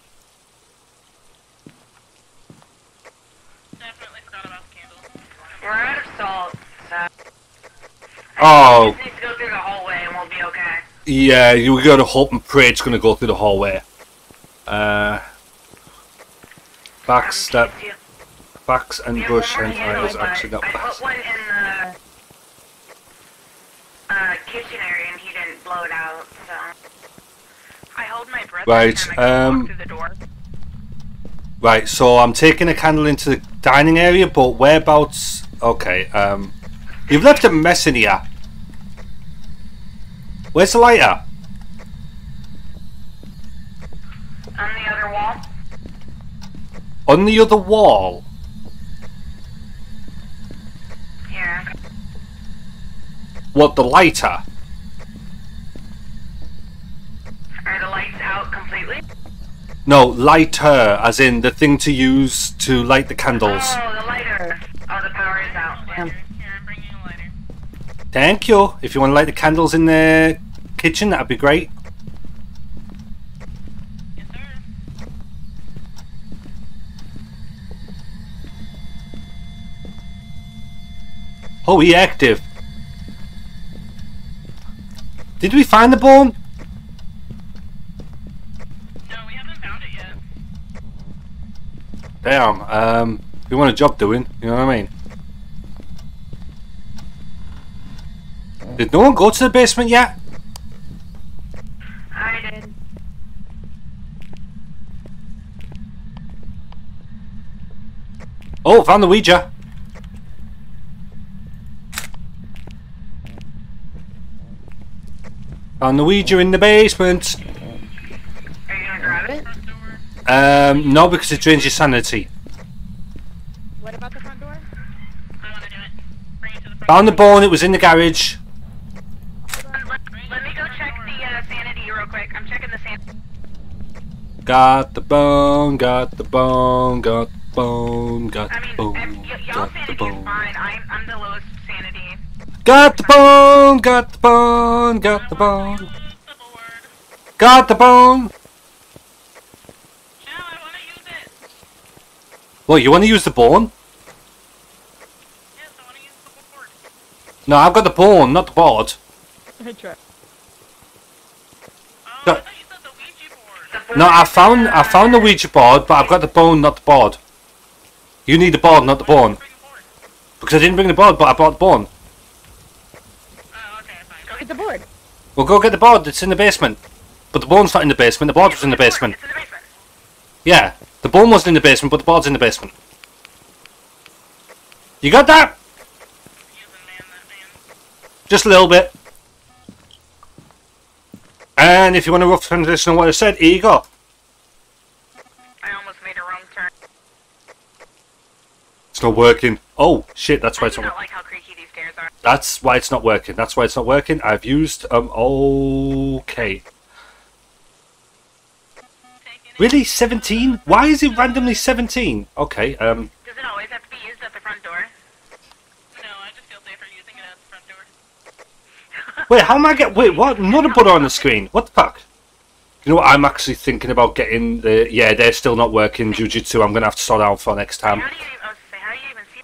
We're out of salt, so. oh, to go through the hallway and we'll be okay. yeah, you got to hope and pray it's going to go through the hallway. Uh, backstep, backs and bush and tires actually not I put one in the uh, kitchen area and he didn't blow it out, so. I hold my breath Right, um, walk through the door. Right, so I'm taking a candle into the dining area, but whereabouts? Okay, um, you've left a mess in here. Where's the lighter? On the other wall. On the other wall. Here. What, the lighter? Are the lights out completely? No, lighter, as in the thing to use to light the candles. Oh, the lighter. Oh, the power is out. Thank you. If you want to light the candles in the kitchen, that'd be great. Yes, Oh, he active. Did we find the bone? Damn. Um, we want a job doing. You know what I mean? Did no one go to the basement yet? I did. Oh, found the Ouija. Found the Ouija in the basement. Are you gonna grab it? Um, no, because it drains your sanity. What about the front door? Found the bone. It was in the garage. Let me go check the uh, sanity real quick. I'm checking the sanity. Got the bone. Got the bone. Got the bone. Got the bone. Y'all Got the sanity is fine. I'm, I'm the lowest sanity. Got the bone. Got the bone. Got the bone. Got the bone. What, you want to use the bone? No, I've got the bone, not the board. I tried. No, no, I found I found the Ouija board, but I've got the bone, not the board. You need the board, not the bone. Because I didn't bring the board, but I brought the bone. Go get the board. Well, go get the board. It's in the basement. But the bone's not in the basement. The board was in the basement. Yeah, the bone wasn't in the basement, but the board's in the basement. You got that? Just a little bit. And if you want a rough translation of what I said, here you go. I almost made a wrong turn. It's not working. Oh shit! That's why it's I do not. not like how creaky these are. That's why it's not working. That's why it's not working. I've used um. Okay. Really, seventeen? Why is it randomly seventeen? Okay. Um. Does it always have to be used at the front door? No, I just feel safer using it at the front door. [LAUGHS] Wait, how am I get? Wait, what? Another butter on the screen? What the fuck? You know what? I'm actually thinking about getting the. Yeah, they're still not working. Jujitsu. I'm gonna have to sort out for next time. How do you, oh, say, how do you even see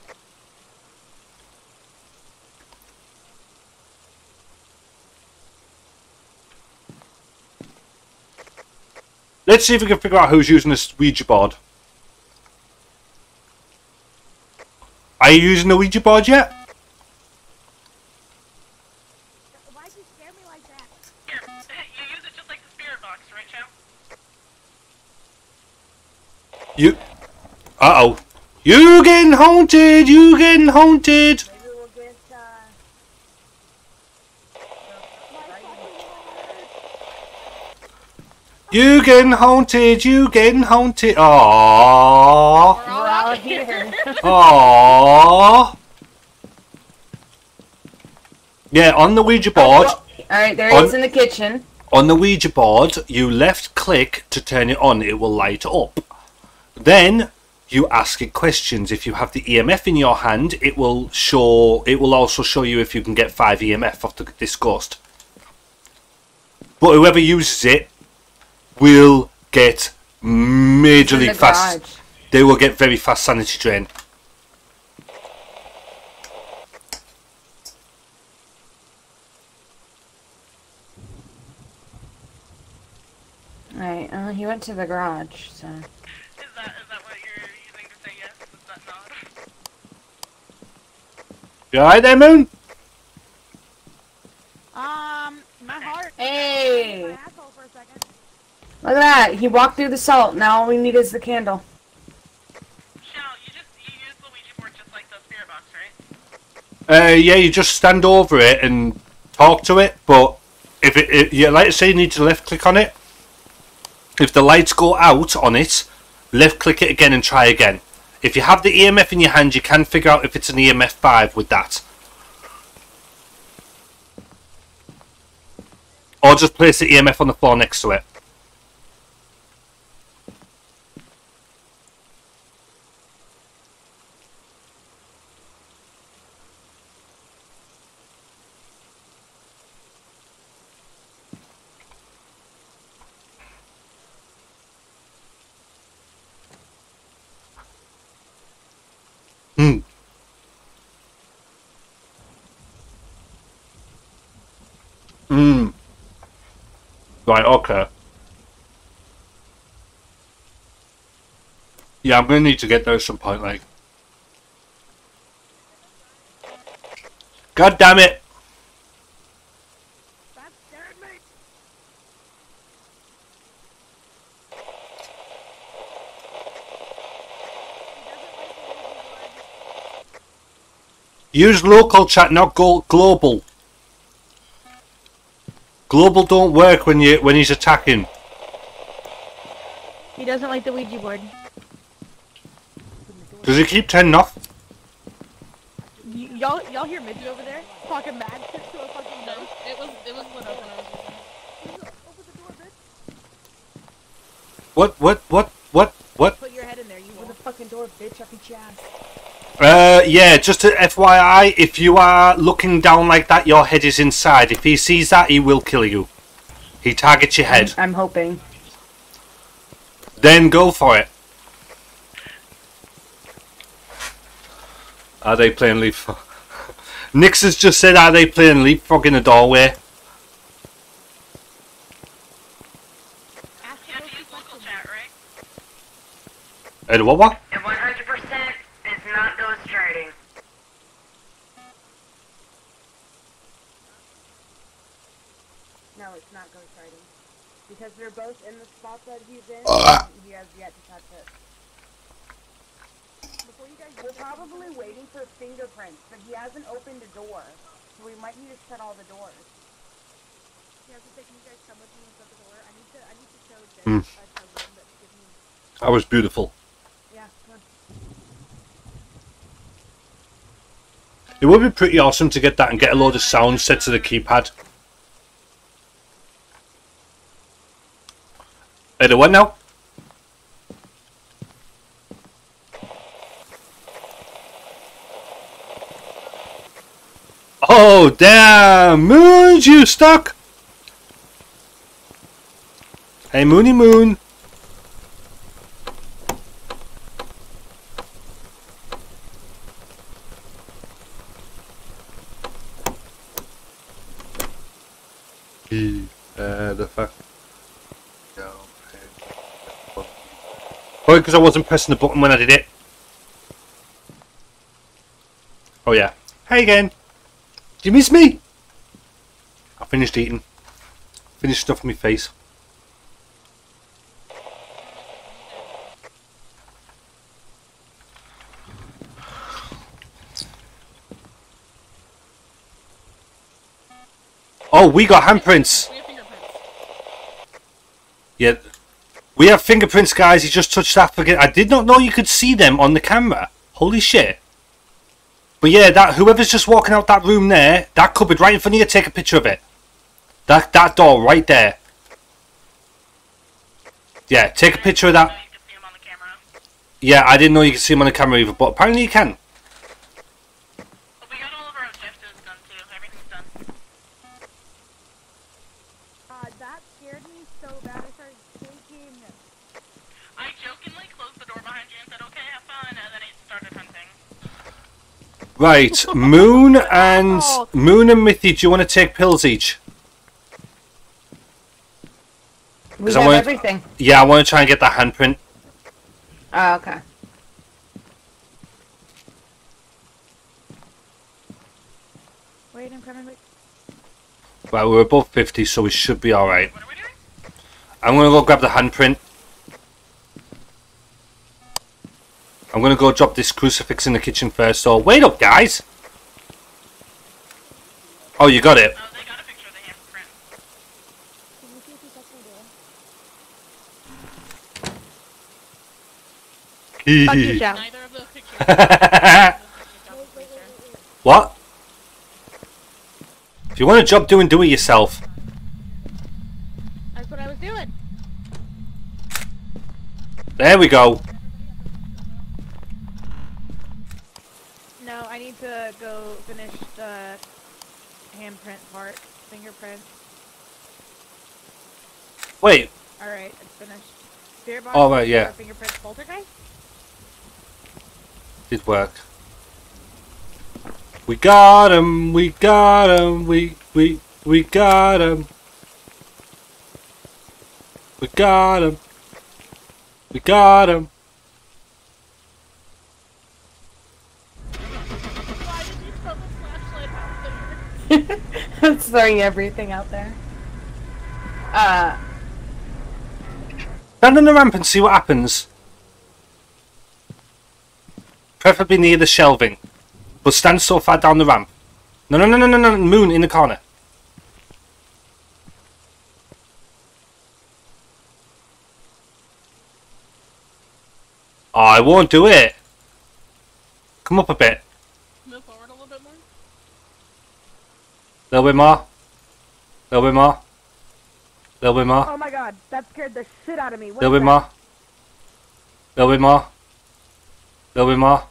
Let's see if we can figure out who's using this Ouija board. Are you using the Ouija board yet? You. Uh oh. You getting haunted! You getting haunted! You getting haunted! You getting haunted! Aww. We're all here. [LAUGHS] Aww. Yeah, on the Ouija oh, board. Oh, Alright, there he On- is in the kitchen. On the Ouija board, you left click to turn it on. It will light up. Then you ask it questions. If you have the EMF in your hand, it will show. It will also show you if you can get five EMF off the, this ghost. But whoever uses it will get majorly the fast. garage. They will get very fast sanity drain. Alright, uh, he went to the garage, so. is that what You alright there, Moon? Um, my heart. Hey! Look at that! He walked through the salt. Now all we need is the candle. Uh, yeah, you just stand over it and talk to it. But if it, it yeah, like I say, you need to left click on it. If the lights go out on it, left click it again and try again. If you have the EMF in your hand, you can figure out if it's an EMF five with that. Or just place the EMF on the floor next to it. Hmm. Hmm. Right, okay. Yeah, I'm gonna need to get at some point, like. God damn it! Use local chat, not global. Global don't work when you when he's attacking. He doesn't like the Ouija board. Does he keep turning off? Y'all, y'all hear Midge over there talking mad to a fucking No, it was it was lit up when I was using What? What? What? What? What? Put your head in there. You Open the fucking door, bitch. Up your ass. Uh, yeah. Just a FYI, if you are looking down like that, your head is inside. If he sees that, he will kill you. He targets your head. I'm hoping. Then go for it. Are they playing leapfrog? [LAUGHS] Nix has just said, are they playing leapfrog in the doorway? And what what? It 100% is not ghost trading. No, it's not ghost writing. Because in the spot that he's in, Ah. he has yet to touch it. Before you guys, we're probably waiting for fingerprints, but he hasn't opened a door. So we might need to shut all the doors. Yeah, I was can you guys come with me and shut the door? I need to, I need to show Jay Hmm. a, a room that's giving me... That was beautiful. Yeah. It would be pretty awesome to get that and get a load of sounds set to the keypad. Hey, the what now? Oh, damn! Moons, you stuck! Hey, Moony Moon! He, uh, the fuck. Probably because I wasn't pressing the button when I did it. Oh yeah. Hey again. Do you miss me? I finished eating. Finished stuffing my face. Oh, we got handprints. Yeah, we have fingerprints, guys. He just touched that. Forget. I did not know you could see them on the camera. Holy shit. But yeah, that whoever's just walking out that room there, that cupboard right in front of you, take a picture of it. That that door right there. Yeah, take a picture of that. Yeah, I didn't know you could see him on the camera either, but apparently you can. Uh, that scared me so bad I started shaking. I jokingly closed the door behind you and said, okay, have fun, and then it started hunting. Right, [LAUGHS] Moon and oh. Moon and Mithy, do you want to take pills each? We 'Cause have wanna- everything. Yeah, I want to try and get the handprint. Oh, okay. Wait, I'm coming. Wait. Right, we're above 50, so we should be alright. I'm going to go grab the handprint. I'm going to go drop this crucifix in the kitchen first, so wait up, guys! Oh, you got it. Oh, Fuck you, [LAUGHS] what? If you want a job doing, do it yourself. That's what I was doing. There we go. No, I need to go finish the handprint part, fingerprint. Wait. All right, it's finished. Spirit box. Oh, right, yeah. Fingerprint poltergeist. Did work. We got him, we got him, we, we, we got him. We got him. We got him. [LAUGHS] throwing everything out there. Uh, Stand on the ramp and see what happens. Preferably near the shelving. But stand so far down the ramp. No, no, no, no, no, no. Moon in the corner. Oh, I won't do it. Come up a bit. Move forward a little bit more. Little bit more. little bit more. little bit more. Oh my god, that scared the shit out of me. What little bit that? more. little bit more. little bit more.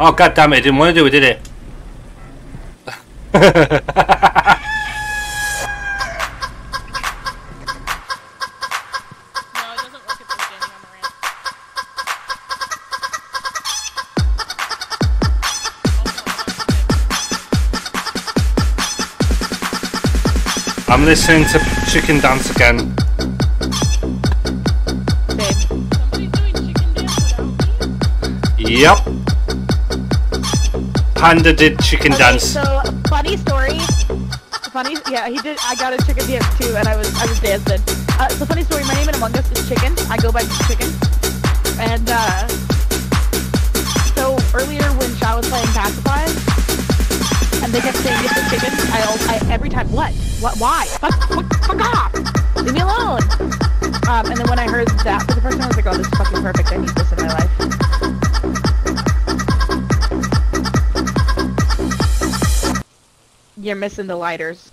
Oh god damn it, I didn't want to do it, did it? [LAUGHS] I'm listening to Chicken Dance again. Yep. Panda did chicken Okay, dance. So funny story. Funny, yeah, he did. I got a chicken dance too, and I was I was dancing. Uh, so funny story. My name in Among Us is Chicken. I go by Chicken. And uh, so earlier when Shao was playing Pacify, they kept saying Mr. Chicken, I, al- I every time what what why fuck fuck, fuck off leave me alone. Um, and then when I heard that for the first time, I was like, oh, this is fucking perfect. I need this in my life. You're missing the lighters.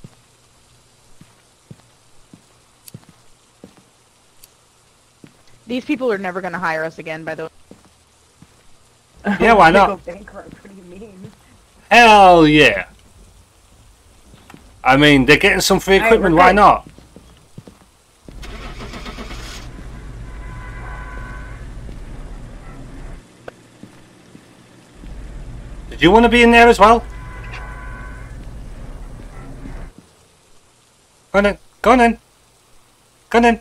These people are never gonna hire us again, by the way. Yeah, why Go not? bankrupt, what do you mean? Hell yeah. I mean, they're getting some free equipment, why not? Did you want to be in there as well? Go on in. Go on in. Go on in.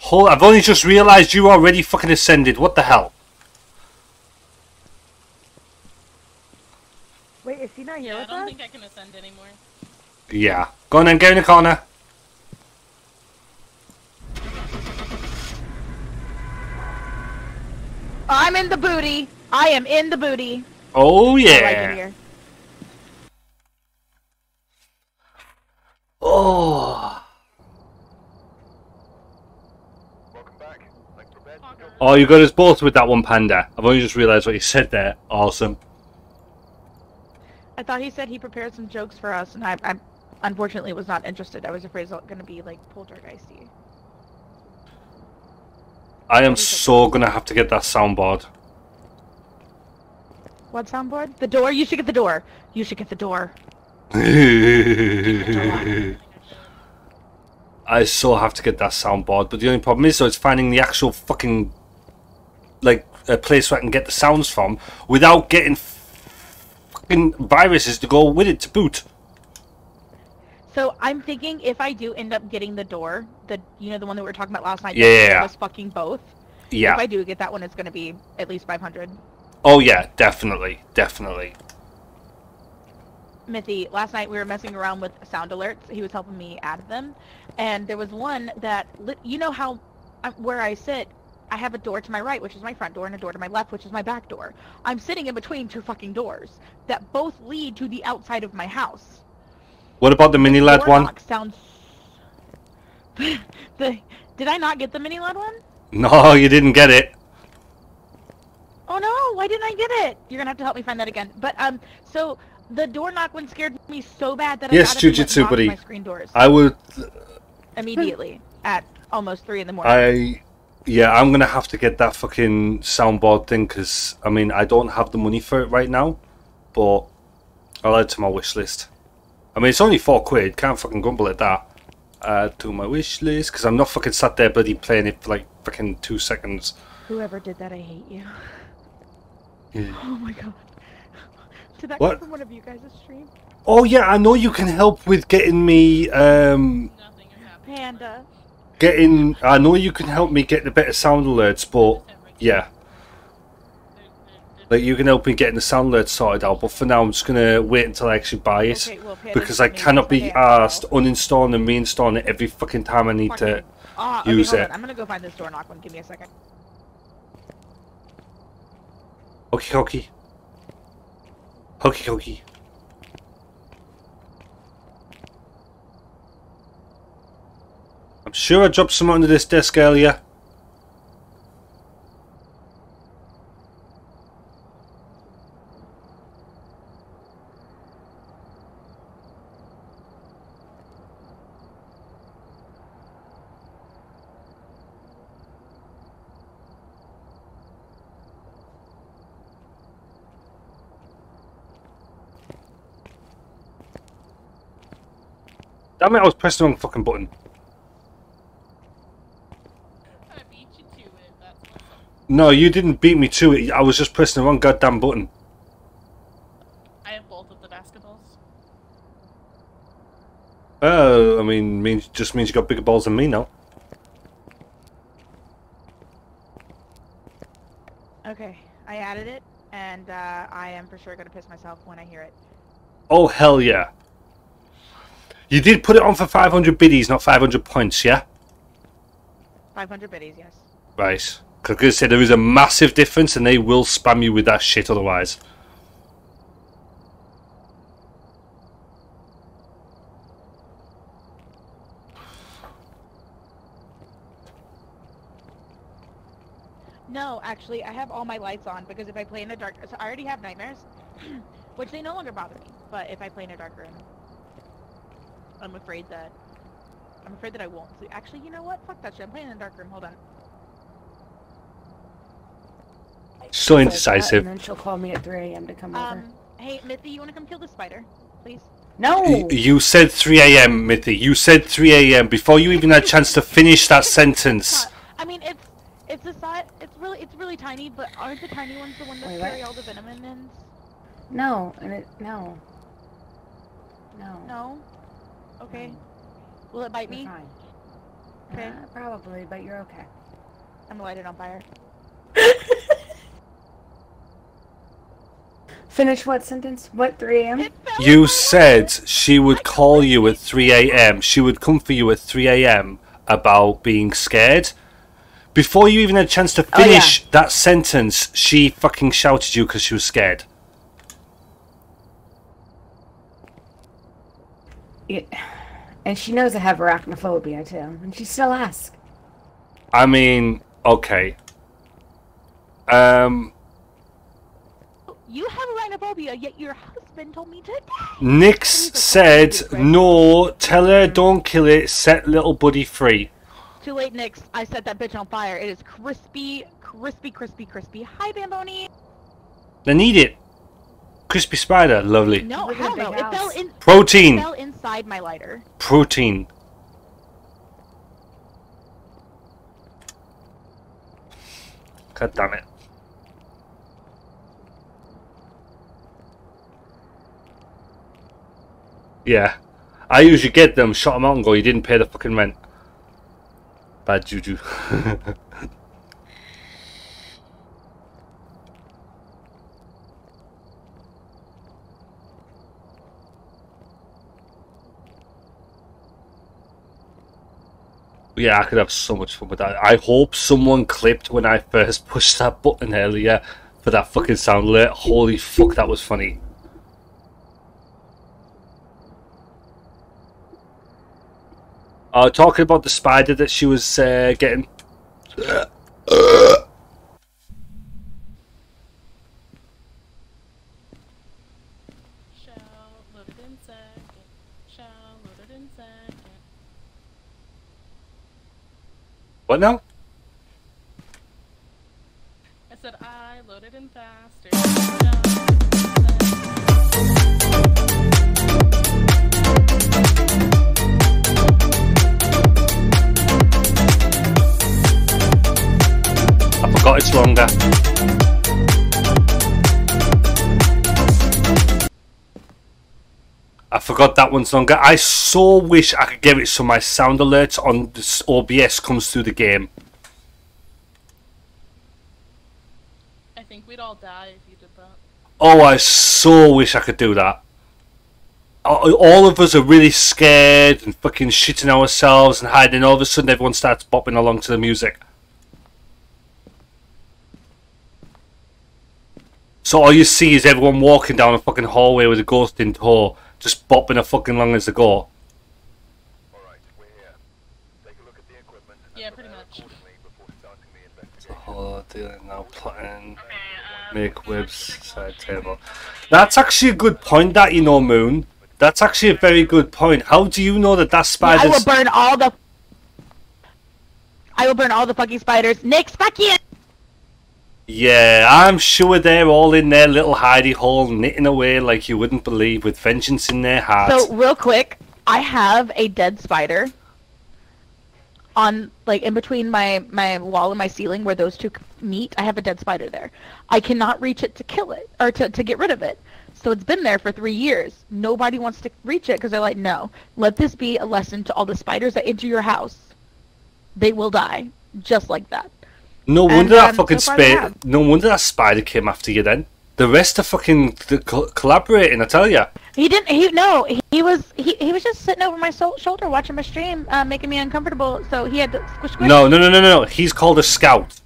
Hold, I've only just realised you already fucking ascended. What the hell? Wait, is she not here Yeah, I with don't us? think I can ascend anymore. Yeah. Go on then, get in the corner. I'm in the booty. I am in the booty. Oh I like yeah. Oh. Oh, you got us both with that one panda. I've only just realised what you said there. Awesome. I thought he said he prepared some jokes for us, and I, I unfortunately was not interested. I was afraid it was going to be like poltergeisty. I am so gonna have to get that soundboard. What soundboard? The door. You should get the door. You should get the door. [LAUGHS] I so have to get that soundboard, but the only problem is, so it's finding the actual fucking like a place where I can get the sounds from without getting fucking viruses to go with it to boot. So I'm thinking if I do end up getting the door, the you know the one that we were talking about last night, Yeah. was fucking both. Yeah. If I do get that one, it's going to be at least 500. Oh yeah, definitely, definitely. Mithy, last night we were messing around with sound alerts. He was helping me add them, and there was one that you know how um, where I sit, I have a door to my right, which is my front door, and a door to my left, which is my back door. I'm sitting in between two fucking doors that both lead to the outside of my house. What about the mini Door one? sounds. [LAUGHS] the did I not get the mini led one? No, [LAUGHS] you didn't get it. Oh no, why didn't I get it? You're gonna have to help me find that again. But um, so the door knock one scared me so bad that Yes, I got up and went Jujitsu buddy. my screen doors I would. immediately at almost three in the morning. I. Yeah, I'm gonna have to get that fucking soundboard thing because I mean I don't have the money for it right now, but I'll add to my wish list. I mean it's only four quid. Can't fucking grumble at that. Add to my wish list because I'm not fucking sat there bloody playing it for like fucking two seconds. Whoever did that, I hate you. Yeah. [LAUGHS] Oh my god. Did that What? come from one of you guys' stream? Oh yeah, I know you can help with getting me. um Panda. Getting. I know you can help me get the better sound alerts, but yeah. Like you can help me getting the sound alerts sorted out, but for now I'm just gonna wait until I actually buy it Okay, well, because I cannot be asked uninstalling and reinstalling it every fucking time I need to Ah, okay, use it. on. I'm gonna go find this door knock one. Give me a second. Hokey hokey. Hokey hokey. I'm sure I dropped some under this desk earlier. Damn it, I was pressing the wrong fucking button. No, you didn't beat me to it. I was just pressing the wrong goddamn button. I have both of the basketballs. Oh, I mean, means just means you got bigger balls than me now. Okay, I added it, and uh, I am for sure gonna piss myself when I hear it. Oh hell yeah! You did put it on for 500 biddies, not 500 points, yeah? 500 biddies, yes. Right. Because I said there is a massive difference, and they will spam you with that shit otherwise. No, actually, I have all my lights on because if I play in the dark, so I already have nightmares, [CLEARS THROAT] which they no longer bother me. But if I play in a dark room, I'm afraid that I'm afraid that I won't sleep. Actually, you know what? Fuck that shit. I'm playing in a dark room. Hold on. So Like that, indecisive. And then she'll call me at 3 a.m. to come over. Um, hey, Mithy, you want to come kill the spider, please? No! Y- You said 3 a.m., Mithy. You said 3 a.m. before you even had a chance to finish that sentence. I mean, it's it's a size. It's really it's really tiny, but aren't the tiny ones the ones that Wait, what? carry all the venom in them? No, and it no. No. No. Okay. Will it bite You're me? fine. Okay. Uh, probably, but you're okay. I'm gonna on fire. [LAUGHS] Finish what sentence? What 3 a.m.? You said she would call you at 3 a.m. She would come for you at 3 a.m. about being scared. Before you even had a chance to Oh, yeah. finish that sentence, she fucking shouted you because she was scared. Yeah. And she knows I have arachnophobia too, and she still asks. I mean, okay. Um, You have arachnophobia, yet your husband told me to. Nix said, no, tell her don't kill it, set little buddy free. Too late, Nix. I set that bitch on fire. It is crispy, crispy, crispy, crispy. Hi, Bamboni. Then eat it. Crispy spider, lovely. No, Look at hell the no. It fell in. Protein. It fell inside my lighter. Protein. God damn it. Yeah. I usually get them, shot them out and go, you didn't pay the fucking rent. Bad juju. [LAUGHS] Yeah, I could have so much fun with that. I hope someone clipped when I first [LAUGHS] pushed that button earlier for that fucking sound alert. Holy fuck, that was funny. Uh, talking about the spider that she was uh, getting. What loaded forgot it's longer. I forgot that one's longer. I so wish I could get it so my sound alerts on this OBS comes through the game. I think we'd all die if you did that. Oh, I so wish I could do that. All all of us are really scared and fucking shitting ourselves and hiding. All of a sudden, everyone starts bopping along to the music. So all you see is everyone walking down a fucking hallway with a ghost in tow, just bopping a fucking long as they go. Alright, we're here. Take a look at the equipment. Yeah, pretty much. Oh, dear, now plotting. Make webs side table. That's actually a good point. That you know, Moon. That's actually a very good point. How do you know that that I spider's? will burn all the. I will burn all the fucking spiders. Nick, fuck you! Yeah, I'm sure they're all in their little hidey hole, knitting away like you wouldn't believe, with vengeance in their hearts. So real quick, I have a dead spider on like in between my my wall and my ceiling where those two meet. I have a dead spider there. I cannot reach it to kill it or to to get rid of it. So it's been there for three years. Nobody wants to reach it because they're like, no, let this be a lesson to all the spiders that enter your house. They will die just like that. No and, wonder that um, fucking so spider. No wonder that spider came after you. Then the rest are fucking co- collaborating. I tell you. He didn't. He no. He, was. He, he was just sitting over my so- shoulder watching my stream, uh, making me uncomfortable. So he had to squish squish. No, no, no, no, no, no. He's called a scout.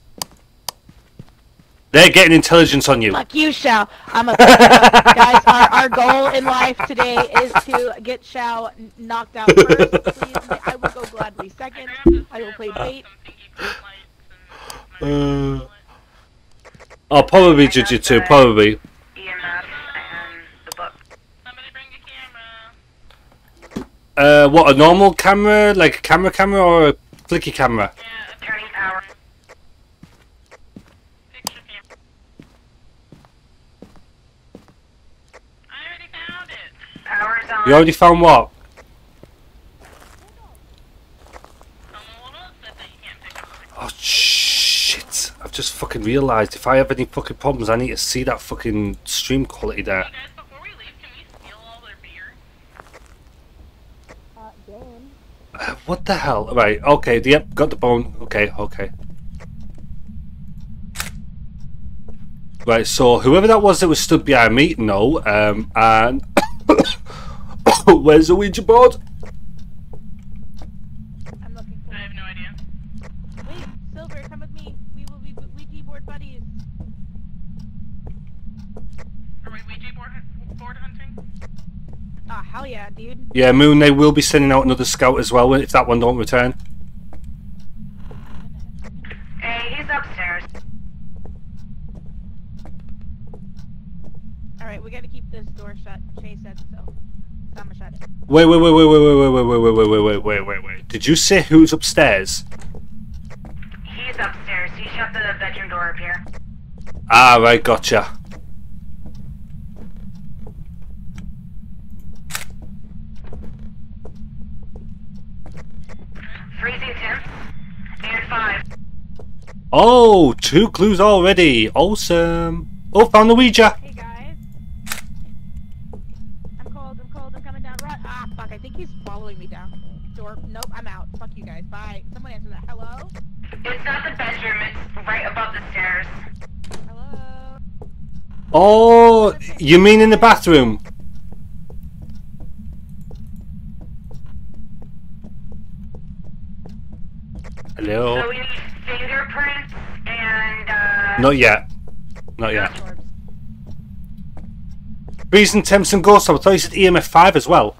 They're getting intelligence on you. Fuck you, Shao. I'm a guys. Our, our goal in life today is to get Shao knocked out first. Please, I will go gladly second. I will play bait. Uh, I'll probably too. Probably. Uh, what a normal camera, like a camera camera or a flicky camera? Power's on. You already found what? Oh shit! I've just fucking realised if I have any fucking problems, I need to see that fucking stream quality there. Uh, What the hell? Right, okay, yep, got the bone. Okay, okay. Right, so whoever that was that was stood behind me, no, um, and [COUGHS] [COUGHS] where's the Ouija board? Wait, Silver, come with me. We will be Ouija board buddies. Are we Ouija board, board hunting? Ah, hell yeah, dude. Yeah, Moon, they will be sending out another scout as well if that one don't return. Hey, he's upstairs. All right, we gotta keep this door shut. Chase said so. So I'm shut it. Wait, wait, wait, wait, wait, wait, wait, wait, wait, wait, wait, wait, wait, wait, wait. Did you say who's upstairs? He's upstairs. He shut the bedroom door up here. Ah, right, gotcha. Freezing temps. And five. Oh, two clues already. Awesome. Oh, found the Ouija. Hey guys. I'm cold. I'm cold. I'm coming down. Run. Ah, fuck. I think he's following me down. Door. Nope. I'm out. Fuck you guys. Bye. Someone answer that. Hello. It's not the bedroom. It's right above the stairs. Hello? Oh, you mean in the bathroom? Hello? So we need fingerprints and uh. Not yet. Not yet. Freezing temps and ghosts. I thought you said EMF 5 as well.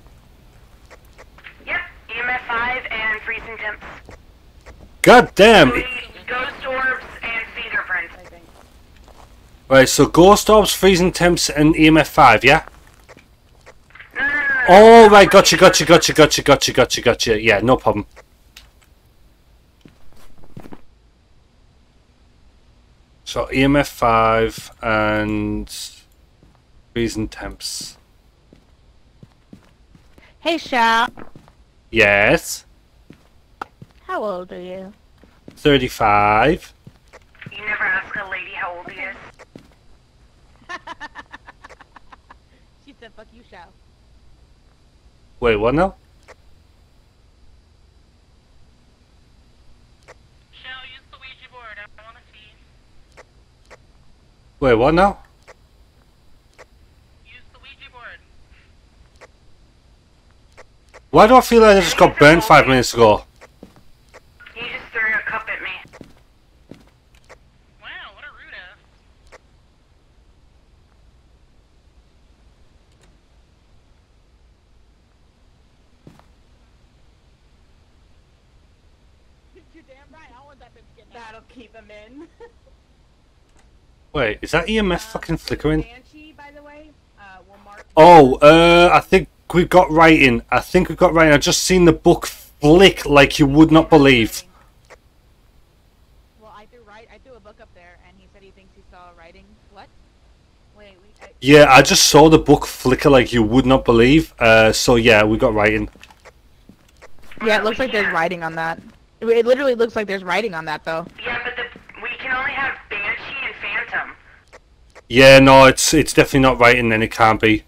Yep. EMF five and freezing temps. God damn. Ghost orbs and fingerprints. I think. Right, so ghost orbs, freezing temps, and EMF 5, yeah? Oh, right, gotcha, gotcha, gotcha, gotcha, gotcha, gotcha, gotcha. Yeah, no problem. So EMF 5 and freezing temps. Hey, Shao. Yes. How old are you? 35. You never ask a lady how old he is. [LAUGHS] She said, "Fuck you, Shao." Wait, what now? Wait, what now? Why do I feel like I just got burned five minutes ago? He just threw a cup at me. You're damn right. I want that bitch getting That'll keep him in. Wait, is that EMF fucking flickering? Banshee, by the way, uh, will mark. Oh, uh, I think we've got writing. I think we've got writing. I've just seen the book flick like you would not believe. Well, I threw right. I threw a book up there, and he said he thinks he saw writing. What? Wait, we. I, Yeah, I just saw the book flicker like you would not believe. Uh, so yeah, we got writing. yeah, it looks like there's writing on that. It, it literally looks like there's writing on that, though. Yeah, but the, we can only have Banshee and Phantom. Yeah, no, it's it's definitely not writing. Then it can't be.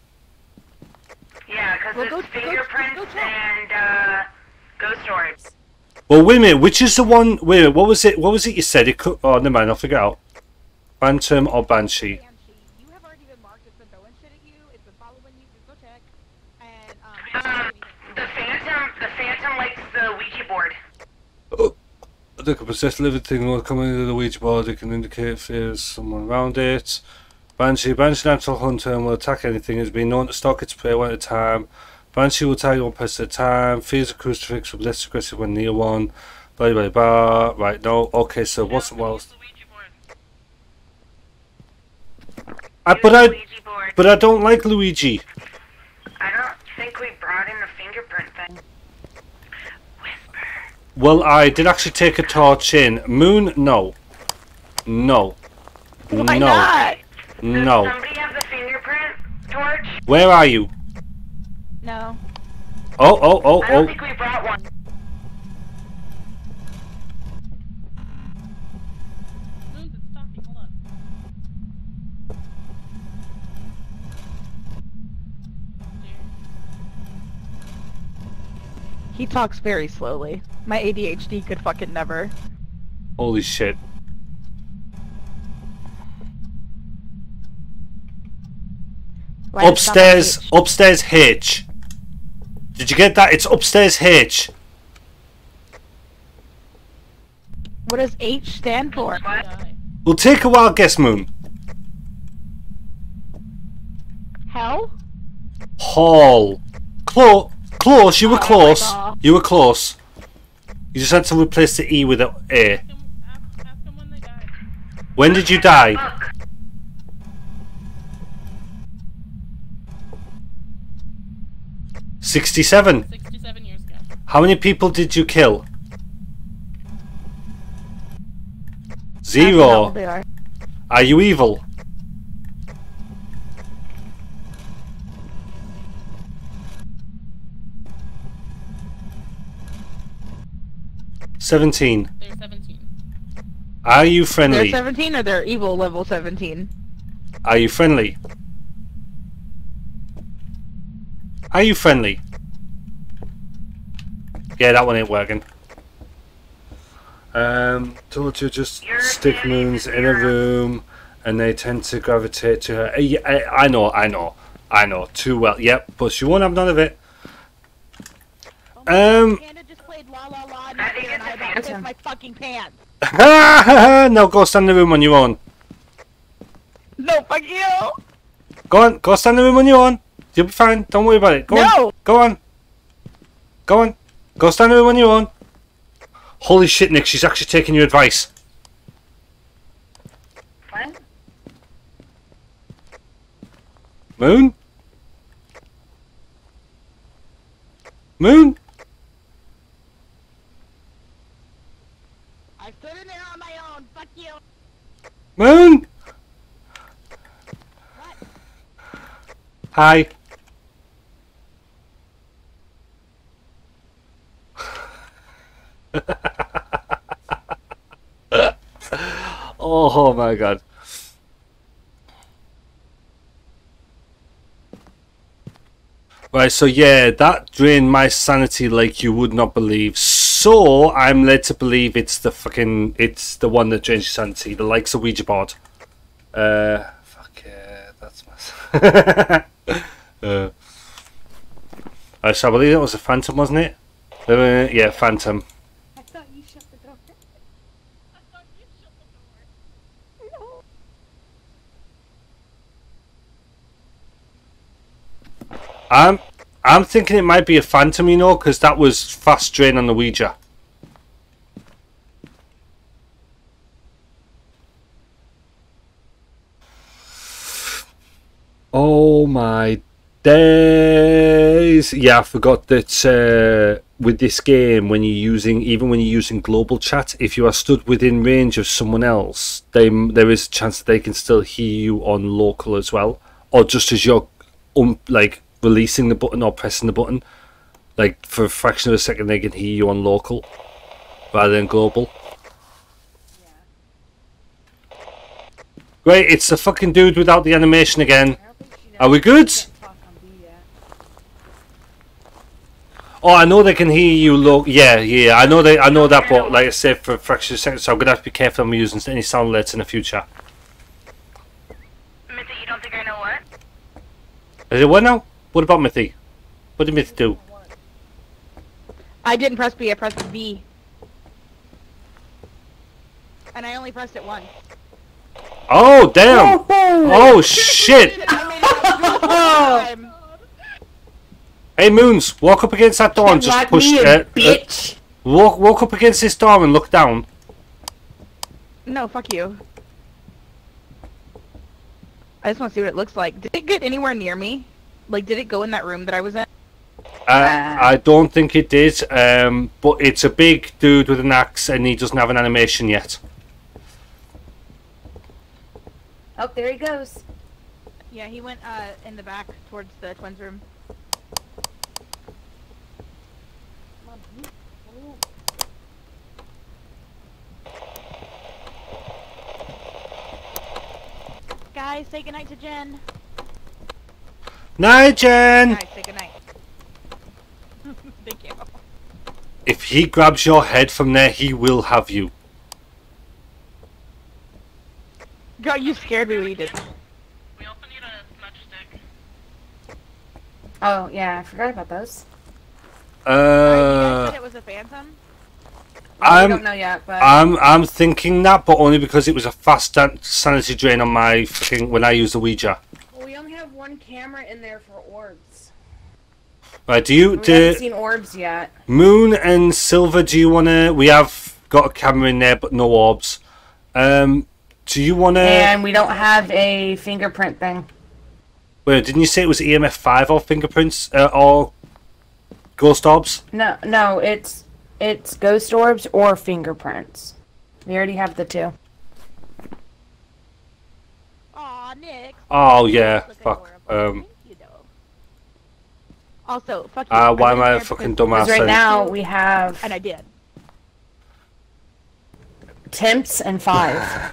Yeah, because it's fingerprints and uh, ghost orbs. Well, wait a minute. Which is the one? Wait, a minute, what was it? What was it you said? It could. Oh, never mind. I'll figure it out. Phantom or Banshee? Um, the Phantom, the Phantom likes the Ouija board. They can possess living thing will come into the Ouija board. It can indicate if there's someone around it. Banshee, Banshee natural hunter and will attack anything. It's been known to stalk its prey one at a time. Banshee will target one person at a time. Fears a crucifix will be less aggressive when near one. Blah blah blah. Right, no. Okay, so what's the else? I, but I, but I don't like Luigi. I don't think we brought in the fingerprint thing. Whisper. Well, I did actually take a torch in. Moon, no. No. Why no. not? No. Somebody have the fingerprint torch? Where are you? No. Oh, oh, oh, I don't oh. think we brought one. He talks very slowly. My ADHD could fucking never. Holy shit. Why did it stop at Upstairs, H? upstairs H. Did you get that? It's upstairs H. What does H stand for? We'll take a wild guess, Moon. Hell? Hall. Close. Close. You were Oh, close. You were close. You just had to replace the E with an A. When did you die? Sixty-seven. Sixty-seven years ago. How many people did you kill? Ask me how Zero. are. Are you evil? Seventeen. They're seventeen. Are you They're friendly? 17 or they're evil level 17? Are you friendly? Are you friendly? Yeah, that one ain't working. Um, told you just stick moons in a room, and they tend to gravitate to her. Uh, yeah, I, I know, I know, I know too well. Yep, but she won't have none of it. Um, Panda just played La La La and I about to piss my fucking pants. [LAUGHS] now go stand in the room on your own. No, fuck you! Go on, go stand in the room on your own. You'll be fine. Don't worry about it. Go No! on. Go on. Go on. Go stand in the room on your own. Holy shit, Nick, she's actually taking your advice. What? Moon? Moon? I stood in there on my own. Fuck you. Moon? Hi. Oh my god. Right, so yeah, that drained my sanity like you would not believe. So I'm led to believe it's the fucking it's the one that drains your sanity, the likes of Ouija board. Uh, fuck yeah, that's my. [LAUGHS] uh, so I believe that was a phantom, wasn't it? Uh, yeah, phantom. I thought you shut the door. I'm I'm thinking it might be a phantom, you know, because that was fast drain on the Ouija. Oh my days! Yeah, I forgot that uh, with this game, when you're using, even when you're using global chat, if you are stood within range of someone else, they there is a chance that they can still hear you on local as well, or just as you're um, like releasing the button or pressing the button, like for a fraction of a second, they can hear you on local rather than global. Great, it's the fucking dude without the animation again. Are we good? Oh, I know they can hear you. Look, yeah, yeah, I know they, I know that, but like I said, for a fraction of a second, so I'm gonna have to be careful. I'm using any sound alerts in the future. Mithy, you don't think I know what? Is it what now? What about Mithy? What did Mithy do? I didn't press B, I pressed V. And I only pressed it once. Oh damn! Oh shit! [LAUGHS] [LAUGHS] Hey Moons, walk up against that door and just push. me, Uh, uh, bitch. walk, walk up against this door and look down. No, fuck you. I just want to see what it looks like. Did it get anywhere near me? Like, did it go in that room that I was in? Uh, I don't think it did, um, but it's a big dude with an axe and he doesn't have an animation yet. Oh, there he goes. Yeah, he went uh in the back towards the twins room. Guys, say goodnight to Jen. Night, Jen! Guys, say goodnight. [LAUGHS] Thank you. If he grabs your head from there, he will have you. God, you scared me when you did. We also need a smudge stick. Oh yeah, I forgot about those. you Uh, said it was a phantom? I'm, don't know yet, but I'm, I'm thinking that, but only because it was a fast dan- sanity drain on my fucking when I used the Ouija. Have one camera in there for orbs. Right? Do you We do haven't seen orbs yet. Moon and Silver? Do you wanna? We have got a camera in there, but no orbs. Um, do you wanna? And we don't have a fingerprint thing. Wait, didn't you say it was EMF five or fingerprints uh, or ghost orbs? No, no, it's it's ghost orbs or fingerprints. We already have the two. Aw, Nick. Oh yeah, fuck. Um, Also, fuck you. uh, why I am didn't I a fucking dumbass? Because right now we have And I did. temps and five,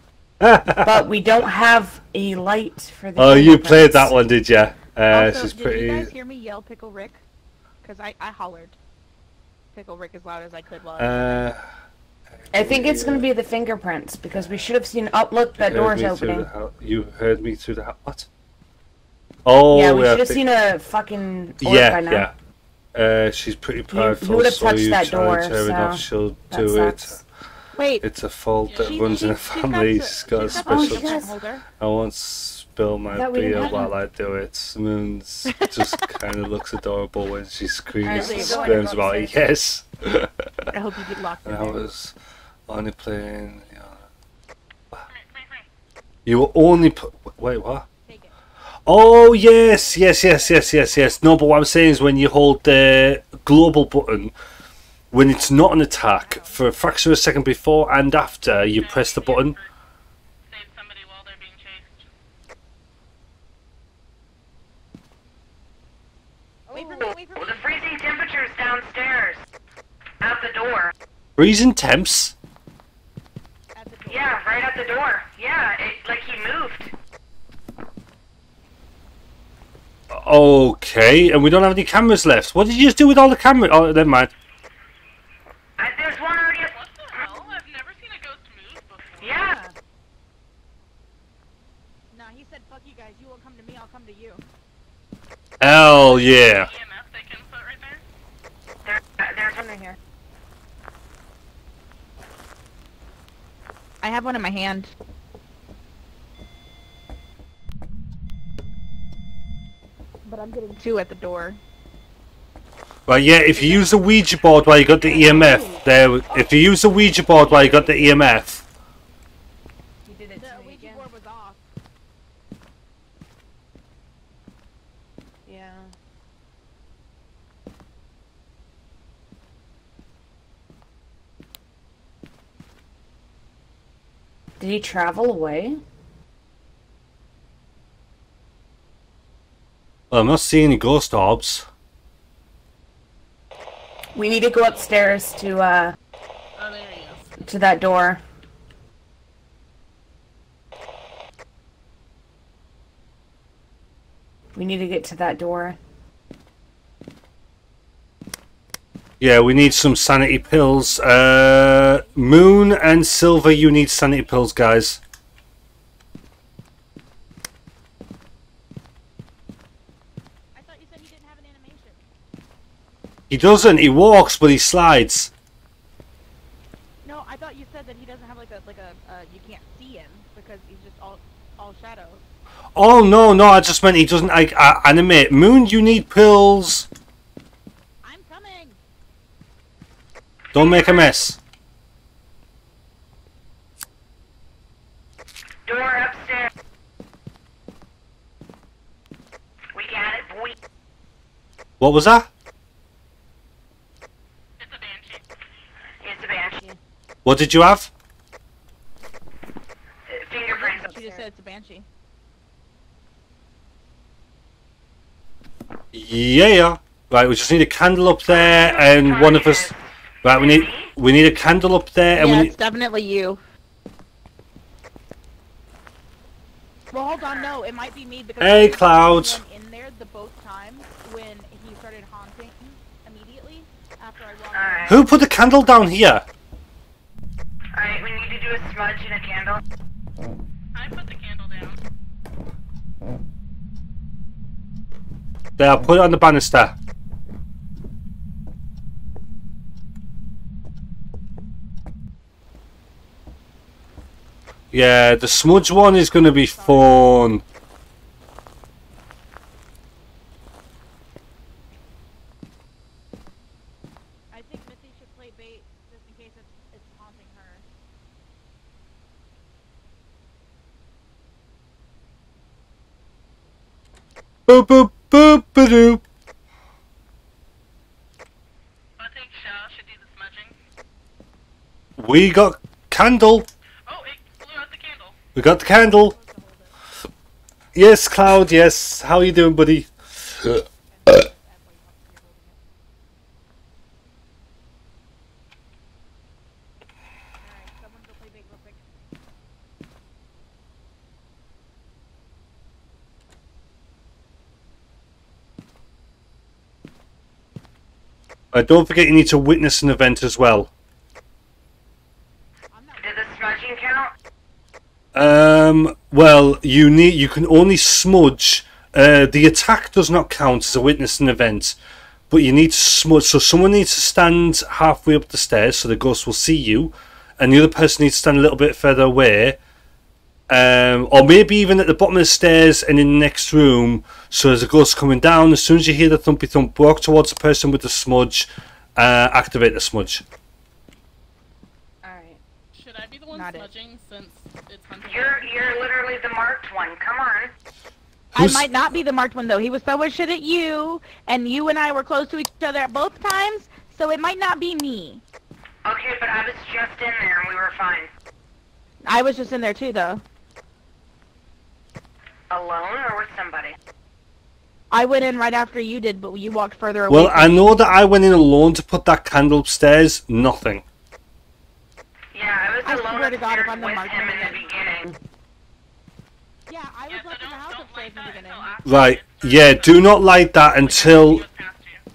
[LAUGHS] but we don't have a light for the. Oh, you fingerprints. played that one, did you? Uh, also, she's did pretty. you guys hear me yell Pickle Rick? Because I, I hollered. Pickle Rick as loud as I could while I Uh, I think it's gonna be the fingerprints because we should have seen. Oh, look, that you heard door's opening. the hou- you heard me through the hou- what? Oh, yeah, we I should have seen a fucking orb yeah, by now. yeah. Uh, she's pretty prideful, would've so touched you that challenge door, her enough, she'll that do it. Wait. It's a fault that She- runs in she- a family. She's got a she's got the special. fingerprint holder. I won't spill my beer while. I do it. Moons [LAUGHS] just kind of looks adorable when she screams and screams about it. Yes. I hope you get locked in I was only playing. You, know, you were only. Wait, what? Oh yes, yes, yes, yes, yes, yes. No, but what I'm saying is when you hold the global button, when it's not an attack, for a fraction of a second before and after you press the button. Well, the freezing temperature's downstairs. Out the door. Freezing temps. Yeah, right at the door. Yeah, it, like he moved. Okay, and we don't have any cameras left. What did you just do with all the cameras? Oh, never mind. I, there's one already. What the hell? I've never seen a ghost move before. Yeah. No, he said, fuck you guys. You won't come to me, I'll come to you. Hell yeah. There, there's one right here. I have one in my hand. But I'm getting two at the door. Well, yeah, if you use the Ouija board while you got the EMF, there. If you use the Ouija board while you got the EMF, You did it to me again. was off. Yeah. Did he travel away? well, I'm not seeing any ghost orbs. We need to go upstairs to uh Oh, there he is. to that door. We need to get to that door. Yeah, we need some sanity pills. Uh, Moon and Silver, you need sanity pills, guys. He doesn't. He walks, but he slides. No, I thought you said that he doesn't have like a like a uh, you can't see him because he's just all all shadow. Oh no, no! I just meant he doesn't like uh, animate. Moon, you need pills. I'm coming. Don't make a mess. Door upstairs. We got it, boy. What was that? It's a banshee. It's a banshee. What did you have? Uh, fingerprints. She just said it's a banshee. Yeah. Right, we just need a candle up there, and one of us. Right, we need we need a candle up there, and yeah, we it's definitely you. Well, hold on, no, it might be me because Hey, Clouds. in there the both times when he started haunting immediately after I walked. Alright. Who put the candle down here? Alright, we need to do a smudge and a candle. I put the candle down. There, put it on the banister. Yeah, the smudge one is going to be fun. I think Missy should play bait just in case it's, it's haunting her. Boop boop boop ba doo. I think Shao should do the smudging. We got candle. Oh, it blew out the candle. We got the candle. Yes, Cloud. Yes. How you doing, buddy? Uh, don't forget you need to witness an event as well. Did the count? Um, well, you need you can only smudge. Uh, the attack does not count as a witness an event, but you need to smudge. So someone needs to stand halfway up the stairs so the ghost will see you, and the other person needs to stand a little bit further away. Um, or maybe even at the bottom of the stairs and in the next room. So as the ghost coming down, as soon as you hear the thumpy thump, walk towards the person with the smudge. Uh, activate the smudge. Alright. Should I be the one Not it. smudging since it's hunting? You're you're literally the marked one. Come on. I might not be the marked one though. He was throwing shit at you, and you and I were close to each other at both times, so it might not be me. Okay, but I was just in there and we were fine. I was just in there too, though. Alone or with somebody? I went in right after you did, but you walked further away. Well, I know that I went in alone to put that candle upstairs. Nothing. Yeah, I was I alone swear to God, if I'm the with marked him in the beginning. yeah, I was left in the house upstairs in the beginning. Right. Yeah. Do not light that until.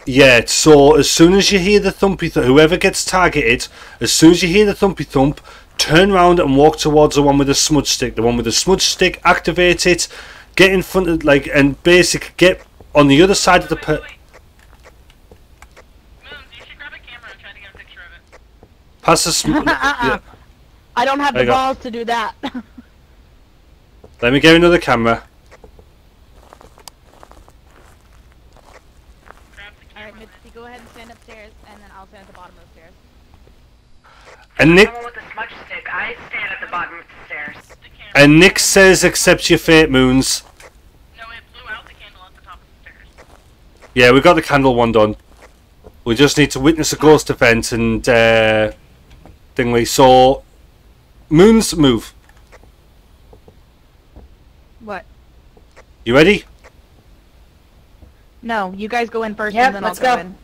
Yeah. So as soon as you hear the thumpy, th- whoever gets targeted, as soon as you hear the thumpy thump, turn around and walk towards the one with the smudge stick. The one with the smudge stick. Activate it. Get in front of like and basic get on the other side of the. Pass the sm- [LAUGHS] Uh-uh. I don't have There the you go. balls to do that. [LAUGHS] Let me get another camera. Alright, Mitzi, go ahead and stand upstairs, and then I'll stand at the bottom of the stairs. And Nick with a smudge stick. I stand at the bottom of the stairs. and Nick says accept your fate moons. Yeah, we got the candle one done. We just need to witness a ghost event and uh, thingy. So, moons move. What? You ready? No, you guys go in first, Yep, and then let's I'll go, go. in.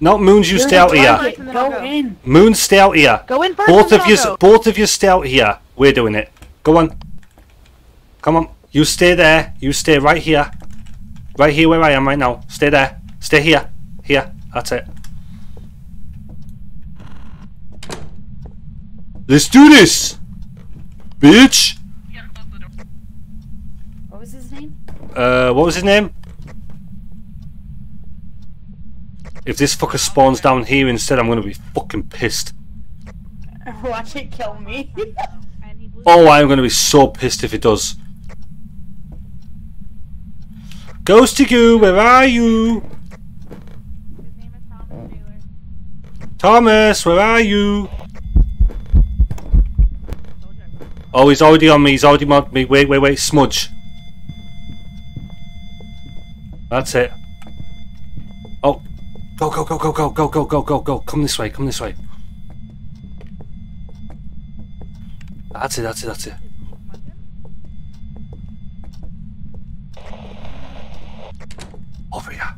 Not moons. You You're stay out here. Go in. Moons, stay out here. Go in first, Both of you, both of you, stay out here. We're doing it. Go on. Come on. You stay there. You stay right here. Right here where I am right now. Stay there. Stay here. Here. That's it. Let's do this, bitch. What was his name? Uh, what was his name? If this fucker spawns down here instead, I'm gonna be fucking pissed. [LAUGHS] Watch it kill me. [LAUGHS] Oh, I'm gonna be so pissed if it does. Ghosty Goo, where are you? His name is Thomas Taylor. Thomas, where are you? Oh, he's already on me. He's already on me. Wait, wait, wait. Smudge. That's it. Oh, go, go, go, go, go, go, go, go, go, go. Come this way. Come this way. That's it. That's it. That's it. Over here.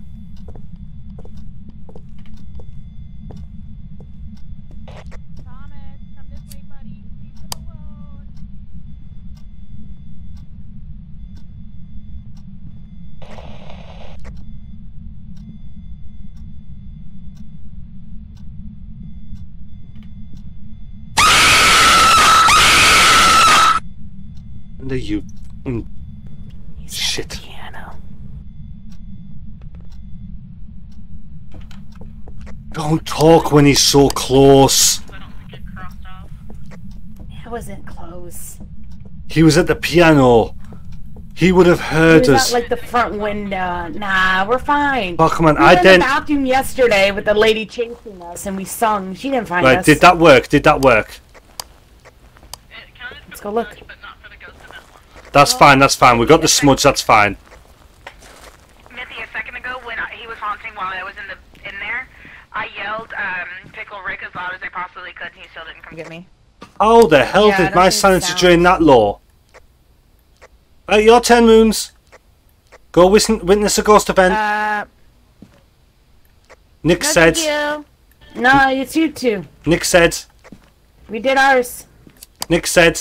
And you. Mm. Shit. Don't talk when he's so close. It wasn't close. He was at the piano. He would have He heard was us. at like the front window. Nah, we're fine. Oh, come on, We I were didn't- the bathroom yesterday with the lady chasing us, and we sung. She didn't find Right, us. did that work? Did that work? Let's go look. That's fine, that's fine. We got the smudge, that's fine. Mithy, a second ago when I, he was haunting while I was in the in there, I yelled um, "Pickle Rick" as loud as I possibly could, and he still didn't come get me. How the hell Yeah, did my that sanity sounds- drain that low? Right, your 10 moons. Go witness, witness a ghost event. Uh, Nick no, said. you. No, it's you two. Nick said. We did ours. Nick said.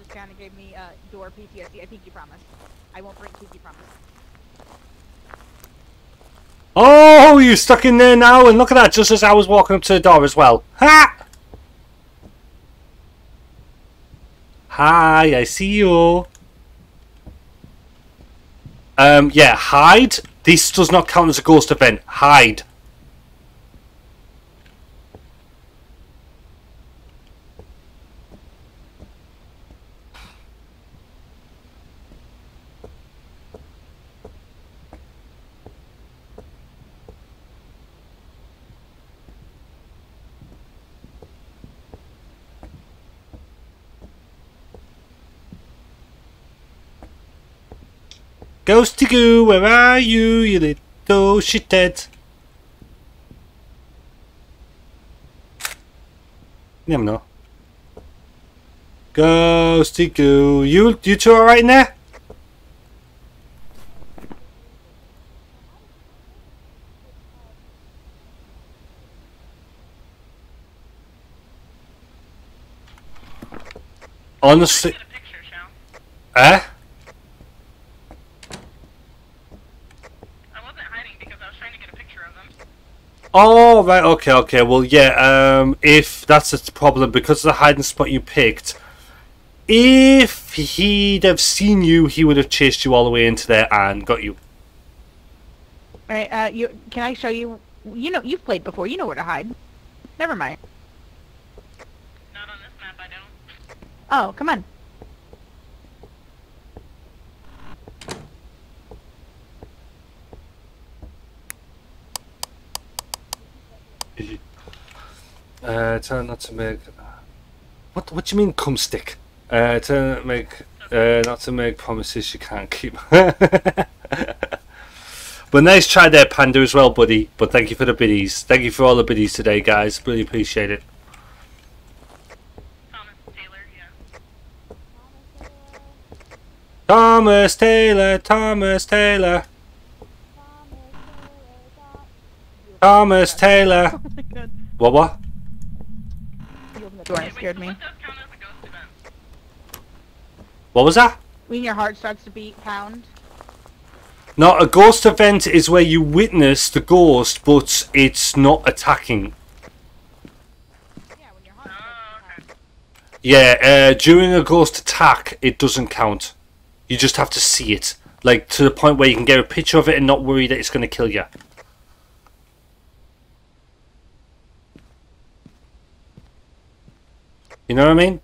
Of gave me uh, door PTSD. I think you promise. I won't break Kiki promise. Oh, you're stuck in there now, and look at that, just as I was walking up to the door as well. Ha! Hi, I see you. Um, yeah, hide. This does not count as a ghost event. Hide. Ghosty Goo, where are you, you little shithead? You never know. Ghosty Goo, you you two alright in there? Honestly, eh? Oh right, okay, okay. Well, yeah. Um, if that's a problem, because of the hiding spot you picked, if he'd have seen you, he would have chased you all the way into there and got you. All right. Uh, you can I show you? You know, you've played before. You know where to hide. Never mind. Not on this map, I don't. Oh, come on. Uh, try not to make. What What do you mean, cum stick? Uh, try not to make. Uh, not to make promises you can't keep. [LAUGHS] but nice try there, Panda, as well, buddy. But thank you for the biddies. Thank you for all the biddies today, guys. Really appreciate it. Thomas Taylor, Yeah. Thomas Taylor. Thomas Taylor. Thomas Taylor. [LAUGHS] What? What? You opened the door scared me. What was that? When your heart starts to beat, pound. No, a ghost event is where you witness the ghost, but it's not attacking. Yeah, uh, during a ghost attack, it doesn't count. You just have to see it. Like, to the point where you can get a picture of it and not worry that it's going to kill you. You know what I mean?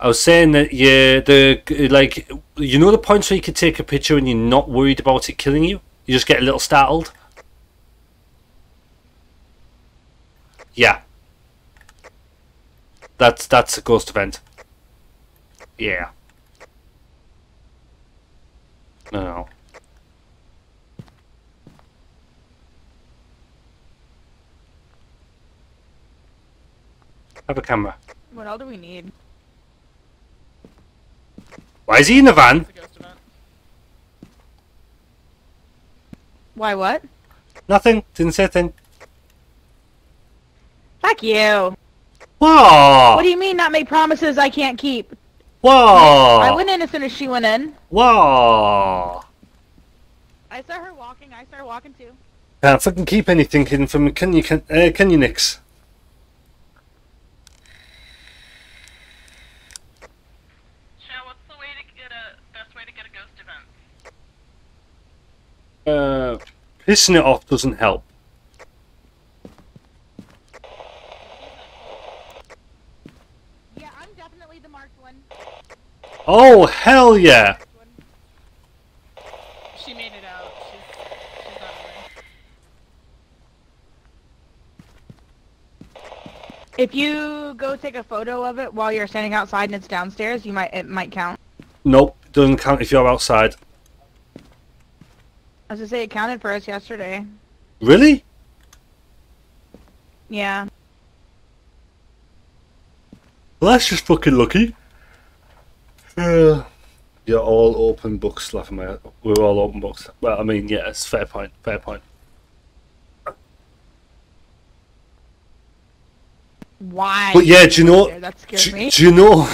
I was saying that yeah, the like you know the points where you could take a picture and you're not worried about it killing you. You just get a little startled. Yeah, that's that's a ghost event. Yeah. No. no. Have a camera. What all do we need? Why is he in the van? Why what? Nothing. Didn't say a thing. Fuck you. Whoa. What do you mean not make promises I can't keep? Whoa. I went in as soon as she went in. Whoa. I saw her walking. I started walking too. Can't fucking keep anything hidden from me, can you? Can, uh, can you, Nix? Uh, pissing it off doesn't help. Yeah, I'm definitely the marked one. Oh hell yeah! She made it out. She's, she's on her. If you go take a photo of it while you're standing outside and it's downstairs, you might it might count. Nope, doesn't count if you're outside. I was gonna say it counted for us yesterday. Really? Yeah. Well, that's just fucking lucky. Uh, you're all open books, laughing my. We're all open books. Well, I mean, yeah, it's fair point. Fair point. Why? But yeah, do you know? That scared Do, me. do you know?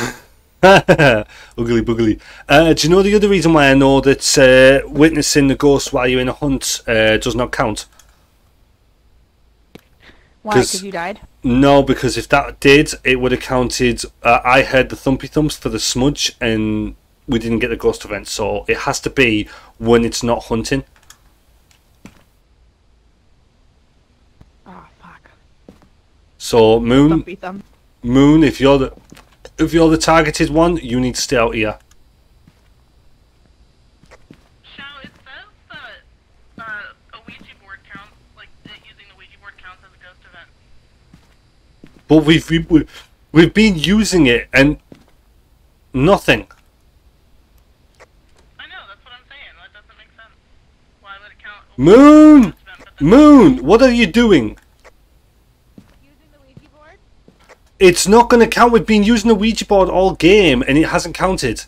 [LAUGHS] Ugly boogly. Uh, do you know the other reason why I know that uh, witnessing the ghost while you're in a hunt uh, does not count? Why? 'cause- Because you died. No, because if that did, it would have counted. Uh, I heard the thumpy thumps for the smudge, and we didn't get the ghost event, so it has to be when it's not hunting. Oh fuck. So Moon, Thumpy thumb. Moon, if you're the if you're the targeted one, you need to stay out here. But we've we, we, we've been using it, and Nothing. I know, that's what I'm saying. That doesn't make sense. Why would it count? Moon! Moon! What are you doing? It's not going to count. We've been using the Ouija board all game and it hasn't counted.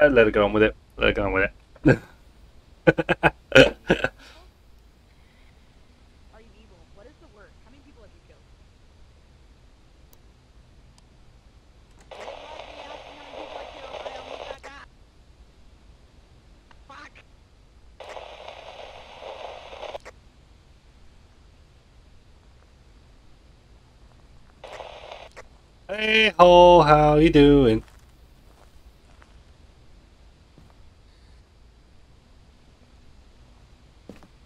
Uh, let her go on with it. Let her go on with it. [LAUGHS] Hey ho, how you doing?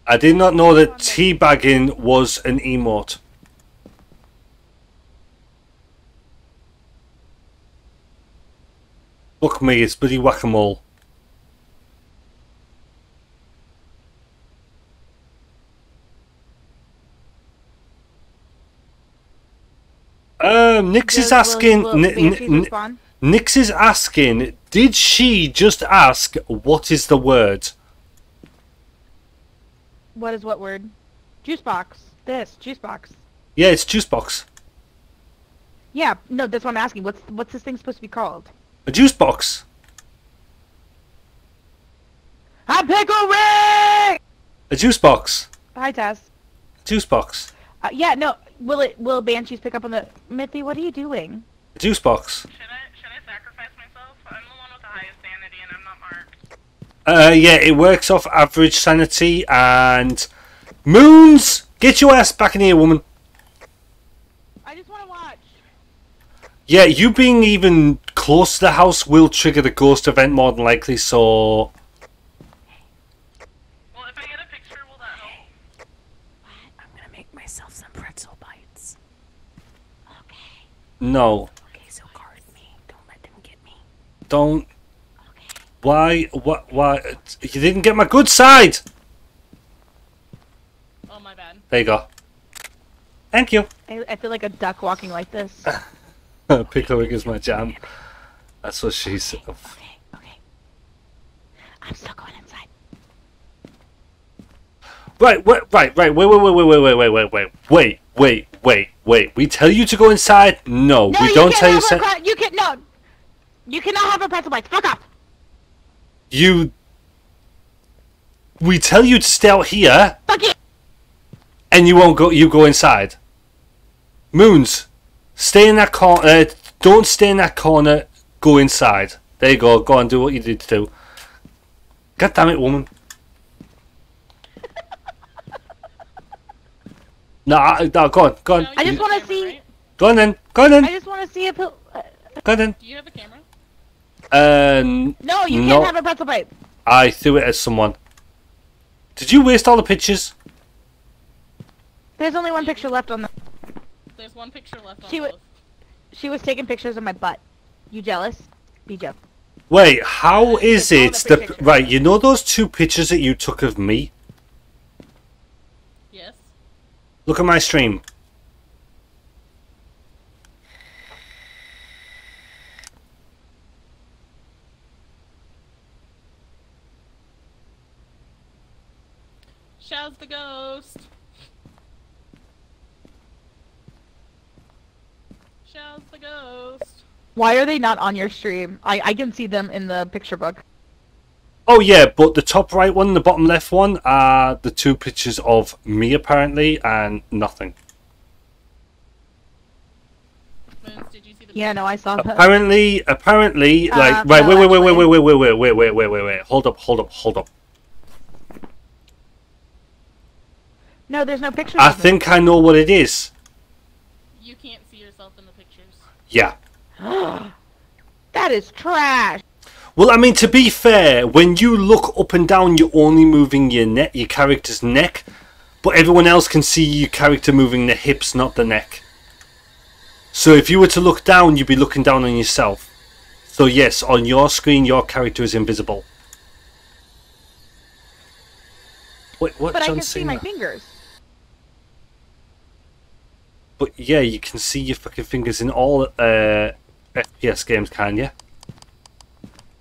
I did not know that teabagging was an emote. Fuck me, it's bloody whack-a-mole. Um, Nix is asking. will Ni- Banshees Ni- respond? Nix is asking. Did she just ask what is the word? What is what word? Juice box. This juice box. Yeah, it's juice box. Yeah, no, that's what I'm asking. What's what's this thing supposed to be called? A juice box. A pickle ring. A juice box. Hi, Tess. Juice box. Uh, yeah, no. Will it? Will banshees pick up on the Mithy? What are you doing? A juice box. Should I should I sacrifice myself? I'm the one with the highest sanity, and I'm not marked. Uh, yeah, it works off average sanity and moons. Get your ass back in here, woman. I just want to watch. Yeah, you being even close to the house will trigger the ghost event more than likely. So I'm gonna make myself some pretzel bites. No, Okay, so guard me. Don't let them get me. don't. Okay. Why? What? Why? You didn't get my good side. Oh, my bad. There you go. Thank you. I, I feel like a duck walking like this. [LAUGHS] Pickle Rick is my jam. That's what she said. Okay, okay. I'm still going inside. Right, wait, right, right. Wait, wait, wait, wait, wait, wait, wait, wait, wait, wait, wait, wait, wait. We tell you to go inside. No, No, we don't tell you. have Sa- a pre- you can no. You cannot have a pretzel bites. Fuck off. you. We tell you to stay out here, Fuck you. and you won't go. You go inside. Moons, stay in that corner. Uh, don't stay in that corner. Go inside. There you go. Go and do what you need to do. God damn it, woman. No, I- no, go on, go on. I just want to see. Go on then. Go on then. I just want to see if. he'll- Uh, Go on then. Do you have a camera? Um, no, you no, can't have a pretzel bite. I threw it at someone. Did you waste all the pictures? There's only one picture left on the. There's one picture left on She was. She was taking pictures of my butt. You jealous? Be jealous. Wait, how is it the the right? You know those two pictures that you took of me? Yes. Look at my stream. Shaz the ghost. Shaz the ghost. Why are they not on your stream? I I can see them in the picture book. Oh yeah, but the top right one, the bottom left one are the two pictures of me apparently, and nothing. Yeah, no, I saw that. Apparently, apparently, Uh, like right. no, Wait, wait, wait, wait, wait, wait, wait, wait, wait, wait, wait, wait. Hold up, hold up, hold up. No, there's no pictures. I of them. think I know what it is. You can't see yourself in the pictures. Yeah. [GASPS] that is trash. Well, I mean, to be fair, when you look up and down, you're only moving your neck, your character's neck, but everyone else can see your character moving the hips, not the neck. So if you were to look down, you'd be looking down on yourself. So yes, on your screen, your character is invisible. Wait, what? but I John can see my fingers. But yeah, you can see your fucking fingers in all uh, FPS games, can you?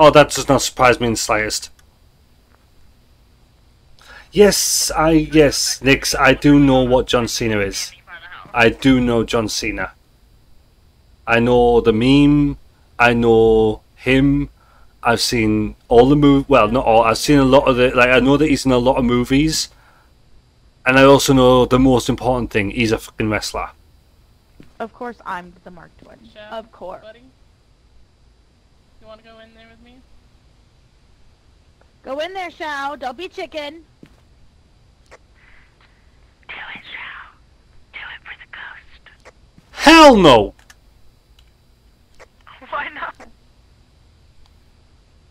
Oh, that does not surprise me in the slightest. Yes, I yes, Nix, I do know what John Cena is. I do know John Cena. I know the meme. I know him. I've seen all the move. Well, not all. I've seen a lot of the. Like I know that he's in a lot of movies, and I also know the most important thing. He's a fucking wrestler. Of course, I'm the Mark Twin. Of course. Buddy? You want to go in there with me? Go in there, Shao. Don't be chicken. Do it, Shao. Do it for the ghost. Hell no! [LAUGHS] Why not?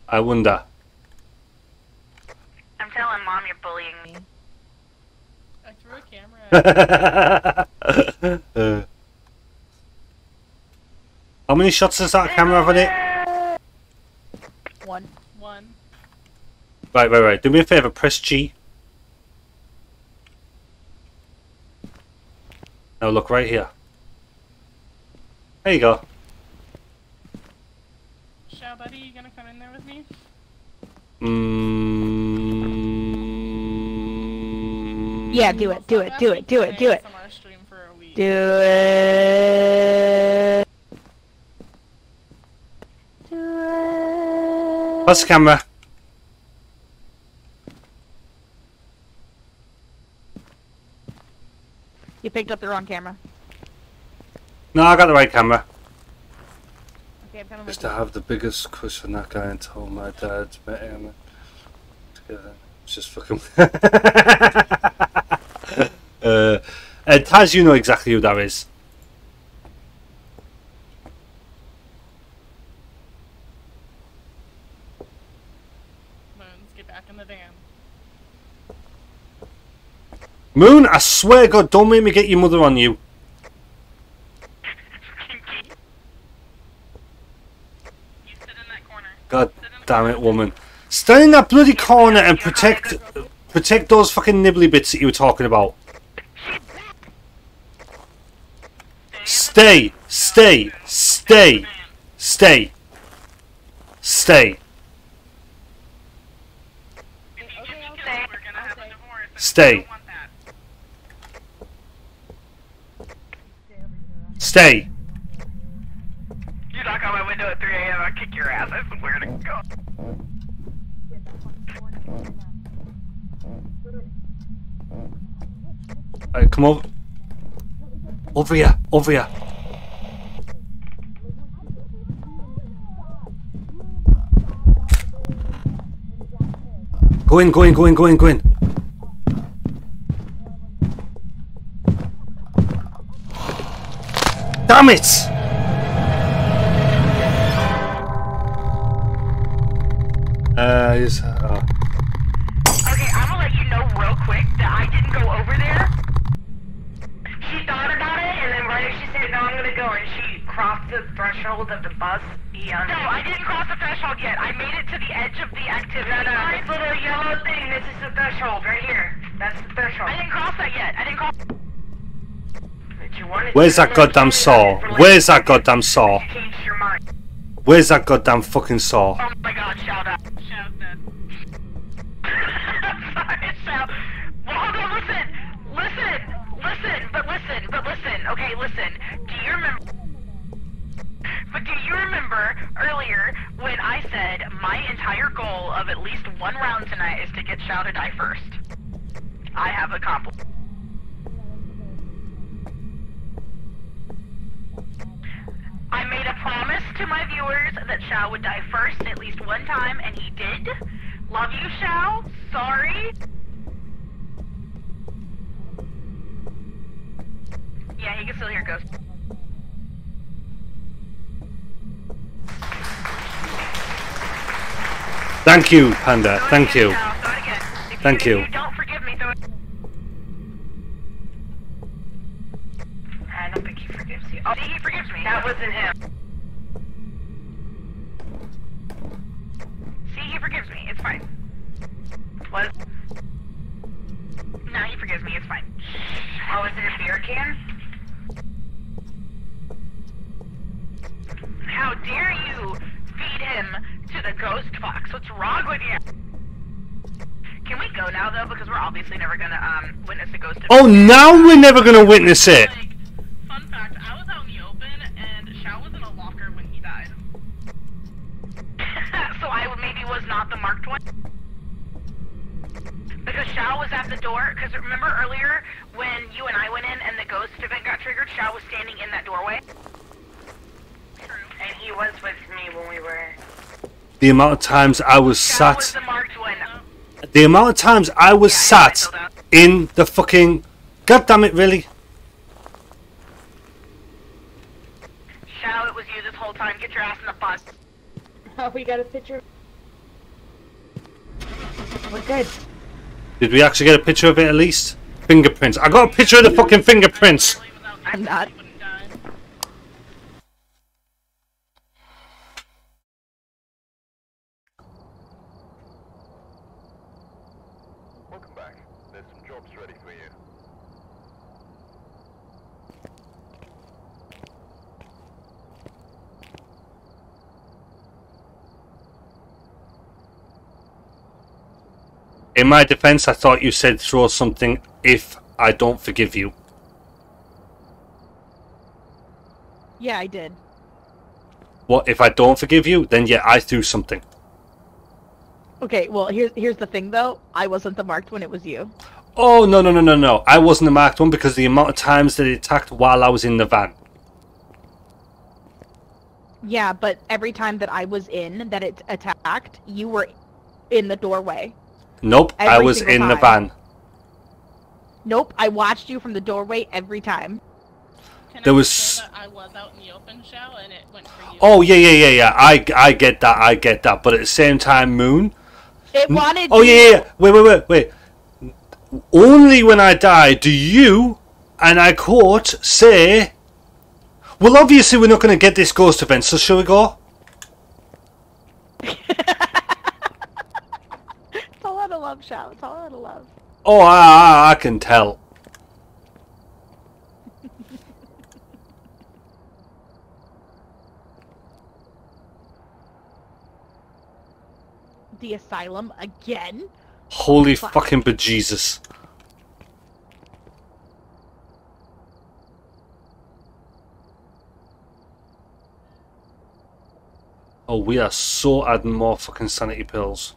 I wonder. I'm telling mom you're bullying me. I threw a camera at [LAUGHS] Uh, how many shots does that camera have on it? One. One. Right, right, right. Do me a favor. Press G. Now look right here. There you go. Shao, buddy, you gonna come in there with me? Mm, Yeah, do it. Do it. Do it. Do it. Do it. ASMR stream for a week. Do it. Do it. What's the camera? You picked up the wrong camera. No, I got the right camera. Okay, I'm coming with Just to you. have the biggest crush on that guy until my dad met him. Together. It's just fucking. [LAUGHS] uh, and Taz, you know exactly who that is. Moons, get back in the van. Moon, I swear God, don't make me get your mother on you. God damn it, woman. Stand in that bloody corner and protect protect those fucking nibbly bits that you were talking about. Stay, stay, stay, stay, stay, stay, stay. You knock on my window at 3 a.m. I'll kick your ass. I swear to God. Alright, come over. Over here, over here. Go in, go in, go in, go in, go in. Damn it! Uh, yes, uh, Okay, I'm gonna let you know real quick that I didn't go over there. She thought about it, and then right as she said, no, I'm gonna go, and she crossed the threshold of the bus. Yeah. No, I didn't cross the threshold yet. I made it to the edge of the activity. No, no, this little yellow thing, this is the threshold right here. That's the threshold. I didn't cross that yet. I didn't cross. Where's that goddamn saw? Where's that goddamn saw? Where's that goddamn fucking saw? Oh my god, shout out. Shout that. Sorry, [LAUGHS] shout. Well, hold on, listen. Listen. Listen, but listen, but listen. Okay, listen. Do you remember? But do you remember earlier when I said my entire goal of at least one round tonight is to get Shao to die first? I have accomplished. I made a promise to my viewers that Shao would die first at least one time, and he did. Love you, Shao. Sorry. Yeah, he can still hear ghosts. Thank you, Panda. Thank you. Thank you. you don't forgive me, Oh, see, he forgives me. That wasn't him. See, he forgives me. It's fine. Was? No, he forgives me. It's fine. Oh, is it a beer can? How dare you feed him to the ghost fox? What's wrong with you? Can we go now, though? Because we're obviously never gonna um witness a ghost. Oh, now we're never gonna witness it. So I maybe was not the marked one. Because Shao was at the door. Because remember earlier when you and I went in and the ghost event got triggered, Shao was standing in that doorway. True. And he was with me when we were. The amount of times I was Shao was sat, the marked one. the amount of times I was sat in the fucking. God damn it! Really? Shao, it was you this whole time. Get your ass in the bus. Oh, [LAUGHS] we got a picture. We're good. Did we actually get a picture of it at least? Fingerprints. I got a picture of the fucking fingerprints. I'm not. Welcome back. There's some jobs ready for you. In my defense, I thought you said throw something if I don't forgive you. Yeah, I did. What if I don't forgive you? Then yeah, I threw something. Okay, well here's here's the thing though. I wasn't the marked one. It was you. Oh no no no no no! I wasn't the marked one because the amount of times that it attacked while I was in the van. Yeah, but every time that I was in that it attacked, you were in the doorway. Nope, I was single in the van. Nope, I watched you from the doorway every time. There was. Say that I was out in the open, Shao, and it went for you. Oh yeah yeah yeah yeah. I I get that I get that. But at the same time, Moon. It wanted. Oh you. yeah yeah. yeah. Wait wait wait wait. Only when I die do you, and I quote, say. Well, obviously we're not going to get this ghost event, so shall we go? [LAUGHS] It's a lot of love, Shao. It's a lot of love. Oh, I, I, I can tell. The asylum again. Holy Fuck. fucking bejesus. Oh, we are so adding more fucking sanity pills.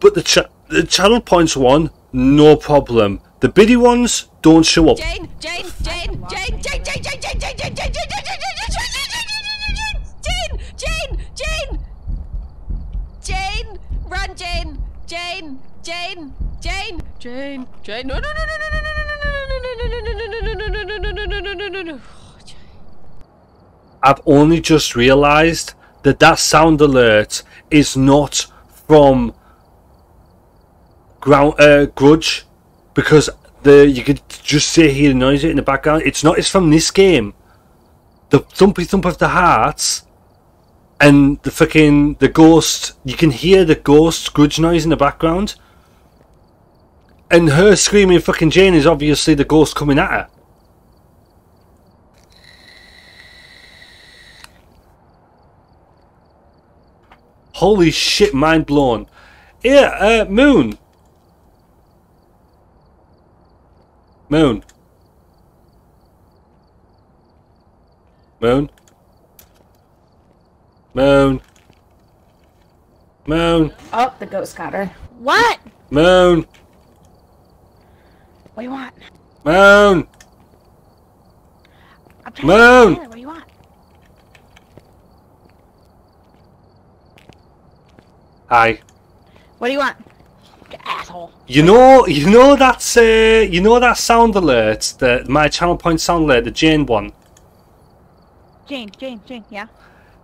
But the cha- the channel points one, no problem. The biddy ones don't show up. Jane, Jane, Jane, Jane, Jane, Jane, Jane, Jane, Jane, Jane, Jane, Jane, Jane, Jane, Jane, Jane, Jane, run, Jane, Jane, Jane, Jane, Jane, Jane. No, no, no, no, no, no, no, no, no, no, no, no, no, no, no, no. I've only just realised that that sound alert is not from ground uh, Grudge because the you could just say hear the noise in the background. It's not. It's from this game. The thumpy thump of the hearts and the fucking the ghost. You can hear the ghost Grudge noise in the background. And her screaming fucking Jane is obviously the ghost coming at her. Holy shit, mind blown. Yeah, uh, Moon. Moon. Moon. Moon. Moon. Oh, the ghost got her. What? Moon. What do you want? Moon. I'm Moon. What do you want? Hi. What do you want? You asshole. You know, you know that's uh, you know that sound alert, that my channel point sound alert, the Jane one. Jane, Jane, Jane, yeah?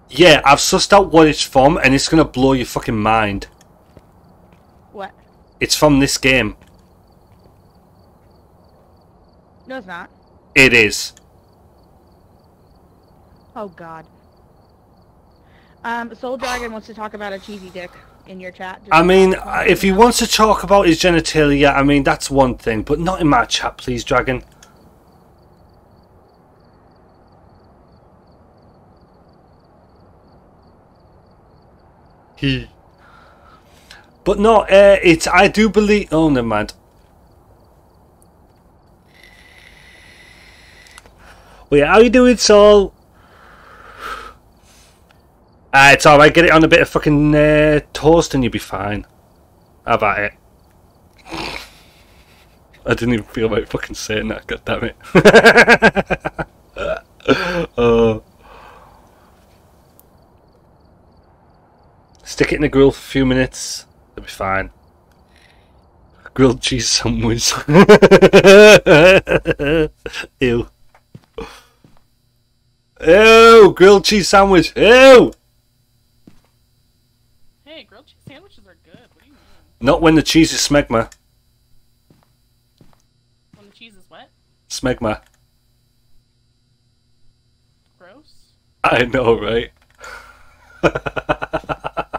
Yeah, I've sussed out what it's from, and it's gonna blow your fucking mind. What? It's from this game. No, it's not. It is. Oh, God. Um, Soul Dragon wants to talk about a cheesy dick in your chat. Just- I mean, uh, if he wants to talk about his genitalia, I mean that's one thing, but not in my chat, please, Dragon. He. But no, uh, it's. I do believe. Oh, never mind. Well, yeah, how you doing, Saul? Ah, it's alright. Get it on a bit of fucking uh, toast and you'll be fine. How about it? I didn't even feel like fucking saying that. God damn it. uh, [LAUGHS] stick it in the grill for a few minutes. It'll be fine. Grilled cheese sandwich. [LAUGHS] Ew. Ew! Grilled cheese sandwich. Ew! Hey, grilled cheese sandwiches are good. What do you mean? Not when the cheese is smegma. When the cheese is wet? Smegma. Gross. I know, right? [LAUGHS]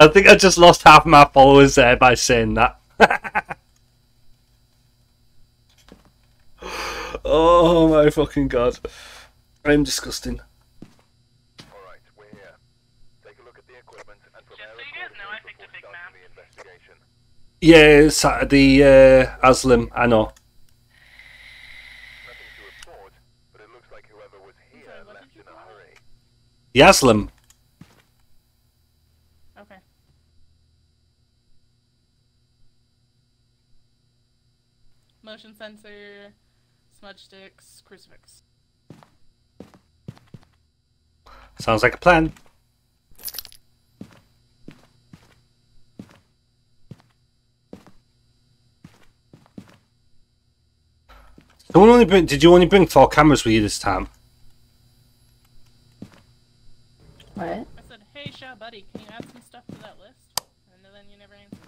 I think I just lost half my followers there by saying that. [LAUGHS] oh my fucking god. I'm disgusting. Yeah, the uh, Asylum, I know. The Asylum. Okay. Motion sensor, smudge sticks, crucifix. Sounds like a plan. Someone only bring, did you only bring four cameras with you this time? What? I said, hey, Shao buddy, can you add some stuff to that list? And then you never answered.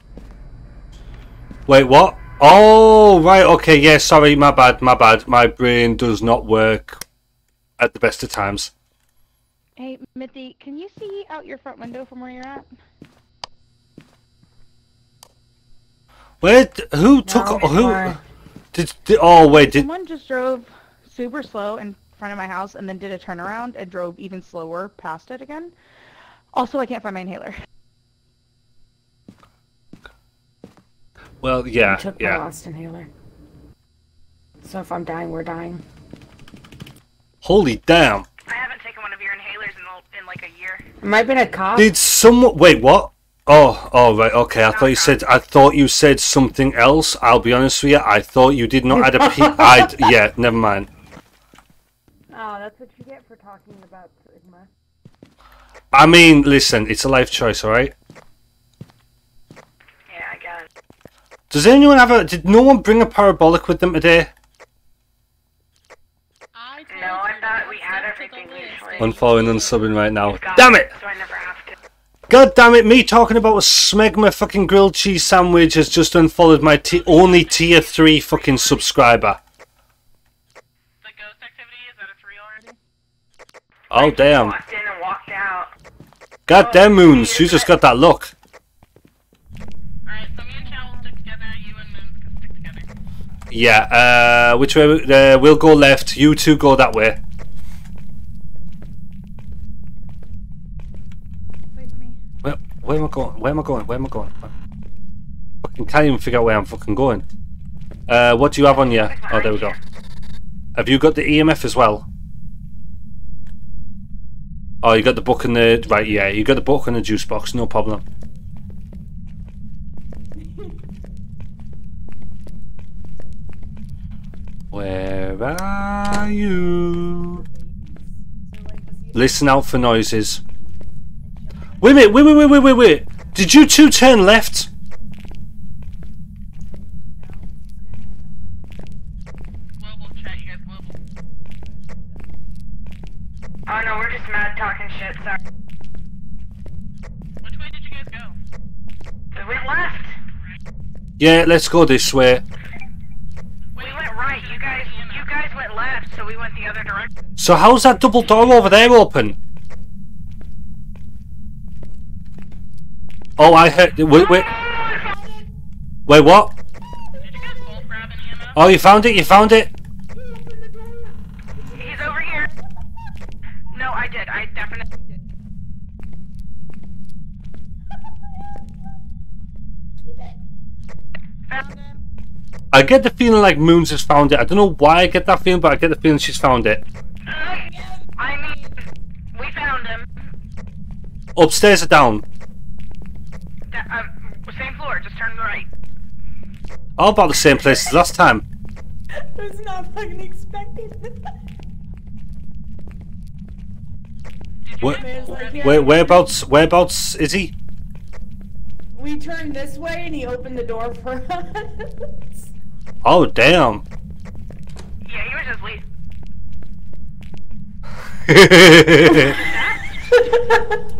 Wait, what? Oh, right, okay, yeah, sorry, my bad, my bad. My brain does not work at the best of times. Hey, Mithy, can you see out your front window from where you're at? Where, who took, No, who, more. Did, did, oh, wait, did, Someone just drove super slow in front of my house and then did a turnaround and drove even slower past it again. Also, I can't find my inhaler. well, yeah, I took my yeah. last inhaler. So if I'm dying, we're dying. Holy damn. I haven't taken one of your inhalers in, in like a year. It might have been a cop. Did someone, wait, what? Oh, oh, right, okay, I thought you said, I thought you said something else. I'll be honest with you, I thought you did not add a P, [LAUGHS] I, yeah, never mind. Oh, that's what you get for talking about smegma. I mean, listen, it's a life choice, alright? Yeah, I guess. Does anyone have a, did no one bring a parabolic with them today? I no, I thought we had everything usually. Unfollowing and subbing right now. Damn it! So I never have to. God damn it, me talking about a smegma fucking grilled cheese sandwich has just unfollowed my t- only tier 3 fucking subscriber. Oh damn. Walked in and walked out. God damn moons, you just got that look. Yeah, uh, which way? Uh, we'll go left. You two go that way. Where, am I going? Where am I going? Where am I going? Fucking can't even figure out where I'm fucking going. Uh, what do you have on you? Oh, there we go. Have you got the EMF as well? Oh, you got the book and the right. Yeah, you got the book and the juice box. No problem. Where are you? Listen out for noises. Wait a minute, wait, wait, wait, wait, wait, wait. Did you two turn left? Oh no, we're just mad talking shit, sorry. Which way did you guys go? We went left. Yeah, let's go this way. We went right. You guys you guys went left, so we went the other direction. So how's that double door over there open? Oh, I heard. Wait, wait. Wait, what? Oh, you found it. You found it. He's over here. No, I did. I definitely did. I get the feeling like Moons has found it. I don't know why I get that feeling, but I get the feeling she's found it. I mean, we found him. Upstairs or down? Da- uh, same floor. Just turn right. All about the same place as last time. I was not fucking expecting Where, There's like, yeah, where, whereabouts? Whereabouts is he? We turned this way and he opened the door for us. Oh, damn. Yeah, he was just leave. [LAUGHS] [LAUGHS]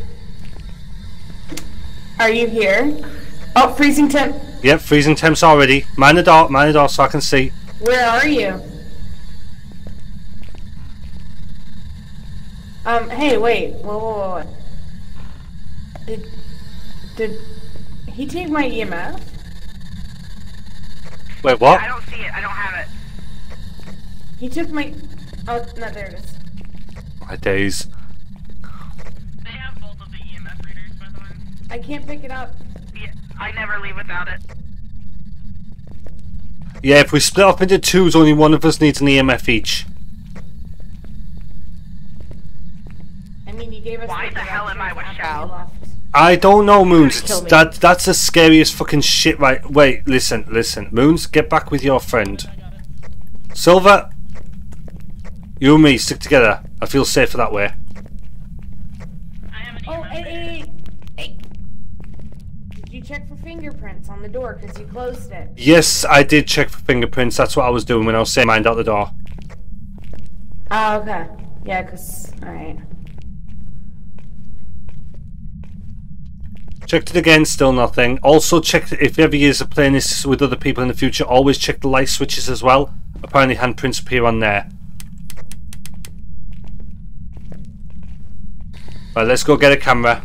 Are you here? Oh, freezing temp. yep, freezing temps already. Mind the door, mind the door so I can see. Where are you? Um, hey, wait. Whoa, whoa, whoa, whoa. Did, did he take my EMF? Wait, what? I don't see it. I don't have it. He took my, oh, no, there it is. My days. I can't pick it up. Yeah, I never leave without it. Yeah, if we split up into twos, only one of us needs an EMF each. I mean, you gave us Why the hell am I with Shao? I don't know, Moons. kill It's, me. that that's the scariest fucking shit. Right? Wait, listen, listen. Moons, get back with your friend. Silver, you and me stick together. I feel safer that way. Oh, hey, hey, hey. Did you check for fingerprints on the door? Because you closed it. Yes, I did check for fingerprints. That's what I was doing when I was saying mind out the door. Oh, okay. Yeah, because, alright. Checked it again, still nothing. Also checked if ever you are playing this with other people in the future, always check the light switches as well. Apparently handprints appear on there. Right, let's go get a camera.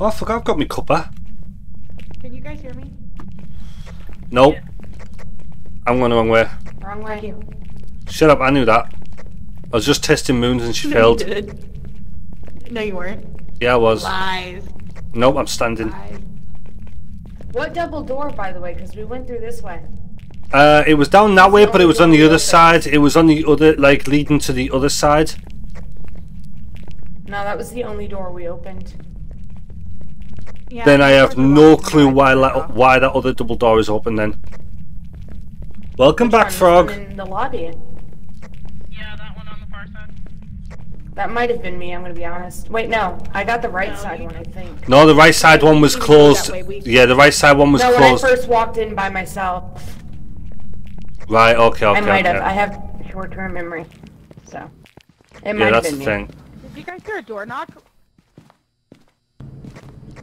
Oh, I forgot I've got my cuppa. Can you guys hear me? Nope. I'm going the wrong way. Wrong way. Shut up, I knew that. I was just testing moons and she No, failed. you did. No, you weren't. Yeah, I was. Lies. Nope, I'm standing. What double door, by the way? Because we went through this way. Uh, it was down that way, but it was on the other side. It was on the other, like, leading to the other side. No, that was the only door we opened. Yeah, then I have no clue why la- why that other double door is open. Then. Welcome back, Frog. In the lobby. Yeah, that one on the far side. That might have been me. I'm gonna be honest. Wait, no, I got the right side one. I think. No, the right side one was We didn't go closed. we- Yeah, the right side one was no, closed. when I first walked in by myself, Right. Okay. Okay. I might have. I have short-term memory, so it might Yeah, have that's been the me. thing. Did you guys hear a door knock?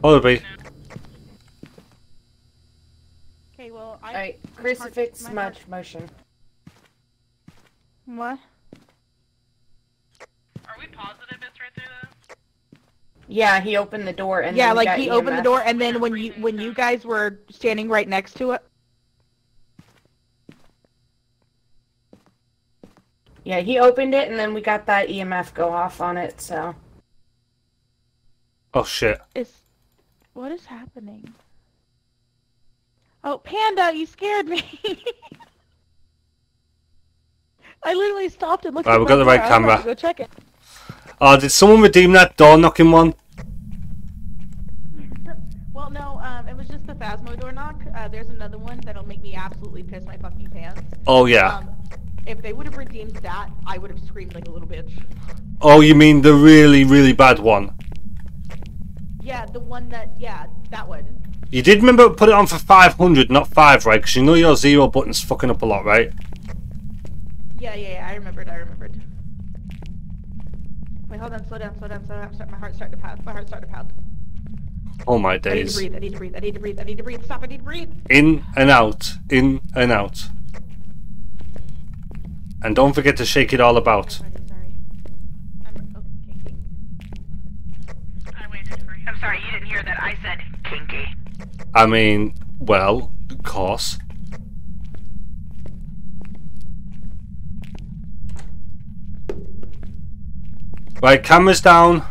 Probably. Okay, well, I. Alright, crucifix much motion. What? Are we positive it's right there though? Yeah, he opened the door and yeah, then we like got he opened the door, and then when you when you guys were standing right next to it. Yeah, he opened it and then we got that EMF go off on it. So Oh shit. Is what is happening? Oh, Panda, you scared me. [LAUGHS] I literally stopped and looked. Right, at we've got the right I camera. Go check it. Oh, did someone redeem that door knocking one? Well, no, um, it was just the Phasmo door knock. Uh, there's another one that'll make me absolutely piss my fucking pants. Oh yeah. Um, if they would have redeemed that, I would have screamed like a little bitch. Oh, you mean the really, really bad one? Yeah, the one that, yeah, that one. You did remember to put it on for 500, not 5, right? Because you know your zero button's fucking up a lot, right? Yeah, yeah, yeah, I remembered, I remembered. Wait, hold on, slow down, slow down, slow down. Start, my heart's starting to pound. My heart's starting to pound. Oh my days. I need to breathe, I need to breathe, I need to breathe, I need to breathe. Stop, I need to breathe. In and out, in and out. And don't forget to shake it all about. Oh I'm sorry, you didn't hear that. I said kinky. I mean, well, of course. Right, cameras down.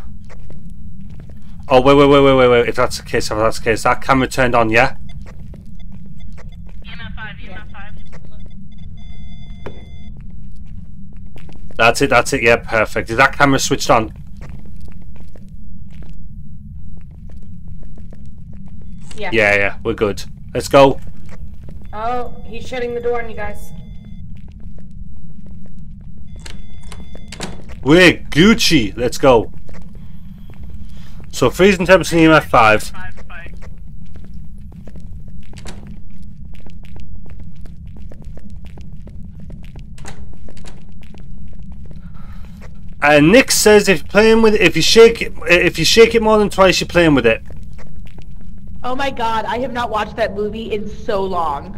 Oh, wait, wait, wait, wait, wait, wait. If that's the case, if that's the case, that camera turned on, yeah? That's it, that's it, yeah, perfect. Is that camera switched on? Yeah. Yeah, yeah, we're good. Let's go. Oh, he's shutting the door on you guys. We're Gucci. Let's go. So freezing temps in EMF 5. And Nick says if you're playing with if you shake it if you shake it more than twice you're playing with it. Oh my god, I have not watched that movie in so long.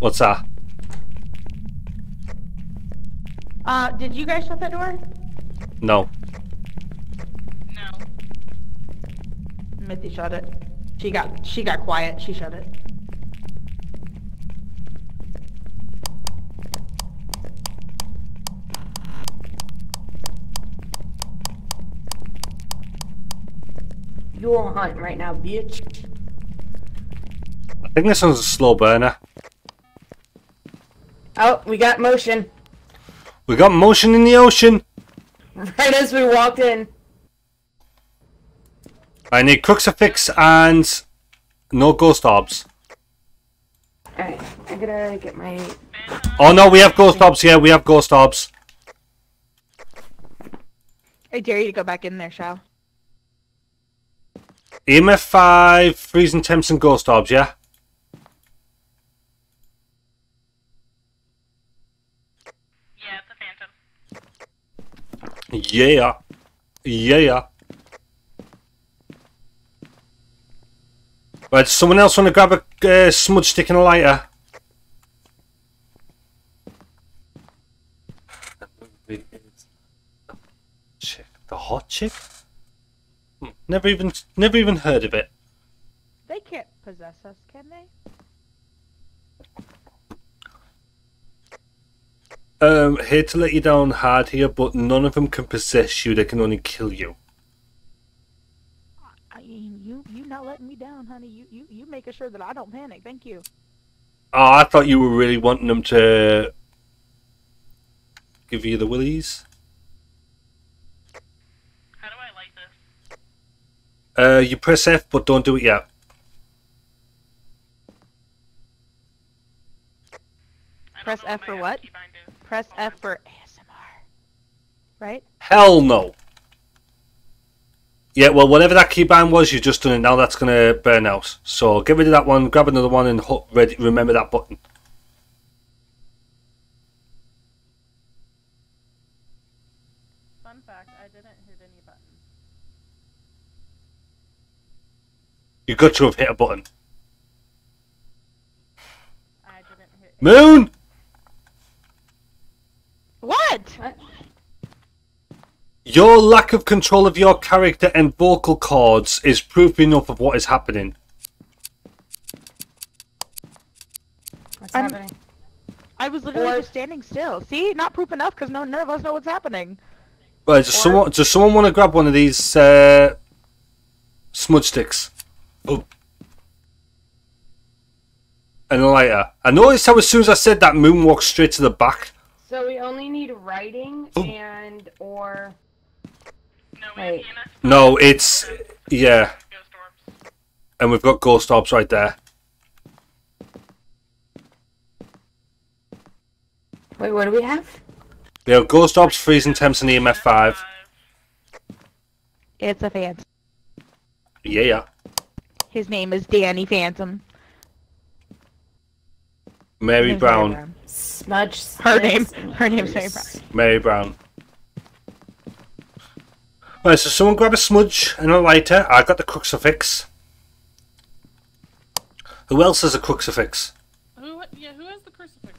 What's that? Uh, did you guys shut that door? No. No. Mithy shut it. She got she got quiet. She shut it. You're on hunt right now, bitch. I think this one's a slow burner. Oh, we got motion. We got motion in the ocean. [LAUGHS] Right as we walked in. I need crucifix and no ghost orbs. Alright, I gotta get my... Oh no, we have ghost orbs. here, we have ghost orbs. I dare you to go back in there, Shao. EMF 5, freezing temps and ghost orbs, yeah? Yeah. Yeah. Yeah. Right, someone else want to grab a uh, smudge stick and a lighter? Chick, the hot chick? Never even, never even heard of it. They can't possess us, can they? Um, hate to let you down hard here, but none of them can possess you. They can only kill you. I mean, you you not letting me down, honey. You you you making sure that I don't panic. Thank you. Oh, I thought you were really wanting them to give you the willies. How do I like this? Uh, you press F, but don't do it yet. Press F for what? Press F for ASMR. Right? Hell no. Yeah, well, whatever that keybind was, you've just done it. Now that's gonna burn out. So get rid of that one, grab another one, and ready, remember that button. Fun fact, I didn't hit any buttons. You got to have hit a button. I didn't hit Moon. What? Your lack of control of your character and vocal cords is proof enough of what is happening. What's I'm- happening? I was literally Or- just standing still. See, not proof enough because no none of us know what's happening. Right, does someone does someone want to grab one of these uh, Smudge sticks. Oh. And a lighter. I noticed how as soon as I said that, Moon walked straight to the back. So we only need writing Oh. and or. No, Wait. No, it's yeah. And we've got ghost orbs right there. Wait, what do we have? We have ghost orbs, freezing temps, and EMF five. It's a fan. Yeah, yeah. His name is Danny Phantom. Mary Name's Brown. Smudge. Her name. sticks and Her name's Mary. Brown. Mary Brown. Right, so someone grab a smudge and a lighter. I got the crucifix. Who else has a crucifix? Who? Yeah, who has the crucifix?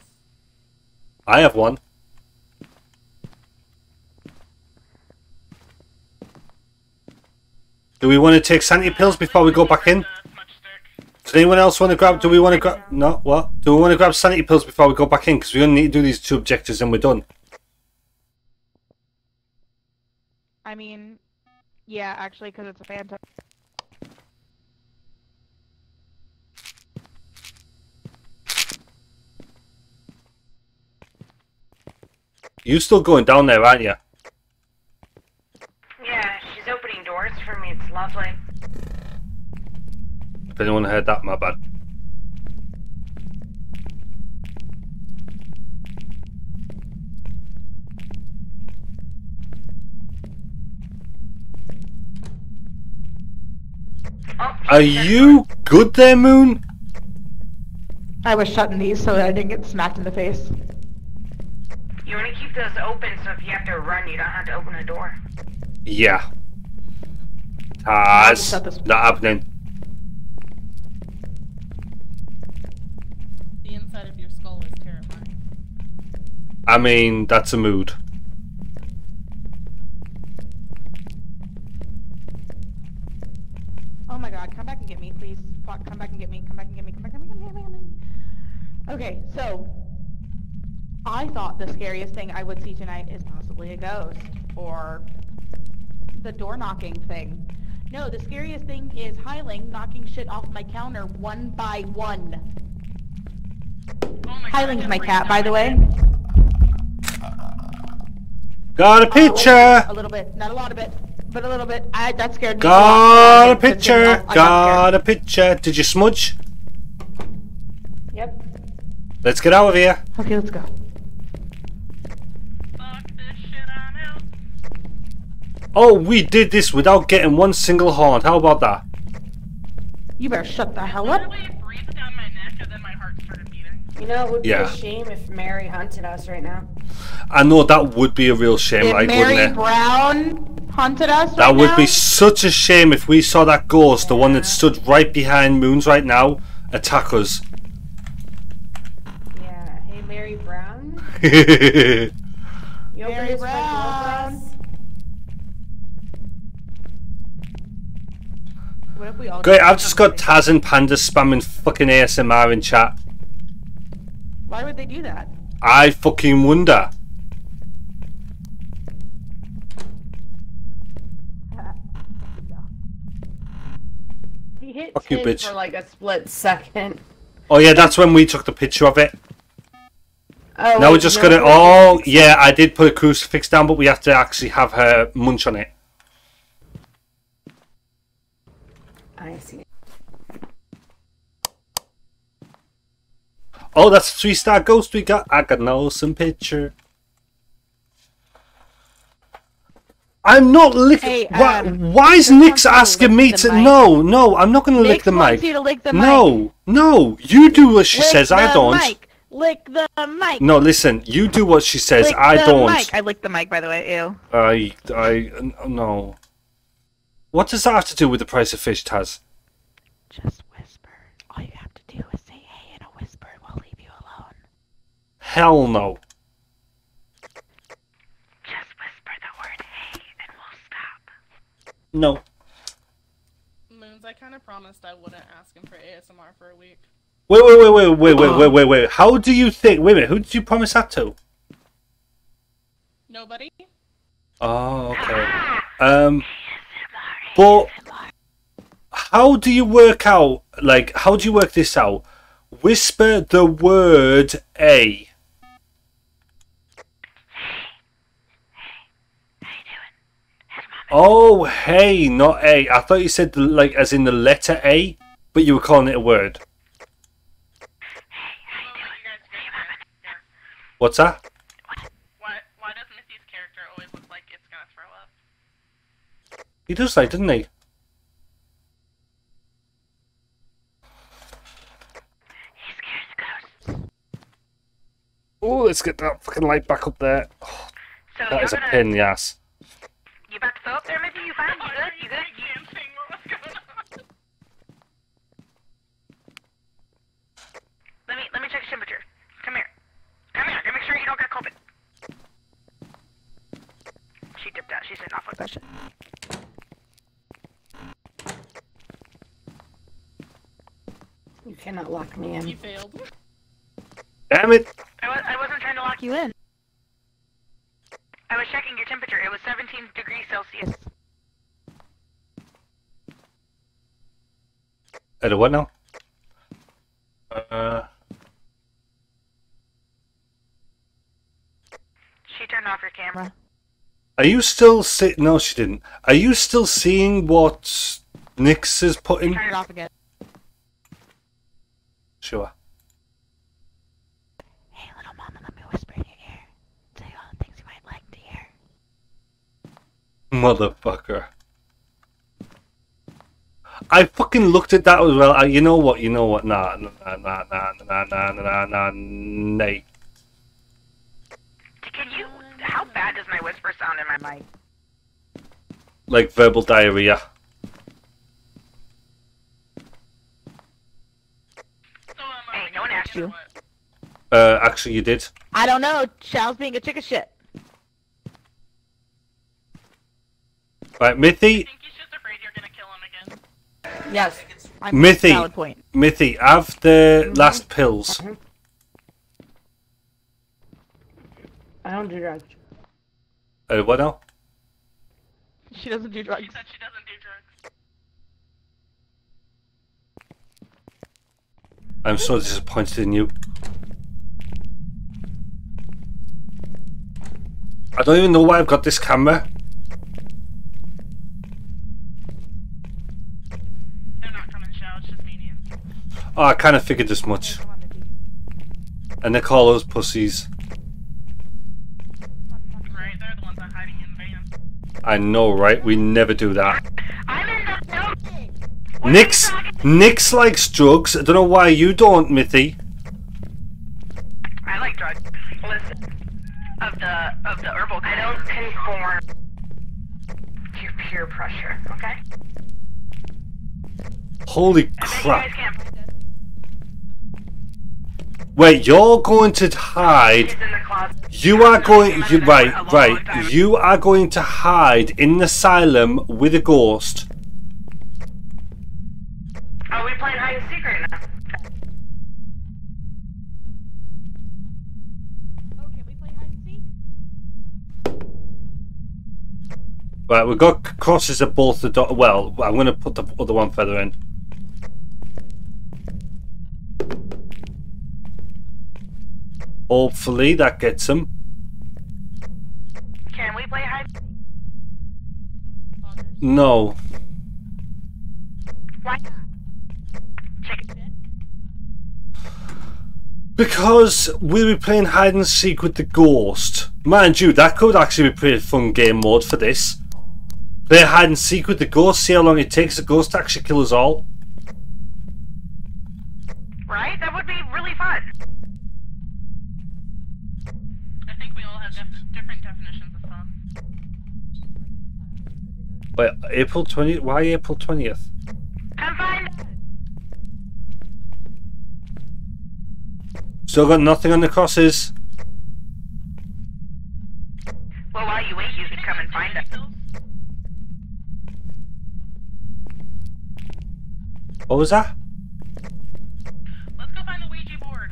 I have one. Do we want to take sanity pills before we go back in? Does anyone else want to grab? Do we want to grab? No, what? Do we want to grab sanity pills before we go back in? Because we only need to do these two objectives and we're done. I mean, yeah, actually, because it's a phantom. You're still going down there, aren't you? Yeah, she's doors for me. It's lovely. If anyone heard that, my bad. Oh, Are you good there, Moon? I was shutting these so that I didn't get smacked in the face. You want to keep those open so if you have to run, you don't have to open a door. Yeah. Taz, not happening. The inside of your skull is terrifying. I mean, that's a mood. Oh my god, come back and get me, please. Fuck, come back and get me, come back and get me, come back and get me, come back and get me. Okay, so I thought the scariest thing I would see tonight is possibly a ghost or the door knocking thing. No, the scariest thing is Hyling knocking shit off my counter one by one. Hyling's my cat, by the way. Got a oh, picture. A little bit, not a lot of it, but a little bit. I that scared me. Got a lot. picture! Got Got a picture! Did you smudge? Yep. Let's get out of here. Okay, let's go. Oh, we did this without getting one single haunt. How about that? You better shut the hell up. You know, it would be Yeah. a shame if Mary hunted us right now. I know that would be a real shame, If like, Mary wouldn't it? Brown hunted us That right would now, be such a shame if we saw that ghost, the one that stood right behind Moons right now, attack us. Yeah. Hey, Mary Brown. Great, [LAUGHS] You open this front door for us? What if we all I've just got Taz and Panda spamming fucking ASMR in chat. Why would they do that? I fucking wonder. He hit Fuck you, bitch. for like a split second. Oh yeah, that's when we took the picture of it. Oh, now we're just no, gonna. wait. Oh yeah, I did put a crucifix down, but we have to actually have her munch on it. I see. Oh, that's a three star ghost we got. I got an awesome picture. I'm not licking. Hey, why, um, why is Nick Nick's asking me to? mic. No, no, I'm not going to lick the mic. lick the no, no, you do what she Lick says. I don't. Mic. Lick the mic. No, listen, you do what she says. Lick I the don't. Mic. I licked the mic, by the way. Ew. I, I, no. What does that have to do with the price of fish, Taz? Just whisper. All you have to do is say hey in a whisper and we'll leave you alone. Hell no. Just whisper the word hey and we'll stop. No. Moons, I kind of promised I wouldn't ask him for ASMR for a week. Wait, wait, wait, wait, wait, wait, wait, wait, wait. How do you think? Wait a minute. Who did you promise that to? Nobody? Oh, okay. Um, but how do you work out? Like, how do you work this out? Whisper the word A. Oh, hey, not A. I thought you said the, like as in the letter A, but you were calling it a word. What's that? Why, why does Missy's character always look like it's gonna throw up? He does like, doesn't he? Oh, let's get that fucking light back up there. Oh, So that you're a gonna- pain in the ass. You about to throw up there, Missy? You fine? You good? You good? Let me let me check your temperature. Come here. Come here. Let me make sure you don't get COVID. She dipped out. She said not fuck that shit. You cannot lock me in. You failed. Damn it! I, was, I wasn't trying to lock you in. I was checking your temperature. It was 17 degrees Celsius. At a what now? Uh, She turned off your camera. are you still see? No, she didn't. Are you still seeing what Nix is putting? Turn it off again. Sure. Hey, little mama, let me whisper in your ear. Tell you all the things you might like to hear. Motherfucker. I fucking looked at that as well. I, you know what? You know what? Nah, nah, nah, nah, nah, nah, nah, nah, nah. Can you? How bad does my whisper sound in my mic? Like verbal diarrhea. Hey, no one asked you. Uh, actually, you did. I don't know. Chow's being a chicken shit. Right, Mithy. Yes. I'm Mithy. Valid point. Mithy, have the last pills. I don't do drugs. Uh, what now? She doesn't do drugs. She said She doesn't do drugs. I'm so disappointed in you. I don't even know why I've got this camera. Oh, I kind of figured this much. And they call us pussies. I know, right? We never do that. Nix, Nix likes drugs. I don't know why you don't, Mithy. I like drugs. Listen, of the of the herbal. I don't conform to peer pressure. Okay. Holy crap. Wait, you're going to hide. You are going. You, right, right. You are going to hide in an asylum with a ghost. Are we playing hide and seek right now? Oh, okay, we're playing hide and seek. Right, we've got crosses at both the door. Well, I'm going to put the other one further in. Hopefully that gets him. Can we play hide? No. Why not? Check. Because we'll be playing hide and seek with the ghost. Mind you, that could actually be a pretty fun game mode for this. Play hide and seek with the ghost, see how long it takes the ghost to actually kill us all. Right? That would be really fun. I think we all have def- different definitions of fun. Wait, April 20th? Why April 20th? Come find. Still got nothing on the crosses. Well, while you wait, you can come and find us. What was that? Let's go find the Ouija board.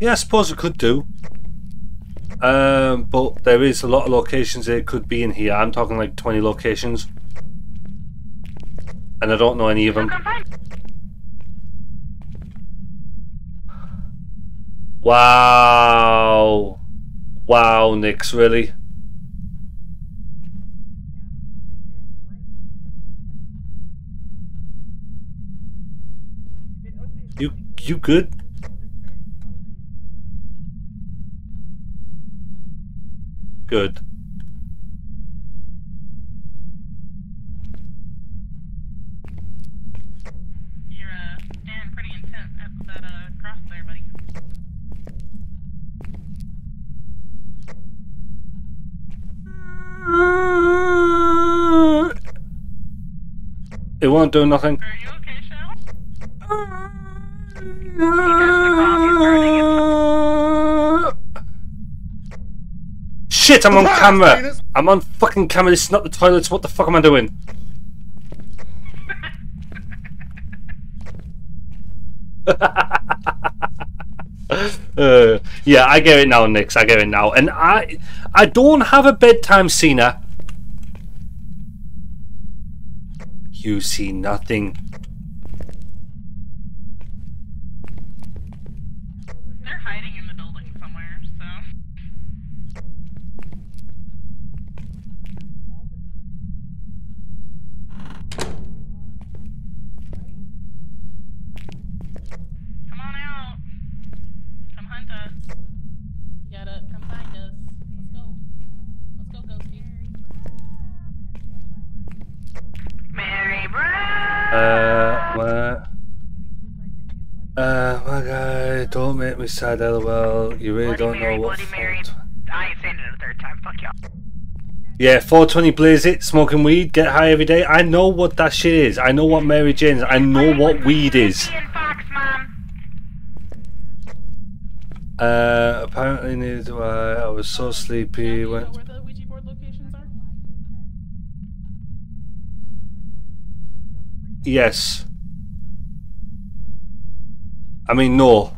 Yeah, I suppose we could do. Um, but there is a lot of locations it could be in here. I'm talking like 20 locations. and I don't know any of them. Wow. Wow, Nix, really? You you good? Good. You're uh, standing pretty intent at that uh, cross there, buddy. It won't do nothing. Shit, I'm on [LAUGHS] camera. I'm on fucking camera. This is not the toilets. What the fuck am I doing? [LAUGHS] uh, yeah, I get it now, Nix. I get it now. And I, I don't have a bedtime Cena. You see nothing. They're hiding in the building somewhere, so. Come on out. Come hunt us. You gotta come find us. Let's go. Let's go, Ghosty. Mary Brown. Uh, what? Uh, my guy, don't make me sad, lol. You really don't know what. Mary. I ain't saying it a third time. Fuck y'all. Yeah, 420 blaze it, smoking weed, get high every day. I know what that shit is. I know what Mary Jane's. I know what weed is. Uh, apparently neither do I. I was so sleepy. Went. Yes. I mean, no.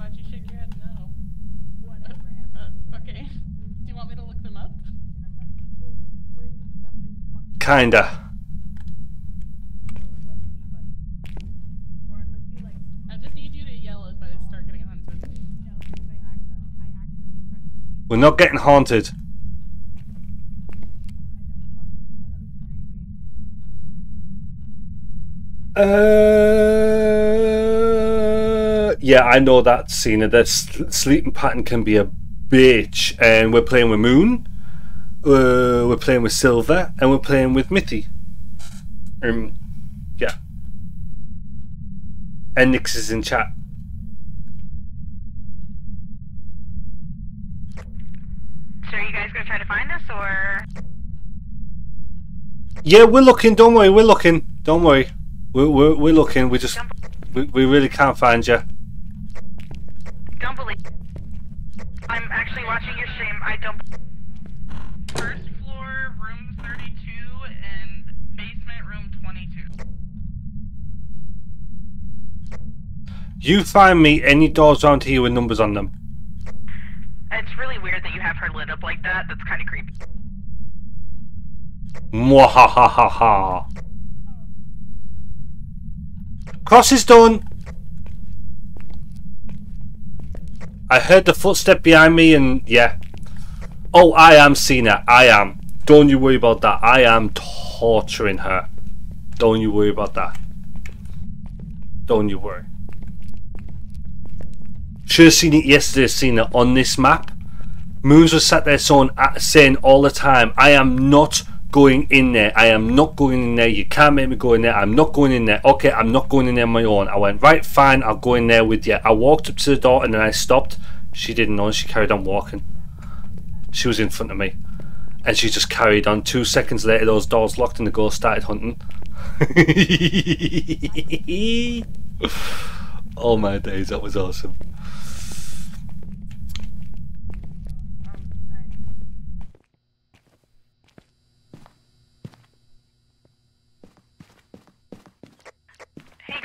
Uh, okay. Do you want me to look them up? Kinda. I just need you to yell if I start getting hunted. We're not getting haunted. Uh, yeah, I know that Cena. The sleeping pattern can be a bitch, and we're playing with Moon, uh, we're playing with Silver, and we're playing with Mithy. Um, yeah. And Nix is in chat. So are you guys gonna try to find us, or Yeah, we're looking. Don't worry, we're looking. Don't worry, we're we're, we're looking. We just we, we really can't find you. don't believe? I'm actually watching your stream. I don't. First floor, room 32, and basement, room 22. You find me any doors around here with numbers on them. It's really weird that you have her lit up like that. That's kind of creepy. Mwahahaha. Cross is done. I heard the footstep behind me and yeah. Oh, I am Cena. I am. Don't you worry about that. I am torturing her. Don't you worry about that. Don't you worry. Should have seen it yesterday, Cena, on this map. Moons was sat there saying, saying all the time, I am not going in there. I am not going in there. You can't make me go in there. I'm not going in there. Okay, I'm not going in there on my own. I went, right, fine, I'll go in there with you. I walked up to the door and then I stopped. She didn't know she carried on walking. She was in front of me. And she just carried on. Two seconds later, those doors locked and the ghost started hunting. [LAUGHS] [LAUGHS] oh my days, that was awesome.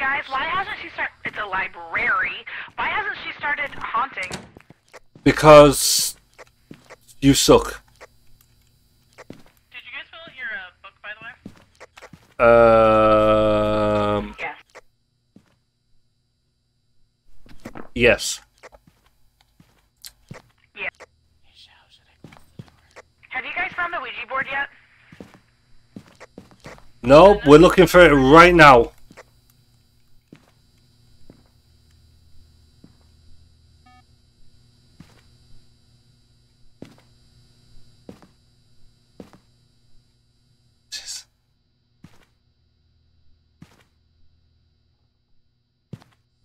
guys, why hasn't she started... It's a library. Why hasn't she started haunting? Because... You suck. Did you guys fill out your uh, book, by the way? Um... Yes. Yes. Yeah. Have you guys found the Ouija board yet? No, we're looking for it right now.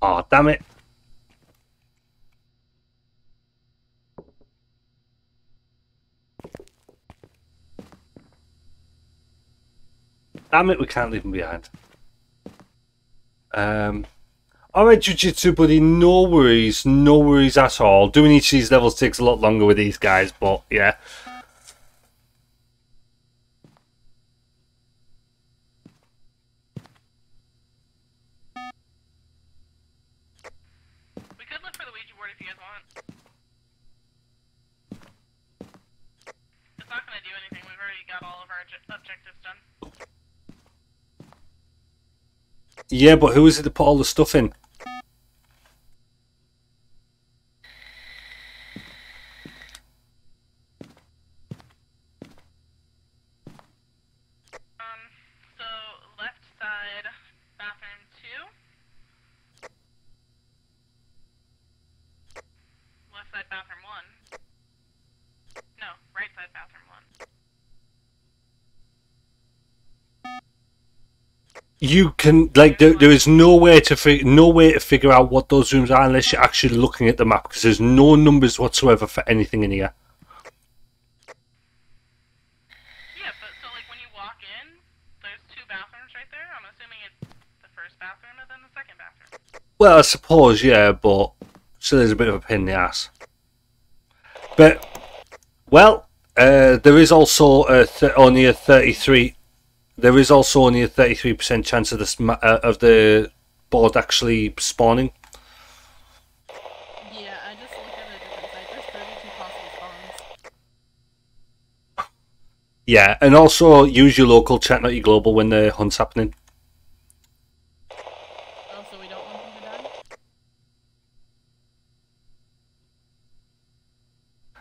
Oh, damn it. Damn it, we can't leave him behind. Um, Alright, Jiu-Jitsu buddy, no worries, no worries at all. Doing each of these levels takes a lot longer with these guys, but yeah. We could look for the Ouija board if you guys want. It's not gonna do anything. We've already got all of our obje- objectives done. Yeah, but who is it to put all the stuff in? Um, so left side, bathroom two. Left side, bathroom one. No, right side, bathroom one. You can like there, there is no way to fi- no way to figure out what those rooms are unless you're actually looking at the map because there's no numbers whatsoever for anything in here. Yeah, but so like when you walk in, there's two bathrooms right there. I'm assuming it's the first bathroom and then the second bathroom. Well, I suppose yeah, but still there's a bit of a pain in the ass. But well, uh, there is also a th- only a thirty-three. There is also only a thirty-three percent chance of this uh, of the board actually spawning. Yeah, I just looked at a different site. There's 32 possible spawns. Yeah, and also use your local chat, not your global, when the hunt's happening. Oh, so we don't want them to die?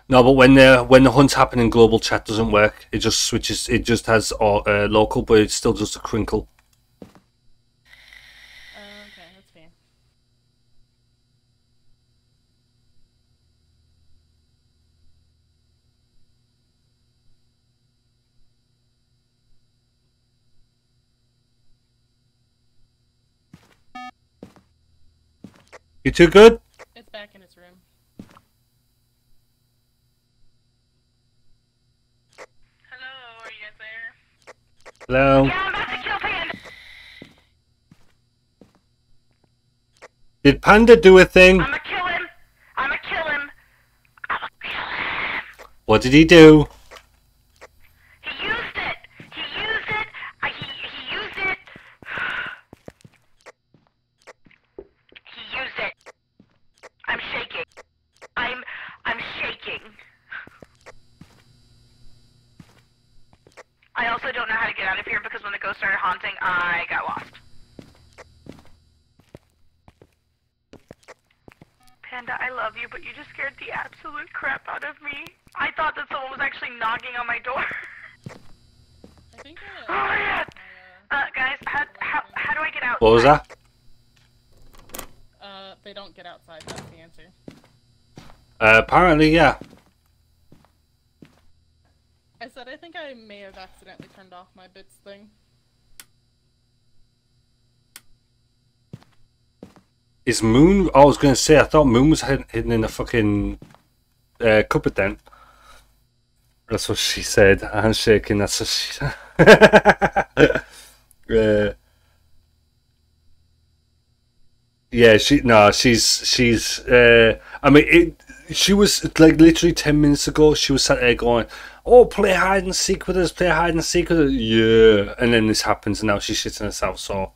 No, but when the when the hunt's happening, global chat doesn't work. It just switches. It just has uh, uh, local, but it's still just a crinkle. Okay, that's fair. You too good? It's back in its room. Hello, are you guys there? Hello. Yeah, I'm about to kill Panda. Did Panda do a thing? I'ma kill him. I'ma kill him. What did he do? He used it. He used it. Uh, he he used it. He used it. I'm shaking. I'm I'm shaking. I also don't know how to get out of here because when the ghost started haunting, I got lost. Panda, I love you, but you just scared the absolute crap out of me. I thought that someone was actually knocking on my door. I think Oh my god! Uh, guys, how, how, how do I get out? What was that? Uh, they don't get outside, that's the answer. Uh, apparently, yeah. I said I think I may have accidentally turned off my bits thing. Is Moon? I was gonna say I thought Moon was hidden in a fucking uh, cupboard. Then that's what she said. Handshaking. That's what she. [LAUGHS] uh, yeah, she no, she's she's. Uh, I mean, it. She was like literally ten minutes ago. She was sat there going, "Oh, play hide and seek with us. Play hide and seek with us." Yeah, and then this happens, and now she's shitting herself. So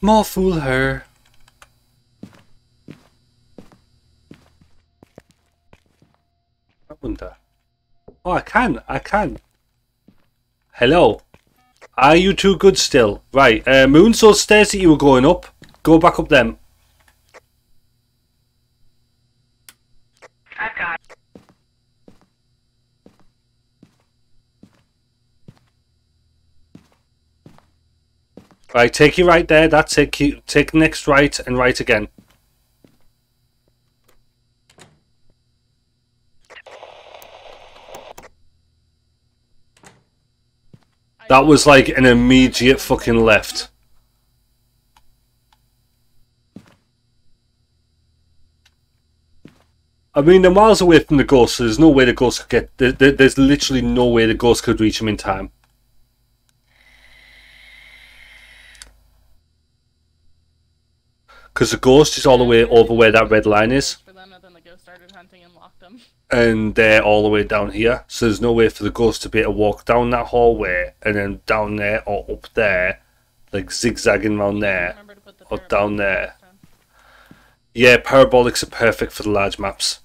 more fool her. I wonder. Oh, I can. I can. Hello. Are you too good still? Right. Uh, Moon's those stairs that you were going up. Go back up them. Right, take you right there. That's it. Keep, take next right and right again. That was like an immediate fucking left. I mean, they're miles away from the ghost, so there's no way the ghost could get. There, there, there's literally no way the ghost could reach him in time. Because the ghost is all the way over where that red line is. And then the ghost started hunting and locked them. and they're all the way down here. So there's no way for the ghost to be able to walk down that hallway and then down there or up there, like zigzagging around there or down there. Yeah, parabolics are perfect for the large maps.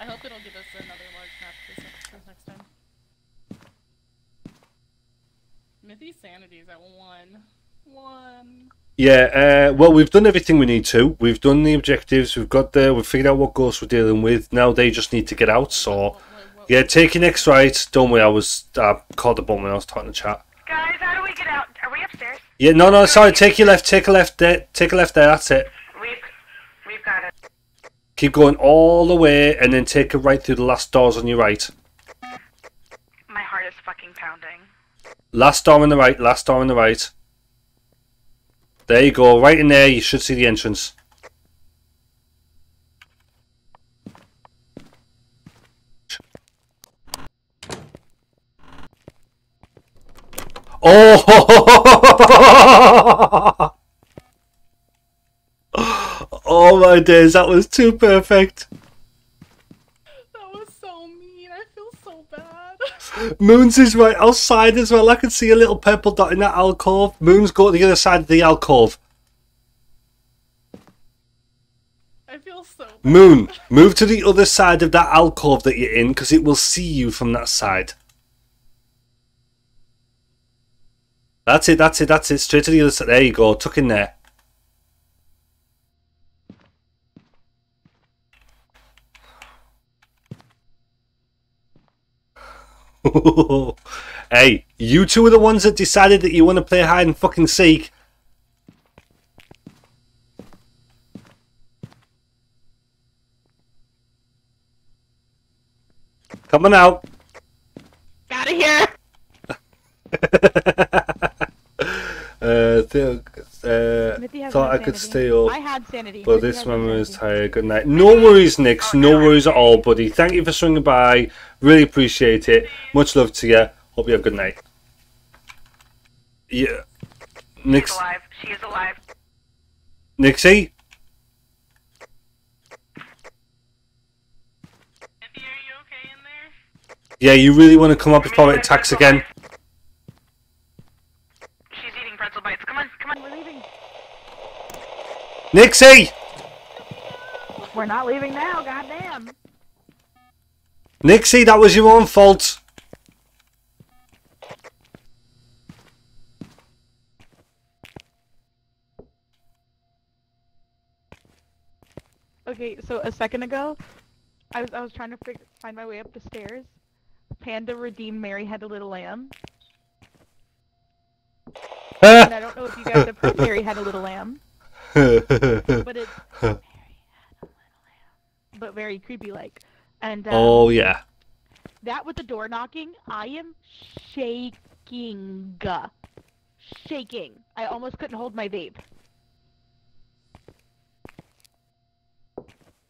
I hope it'll give us another large map this, this next time. Mithy's sanity is at one. One. Yeah, uh, well, we've done everything we need to. We've done the objectives. We've got the. We've figured out what ghosts we're dealing with. Now they just need to get out. So, yeah, take your next right. Don't worry, I was uh, called the bum when I was talking to chat. Guys, how do we get out? Are we upstairs? Yeah, no, no, sorry. Take your left. Take a left there. Take a left there. That's it. We've we've got it. Keep going all the way, and then take a right through the last doors on your right. My heart is fucking pounding. Last door on the right. Last door on the right. There you go. Right in there. You should see the entrance. Oh! [LAUGHS] oh my days, that was too perfect. That was so mean. I feel so bad. Moons is right outside as well. I can see a little purple dot in that alcove. Moons go to the other side of the alcove. I feel so bad. Moon, move to the other side of that alcove that you're in because it will see you from that side. That's it, that's it, that's it. Straight to the other side. There you go. Tuck in there. [LAUGHS] hey, you two are the ones that decided that you want to play hide and fucking seek. Come on out. Out of here. [LAUGHS] Uh, uh, thought I could sanity. stay up. I had sanity. But Mithy this one no was tired. Good night. No worries, Nix. No worries at all, buddy. Thank you for swinging by. Really appreciate it. Much love to you. Hope you have a good night. Yeah. Nix. She's alive. She is alive. Nixie? Yeah, you really want to come up before it attacks again? She's eating pretzel bites. Come on, come on. We're leaving. Nixie! We're not leaving now. Goddamn. Nixie, that was your own fault. Okay, so a second ago, I was I was trying to find my way up the stairs. Panda redeemed Mary had a little lamb. Eh. and I don't know if you guys have heard Mary had a little lamb, but it's [LAUGHS] but very creepy like. And um, oh, yeah. that with the door knocking, I am shaking, shaking. I almost couldn't hold my vape.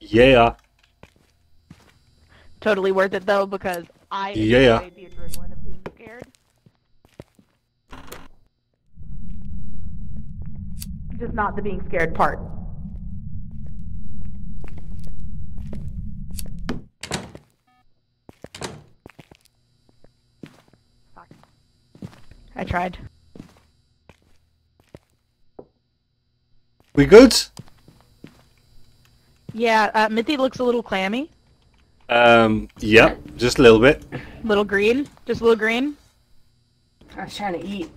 Yeah. Totally worth it though because I Yeah. enjoy the adrenaline of being scared. Just not the being scared part. I tried. We good? Yeah, uh, Mithy looks a little clammy, Um, yep, just a little bit. little green, just a little green. I was trying to eat.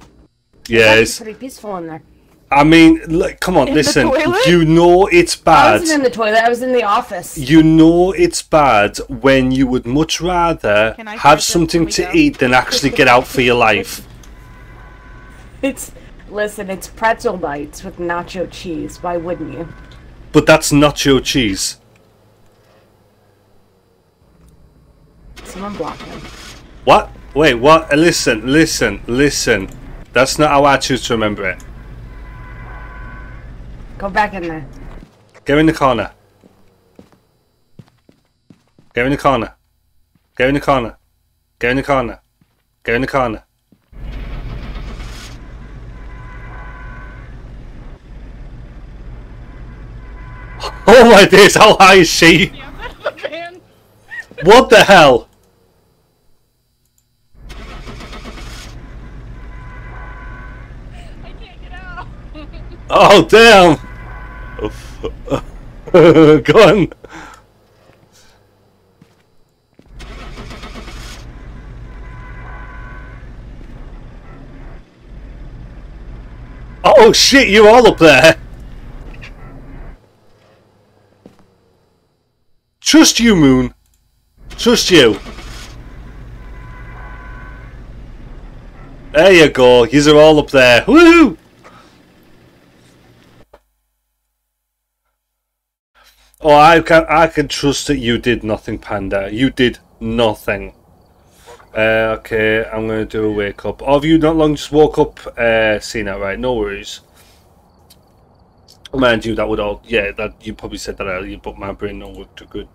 Yeah, It's it's, pretty peaceful in there. I mean, look, come on, In listen. You know it's bad. I wasn't in the toilet. I was in the office. You know it's bad when you would much rather have something to go? eat than actually get out for your life. [LAUGHS] It's listen, it's pretzel bites with nacho cheese. Why wouldn't you? But that's nacho cheese. Someone block him. What? Wait, what? Listen, listen, listen. That's not how I choose to remember it. Go back in there. Go in the corner. Go in the corner. Go in the corner. Go in the corner. Go in the corner. [LAUGHS] Oh my days, how high is she? What the hell? I can't get off. [LAUGHS] Oh damn! [LAUGHS] Go on. Oh shit, you're all up there. Trust you, Moon. Trust you. There you go. Yous are all up there. Woohoo! Oh, I can I can trust that you did nothing, Panda. You did nothing. Uh, okay, I'm gonna do a wake up. Oh, have you not long just woke up? Uh, that right? No worries. Mind you, that would all yeah. That you probably said that earlier, but my brain don't work too good.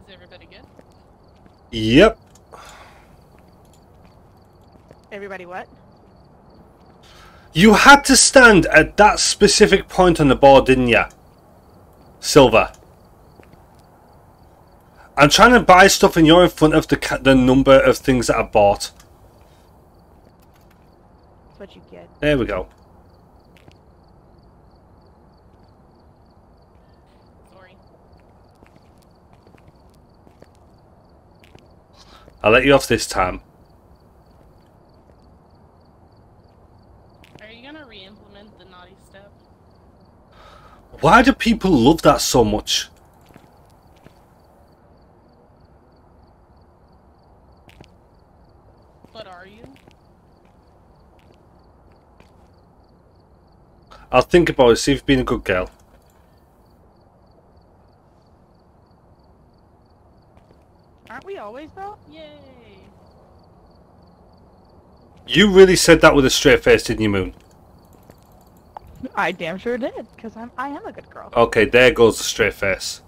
Is everybody good? Yep. Everybody what? You had to stand at that specific point on the board, didn't you? Silver. I'm trying to buy stuff and you're in front of the the number of things that I bought. That's what you get. There we go. Sorry. I'll let you off this time. Are you gonna re-implement the naughty step? Why do people love that so much? But are you? I'll think about it, see if you've been a good girl. Aren't we always though? Yay! You really said that with a straight face, didn't you, Moon? I damn sure did, because I'm I am a good girl. Okay, there goes the straight face.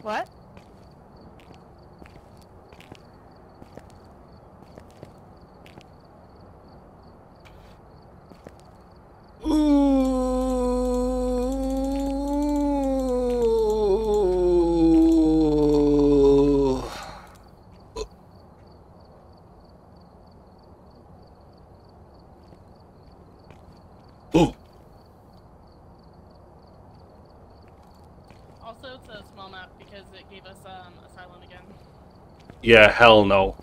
What? Ooh. Also, it's a small map because it gave us um, Asylum again. Yeah, hell no.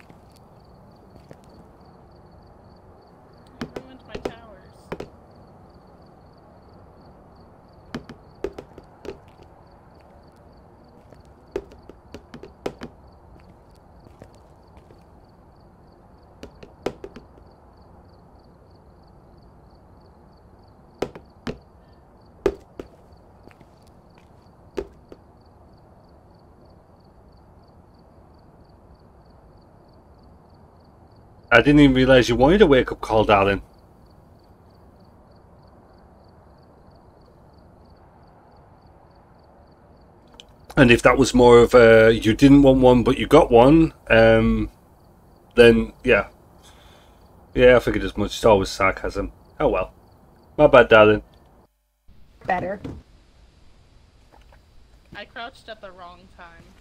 It ruined my towers. I didn't even realise you wanted a wake up call, darling. And if that was more of a you didn't want one but you got one, um, then yeah. Yeah, I figured as much. It's always sarcasm. Oh well. My bad, darling. Better. I crouched at the wrong time.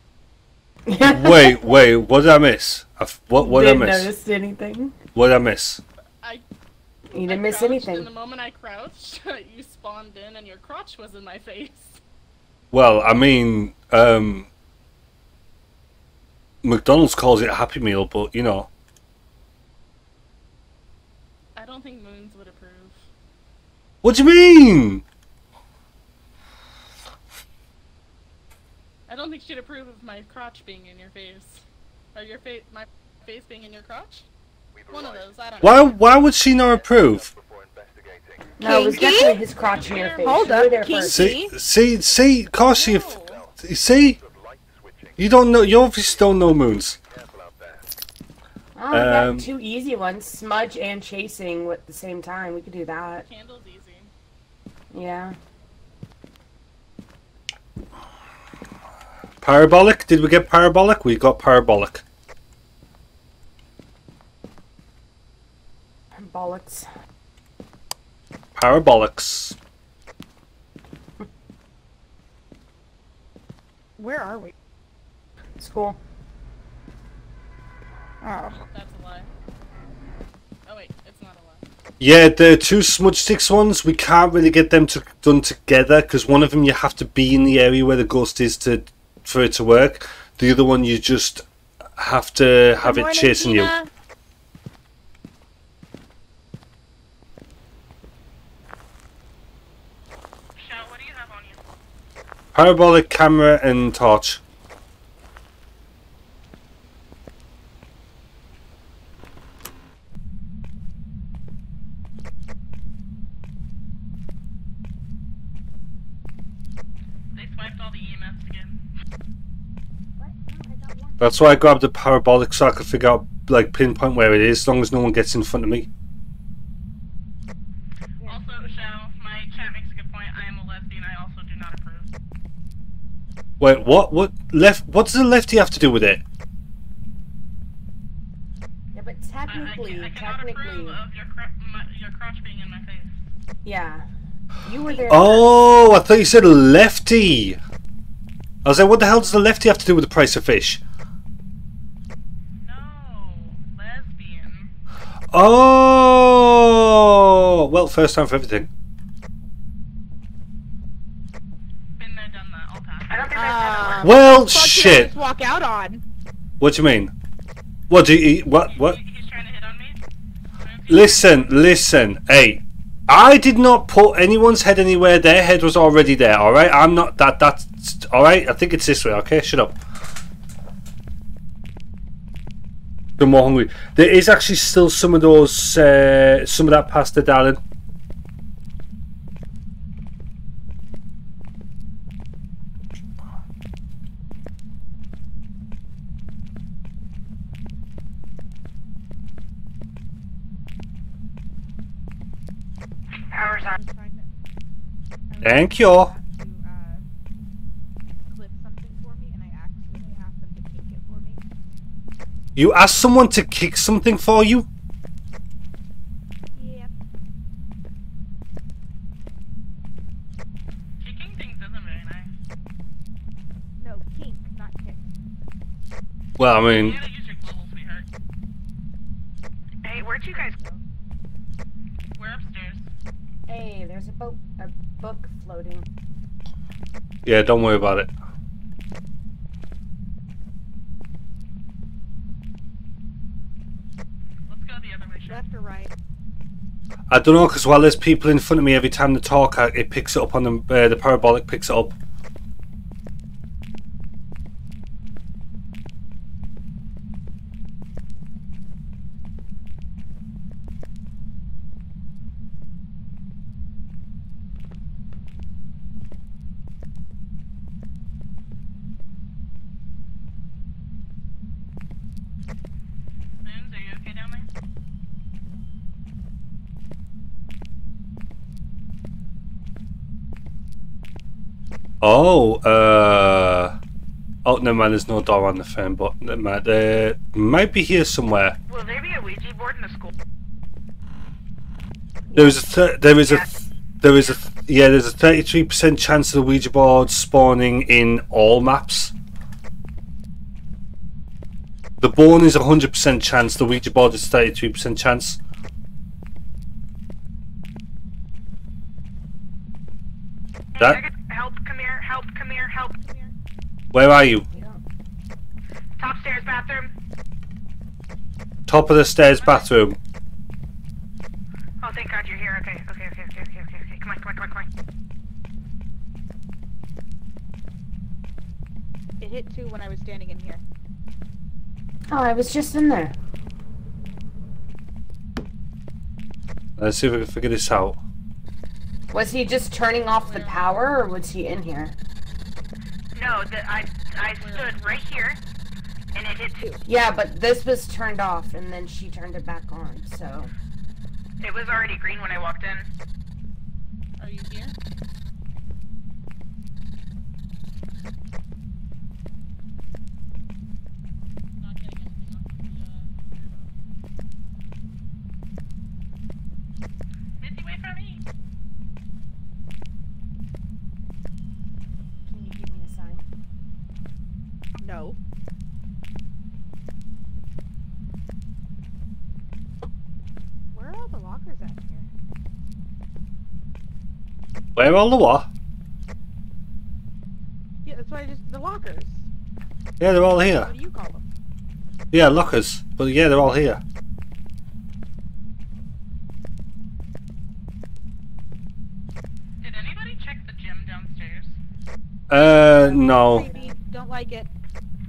[LAUGHS] wait, wait. What did I miss? I f- What what did I Didn't miss? notice anything. What did I miss? I. You didn't miss anything. And the moment I crouched, [LAUGHS] you spawned in, and your crotch was in my face. Well, I mean, um, McDonald's calls it a Happy Meal, but you know, I don't think Moons would approve. what do you mean? I don't think she'd approve of my crotch being in your face, or your face, my face being in your crotch. One of those. I don't Why know. why would she not approve? No, it was definitely his crotch in your face. Hold up, there kinky. first. See, see, see, Koshi, if, see, you don't know, you obviously don't know moons. Oh, we got Um, two easy ones: smudge and chasing at the same time. We could do that. Candle's easy. Yeah. Parabolic? Did we get parabolic? We got parabolic. Bollocks. Parabolics. Where are we? School. Oh. That's a lie. Oh wait, it's not a lie. Yeah, the two smudge sticks ones, we can't really get them to done together because one of them you have to be in the area where the ghost is to for it to work. The other one you just have to have Good it morning, chasing. Tina. Shell, what do you you? Parabolic camera and torch. They swiped all the EMFs again. That's why I grabbed the parabolic so I could figure out like pinpoint where it is, as long as no one gets in front of me. Also, Shell, my chat makes a good point. I am a lesbian. I also do not approve. Wait, what? What left? What does the lefty have to do with it? Yeah, but technically, I cannot technically, approve of your, cr- my, your crotch being in my face. yeah. You were there. Oh, I thought you said lefty. I was like, what the hell does the lefty have to do with the price of fish? Oh, well, first time for everything. Been there, done that. I'll pass. I don't think Uh, Well, what the did I shit. just walk out on. What do you mean? What do you? What? What? Listen, listen. Hey, I did not put anyone's head anywhere. Their head was already there. All right. I'm not that. That's all right. I think it's this way. Okay. Shut up. I'm more hungry. There is actually still some of those. Uh, some of that pasta, darling. Thank you. You ask someone to kick something for you? Kicking things isn't very nice. No, kink, not kick. Well, I mean, Hey, where'd you guys go? We're upstairs. Hey, there's a boat, a book floating. yeah, don't worry about it. Let's go the other way. Left or right? I don't know because while there's people in front of me every time they talk, it picks it up on the uh, the parabolic picks it up. Moons, are you okay down there? Oh, uh, oh, no man, There's no door on the phone, but never mind. Uh, might be here somewhere. Will there be a Ouija board in the school? There is a th- there is a th- there is a th- yeah. There's a thirty-three percent chance of the Ouija board spawning in all maps. The bone is a hundred percent chance. The Ouija board is thirty-three percent chance. That. Help, come here, help, come here, help. Where are you? Top stairs bathroom. Top of the stairs, bathroom. Oh, thank God you're here. Okay, okay, okay, okay, okay, okay, okay. Come on, come on, come on, come on. It hit two when I was standing in here. Oh, I was just in there. Let's see if we can figure this out. Was he just turning off the power, or was he in here? No, the, I I stood right here, and it hit two. Yeah, but this was turned off, and then she turned it back on, so... It was already green when I walked in. Are you here? Missy, wait for me. Can you give me a sign? No. Where are all the lockers at here? Where are all the what? Yeah, that's why I just the lockers. Yeah, they're all here. What do you call them? Yeah, lockers. But yeah, they're all here. Did anybody check the gym downstairs? Uh, no. Creepy. Don't like it.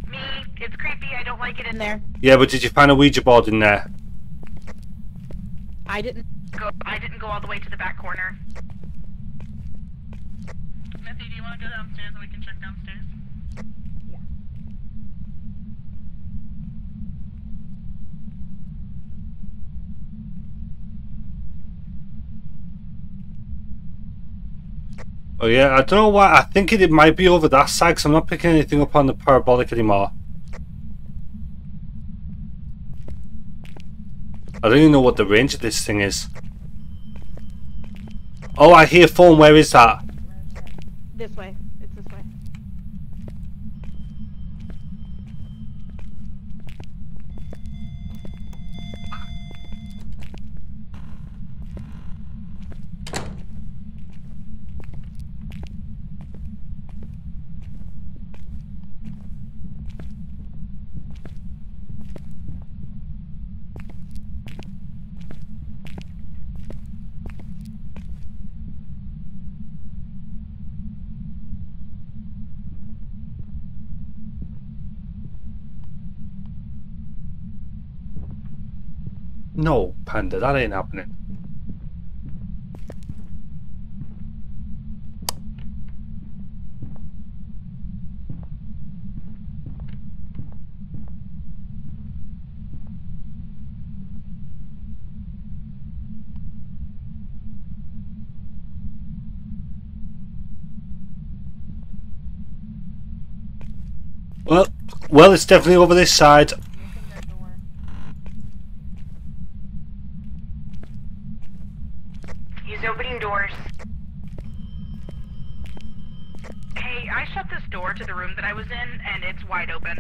Me, it's creepy. I don't like it in there. Yeah, but did you find a Ouija board in there? I didn't. Go. I didn't go all the way to the back corner. Missy, do want to go downstairs and we can check downstairs? Oh yeah, I don't know why. I think it, it might be over that side 'cause I'm not picking anything up on the parabolic anymore. I don't even know what the range of this thing is. Oh, I hear phone. Where is that? This way. No, Panda, that ain't happening. Well, well, it's definitely over this side. He's opening doors. Hey, I shut this door to the room that I was in, and it's wide open.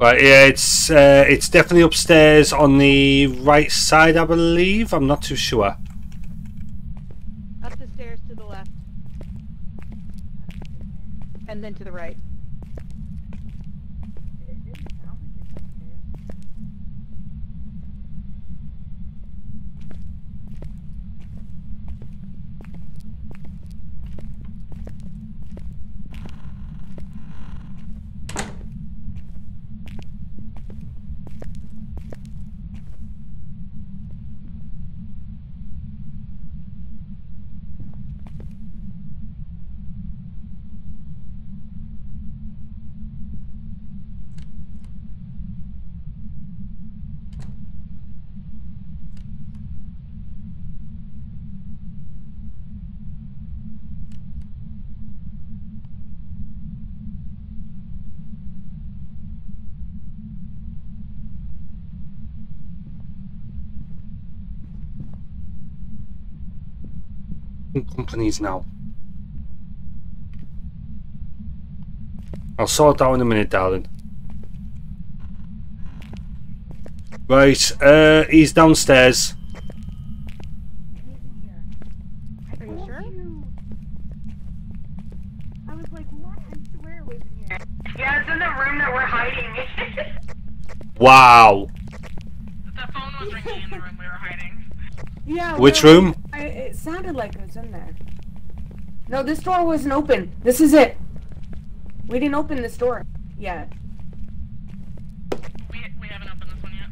Right, yeah, it's uh, it's definitely upstairs on the right side, I believe. I'm not too sure. Up the stairs to the left. And then to the right. Companies now. I'll sort that out in a minute, darling. Right, uh, he's downstairs. Are you sure? I was like, what? I swear it was in here. Yeah, it's in the room that we're hiding. [LAUGHS] Wow. The phone was ringing in the room we were hiding. Yeah. Which well, room? I, it sounded like it was in there. No, this door wasn't open. This is it. We didn't open this door yet. We, we haven't opened this one yet.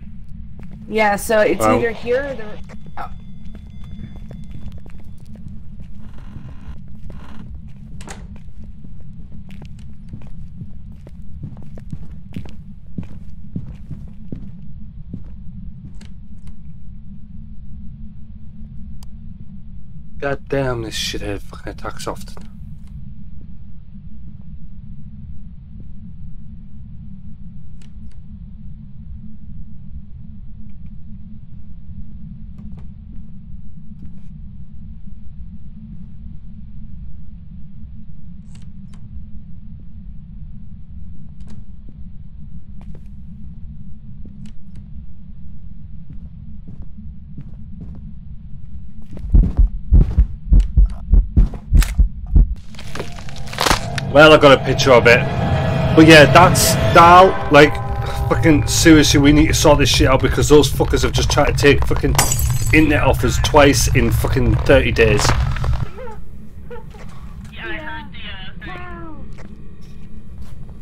Yeah, so it's Well- either here or the. God damn, this shit shithead fucking attacks often. Well, I got a picture of it. But yeah, that's Dal. Like, fucking seriously, we need to sort this shit out because those fuckers have just tried to take fucking internet offers twice in fucking 30 days.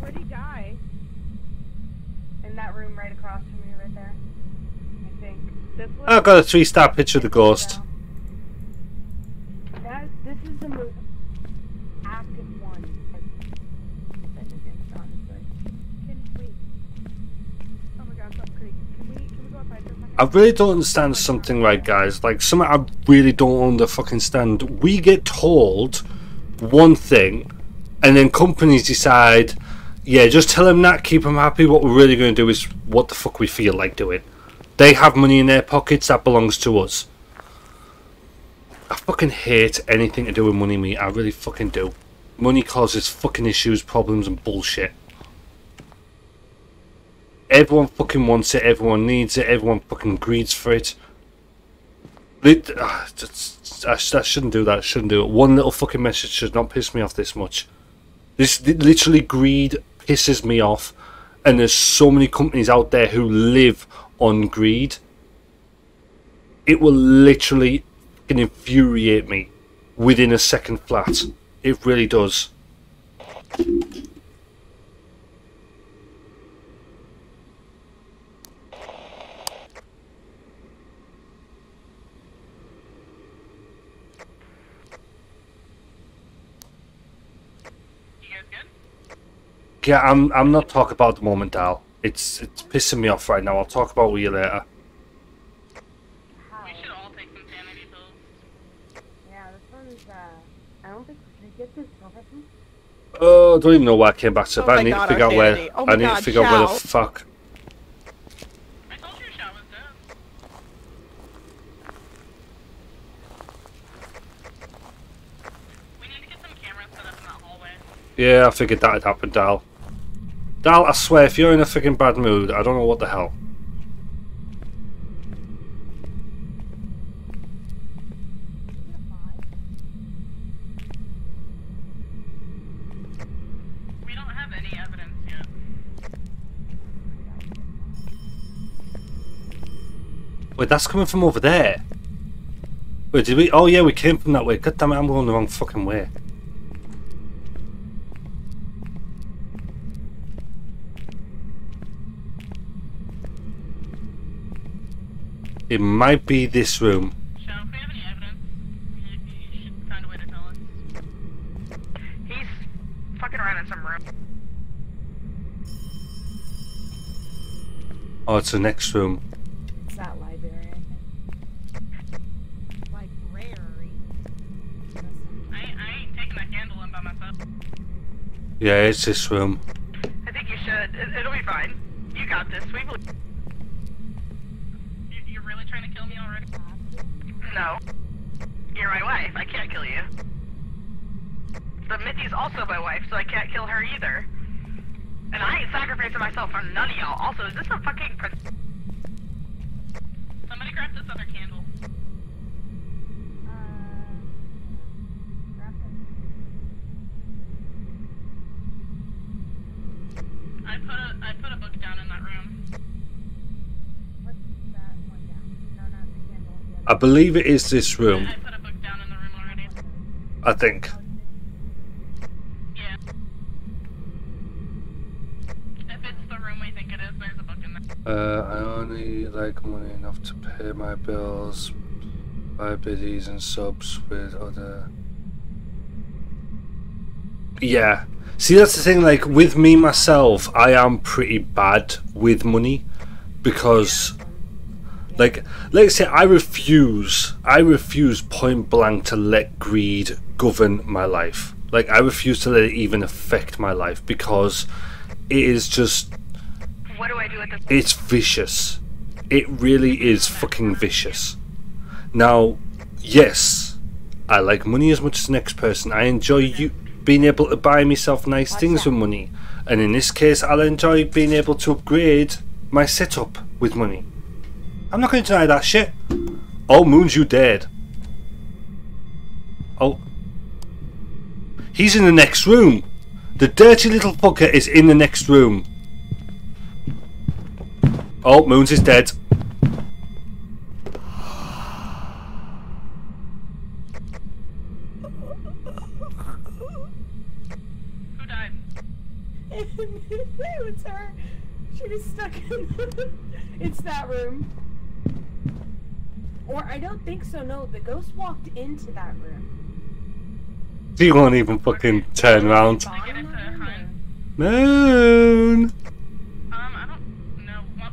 Where'd he die? In that room right across from you, right there. I think. This was. I got a three star picture of the ghost. That, this is the move. Active one. Can, wait. Oh my god, that's crazy. Can we, can we go outside for a second? I really don't understand something right, guys. Like, something I really don't under fucking stand. We get told one thing, and then companies decide, yeah, just tell them that, keep them happy. What we're really going to do is what the fuck we feel like doing. They have money in their pockets, that belongs to us. I fucking hate anything to do with money, me. I really fucking do. Money causes fucking issues, problems, and bullshit. Everyone fucking wants it, everyone needs it, everyone fucking greeds for it. Ah, that's- I, I shouldn't do that, I shouldn't do it. One little fucking message should not piss me off this much. This literally greed pisses me off, and there's so many companies out there who live on greed. It will literally infuriate me within a second flat. It really does. Yeah, I'm I'm not talking about the moment, Dal. It's it's pissing me off right now. I'll talk about you later. Yeah, this one's, uh. I don't think. Did you get this over? Oh, I don't even know why I came back to it, Oh I need God, to figure out where Oh I need God, to figure out where the Shao. fuck. Yeah, I figured that'd happen, Dal. Dal, I swear, if you're in a freaking bad mood, I don't know what the hell. Wait, that's coming from over there. Wait, did we? Oh yeah, we came from that way. God damn it, I'm going the wrong fucking way. It might be this room. He's fucking around in some room. Oh, it's the next room. It's that library, I think. Library. I, I ain't taking that candle in by myself. Yeah, it's this room. I think you should. It, it'll be fine. You got this. We believe. You, you're really trying to kill me already? No. You're my wife. I can't kill you. But Mithy's also my wife, so I can't kill her either. And I ain't sacrificing myself for none of y'all. Also, is this a fucking... Pre- Somebody grab this other candle. Uh, I put a I put a book down in that room. I believe it is this room. I put a book down in the room already. I think. Yeah. If it's the room we think it is, there's a book in there. Uh, I only like money enough to pay my bills, buy biddies and subs with other. Yeah. See, that's the thing. Like with me myself, I am pretty bad with money because, like, let's say I refuse. I refuse point blank to let greed govern my life. Like I refuse to let it even affect my life because it is just what do I do with this? it's vicious. It really is fucking vicious. Now, yes, I like money as much as the next person. I enjoy you being able to buy myself nice things with money. And in this case, I'll enjoy being able to upgrade my setup with money. I'm not going to deny that shit. Oh, Moon's you dead. Oh. He's in the next room. The dirty little fucker is in the next room. Oh, Moons is dead. Who died? [LAUGHS] it was her. She was stuck in. it's that room. Or I don't think so. No, the ghost walked into that room. She won't even fucking turn around. Moon!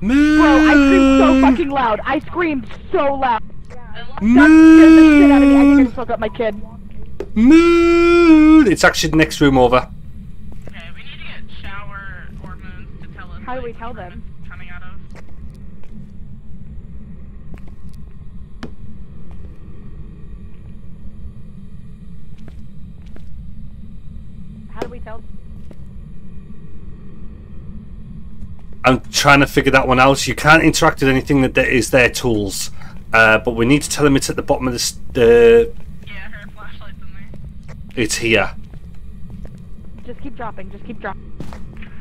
Moon! Bro, I screamed so fucking loud. I screamed so loud. That scared the shit out of me. I think I just woke up my kid. Moon! It's actually the next room over. How do we tell them? Coming out of. How do we tell? I'm trying to figure that one out. You can't interact with anything that there is their tools. Uh, but we need to tell them it's at the bottom of the. s- the it's here. Just keep dropping. Just keep dropping.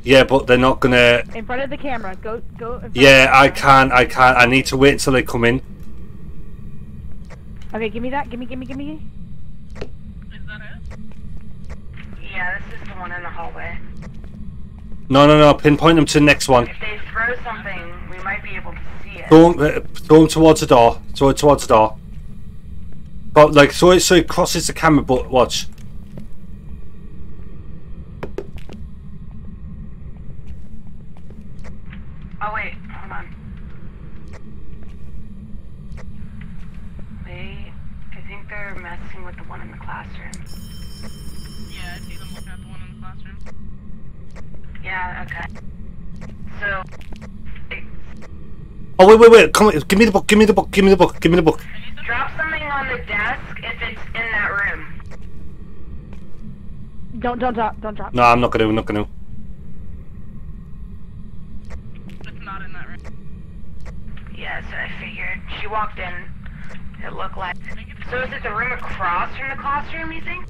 Yeah, but they're not gonna. In front of the camera. Go, go. In front Yeah, I can't. I can't. I need to wait until they come in. Okay, give me that. Give me, give me, give me. Yeah, this is the one in the hallway. No, no, no. Pinpoint them to the next one. If they throw something, we might be able to see it. Throw 'em, uh, throw 'em towards the door. Throw it towards the door. But like, so it so it crosses the camera. But watch. Oh wait, hold on. They, I think they're messing with the one in the classroom. Yeah, I see them looking at the one in the classroom. Yeah, okay. So, Oh wait, wait, wait! Come, on, give me the book. Give me the book. Give me the book. Give me the book. drop something on the desk if it's in that room. Don't, don't drop. Don't drop. No, I'm not gonna. I'm not gonna. It's not in that room. Yes, I figured. She walked in. It looked like. So is it the room across from the classroom, you think?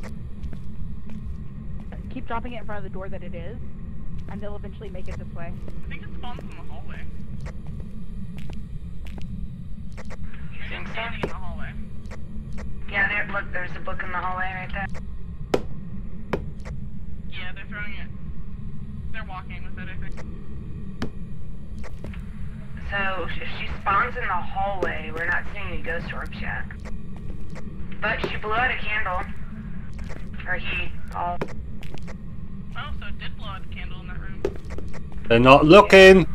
Keep dropping it in front of the door that it is, and they'll eventually make it this way. I think it spawns in the hallway. You think so? Standing in the hallway. Yeah, there, look, there's a book in the hallway right there. Yeah, they're throwing it. They're walking with it, I think. So if she spawns in the hallway, we're not seeing any ghost orbs yet. But she blew out a candle. Or he, all. Oh, so it did blow out the candle in that room. They're not looking.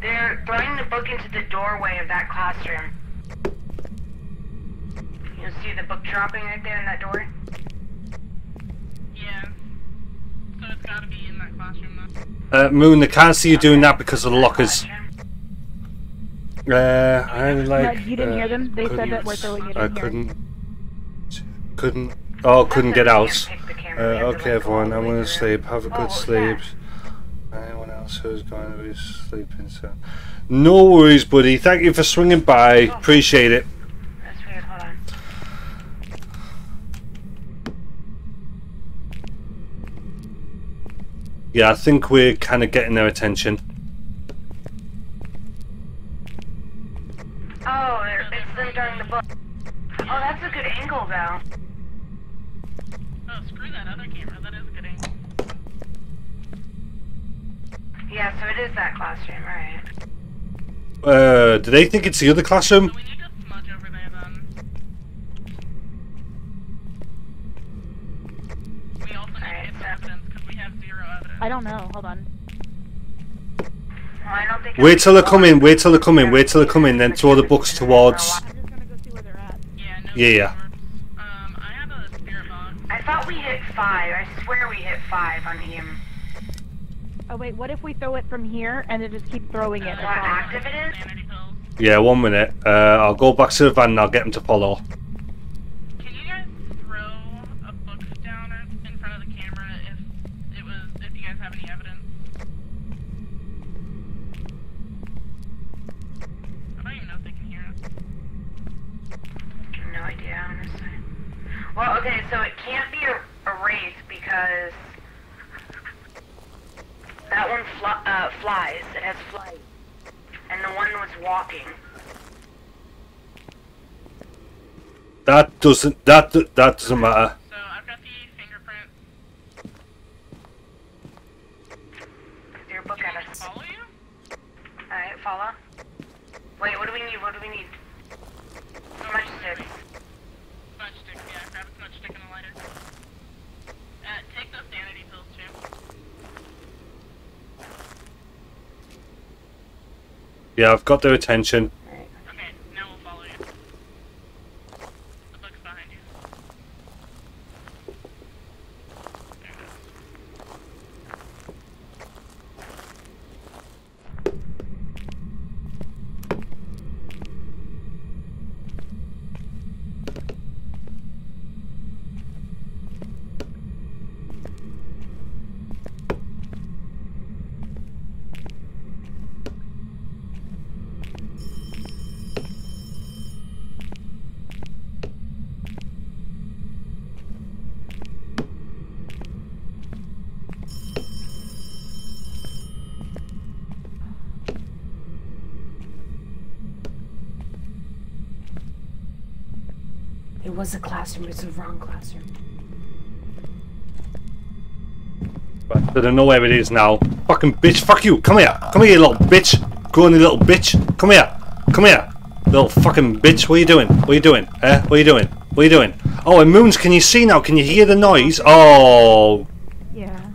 They're throwing the book into the doorway of that classroom. You'll see the book dropping right there in that door. Yeah. So it's gotta be in that classroom though. Uh, Moon, they can't see you doing that because of the lockers. Uh, I like. you didn't uh, hear them? They said that we're throwing it I in here. couldn't. Couldn't. Oh, couldn't get out. Uh, okay, everyone. I'm gonna sleep. Have a good sleep. Else? So going to be sleeping soon. No worries, buddy. Thank you for swinging by. Appreciate it. That's weird. Hold on. Yeah, I think we're kind of getting their attention. Oh, it's them during the book. Oh, that's a good angle, though. Yeah, so it is that classroom, right? Uh, do they think it's the other classroom? I don't know. Hold on. Well, I don't think Wait till they come in. Wait till they come in. Wait till they come in. Then throw the books towards. Yeah, yeah. I thought we hit five. I swear we hit five on EM. Oh wait, what if we throw it from here and then just keep throwing it? What active it is? Yeah, one minute. Uh, I'll go back to the van and I'll get them to follow. Can you guys throw a book down in front of the camera if it was if you guys have any evidence? I don't even know if they can hear us. No idea, honestly. Well, okay, so it can't be er- erased because that one uh, flies. It has flight, and the one was walking. That doesn't. That that doesn't matter. So I've got the fingerprint. Your book at us. Follow you? Alright, follow. Wait, what do we need? What do we need? Smudge sticks. Smudge stick, yeah, grab a smudge stick and a lighter. Uh, take those sanity pills too. Yeah, I've got their attention. Okay, now we'll follow you. The book's behind you. It was a classroom, it's the wrong classroom. But I don't know where it is now. Fucking bitch, fuck you. Come here. Come here, you little bitch. Go on, you little bitch. Come here. Come here. Little fucking bitch. What are you doing? What are you doing? Eh? What are you doing? What are you doing? Oh, and Moons, can you see now? Can you hear the noise? Oh. Yeah.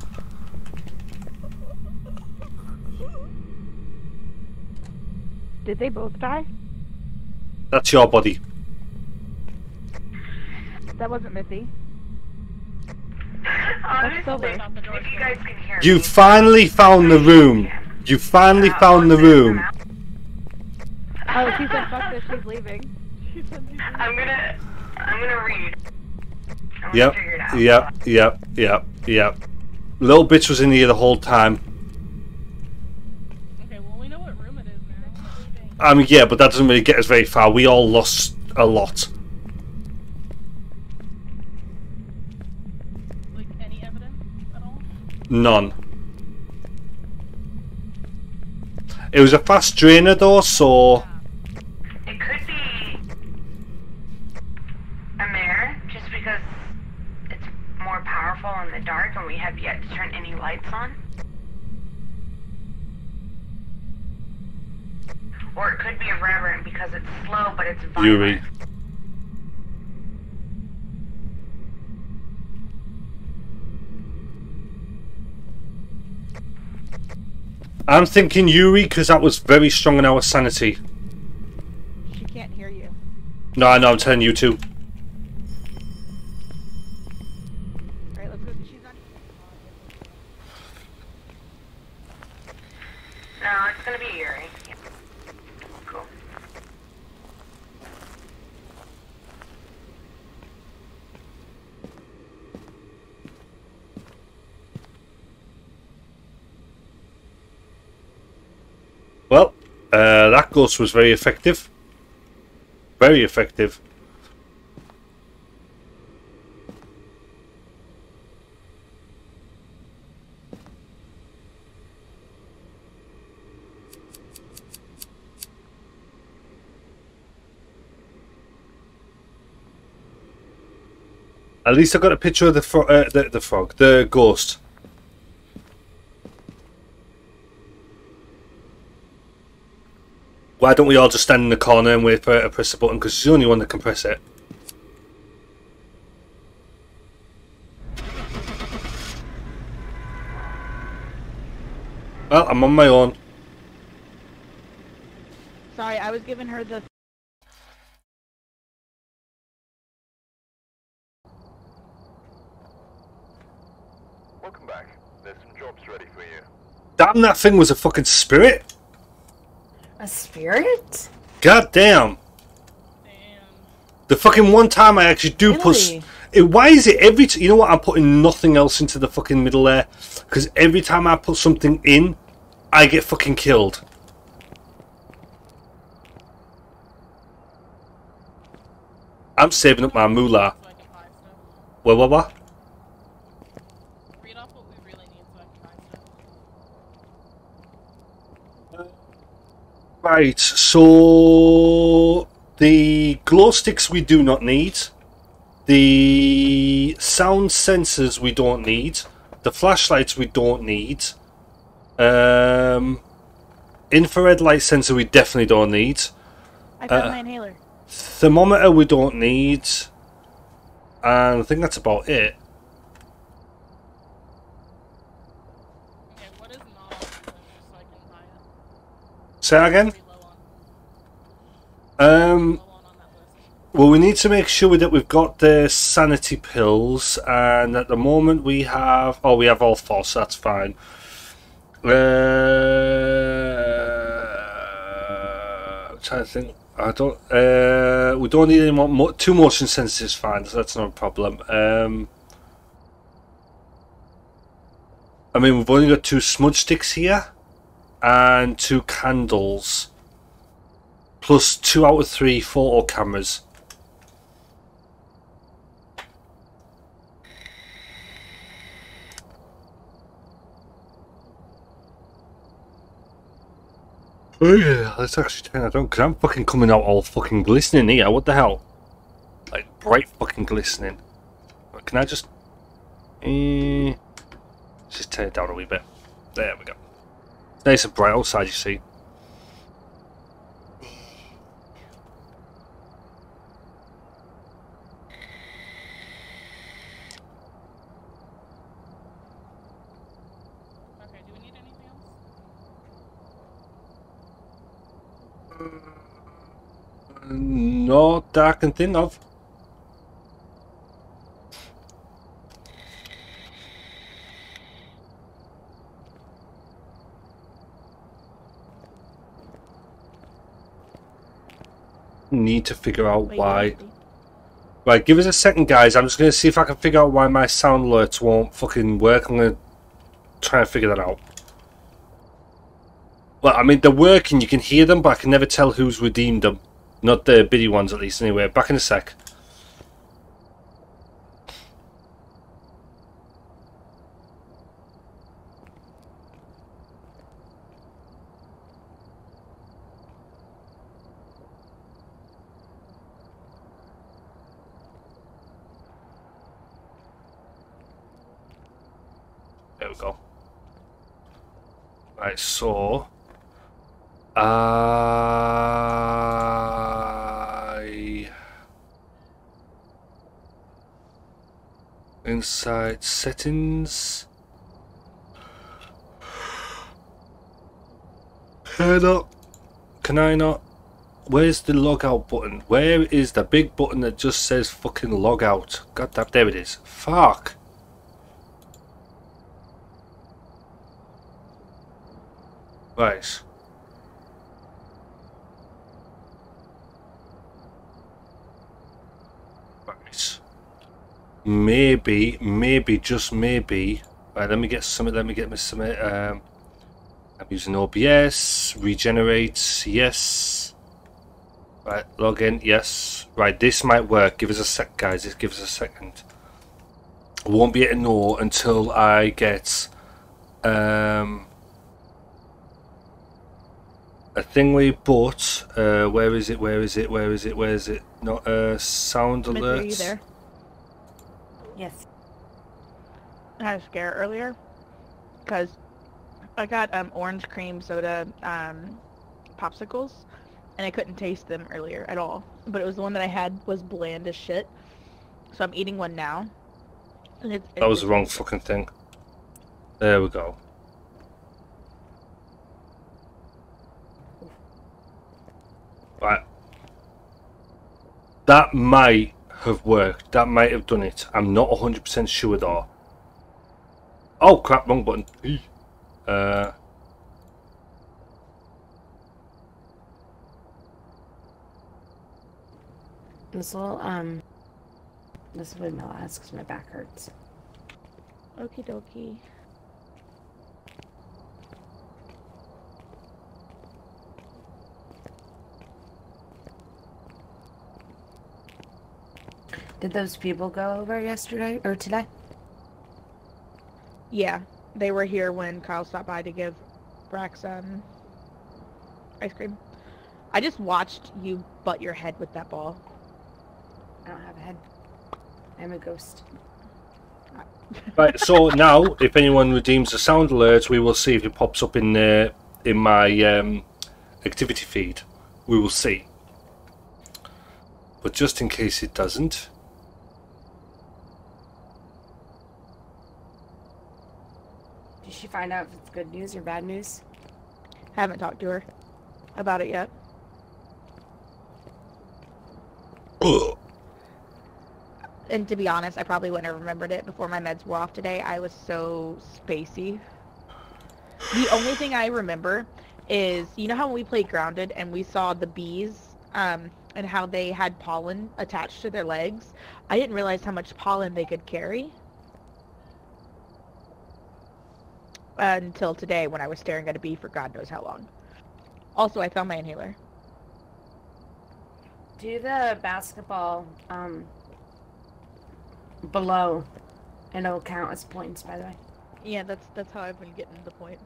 Did they both die? That's your body. That wasn't Missy. Honestly, if you guys can hear You me. finally found the room. You finally found the room. Oh, she said fuck this, she's leaving. I'm gonna, I'm gonna read. I'm gonna Yep. figure it out. Yep. Yep. Yep. Yep. Little bitch was in here the whole time. Okay, well we know what room it is now. I mean, yeah, but that doesn't really get us very far. We all lost a lot. Like any evidence at all? None. It was a fast drainer though, so It could be a mare, just because it's more powerful in the dark and we have yet to turn any lights on. Or it could be a revenant because it's slow but it's violent. Yurei. I'm thinking Yurei because that was very strong in our sanity. She can't hear you. No, I know, I'm telling you too. Alright, let's go. She's not. No, it's gonna be Yurei. Cool. Ghost was very effective. Very effective. At least I got a picture of the fro- uh, the, the frog, the ghost. Why don't we all just stand in the corner and wait for her to press the button? Because she's the only one that can press it. Well, I'm on my own. Sorry, I was giving her the. Welcome back. There's some jobs ready for you. Damn, that thing was a fucking spirit. A spirit? God damn. The fucking one time I actually do put. It, why is it every? You know what? I'm putting nothing else into the fucking middle there because every time I put something in, I get fucking killed. I'm saving up my moolah. What? What? What? Right, so the glow sticks we do not need. The sound sensors we don't need. The flashlights we don't need. Um, infrared light sensor we definitely don't need. I found Uh, my inhaler. Thermometer we don't need. And I think that's about it. Say that again? Um, well, we need to make sure that we've got the sanity pills, and at the moment we have. Oh, we have all four, so that's fine. Uh, I'm trying to think. I don't. Uh, we don't need any more. mo- Two motion sensors, fine. So that's not a problem. Um, I mean, we've only got two smudge sticks here, and two candles, plus two out of three photo cameras. Oh yeah, let's actually turn that on because I'm fucking coming out all fucking glistening here. What the hell? Like bright fucking glistening. Can I just? Eh, just turn it down a wee bit. There we go. Nice and bright outside. You see. Not that I can think of. Need to figure out why. Right, give us a second, guys. I'm just going to see if I can figure out why my sound alerts won't fucking work. I'm going to try and figure that out. Well, I mean, they're working. You can hear them, but I can never tell who's redeemed them. Not the biddy ones, at least. Anyway, back in a sec. There we go. Right, so I inside settings. Can I? Can I not? Where's the logout button? Where is the big button that just says fucking logout? God damn, there it is. Fuck. Right. Right. Maybe, maybe, just maybe. Right, let me get some. Let me get me some. Um, I'm using OBS. Regenerate. Yes. Right. Log in. Yes. Right. This might work. Give us a sec, guys. Just give us a second. Won't be to know until I get um, a thing we bought. Uh, where is it? Where is it? Where is it? Where is it? Not uh, Shao Smith, are you there? Yes. I had a scare earlier because I got um, orange cream soda um, popsicles and I couldn't taste them earlier at all. But it was the one that I had was bland as shit. So I'm eating one now. And it's, That was the wrong fucking thing. There we go. Right. That might have worked. That might have done it. I'm not 100% sure though. Oh crap, wrong button. Uh, This will, um, this windmill asks my back hurts. Okie dokie. Did those people go over yesterday or today? Yeah, they were here when Kyle stopped by to give Brax um ice cream. I just watched you butt your head with that ball. I don't have a head. I'm a ghost. right, so now if anyone redeems the sound alerts, we will see if it pops up in uh, in my um, activity feed. We will see. But just in case it doesn't, she find out if it's good news or bad news? I Haven't talked to her about it yet. [COUGHS] And to be honest, I probably wouldn't have remembered it before my meds wore off today. I was so spacey. The only thing I remember is, you know how when we played Grounded and we saw the bees um, and how they had pollen attached to their legs? I didn't realize how much pollen they could carry. Until today when I was staring at a bee for God knows how long. Also, I found my inhaler. Do the basketball um below, and it'll count as points. By the way. Yeah, that's that's how I've been getting the points.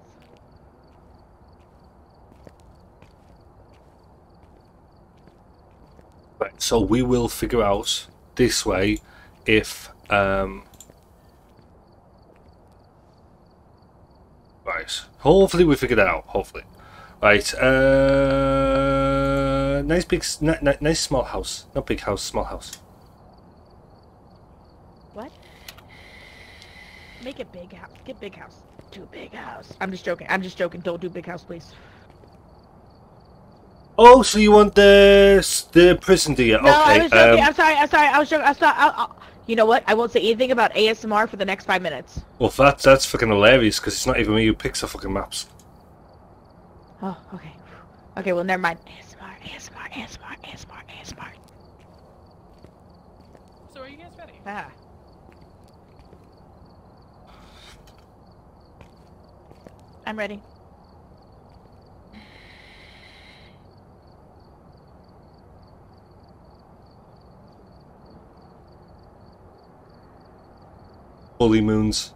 right, so we will figure out this way if um, right. Hopefully we figure that out. Hopefully, right. Uh, nice big, s- ni- ni- nice small house. Not big house, small house. What? Make a big house. Get big house. Do big house. I'm just joking. I'm just joking. Don't do big house, please. Oh, so you want the the prison, do you? No, I was joking. um, I'm sorry. I'm sorry. I was joking. I'm sorry. I'll, I'll, you know what? I won't say anything about ASMR for the next five minutes. well, that's that's fucking hilarious because it's not even me who picks the fucking maps. Oh, okay. Okay, well, never mind. ASMR, ASMR, ASMR, ASMR, ASMR. So are you guys ready? Ah. I'm ready. Bully moons.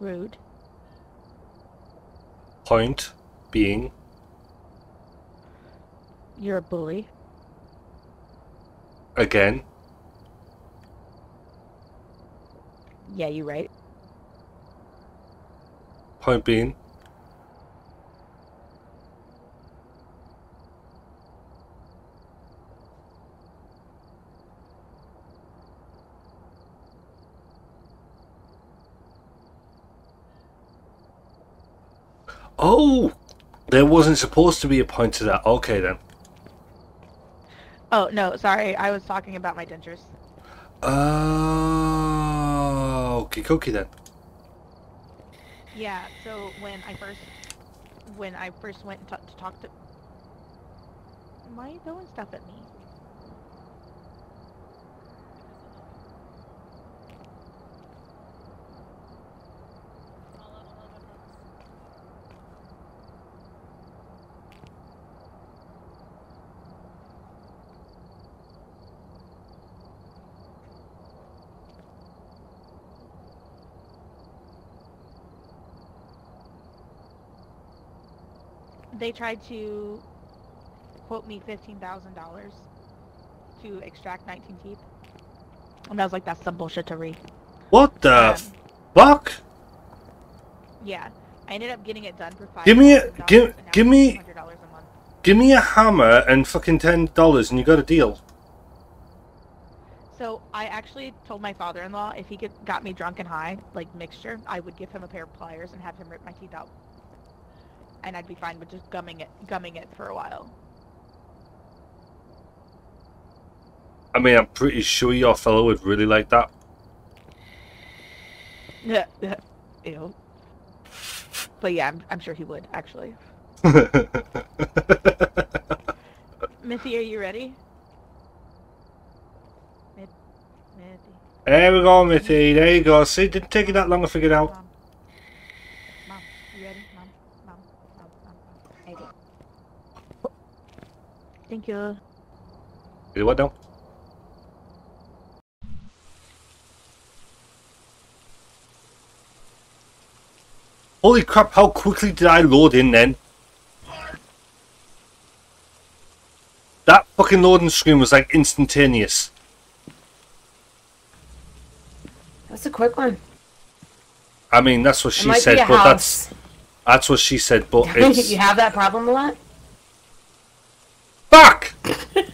Rude. Point being You're a bully. again. Yeah, you're right. Point being Oh, there wasn't supposed to be a point to that. Okay then. Oh, no, sorry. I was talking about my dentures. Oh, okay, cookie then. Yeah, so when I first when I first went to, to talk to. Why are you throwing stuff at me? They tried to quote me fifteen thousand dollars to extract nineteen teeth, and I was like, "That's some bullshit to read." What the fuck? Yeah, I ended up getting it done for five. Give me a give give me give me a hammer and fucking ten dollars and you got a deal. So I actually told my father-in-law if he could got me drunk and high, like mixture, I would give him a pair of pliers and have him rip my teeth out, and I'd be fine with just gumming it, gumming it for a while. I mean, I'm pretty sure your fellow would really like that. Yeah, [LAUGHS] Ew. But yeah, I'm, I'm sure he would actually. [LAUGHS] Missy, are you ready? Mith- Mithy. There we go, Mitty. There you go. See, it didn't take you that long to figure it out. Mom, you ready? Mom, mom, mom, mom, mom. Thank you. You what now? Holy crap, how quickly did I load in then? That fucking loading screen was like instantaneous. That's a quick one. I mean, that's what It she said, but house. that's that's what she said, but [LAUGHS] it's you have that problem a lot? Fuck. [LAUGHS]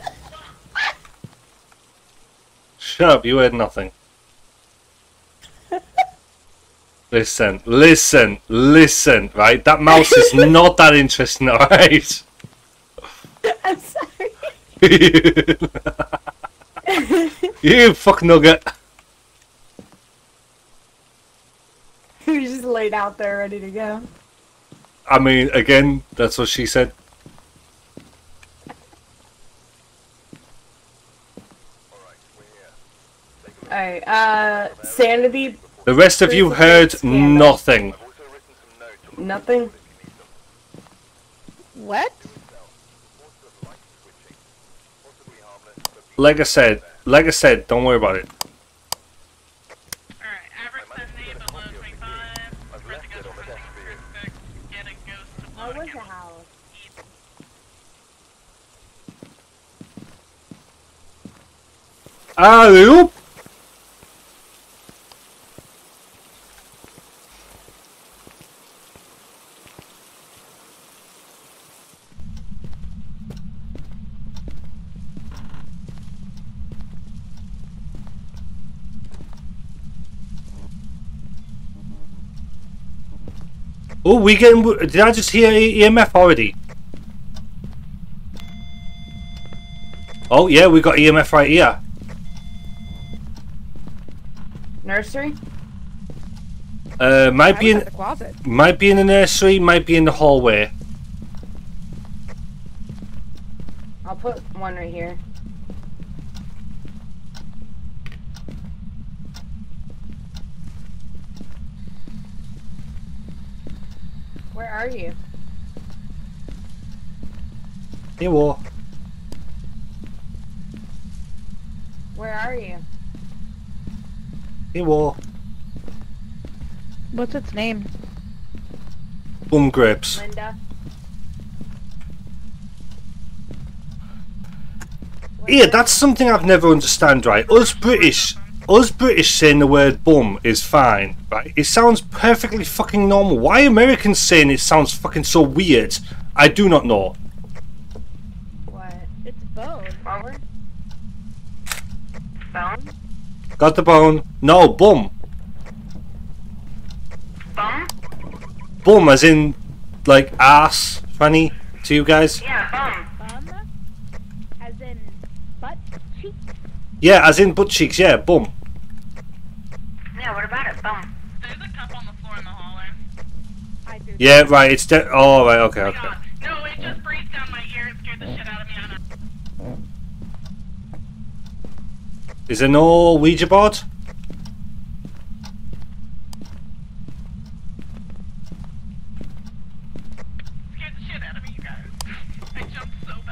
Shut up, you heard nothing. Listen, listen, listen, right? That mouse is [LAUGHS] not that interesting, alright? I'm sorry. [LAUGHS] you fuck nugget. You're just laid out there ready to go. I mean, again, that's what she said. Alright, uh, Sanity, The rest of you heard nothing. nothing? What? Like I said, like I said, don't worry about it. What Oh, we getting? Did I just hear EMF already? Oh yeah, we got EMF right here. Nursery? Uh, might be I was in the closet. might be in the nursery, might be in the hallway. I'll put one right here. Where are you? Hey, war. Where are you? Hey, war. What's its name? Bum grapes. Linda? Yeah, that's something I've never understand. Right, us British, us British saying the word bum is fine. Right, it sounds perfectly fucking normal. Why Americans saying it sounds fucking so weird? I do not know. What? It's bone. Bone? Got the bone? No, bum. Bum? Bum, as in like ass. Funny to you guys? Yeah, bum. Bum? As in butt cheek? Yeah, as in butt cheeks. Yeah, bum. Yeah, what about it? Bum. There's a cup on the floor in the hallway. Yeah, right. It's de- oh right. Okay, okay. No, it just breathed down my ear. It scared the shit out of me. I don't. Is there no Ouija board?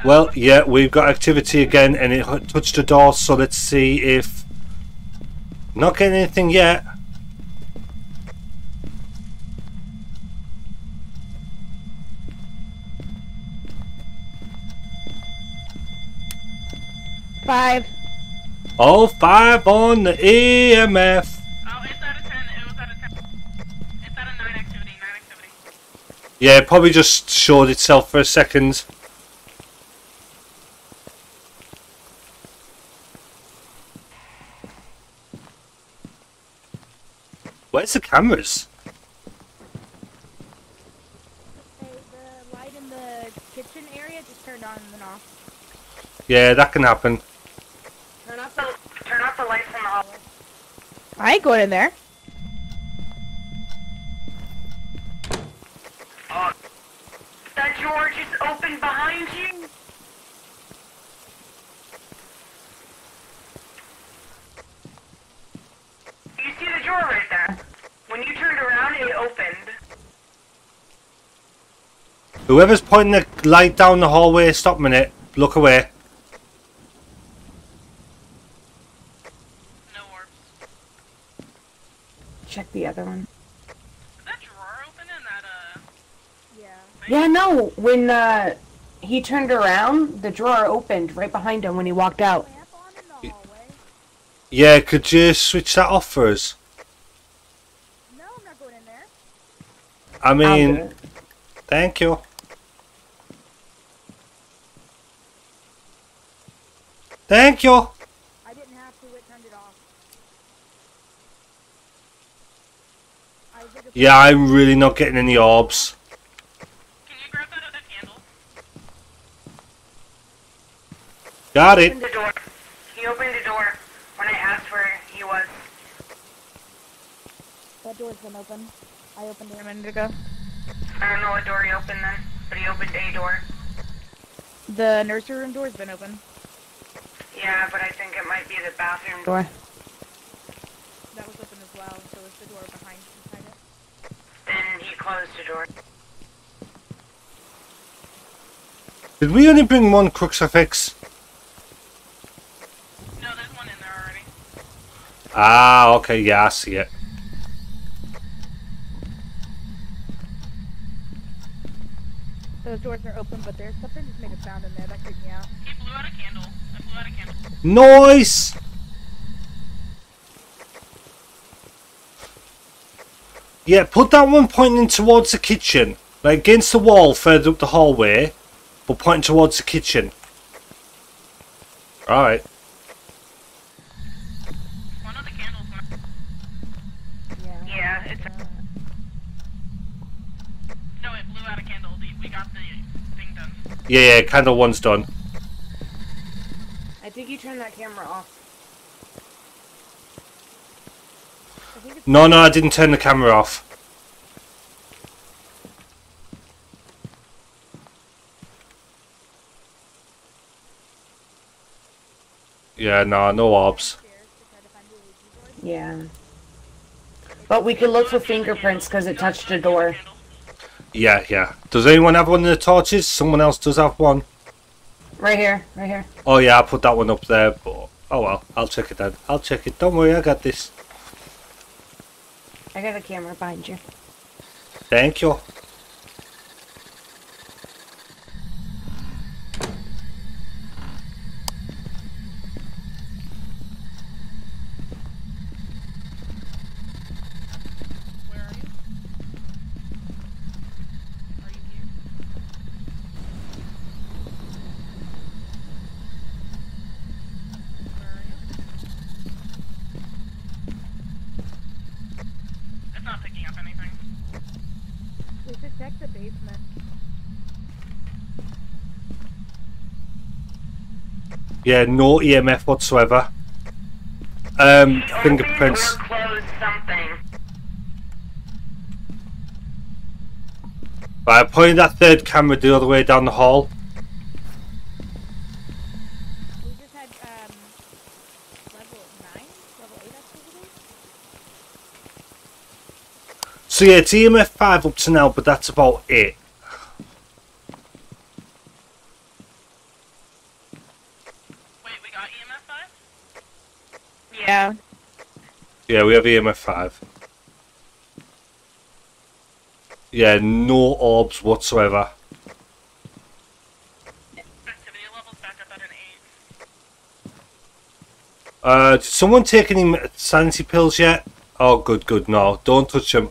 Well, yeah, we've got activity again, and it touched the door. So let's see if not getting anything yet. Five. All five on the EMF. Yeah, it probably just showed itself for a second. Where's the cameras? The light in the kitchen area just turned on and then off. Yeah, that can happen. Turn off the turn off the lights in the hallway. I ain't going in there. That door just opened behind you. You see the door right there. When you turned around, it opened. Whoever's pointing the light down the hallway, stop a minute. Look away. Check the other one. Yeah, no. When uh, he turned around, the drawer opened right behind him when he walked out. Yeah, could you switch that off for us? No, I'm not going in there. I mean, thank you. Thank you. I didn't have to, it turned it off. Yeah, I'm really not getting any orbs. Got it. Opened the door. He opened the door when I asked where he was. That door's been open. I opened it a minute ago. I don't know what door he opened then, but he opened a door. The nursery room door's been open. Yeah, but I think it might be the bathroom Door. That was open as well. So is the door behind beside it. Then he closed the door. Did we only bring one crucifix? No, there's one in there already. Ah, okay, yeah, I see it. Those doors are open, but there's something just made a sound in there that creeped me out. Noise! Yeah, put that one pointing towards the kitchen. Like against the wall further up the hallway, but pointing towards the kitchen. Alright. Yeah, it's. No, it blew out a candle. We got the thing done. Yeah, yeah, candle one's done. I think you turned that camera off. No, no, I didn't turn the camera off. Yeah, no, no orbs. Yeah. But we could look for fingerprints because it touched a door. Yeah, yeah. Does anyone have one of the torches? Someone else does have one. Right here, right here. Oh yeah, I put that one up there, but oh well, I'll check it then. I'll check it. Don't worry, I got this. I got a camera behind you. Thank you. Yeah, no EMF whatsoever. Um, He fingerprints. opened or closed something. Right, pointing that third camera the other way down the hall. Had um level nine, level. So yeah, it's EMF 5 up to now, but that's about it. Yeah. Yeah, we have EMF 5. Yeah, no orbs whatsoever. Uh, did someone take any sanity pills yet? Oh, good, good. No, don't touch them.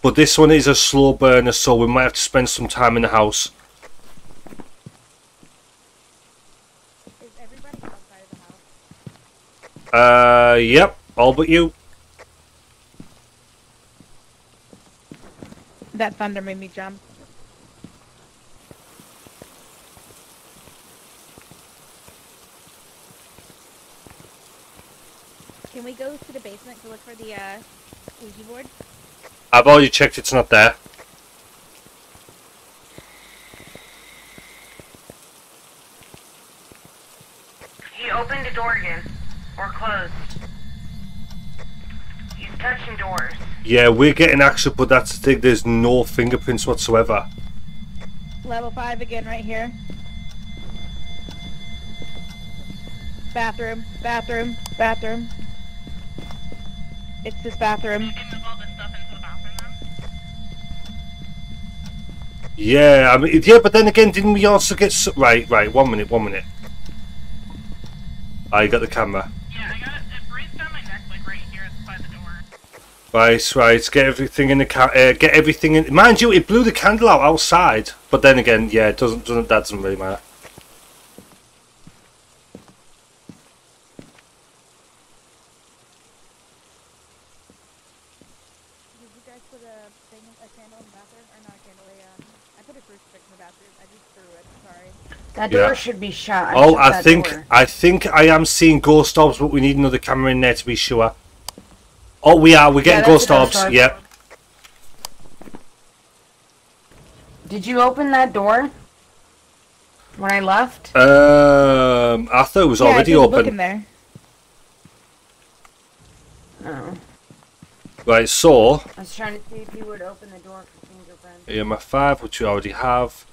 But this one is a slow burner, so we might have to spend some time in the house. Uh, yep, all but you. That thunder made me jump. Can we go to the basement to look for the uh, Ouija board? I've already checked, it's not there. He opened the door again. Or closed. He's touching doors. Yeah, we're getting action, but that's the thing, there's no fingerprints whatsoever. Level 5 again right here. Bathroom, bathroom, bathroom. It's this bathroom. Yeah, I mean, yeah, but then again, didn't we also get right? Right, one minute, one minute. Ah, I got the camera. Right, right. Get everything in the ca- uh, get everything in. Mind you, it blew the candle out outside. But then again, yeah, it doesn't doesn't that doesn't really matter. Did you guys put a thing, a candle in the bathroom, or not a candle? A, um, I put a crucifix in the bathroom. I just threw it. Sorry. That Yeah. door should be shut. oh, I think door. I think I am seeing ghost orbs, but we need another camera in there to be sure. Oh, we are. We're getting Yeah, that's ghost orbs. ghost orb. Yep. Did you open that door when I left? Um, I thought it was yeah, already there's a book open. in there. Oh. Right, so I was trying to see if you would open the door for fingerprints. EMF 5, which we already have.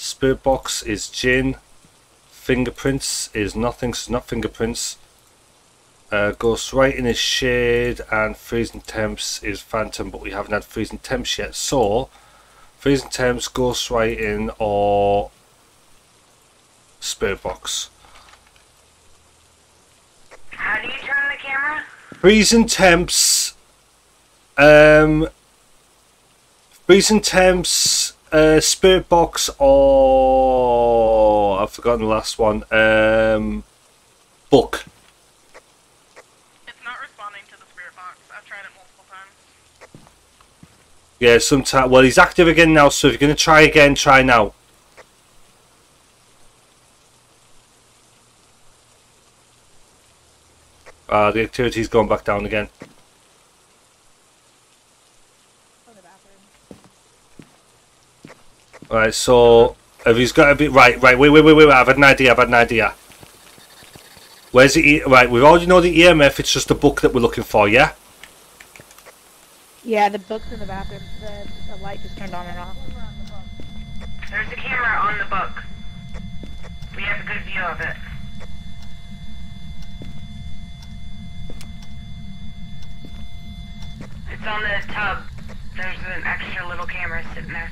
Spirit box is jinn. Fingerprints is nothing, so not fingerprints. Uh, ghost writing is shade, and freezing temps is phantom, but we haven't had freezing temps yet. So, freezing temps, ghost writing, or spirit box. How do you turn the camera? Freezing temps. Um, freezing temps. Uh, spirit box or I've forgotten the last one. Um, book. Yeah, sometime. Well, he's active again now, so if you're going to try again, try now. Uh, the activity's gone back down again. Right, so have he's got a bit right, right, wait, wait, wait, wait, I've had an idea, I've had an idea. Where's the e right, we already know the EMF, it's just a book that we're looking for, yeah? Yeah, the book's in the bathroom. The, the light just turned on and off. There's a camera on the book. We have a good view of it. It's on the tub. There's an extra little camera sitting there.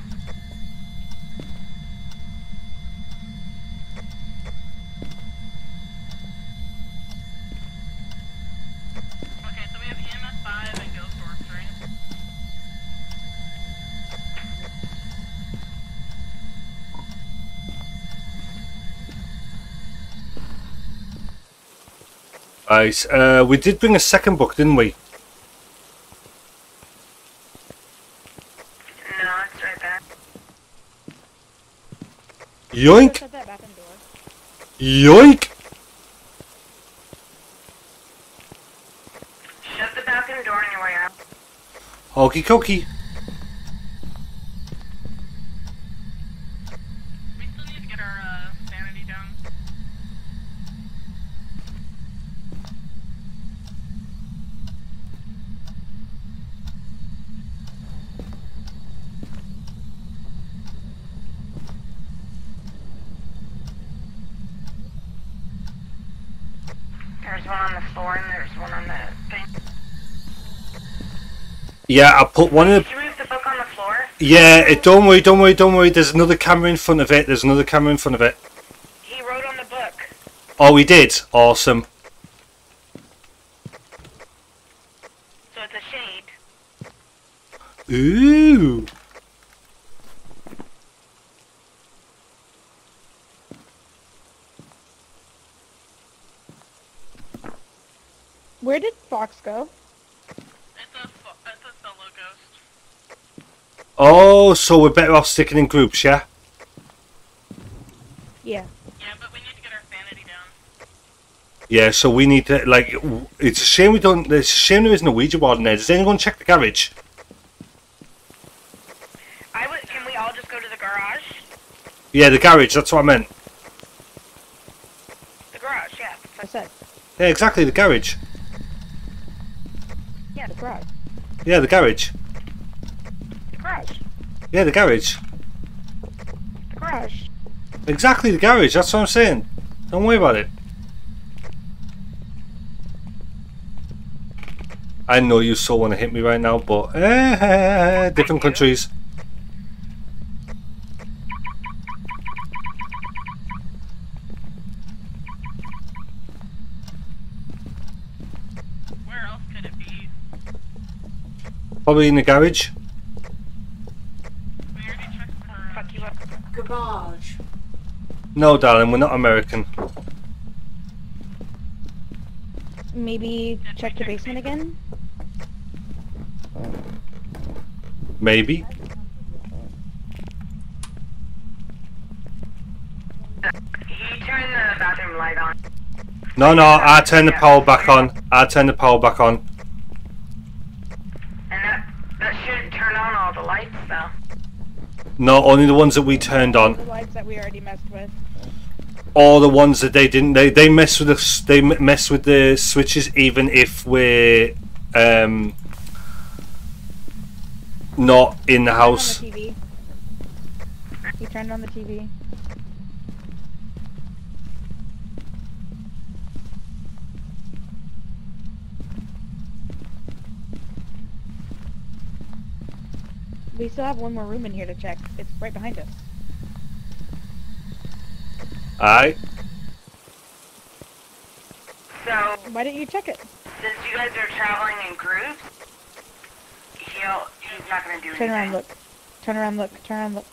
Right, uh, we did bring a second book, didn't we? No, it's right there. Yoink! That bathroom. Yoink! Okie dokie. Uh, there's one on the floor and there's one on the yeah, I put one of the. Did you move the book on the floor? Yeah, it, don't worry, don't worry, don't worry. There's another camera in front of it. There's another camera in front of it. He wrote on the book. Oh, we did. Awesome. So it's a shade. Ooh. Where did Fox go? Oh, so we're better off sticking in groups, yeah? Yeah. Yeah, but we need to get our sanity down. Yeah, so we need to like. It's a shame we don't. It's a shame there isn't a Ouija board in there. Does anyone check the garage? I would. Can we all just go to the garage? Yeah, the garage. That's what I meant. The garage, yeah. I said. Yeah, exactly the garage. Yeah, the garage. Yeah, the garage. Garage. Yeah, the garage. Garage. Exactly the garage. That's what I'm saying. Don't worry about it. I know you so want to hit me right now, but eh, different countries. Where else could it be? Probably in the garage. Fuck you up. Garage. No, darling, we're not American. Maybe check the basement again? Maybe. He turned the bathroom light on. No, no, I turn the power back on. I turn the power back on. And that that should turn on all the lights though. No, only the ones that we turned on. The lights that we already messed with. All the ones that they didn't. They they mess with the s- they mess with the switches even if we're um not in the house. Turned on the TV. He turned on the TV. We still have one more room in here to check. It's right behind us. Aye. So Why didn't you check it? since you guys are traveling in groups, he'll he's not gonna do Turn around, look. Turn around, look. Turn around, look.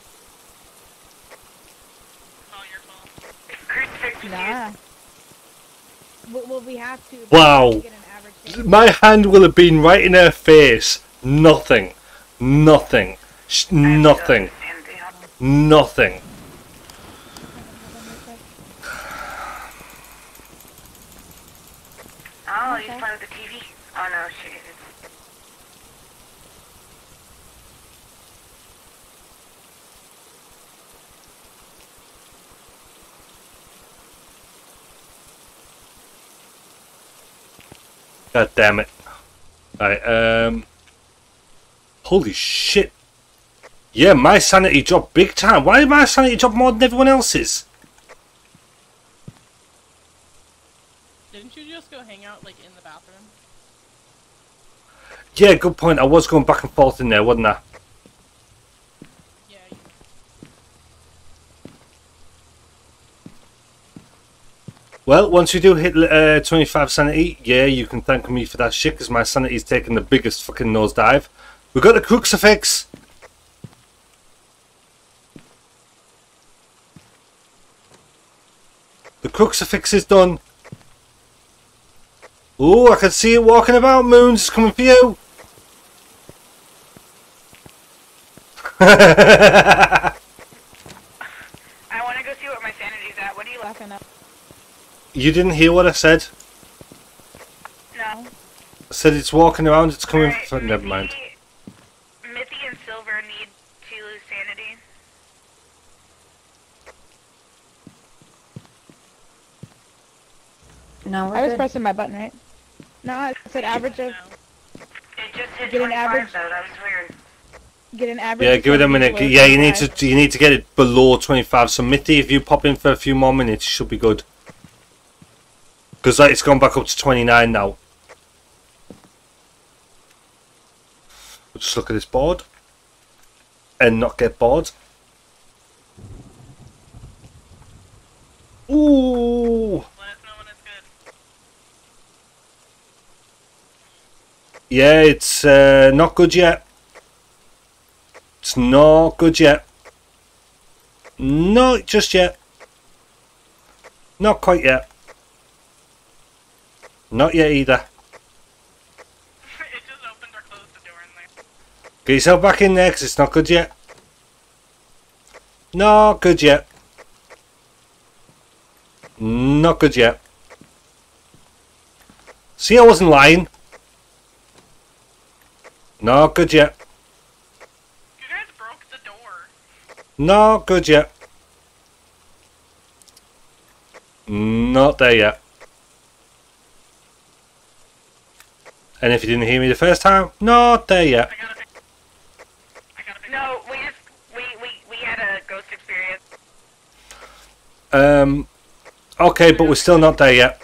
Crucifix was Nah. Well, well, we have to. Wow. Get an average My hand will have been right in her face. Nothing. Nothing. Sh- Nothing. Nothing. Oh, he's playing with the TV. Oh no, shit. It's... God damn it. Right, um. Holy shit. Yeah, my sanity dropped big time. Why did my sanity drop more than everyone else's? Didn't you just go hang out like in the bathroom? Yeah, good point. I was going back and forth in there, wasn't I? Well, once you do hit uh, 25 sanity, yeah, you can thank me for that shit because my sanity's taken the biggest fucking nosedive. We got the crucifix. The crucifix is done. Oh, I can see it walking about. Moons it's coming for you. [LAUGHS] I want to go see what my sanity's at. What are you laughing at? you didn't hear what I said? No. I said it's walking around. It's coming. for, never mind. Mithy and Silver need to lose sanity. No, we're I was good. pressing my button, right? No, I said average of. It just hit Get an 25 average- though. That was weird. Get an average. Yeah, give it a minute. below Yeah, you need to. You need to get it below 25. So Mithy, if you pop in for a few more minutes, you should be good. Because it's gone back up to 29 now. We'll just look at this board. And not get bored. Ooh! Yeah, it's uh, not good yet. It's not good yet. Not just yet. Not quite yet. Not yet either. Get yourself back in there because it's not good yet. Not good yet. Not good yet. See, I wasn't lying. Not good yet. Not good yet. Not there yet. And if you didn't hear me the first time, not there yet. No, we just we we we had a ghost experience. Um, okay, but we're still not there yet.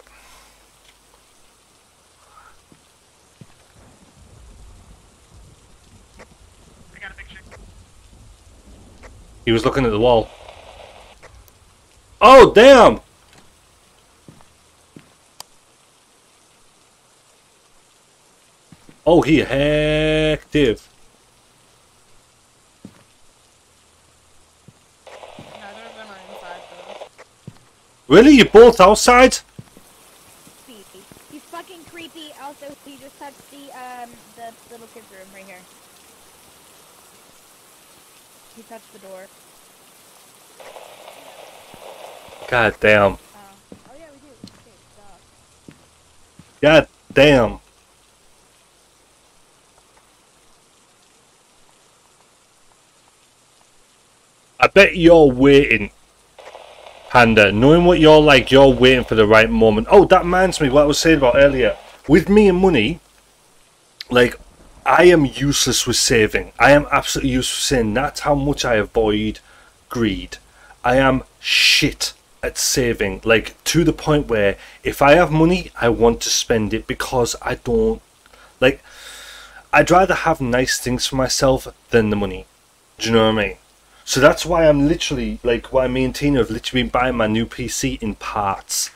He was looking at the wall. Oh, damn! Oh, he active. Really? You both outside? creepy. He's fucking creepy. Also, he just touched the um the little kid's room right here. He touched the door. God damn. Oh, oh yeah, we do. Okay, stop. God damn. I bet you're waiting, Panda. Knowing what you're like, you're waiting for the right moment. Oh, that reminds me what I was saying about earlier. With me and money, like, I am useless with saving. I am absolutely useless with saving. That's how much I avoid greed. I am shit at saving. Like, to the point where if I have money, I want to spend it because I don't. Like, I'd rather have nice things for myself than the money. Do you know what I mean? So that's why I'm literally, like, why me and Tina have literally been buying my new PC in parts.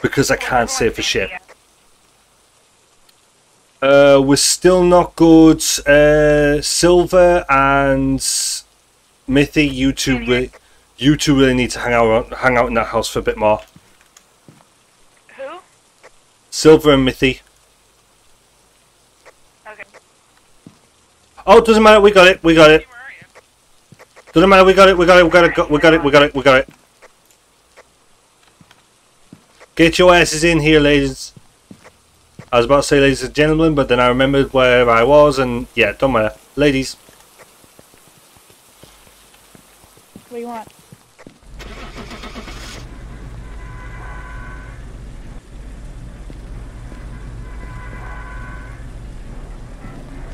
Because I can't save for shit. Uh, we're still not good. Uh, Silver and Mithy, you two, really, you two really need to hang out, hang out in that house for a bit more. Who? Silver and Mithy. Okay. Oh, doesn't matter. We got it. We got it. Doesn't matter. We got it. We got it. We got it. We got it. We got it. We got it. Get your asses in here, ladies. I was about to say ladies and gentlemen, but then I remembered where I was, and yeah, don't matter. Ladies. What do you want?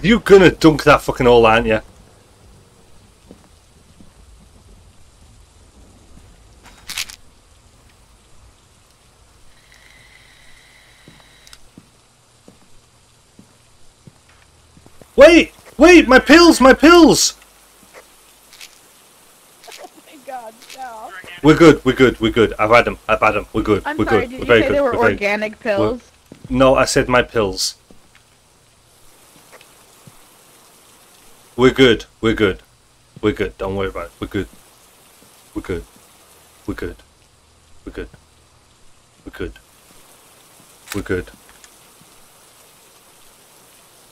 You're gonna dunk that fucking hole, aren't you? Wait! Wait! My pills! My pills! Oh my god, no. We're good. We're good. We're good. I've had them. I've had them. We're good. I'm we're sorry, good. did we're you very say good. they were we're very- organic we're- pills? No, I said my pills. We're good. We're good. We're good. Don't worry about it. We're good. We're good. We're good. We're good. We're good. We're good.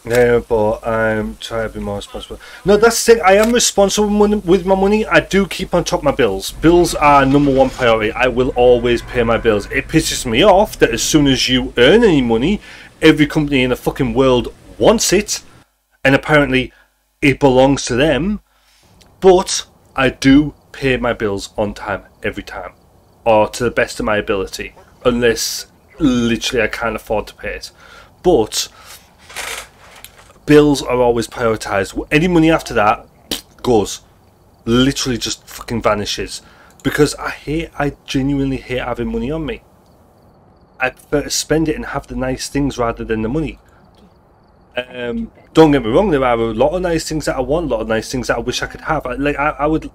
No, but I'm trying to be more responsible. No, that's the thing. I am responsible with my money. I do keep on top of my bills. Bills are number one priority. I will always pay my bills. It pisses me off that as soon as you earn any money, every company in the fucking world wants it, and apparently it belongs to them. But I do pay my bills on time every time, or to the best of my ability, unless literally I can't afford to pay it. But bills are always prioritized. Any money after that goes, literally just fucking vanishes, because I hate. I genuinely hate having money on me. I prefer to spend it and have the nice things rather than the money. Um, don't get me wrong, there are a lot of nice things that I want, a lot of nice things that I wish I could have. I, like I, I would.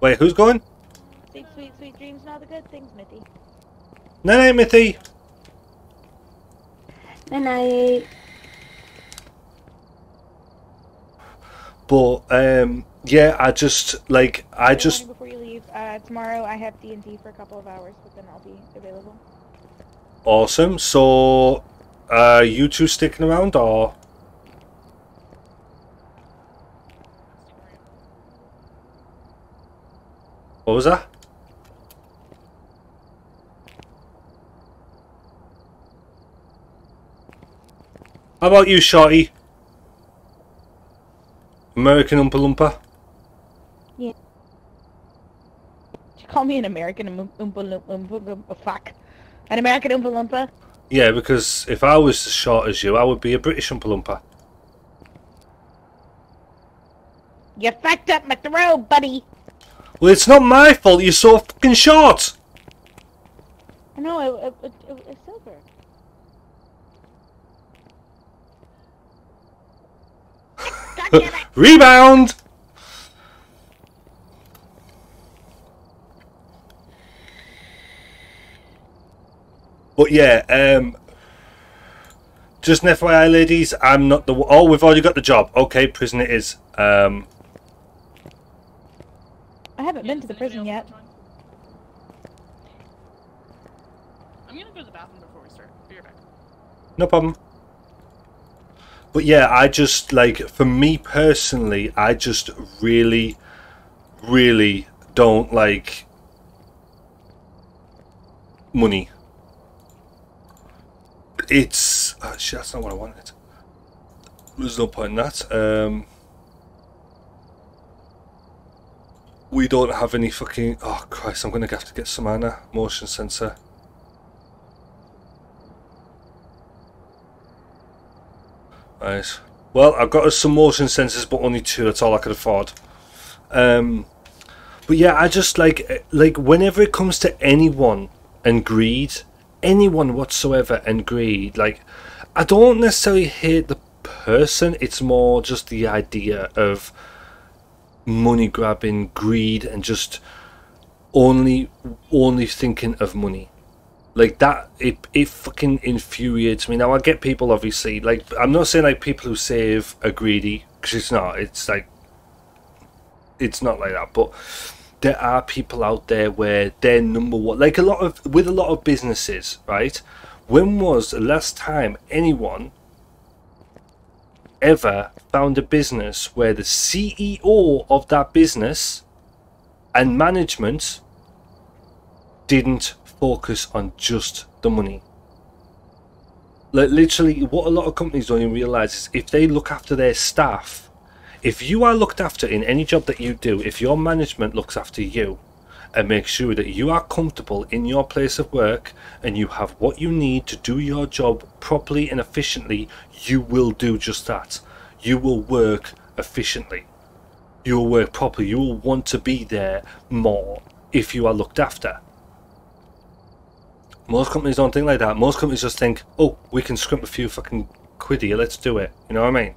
Wait, who's going? Sweet, sweet, sweet dreams and all the good things, Mithy. No, no, Mithy. Good night. But um, yeah, I just like I just Before you leave, uh, tomorrow I have D and D for a couple of hours, but then I'll be available. awesome. So, uh, you two sticking around or? What was that? How about you, Shorty? American Oompa Loompa? Yeah. Did you call me an American Oompa Loompa? Oompa Loompa? Fuck. An American Oompa Loompa? Yeah, because if I was as short as you, I would be a British Oompa Loompa. You fucked up my throat, buddy. Well, it's not my fault you're so fucking short! I know, it, it, it, it, it's silver. [LAUGHS] Rebound! But yeah, um, just an FYI, ladies, I'm not the. Oh, we've already got the job. Okay, prison it is. Um, I haven't been to the prison yet. I'm gonna go to the bathroom before we start. Be right back. no problem. But yeah, I just like for me personally, I just really, really don't like money. It's oh, shit. That's not what I wanted. There's no point in that. Um, we don't have any fucking. Oh Christ! I'm gonna have to get some Anna motion sensor. Right. Well, I've got us some motion sensors, but only two. That's all I could afford. Um, but yeah, I just like like whenever it comes to anyone and greed, anyone whatsoever and greed, like I don't necessarily hate the person. It's more just the idea of money grabbing, greed, and just only only thinking of money like that it it fucking infuriates me. Now i get people obviously like i'm not saying like people who save are greedy because it's not it's like it's not like that but there are people out there where they're number one like a lot of with a lot of businesses right? When was the last time anyone ever found a business where the ceo of that business and management didn't focus on just the money. Like literally, what a lot of companies don't even realize is if they look after their staff, if you are looked after in any job that you do, if your management looks after you and makes sure that you are comfortable in your place of work and you have what you need to do your job properly and efficiently, you will do just that. You will work efficiently. You will work properly. You will want to be there more if you are looked after. Most companies don't think like that. Most companies just think, oh, we can scrimp a few fucking quid here, let's do it. You know what I mean?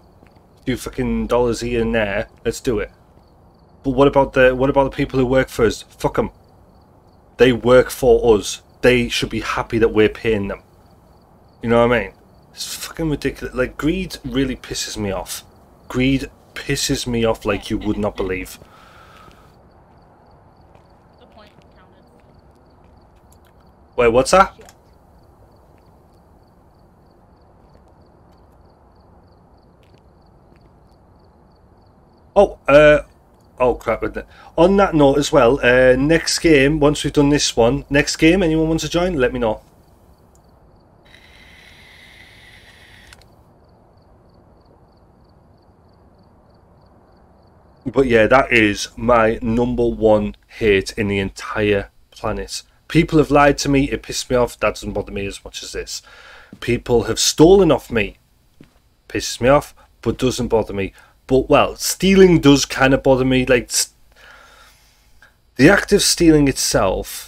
A few fucking dollars here and there, let's do it. But what about the what about the people who work for us? Fuck them. They work for us. They should be happy that we're paying them. You know what I mean? It's fucking ridiculous. Like greed really pisses me off. Greed pisses me off like you would not believe. Wait, what's that? Oh, uh, oh crap. On that note as well, uh, next game, once we've done this one, next game, anyone wants to join, let me know. But yeah, that is my number one hate in the entire planet. People have lied to me, it pissed me off, that doesn't bother me as much as this. People have stolen off me, pisses me off, but doesn't bother me. But well, stealing does kind of bother me. Like the act of stealing itself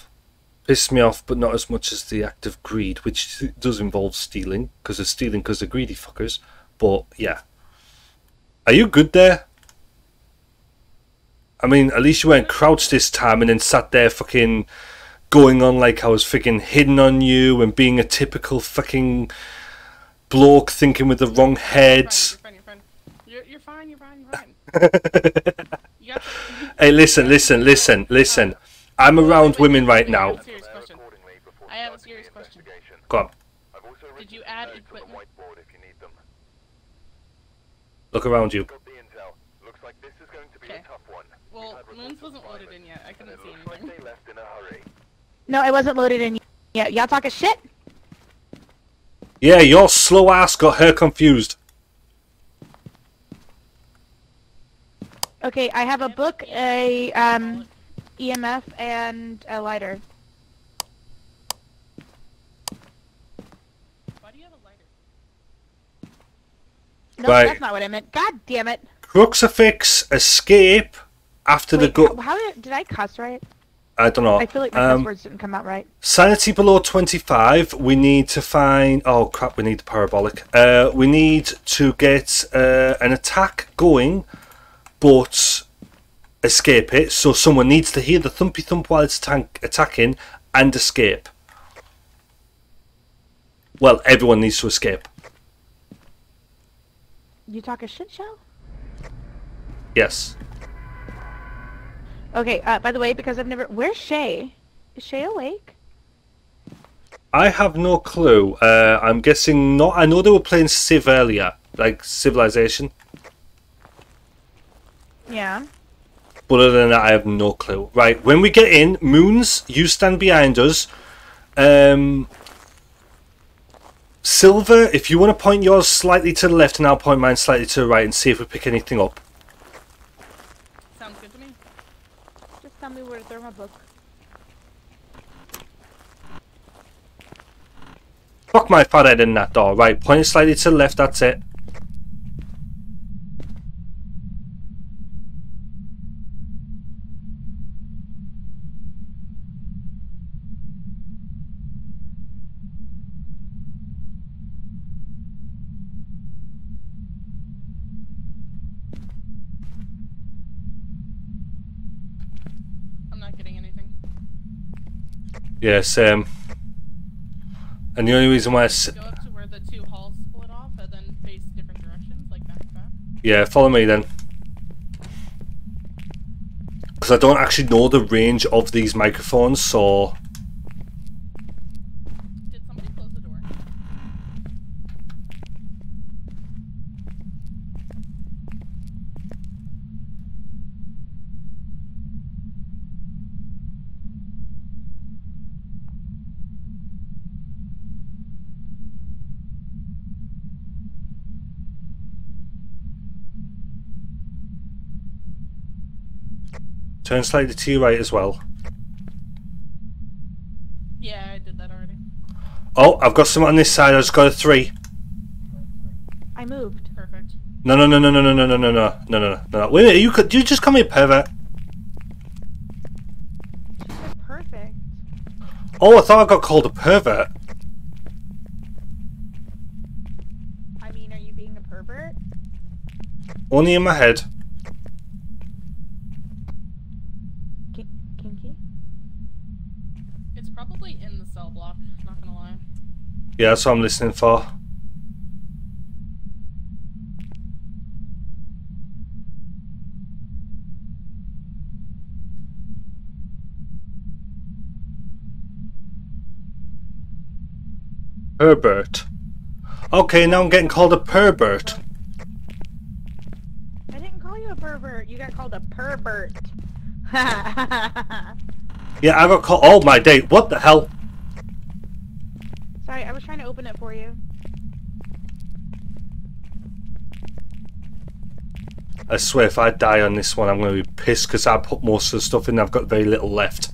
Pissed me off, but not as much as the act of greed, which does involve stealing, because they're stealing because they're greedy fuckers. But yeah. Are you good there? I mean, at least you weren't crouched this time and then sat there fucking going on like I was fucking hidden on you and being a typical fucking bloke thinking with the wrong heads. You're, you're fine, you're fine, you're fine. [LAUGHS] You got the- Hey, listen, listen, listen, uh, listen. I'm around women right now. have a serious question. I have a serious question. Go on, Did you add equipment? look around you. Okay. Well, Moons wasn't loaded in yet. I couldn't see anything. No, it wasn't loaded in yet. Y'all talking shit? Yeah, your slow ass got her confused. Okay, I have a book, a um, EMF, and a lighter. Why do you have a lighter? No, Right. that's not what I meant. God damn it. Crucifix escape after the go. how, how did, did I cuss right? I don't know. I feel like my Um, words didn't come out right. Sanity below 25, we need to find. Oh crap, we need the parabolic. Uh, we need to get uh, an attack going, but escape it. So someone needs to hear the thumpy thump while it's tank- attacking and escape. Well, everyone needs to escape. You talk a shit show? Yes. Okay, uh, by the way, because I've never... Where's Shay? Is Shay awake? I have no clue. Uh, I'm guessing not. I know they were playing Civ earlier, like Civilization. Yeah. But other than that, I have no clue. Right, when we get in, Moons, you stand behind us. Um, Silver, if you want to point yours slightly to the left, and I'll point mine slightly to the right, and see if we pick anything up. Sounds good to me. Just tell me where to throw my book. Fuck my fat head in that door. Right, point slightly to the left, that's it. I'm not getting anything. Yeah, same. Um, and the only reason why I s- Go up to where the two halls split off and then face different directions, like back to back. Yeah, follow me then. Because I don't actually know the range of these microphones, so. Did somebody close the door? Turn slightly to your right as well. Yeah, I did that already. Oh, I've got some on this side. I just got a three. I moved. Perfect. No, no, no, no, no, no, no, no, no, no, no, no, no. Wait a minute. You could. You just call me a pervert. Perfect. Oh, I thought I got called a pervert. I mean, are you being a pervert? Only in my head. Ki- kinky? It's probably in the cell block, not gonna lie. Yeah, that's what I'm listening for. Herbert. Okay, now I'm getting called a pervert. I didn't call you a pervert. You got called a pervert. [LAUGHS] Yeah, I got called. Oh my day! What the hell? Sorry, I was trying to open it for you. I swear, if I die on this one, I'm going to be pissed because I put most of the stuff in. I've got very little left.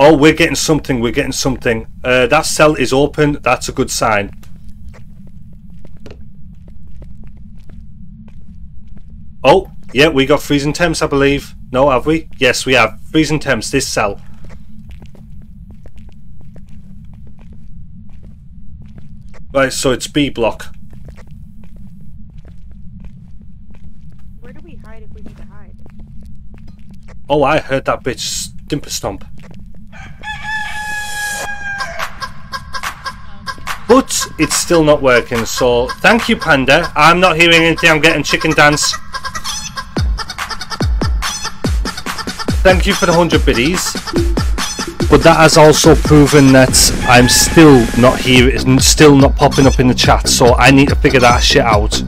Oh, we're getting something. We're getting something. Uh, that cell is open. That's a good sign. Oh, yeah, we got freezing temps, I believe. No, have we? Yes, we have. Freezing temps, this cell. Right, so it's B block. Where do we hide if we need to hide? Oh, I heard that bitch stimper stomp. But it's still not working, so thank you, Panda. I'm not hearing anything, I'm getting chicken dance. Thank you for the 100 biddies. But that has also proven that I'm still not here, it's still not popping up in the chat, so I need to figure that shit out.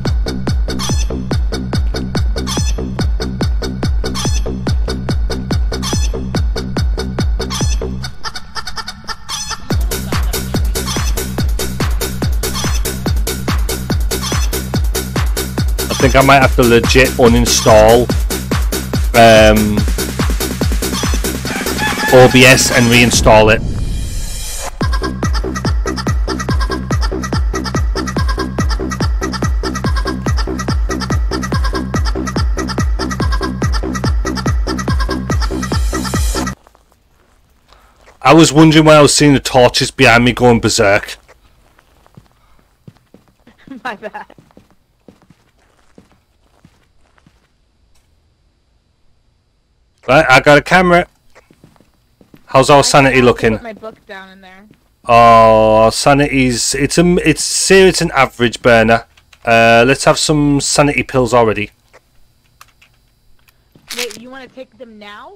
I think I might have to legit uninstall um, OBS and reinstall it. I was wondering why I was seeing the torches behind me going berserk. [LAUGHS] My bad. Right, I got a camera. How's our sanity looking? my book down in there. Oh, sanity's it's a it's say it's an average burner. Uh, let's have some sanity pills already. Wait, you want to take them now?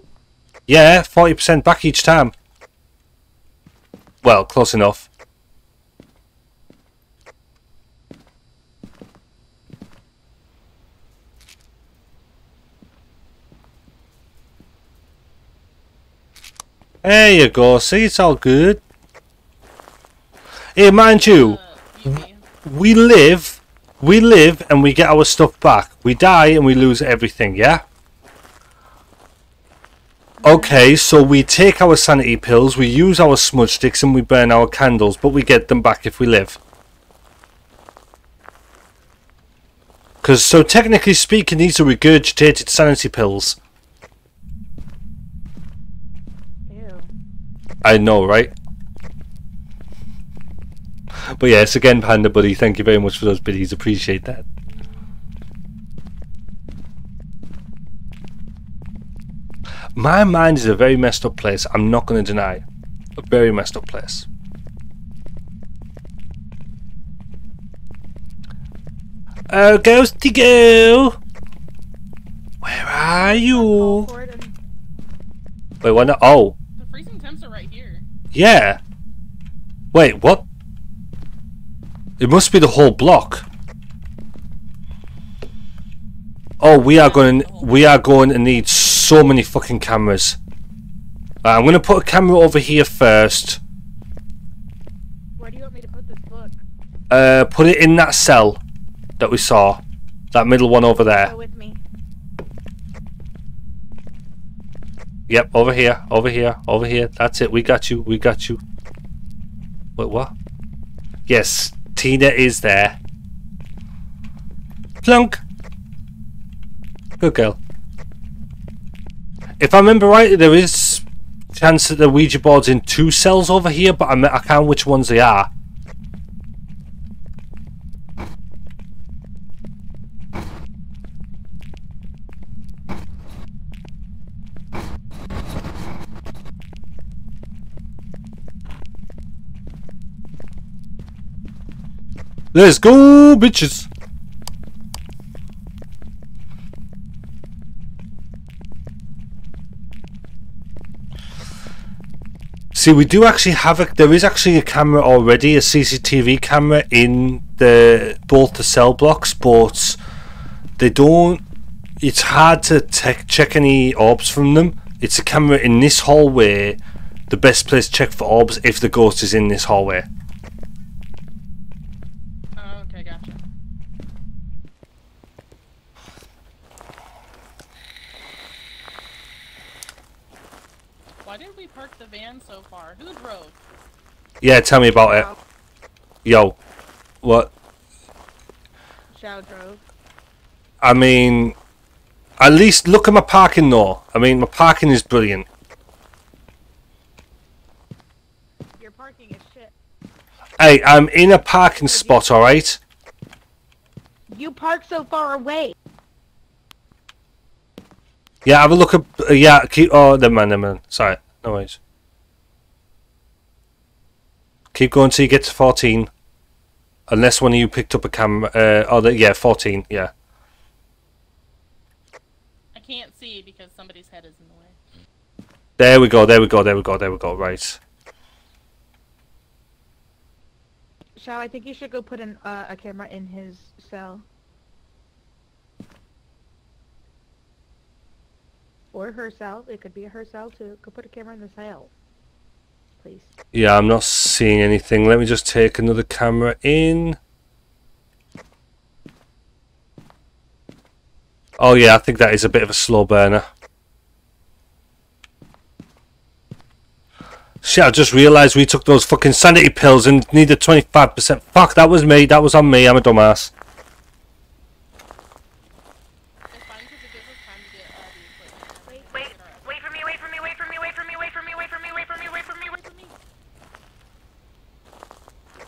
Yeah, forty percent back each time. Well, close enough. There you go. See, it's all good. Hey, mind you, uh, we live, we live, and we get our stuff back. We die and we lose everything. Yeah. Mm-hmm. Okay, so we take our sanity pills, we use our smudge sticks, and we burn our candles, but we get them back if we live. Because, so technically speaking, these are regurgitated sanity pills. I know, right? But yes, again, Panda Buddy, thank you very much for those biddies. Appreciate that. My mind is a very messed up place. I'm not going to deny. A very messed up place. Oh, Ghosty Go! Where are you? Wait, what? Oh, The freezing temps are right here. Yeah. Wait, what? It must be the whole block. Oh, we are going. We are going to need so many fucking cameras. Right, I'm going to put a camera over here first. Where do you want me to put this book? Uh, put it in that cell that we saw. That middle one over there with me. Yep, over here, over here, over here. That's it. We got you. We got you. Wait, what? Yes, Tina is there. Plunk. Good girl. If I remember right, there is chance that the Ouija board's in two cells over here, but I, I can't which ones they are. Let's go, bitches. See, we do actually have a. There is actually a camera already, a CCTV camera in the both the cell blocks, but they don't. It's hard to check any orbs from them. It's a camera in this hallway. The best place to check for orbs if the ghost is in this hallway. Oh, okay, gotcha. Why did we park the van so far? Who drove? Yeah, tell me about it. Yo, what? I mean, at least look at my parking though. I mean, my parking is brilliant. Your parking is shit. Hey, I'm in a parking spot, alright? You park so far away. Yeah, have a look at. Uh, yeah, keep. Oh, never mind, never mind. Sorry, no worries. Keep going till you get to 14. Unless one of you picked up a camera. Uh, oh, the, yeah, 14, yeah. I can't see because somebody's head is in the way. There we go, there we go, there we go, there we go, right. Shao, I think you should go put an, uh, a camera in his cell. Or her cell. It could be her cell too. Go put a camera in the cell. Please. Yeah, I'm not seeing anything. Let me just take another camera in. Oh yeah, I think that is a bit of a slow burner. Shit, I just realised we took those fucking sanity pills and needed 25%. Fuck, that was me. That was on me. I'm a dumbass.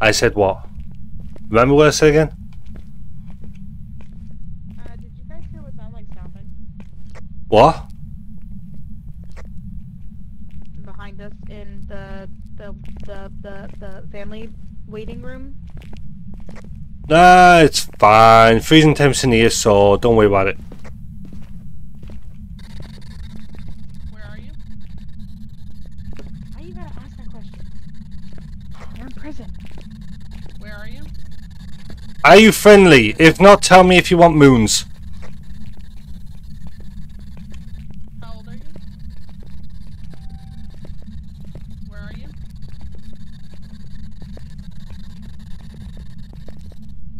I said what? Remember what I said again? Uh, did you guys hear what sounded like stomping? What? Behind us in the the the the, the family waiting room. Nah, it's fine. Freezing temps in here, so don't worry about it. Why you gotta ask that question? You're in prison. Where are you? Are you friendly? If not, tell me if you want moons. How old are you? Where are you?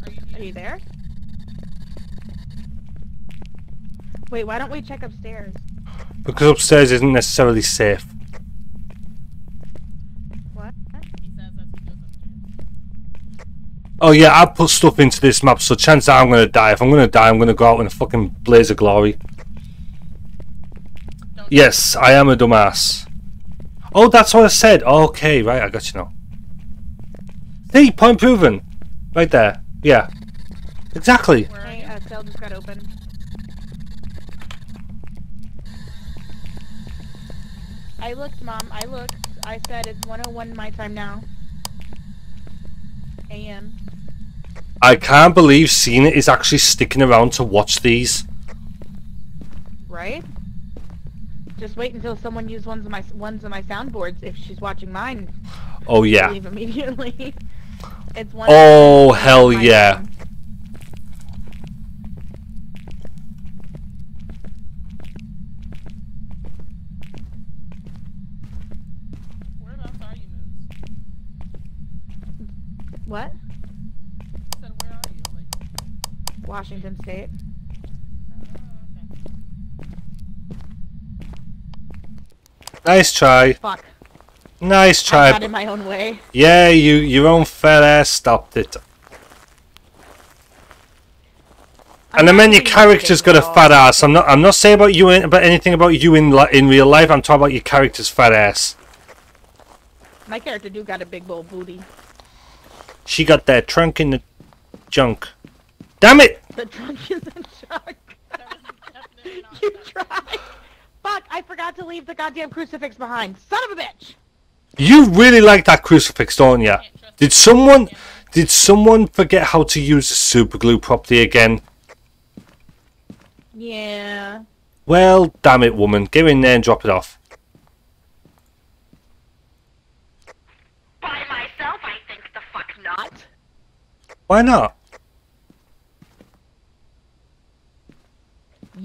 Are you Are you there? Wait, why don't we check upstairs? Because upstairs isn't necessarily safe. What? Oh yeah, I put stuff into this map, so chances are I'm gonna die. If I'm gonna die, I'm gonna go out in a fucking blaze of glory. Yes, I am a dumbass. Oh, that's what I said. Okay, right, I got you now. See, point proven. Right there. Yeah. Exactly. Hey, uh, cell just got open. I looked, Mom. I looked. I said it's 101 my time now. A.M. I can't believe Cena is actually sticking around to watch these. Right? Just wait until someone uses ones of my ones of my soundboards. If she's watching mine, Oh yeah. leave immediately. [LAUGHS] it's one. Oh hell yeah. Whereabouts are you, Moons? What? Washington State. Nice try. Fuck. Nice I try. got in my own way. Yeah, you your own fat ass stopped it. And I meant your character's got a fat ass. I'm not. I'm not saying about you in, about anything about you in in real life. I'm talking about your character's fat ass. My character do got a big old booty. She got that trunk in the junk. Damn it! The trunk is in shock. [LAUGHS] you tried. Fuck! I forgot to leave the goddamn crucifix behind. Son of a bitch! You really like that crucifix, don't you? Did someone did someone forget how to use the super glue properly again? Yeah. Well, damn it, woman. Get in there and drop it off. By myself, I think the fuck not. Why not?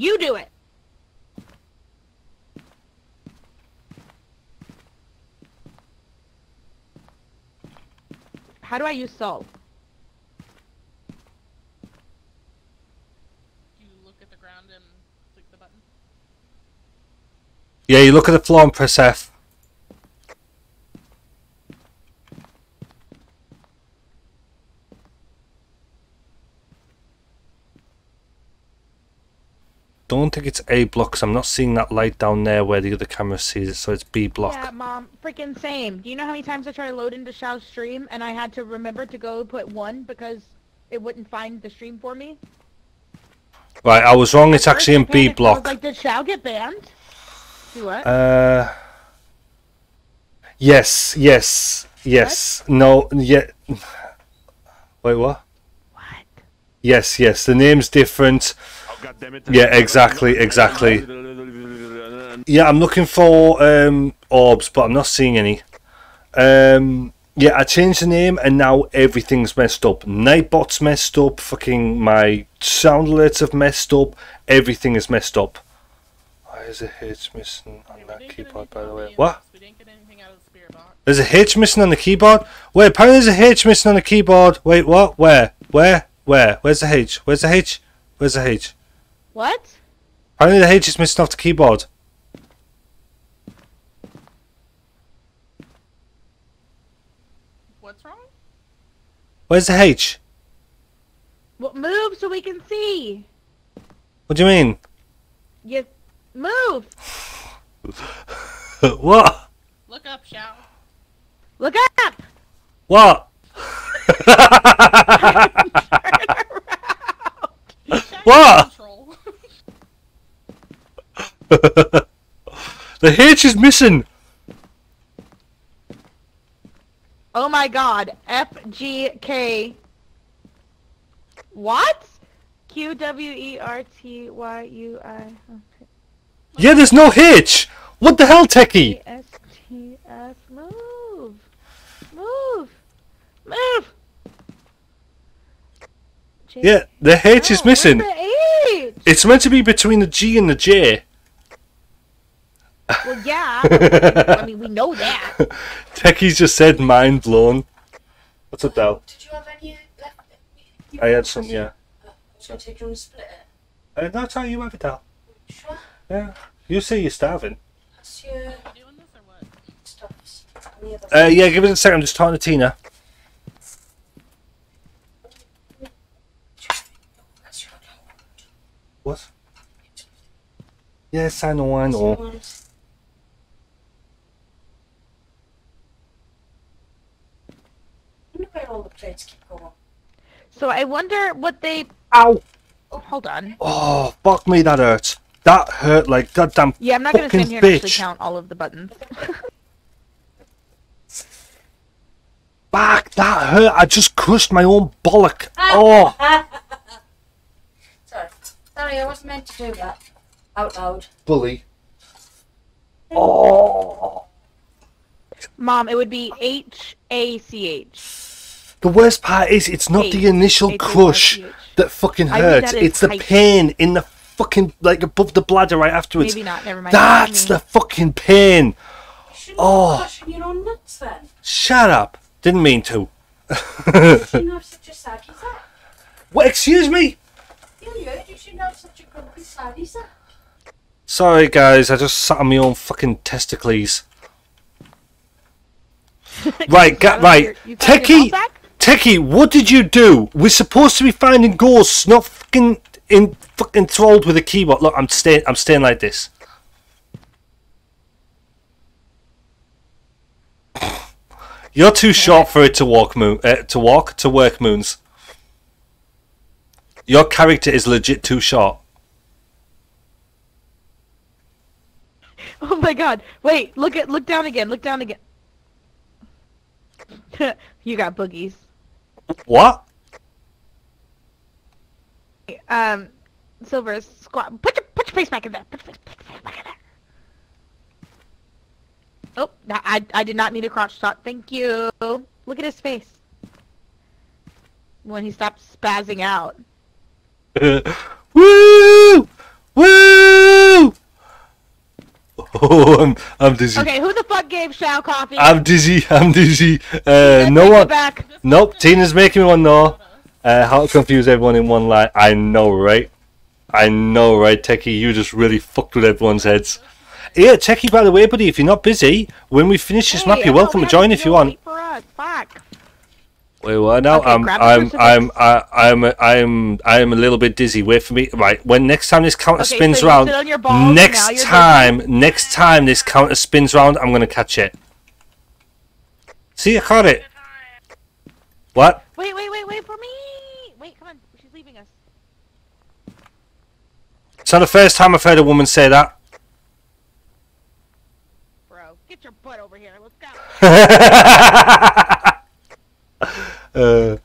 You do it! How do I use salt? You look at the ground and click the button? Yeah, you look at the floor and press F. Don't think it's A block I'm not seeing that light down there where the other camera sees it, so it's B block. Yeah, mom, freaking same. Do you know how many times I tried to load into Shao's stream and I had to remember to go put one because it wouldn't find the stream for me? Right, I was wrong. It's actually in B Panicked, I was block. like, did Shao get banned? Do what? Uh, yes, yes, yes. No, yeah. Wait, what? What? Yes, yes. The name's different. Yeah, exactly, exactly. Yeah, I'm looking for um, orbs, but I'm not seeing any. Um, yeah, I changed the name, and now everything's messed up. Nightbot's messed up. Fucking my sound alerts have messed up. Everything is messed up. Why is a H missing on that keyboard, by the way? What? There's a H missing on the keyboard? Wait, apparently there's a H missing on the keyboard. Wait, what? Where? Where? Where? Where's the H? Where's the H? Where's the H? What? Apparently the H is missing off the keyboard. What's wrong? Where's the H? Well, move so we can see. What do you mean? You move. [LAUGHS] what? Look up, Shao. Look up. What? [LAUGHS] [LAUGHS] what? [LAUGHS] the H is missing. Oh my god. F G K. What? Q W E R T Y U I. Yeah, there's no H. What the hell, Techie? S T S. Move. Move. Move. J- Yeah, the H is missing. the H? It's meant to be between the G and the J. Well, yeah. I mean, we know that. [LAUGHS] Techie's just said mind blown. What's up, Dal? Did you have any left? I had some, yeah. So take you and split it. Uh, that's how you have it, Dal. Sure. Yeah. You say you're starving. That's your stuffs. on the other Uh, yeah, give it a second. I'm just talking to Tina. That's your account. What? Yes, I know, I know. I wonder where all the plates keep going. So I wonder what they. Ow! Oh, hold on. Oh, fuck me, that hurts. That hurt like goddamn Yeah, I'm not gonna fucking stand here and actually count all of the buttons. [LAUGHS] Back, that hurt. I just crushed my own bollock. Oh, [LAUGHS] Sorry. Sorry, I wasn't meant to do that. Out loud. bully. [LAUGHS] Oh. Mom, it would be H A C H. The worst part is it's not the initial H A R crush C H. that fucking I read hurts. that It's the height. pain in the fucking like above the bladder right afterwards. Maybe not, never mind. That's the fucking pain. You shouldn't Oh. be crushing your own nuts then. Shut up. Didn't mean to. [LAUGHS] You shouldn't have such a saggy sack. what? Excuse me. You heard you shouldn't have such a grumpy saggy sack. Sorry, guys. I just sat on my own fucking testicles. [LAUGHS] right, ga- right. You Techie, ball sack? Techie, what did you do? We're supposed to be finding ghosts, not fucking in fucking enthralled with a keyboard. Look, I'm staying. I'm staying like this. You're too short for it to walk moon. Uh, to walk to work moons. Your character is legit too short. [LAUGHS] Oh my god. Wait, look at look down again. Look down again. [LAUGHS] you got boogies. What? Um Silver squat put your put your face back in there. Put your face, put your face back in there. Oh, I, I I did not need a crotch shot. Thank you. Look at his face. When he stopped spazzing out. [LAUGHS] Woo! Woo! [LAUGHS] Oh, I'm, I'm dizzy. Okay, who the fuck gave Shao coffee? I'm dizzy. [LAUGHS] I'm dizzy. Uh, no one. back. Nope, Tina's making me one though. Uh, how to confuse everyone in one line. I know, right? I know, right, Techie? You just really fucked with everyone's heads. Yeah, Techie, by the way, buddy, if you're not busy, when we finish this map, you're welcome to join if you want. For us, fuck. Wait, what now? Okay, I'm, I'm. I'm, I, I'm, I'm, I'm a little bit dizzy. Wait for me. Right, when next time this counter Okay, spins so you round, sit on your balls and now next time, next time this counter spins round, I'm gonna catch it. See, I caught it. What? Wait, wait, wait, wait for me. Wait, come on. She's leaving us. It's not the first time I've heard a woman say that. Bro, get your butt over here. Let's go. [LAUGHS] uh,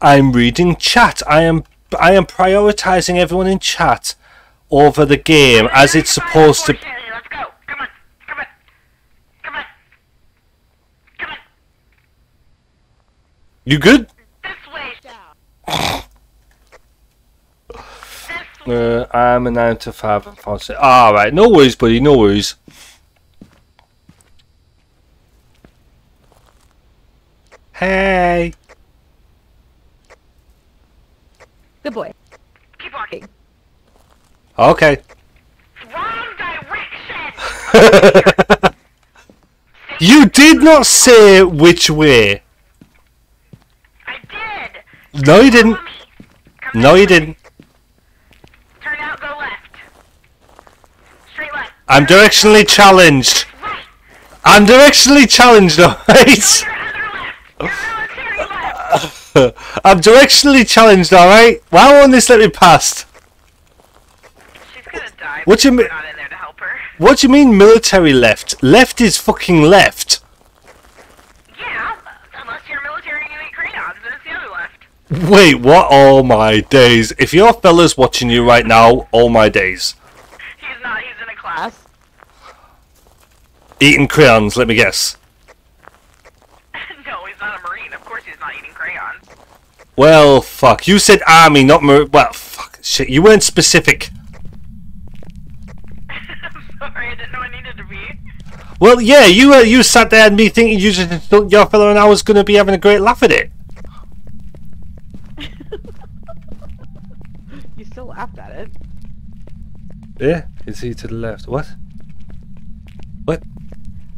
I'm reading chat. I am I am prioritizing everyone in chat over the game as it's supposed to. You good? [LAUGHS] Uh, I'm a nine to five and four. All right, no worries, buddy. No worries. Hey. Good boy. Keep walking. Okay. Wrong direction! [LAUGHS] you did not say which way. I did. No, you didn't. No, you didn't. Turn out, go left. Straight left. I'm directionally challenged. I'm directionally challenged, [LAUGHS] alright? [LAUGHS] I'm directionally challenged, alright? Why won't this let me past? What do you mean? What do you mean military left? Left is fucking left. Yeah, unless you're military and you eat crayons, then it's the other left. Wait, what? Oh my days. If your fella's watching you right now, oh my days. He's not, he's in a class. Eating crayons, let me guess. no, he's not a marine. Of course he's not eating crayons. Well, fuck. You said army, not mar- Well, fuck. Shit, you weren't specific. [LAUGHS] Sorry, I didn't know I needed to be. Well, yeah, you uh, you sat there and me thinking you just thought your fella and I was going to be having a great laugh at it. [LAUGHS] You still laughed at it. Yeah, is he to the left? What? What?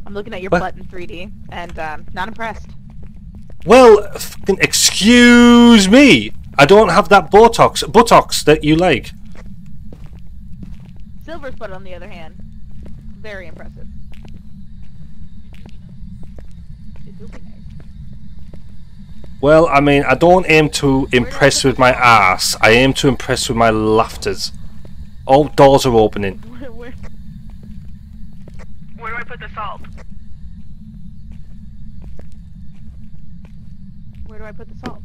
I'm looking at your What? butt in 3D and um, not impressed. Well, excuse me. I don't have that Botox, buttocks that you like. Silver's butt, on the other hand, very impressive. It will be nice. Well, I mean, I don't aim to impress with my ass. I aim to impress with my laughters. Oh, doors are opening. [LAUGHS] Where, where, Where do I put the salt? Do I put the salt?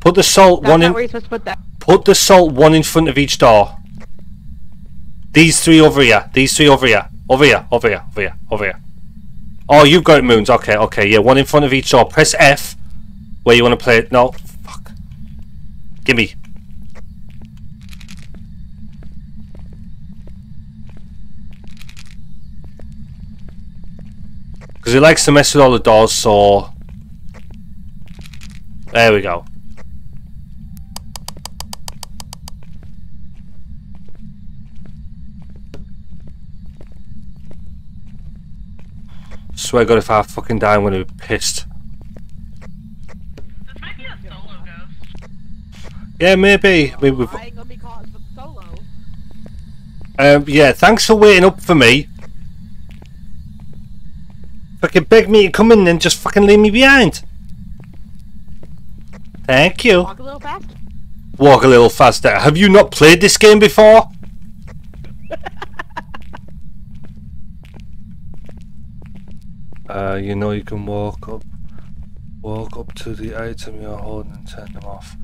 Put the salt That's one in. where you're supposed to put that. Put the salt one in front of each door. These three over here. These three over here. Over here. Over here. Over here. Over here. Oh, you've got it, Moons. Okay, okay. Yeah, one in front of each door. Press F where you want to play it. No. Fuck. Gimme. Because he likes to mess with all the doors, so... There we go. Swear God, if I fucking die, I'm gonna be pissed. Yeah, maybe. we've... I ain't gonna be caught solo. Um, yeah, thanks for waiting up for me. Fucking beg me to come in and just fucking leave me behind. Thank you. Walk a little fast. Walk a little faster. Have you not played this game before? [LAUGHS] uh, you know you can walk up, walk up to the item you're holding and turn them off.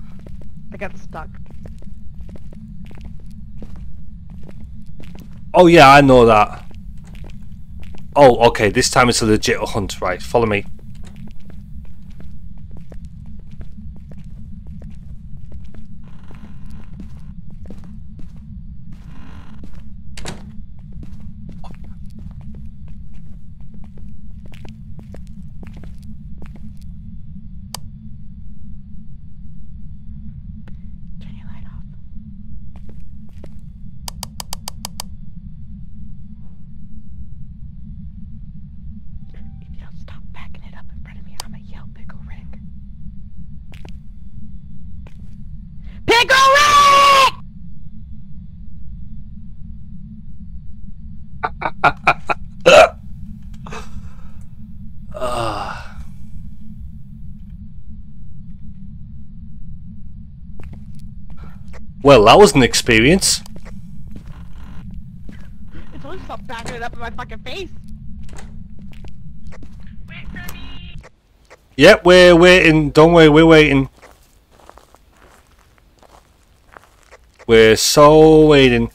I got stuck. Oh yeah, I know that. Oh, okay. This time it's a legit hunt, right? Follow me. Well, that was an experience. I told you stop backing it up in my fucking face. Yep, we're waiting. Don't worry, we're waiting. We're so waiting.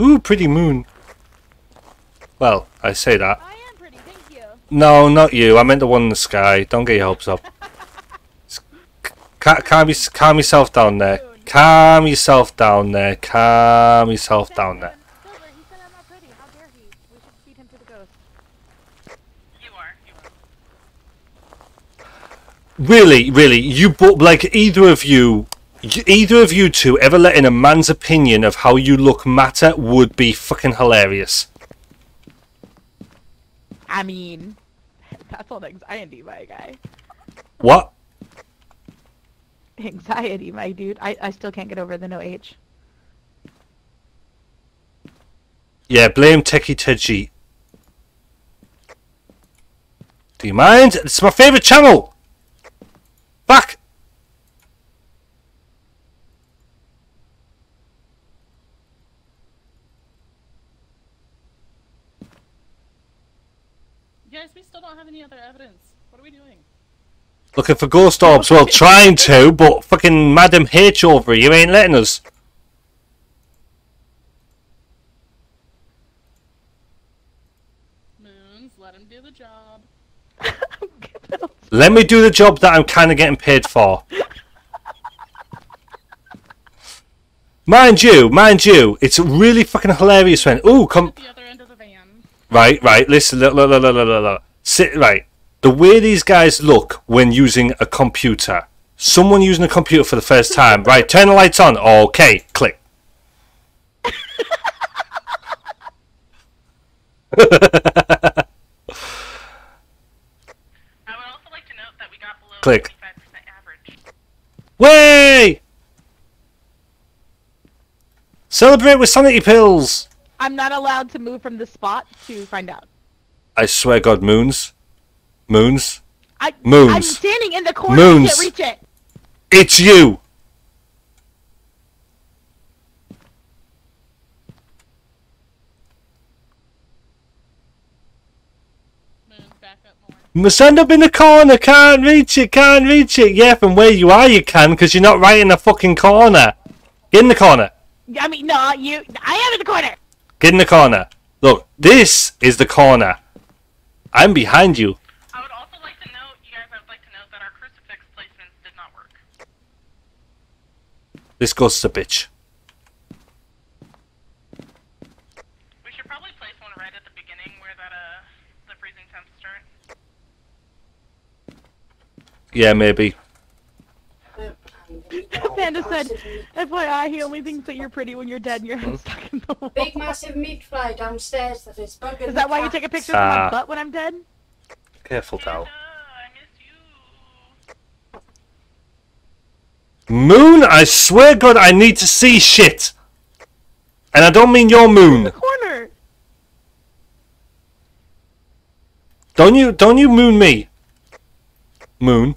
Ooh, pretty moon. Well, I say that. I am pretty, thank you. No, not you. I meant the one in the sky. Don't get your hopes up. S- Calm, calm yourself down there. Calm yourself down there. Calm yourself down there. Really, really, you both like either of you, either of you two ever letting a man's opinion of how you look matter would be fucking hilarious. I mean, [LAUGHS] that's all anxiety, my guy. What? Anxiety, my dude. I, I still can't get over the no H. Yeah, blame Techie Teji. Do you mind? It's my favourite channel! Back! Guys, we still don't have any other evidence. What are we doing? Looking for ghost orbs. Well, [LAUGHS] trying to, but fucking Madam H over you ain't letting us. Moons, let him do the job. [LAUGHS] Let me do the job that I'm kind of getting paid for. Mind you, mind you, it's really fucking hilarious when. Ooh, come. Right, right. Listen, look, look, look, look, look, look. Sit right. The way these guys look when using a computer. Someone using a computer for the first time. Right, turn the lights on. Okay, click. Click. Way! Celebrate with sanity pills! I'm not allowed to move from the spot to find out. I swear God, moons. Moons. I, Moons. I'm standing in the corner. Moons. I can't reach it. It's you! Stand up in the corner, can't reach it, can't reach it. Yeah, from where you are you can, because you're not right in the fucking corner. Get in the corner. I mean, no, you. I am in the corner. Get in the corner. Look, this is the corner. I'm behind you. I would also like to note, you guys, I would like to note that our crucifix placements did not work. This goes to bitch. We should probably place one right at the beginning where that, uh, the freezing temps. Yeah, maybe. [LAUGHS] Panda said, FYI, he only thinks that you're pretty when you're dead and your head's stuck in the wall. Big massive meat fly downstairs that is bugging Is that the why you take a picture of Ah. my butt when I'm dead? Careful, Dal. Moon, I swear God, I need to see shit. And I don't mean your moon. Corner. Don't you, don't you moon me. Moon.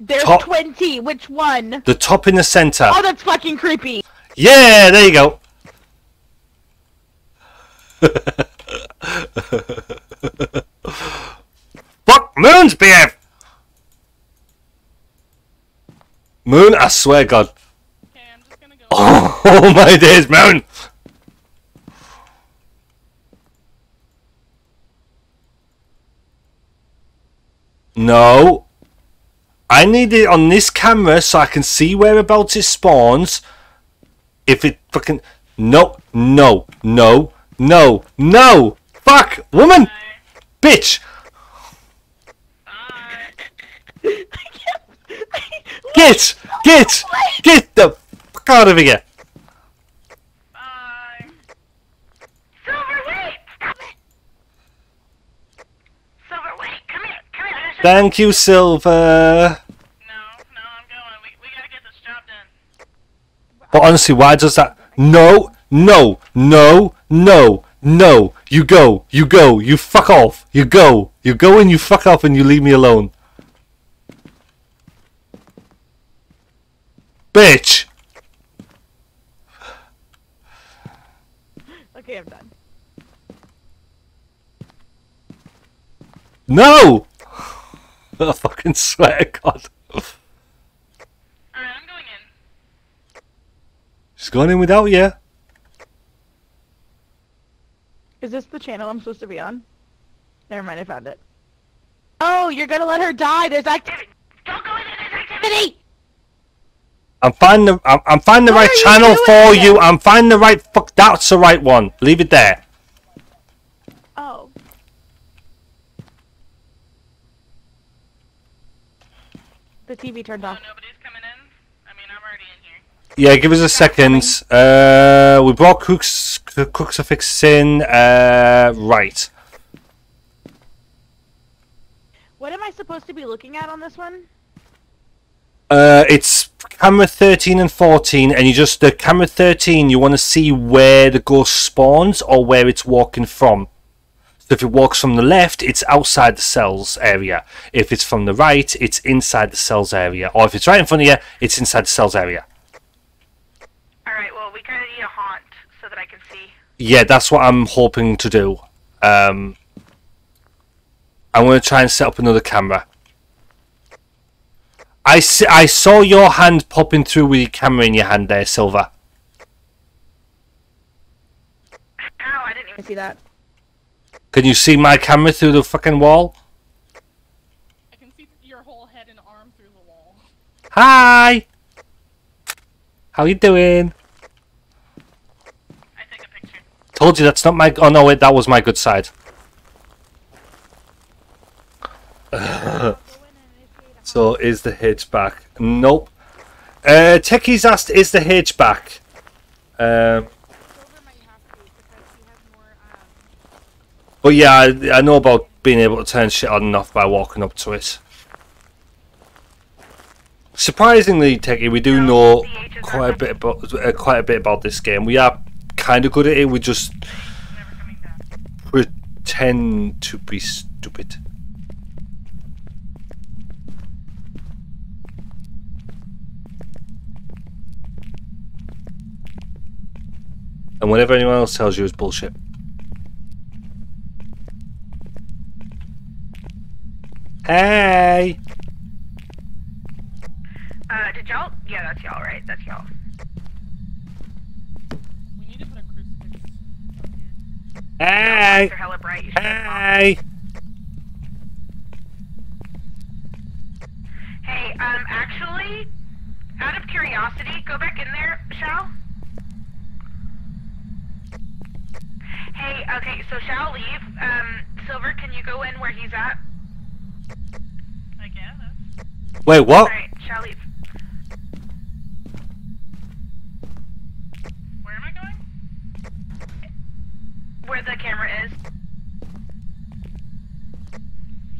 There's top- 20. Which one? The top in the center. Oh, that's fucking creepy. Yeah, there you go. [LAUGHS] Fuck Moon's BF! Moon, I swear God. [LAUGHS] Oh, my days, Moon! No. I need it on this camera so I can see whereabouts it spawns. If it fucking no, no, no, no, no! Fuck! Woman! Bitch! [LAUGHS] Get! Get! Get the fuck out of here! Silver, wait! Stop it! Silver, wait! Come here! Come here! I Thank you, Silver. But honestly, why does that? No, no, no, no, no. You go, you go, you fuck off. You go, you go and you fuck off and you leave me alone. Bitch! Okay, I'm done. No! [LAUGHS] I fucking swear to God. She's gone in without you. Is this the channel I'm supposed to be on? Never mind, I found it. Oh, you're gonna let her die. There's activity. Don't go into this activity. I'm finding the I'm, I'm finding the What right channel for doing? you. I'm finding the right fuck. That's the right one. Leave it there. Oh. The TV turned off. Yeah, give us a second. Uh, we brought Crux Crucifix in. Uh, right. What am I supposed to be looking at on this one? Uh, it's camera 13 and 14, and you just the camera 13. You want to see where the ghost spawns or where it's walking from. So if it walks from the left, it's outside the cells area. If it's from the right, it's inside the cells area. Or if it's right in front of you, it's inside the cells area. Alright, well, we kind of need a haunt so that I can see. Yeah, that's what I'm hoping to do. Um, I'm going to try and set up another camera. I, see, I saw your hand popping through with your camera in your hand there, Silver. I didn't even see that. Can you see my camera through the fucking wall? I can see your whole head and arm through the wall. Hi! How you doing? I take a picture. Told you that's not my... Oh no, wait, that was my good side. [LAUGHS] so, is the H back? Nope. Uh, Techie's asked, is the H back? Um, but yeah, I, I know about being able to turn shit on and off by walking up to it. Surprisingly, Techie, we do know quite a bit about uh, quite a bit about this game. We are kind of good at it. We just pretend to be stupid. And whatever anyone else tells you is bullshit. Hey! Uh, did y'all? Yeah, that's y'all, right? That's y'all. Hey! They're hella bright. You should have them off. Hey! Hey, um, actually, out of curiosity, go back in there, Shao? Hey, okay, so Shao leave. Um, Silver, can you go in where he's at? I guess. Wait, what? Alright, Shao leave. Where am I going? Where the camera is.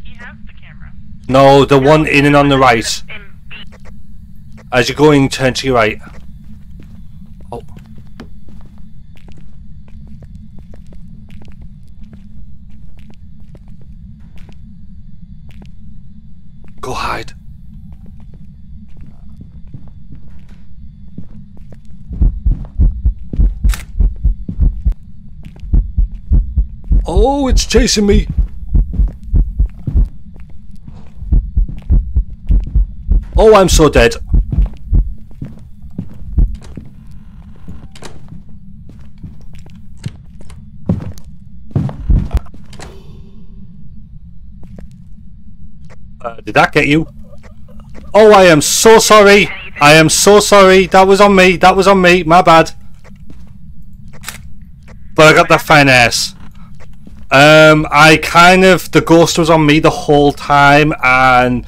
He has the camera. No, the one in and on the right. As you're going, turn to your right. Go hide. Oh, it's chasing me. Oh, I'm so dead. Uh, did that get you? Oh, I am so sorry. I am so sorry. That was on me. That was on me. My bad. but I got that fine ass. Um, I kind of the ghost was on me the whole time, and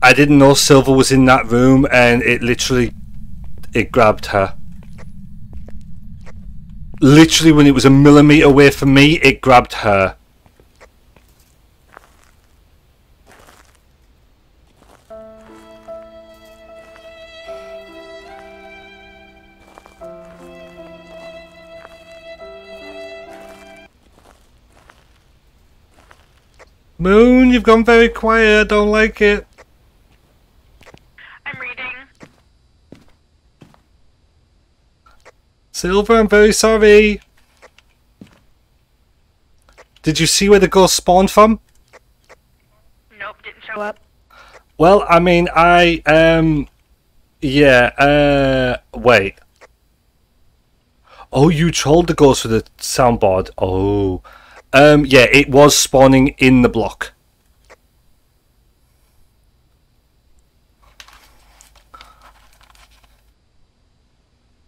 I didn't know Silver was in that room, and it literally it grabbed her. Literally, when it was a millimeter away from me, it grabbed her. Moon, you've gone very quiet. I don't like it. I'm reading. Silver, I'm very sorry. Did you see where the ghost spawned from? Nope, didn't show up. Well, I mean, I um, yeah. Uh, wait. Oh, you trolled the ghost with the soundboard. Oh, um, yeah. It was spawning in the block.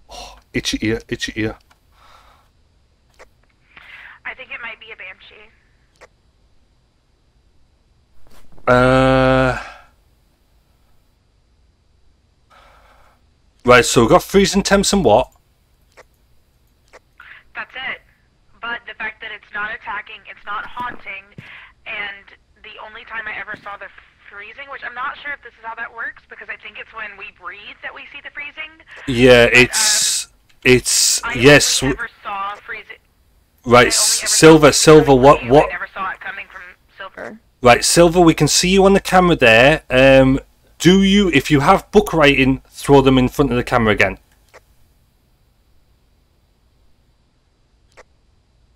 Oh, [GASPS] itchy ear, itchy ear. I think it might be a banshee. Uh. Right, so we've got freezing temps and what? That's it. But the fact that it's not attacking, it's not haunting, and the only time I ever saw the freezing, which I'm not sure if this is how that works, because I think it's when we breathe that we see the freezing. Yeah, it's it's I yes. only w- ever saw freezing. Right, silver, silver. What what? I never saw it coming from silver. Right, silver. We can see you on the camera there. Um, do you, if you have book writing, throw them in front of the camera again?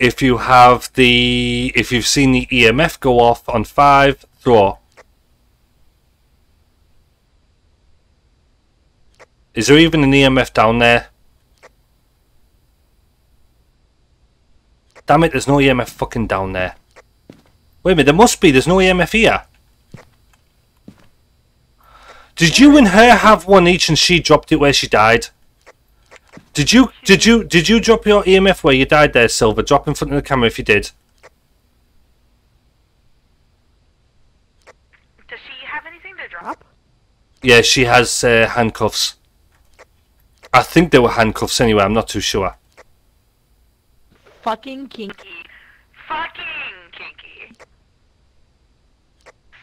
If you have the, if you've seen the EMF go off on five, throw. Is there even an EMF down there? Damn it, there's no EMF fucking down there. Wait a minute, there must be, there's no EMF here. Did you and her have one each and she dropped it where she died? Did you did you did you drop your EMF where you died there, Silver? Drop in front of the camera if you did. Does she have anything to drop? Yeah, she has uh, handcuffs. I think they were handcuffs anyway, I'm not too sure. Fucking kinky. Fucking kinky.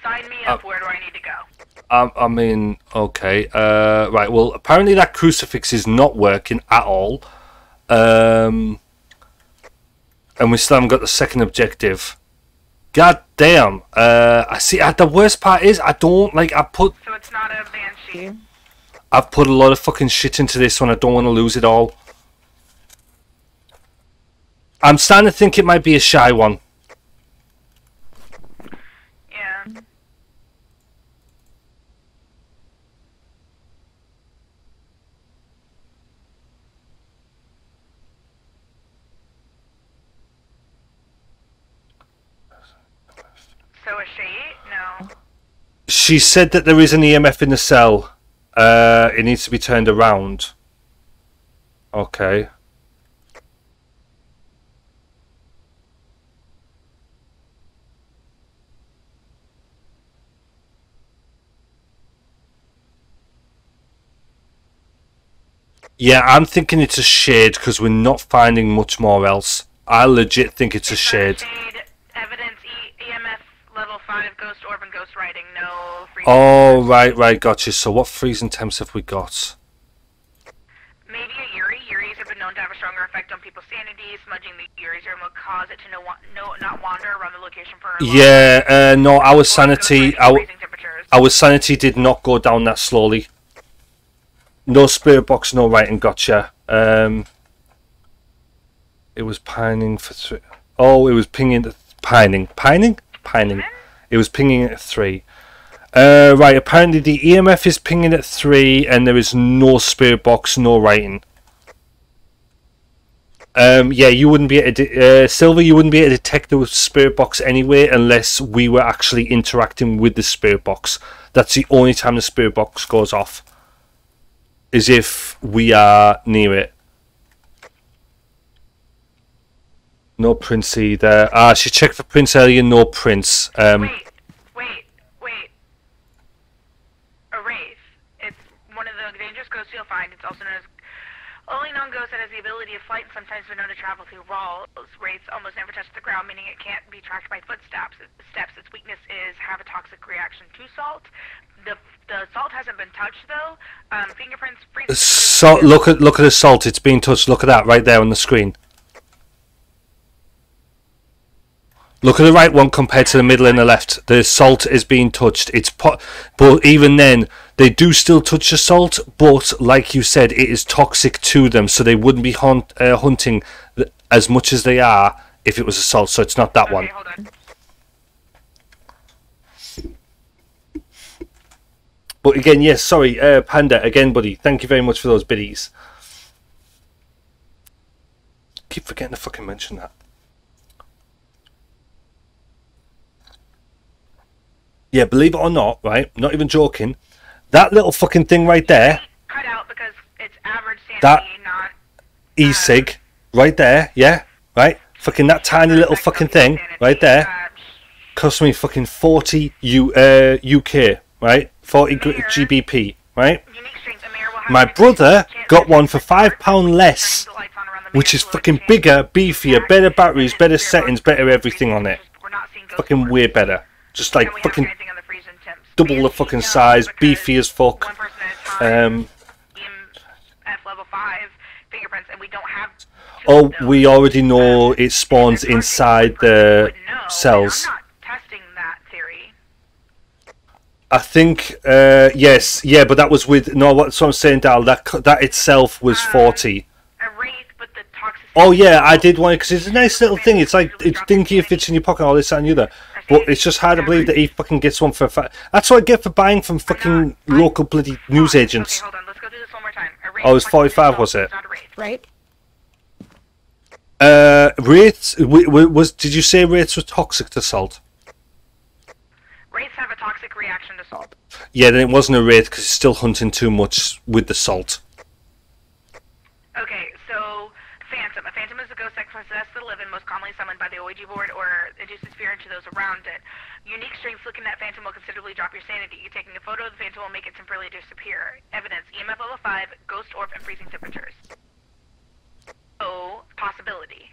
Sign me up. Where do I need to go? Um, I mean, okay. Uh, right, well, apparently that crucifix is not working at all. Um, and we still haven't got the second objective. God damn. Uh, I see. Uh, the worst part is I don't like. I put. So it's not a banshee. I've put a lot of fucking shit into this one. I don't want to lose it all. I'm starting to think it might be a shy one. Yeah. So a she? No. She said that there is an EMF in the cell. Uh, it needs to be turned around. Okay. Yeah, I'm thinking it's a shade because we're not finding much more else. I legit think it's a shade. Evidence e- EMF level 5 ghost orb and ghost writing. No. Oh, right, right, gotcha. So what freezing temps have we got? Maybe a Yurei. Yureis have been known to have a stronger effect on people's sanity. Smudging the Yurei serum will cause it to no, no, not wander around the location for Yeah, uh, no, our sanity, our, our sanity did not go down that slowly. No spirit box, no writing, gotcha. Um, it was pining for three. Oh, it was pinging, pining, pining, pining. It was pinging at three. Uh, right, apparently the EMF is pinging at three, and there is no spirit box, no writing. Um, yeah, you wouldn't be to, de- uh, Silver. You wouldn't be able to detect the spirit box anyway, unless we were actually interacting with the spirit box. That's the only time the spirit box goes off. Is if we are near it. No prints either. Ah, she checked for prints earlier. No prints. Um, Wait, wait, wait. A wraith. It's one of the dangerous ghosts you'll find. It's also known as only known ghost that has the ability of flight and sometimes been known to travel through walls. Wraiths almost never touch the ground, meaning it can't be tracked by footsteps. Steps. Its weakness is have a toxic reaction to salt. The the salt hasn't been touched though. Um, fingerprints. freeze- salt. Look at look at the salt. It's being touched. Look at that right there on the screen. Look at the right one compared to the middle and the left. The salt is being touched. It's po- but even then, they do still touch the salt. But like you said, it is toxic to them, so they wouldn't be hunt, uh, hunting as much as they are if it was a salt. So it's not that one. But again, yes, sorry, uh, Panda, again, buddy, thank you very much for those biddies. Keep forgetting to fucking mention that. Yeah, believe it or not, right? Not even joking. That little fucking thing right there, cut out because it's average sanity, that not e-cig, right there, yeah, right? Fucking that tiny little fucking thing right there cost me fucking 40 U, uh, UK, right? 40 gr- GBP, right? My brother got one for five pound less, which is fucking bigger, beefier, better batteries, better settings, better everything on it. Fucking way better. Just like fucking double the fucking size, beefy as fuck. Um, level five fingerprints, and we don't have. oh, we already know it spawns inside the cells. testing that theory. I think uh, yes, yeah, but that was with no. What I'm saying, Dal? That that itself was forty. Oh yeah, I did one because it's a nice little thing. It's like it's dinky, it fits in your pocket, all this and the other. But it's just hard to believe that he fucking gets one for. Fa- That's what I get for buying from fucking local bloody news agents. Oh, it was forty-five, was it? Right? Uh, rates w- w- was. Did you say rates were toxic to salt? Wraiths have a toxic reaction to salt. Yeah, then it wasn't a wraith because it's still hunting too much with the salt. Okay, so A Phantom is a ghost that possesses the living, most commonly summoned by the Ouija board or induces fear into those around it. Unique strengths looking at Phantom will considerably drop your sanity. Taking a photo of the Phantom will make it temporarily disappear. Evidence: EMF level 5, ghost orb, and freezing temperatures. So, possibility.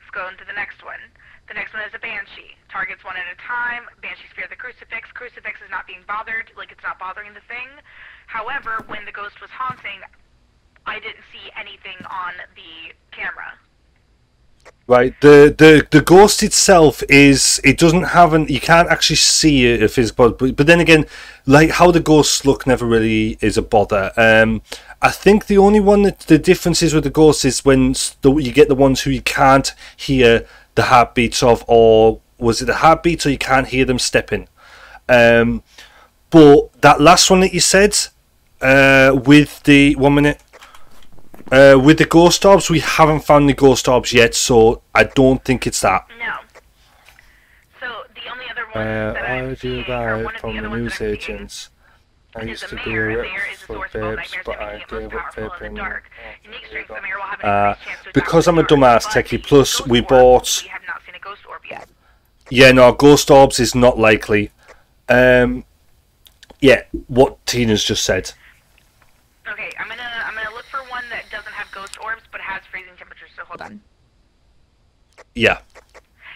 Let's go into the next one. The next one is a Banshee. Targets one at a time. Banshees fear the crucifix. Crucifix is not being bothered, like it's not bothering the thing. However, when the ghost was haunting, I didn't see anything on the camera. Right. The the the ghost itself is it doesn't have an you can't actually see a, a physical but, but then again, like how the ghosts look never really is a bother. Um I think the only one that the difference is with the ghosts is when the, you get the ones who you can't hear the heartbeats of, or was it the heartbeats, or you can't hear them stepping. Um, but that last one that you said, uh, with the one minute, uh, with the ghost orbs, we haven't found the ghost orbs yet, so I don't think it's that. No. So the only other one Uh, that I I'm do seeing, or one buy of from the the news that I'm seeing, agents. I used to be mayor. a The rep Mare is the for source babes, but I make it most gave up powerful in vaping. dark. Unique strengths. The Mare will have an Uh, increased chance to attack because I'm a the dark, dumbass techie, plus we bought. We have not seen a ghost orb yet. Yeah, no, ghost orbs is not likely. Um, yeah, what Tina's just said. Okay, I'm gonna I'm gonna look for one that doesn't have ghost orbs but has freezing temperatures. So hold on. Yeah.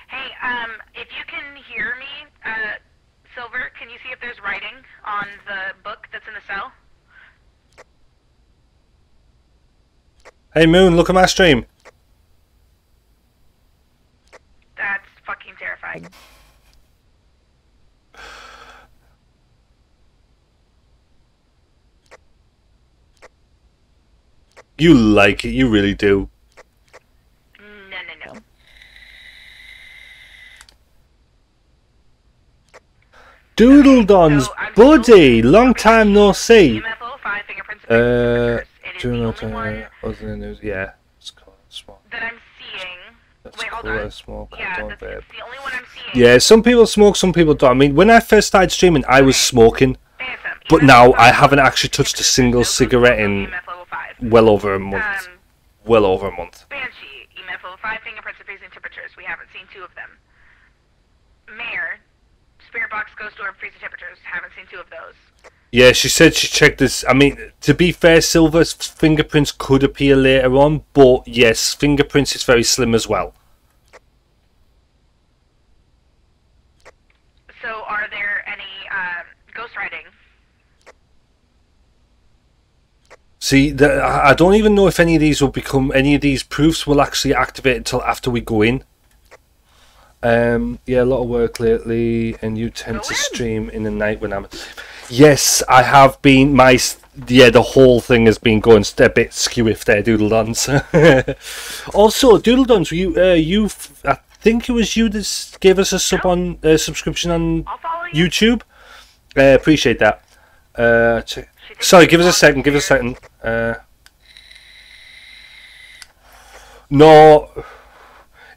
Hey, um, if you can hear me, uh, Silver, can you see if there's writing on the book that's in the cell? Hey Moon, look at my stream. That's fucking terrifying. You like it, you really do. No, no, no. Doodle Dons, buddy, long time no see. Uh, do you know uh, other than news? Yeah, it's cool. Small. That I'm seeing. That's cool. I smoke. I don't vape. The only one I'm seeing. Yeah, some people smoke, some people don't. I mean, when I first started streaming, I was smoking, but now I haven't actually touched a single cigarette in well over a month. Well over a month. Banshee, EMF level 5 fingerprints freezing temperatures. We haven't seen two of them. Mare, spirit box, ghost orb, freezing temperatures. Haven't seen two of those. Yeah, she said she checked this. I mean, to be fair, Silver's fingerprints could appear later on, but yes, fingerprints is very slim as well. So, are there any uh, ghost writing? See, the, I I don't even know if any of these will become any of these proofs will actually activate until after we go in. Um, yeah, a lot of work lately, and you tend to stream in the night when I'm. Yes, I have been. My yeah, the whole thing has been going a bit skew if there, Doodle Dons. [LAUGHS] also, Doodle Dons, you uh, you I think it was you that gave us a sub on uh, subscription on YouTube. Uh, appreciate that. Uh. Sorry, give us a second. Give us a second. Uh, no,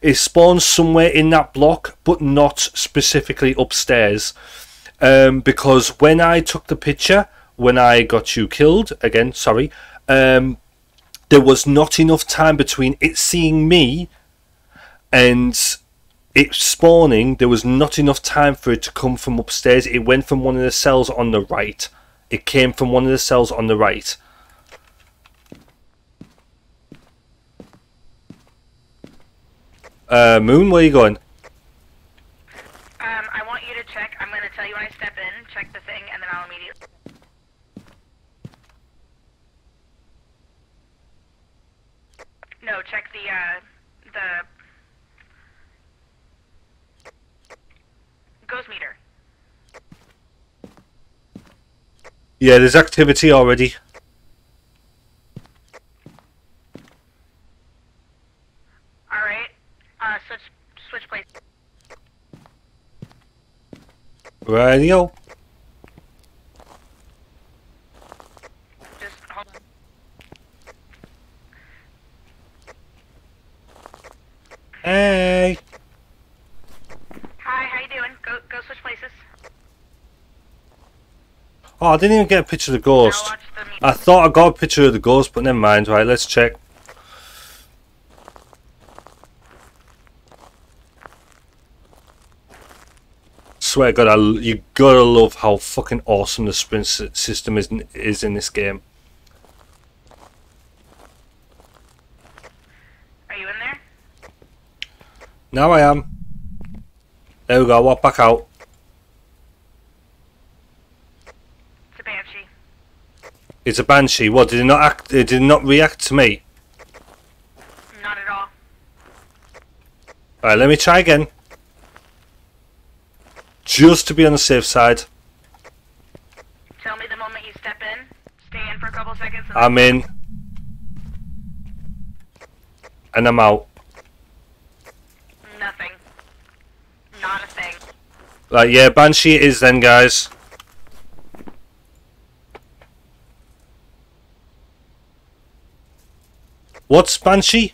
it spawns somewhere in that block, but not specifically upstairs. Um, because when I took the picture, when I got you killed, again, sorry, um, there was not enough time between it seeing me and it spawning. There was not enough time for it to come from upstairs. It went from one of the cells on the right. It came from one of the cells on the right. Uh, Moon, where are you going? Um, I want you to check. I'm going to tell you when I step in, check the thing, and then I'll immediately. No, check the, uh, the ghost meter. Yeah, there's activity already. Alright. Uh, switch, switch places. Radio. Just. Hey. Hi, how you doing? Go, go switch places. Oh, I didn't even get a picture of the ghost. I thought I got a picture of the ghost, but never mind. Right, let's check. Swear to God, I you gotta love how fucking awesome the sprint system is in, is in this game. Are you in there? Now I am. There we go. Walk back out. It's a banshee. It's a banshee. What did it not act? It did not react to me. Not at all. All right, let me try again. Just to be on the safe side. Tell me the moment you step in. Stay in for a couple seconds. And I'm in. And I'm out. Nothing. Not a thing. Right, yeah, Banshee is then, guys. What's Banshee?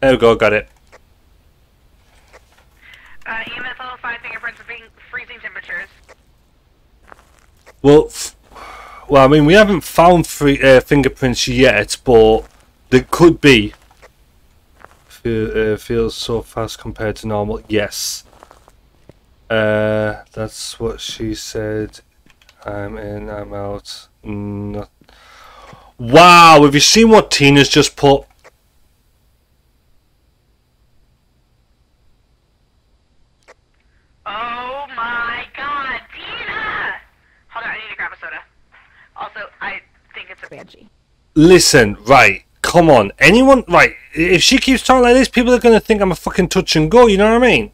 There we go, got it. Uh, EMF level 5 fingerprints at freezing- freezing temperatures. Well, well, I mean, we haven't found free, uh, fingerprints yet, but there could be. Feel, uh, feels so fast compared to normal. Yes. Uh, that's what she said. I'm in. I'm out. Not... Wow! Have you seen what Tina's just put? Oh my god, Tina! Hold on, I need to grab a soda. Also, I banshee. Listen, right? Come on, anyone? Right? If she keeps talking like this, people are gonna think I'm a fucking touch and go. You know what I mean?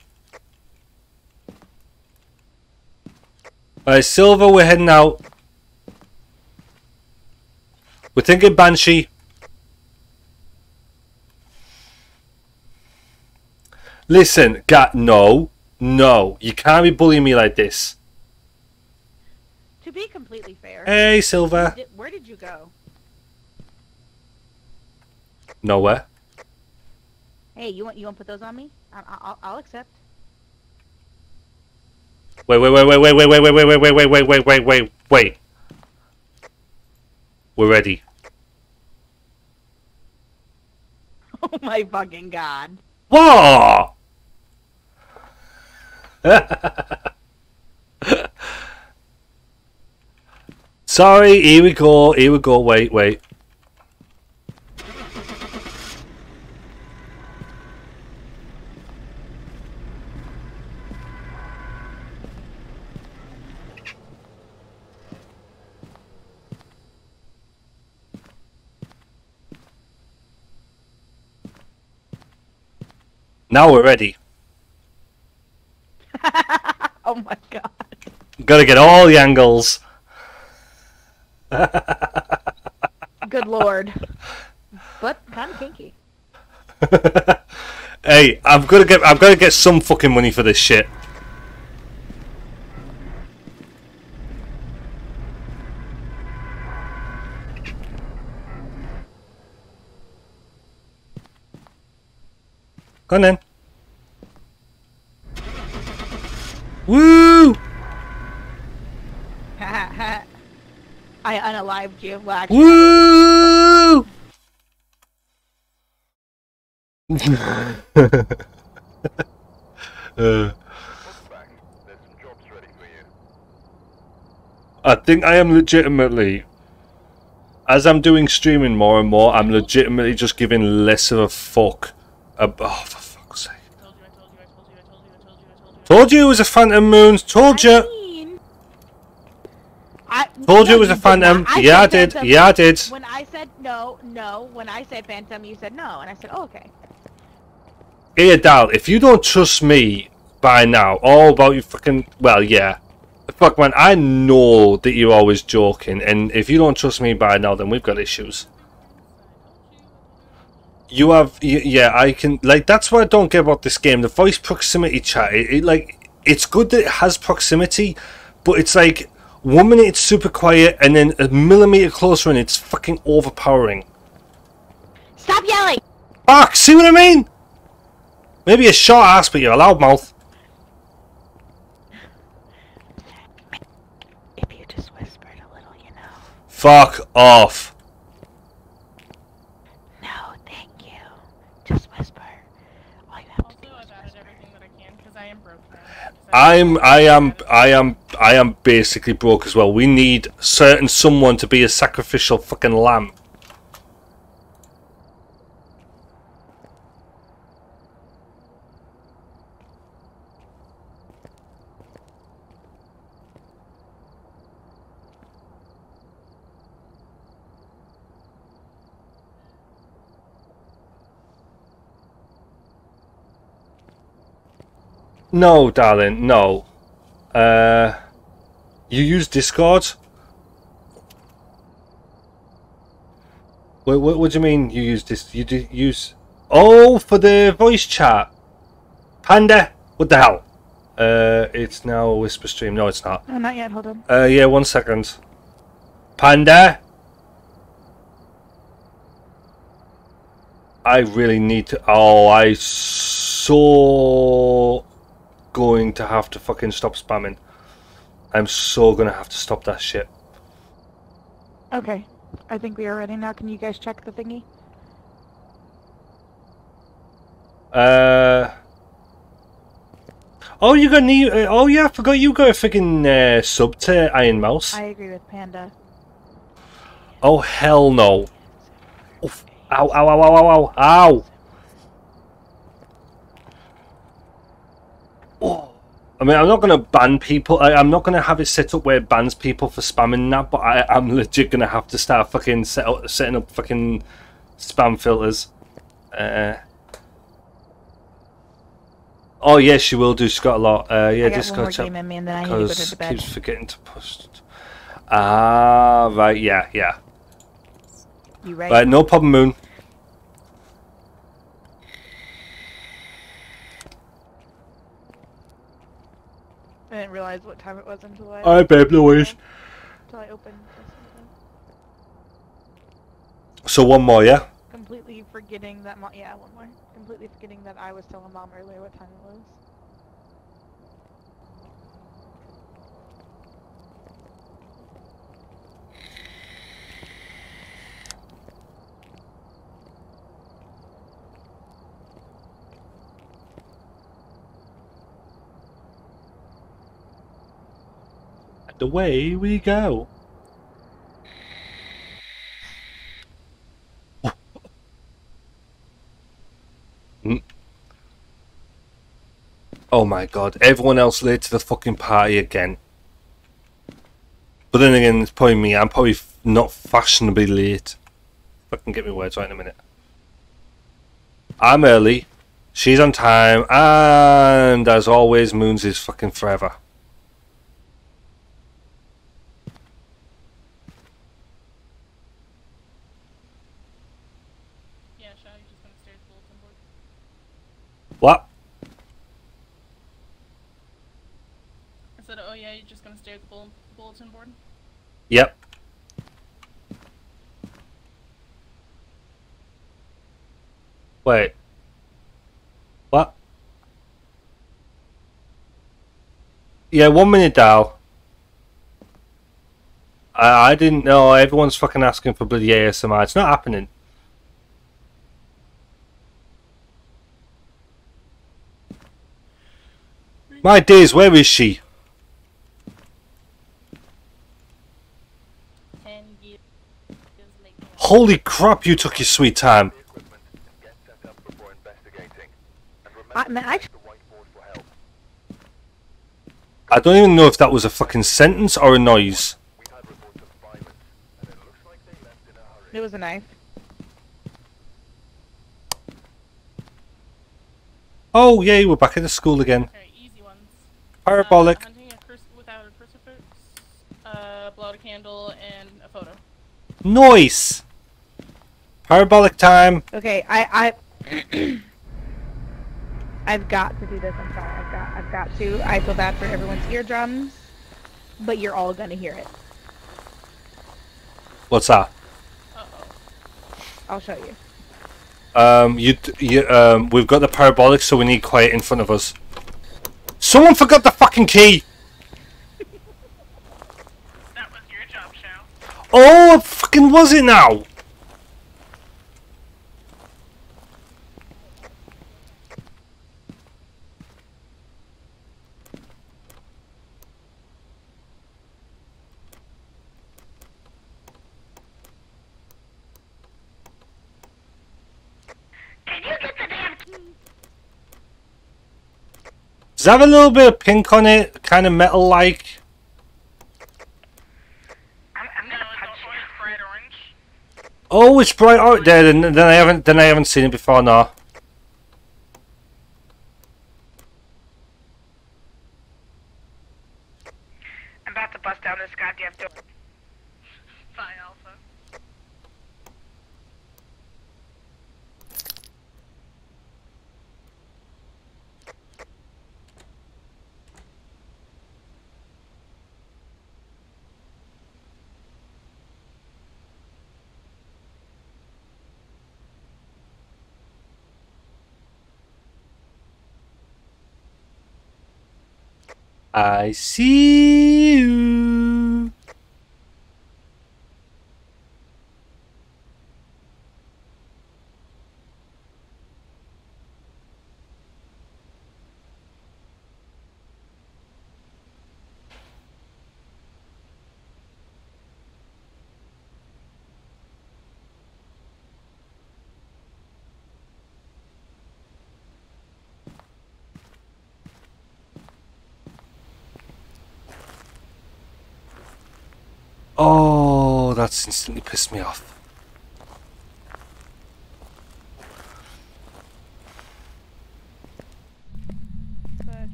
Alright, Silver, we're heading out. We're thinking Banshee. Listen, Gat, no. No. You can't be bullying me like this. To be completely fair. Hey, Silver. Did, where did you go? Nowhere. Hey, you want you want to put those on me? I, I, I'll, I'll accept. Wait, wait, wait, wait, wait, wait, wait, wait, wait, wait, wait, wait, wait, wait, wait, wait. We're ready. Oh my fucking god. What? Sorry, here we go, here we go, wait, wait. Now we're ready. [LAUGHS] Oh my god. Gotta get all the angles. Good lord. But kind of kinky. [LAUGHS] hey, I've got to get I've got to get some fucking money for this shit. Go on then. Woo! [LAUGHS] I unalived you. Well, actually, Woo! uh, [LAUGHS] I think I am legitimately, as I'm doing streaming more and more, I'm legitimately just giving less of a fuck. Ab- oh, for fuck's sake. Told you it was a phantom moon. Told you. I Told you it was a phantom. not. Yeah, I did. Phantom. Yeah, I did. When I said no, no. When I said phantom, you said no, and I said, oh, okay. Here, Dal, if you don't trust me by now, all about you fucking. Well, yeah. Fuck, man, I know that you're always joking, and if you don't trust me by now, then we've got issues. You have. Yeah, I can. Like, that's what I don't get about this game. The voice proximity chat, it, it like. It's good that it has proximity, but it's like. One minute it's super quiet, and then a millimeter closer, and it's fucking overpowering. Stop yelling! Fuck, see what I mean? Maybe a short ass, but you're a loud mouth. If you just whispered a little, you know. Fuck off. No, thank you. Just whisper. All you have to do Also, I've added everything that I can because I am broke now. I'm I am I am I am basically broke as well. We need certain someone to be a sacrificial fucking lamb. No, darling, no. Uh, you use Discord? What, what, what do you mean you use this? You do use? Oh, for the voice chat. Panda, what the hell? Uh, it's now a whisper stream. No, it's not. Not yet. Hold on. Uh, yeah, one second. Panda. I really need to. Oh, I so going to have to fucking stop spamming. I'm so gonna have to stop that shit. Okay. I think we are ready now. Can you guys check the thingy? Uh. Oh, you got new. Uh, oh yeah, I forgot you got a freaking uh, sub to Ironmouse. I agree with Panda. Oh hell no! Oof. Ow! Ow! Ow! Ow! Ow! Ow! Ow! Oh. I mean, I'm not gonna ban people. I, I'm not gonna have it set up where it bans people for spamming that. But I, I'm legit gonna have to start fucking set up, setting up fucking spam filters. Uh. Oh yes, she will do. She's got a lot. Uh, yeah, I got one more game in me and then I need to go to because the bed. keeps forgetting to post. Ah, right. Yeah, yeah. You right? Right, no problem, Moon. I didn't realize what time it was until I. Alright, babe, no worries. Until I opened. So one more, yeah. Completely forgetting that. Mo- yeah, one more. Completely forgetting that I was telling mom earlier what time it was. And away we go. Oh my god, everyone else late to the fucking party again. But then again, it's probably me. I'm probably not fashionably late. Can get me words right in a minute. I'm early. She's on time. And as always, Moons is fucking forever. Yeah, Shao, you're just gonna stare at the bulletin board. What? I said, oh yeah, you're just gonna stare at the bull- bulletin board. Yep. Wait. What? Yeah, one minute, Dow. I I didn't know. Everyone's fucking asking for bloody ASMR. It's not happening. My days, where is she? Holy crap, you took your sweet time. I, man, I, I don't even know if that was a fucking sentence or a noise. it was a knife. Oh, yay, we're back at the school again. Parabolic. Uh, hunting a without a crucifix, uh, blow out a candle, and a photo. Noise! Parabolic time. Okay, I, I, [CLEARS THROAT] I've got to do this. I'm sorry. I've got, I've got to. I feel bad for everyone's eardrums, but you're all gonna hear it. What's that? I'll show you. Um, you, you, um, we've got the parabolic, so we need quiet in front of us. Someone forgot the fucking key. Oh, fucking was it now? Does it have a little bit of pink on it? Kind of metal-like? Oh, it's bright out there. Then, then I haven't. Then I haven't seen it before. No. I'm about to bust down this goddamn door. Bye, Alpha. I see you. Oh, that's instantly pissed me off.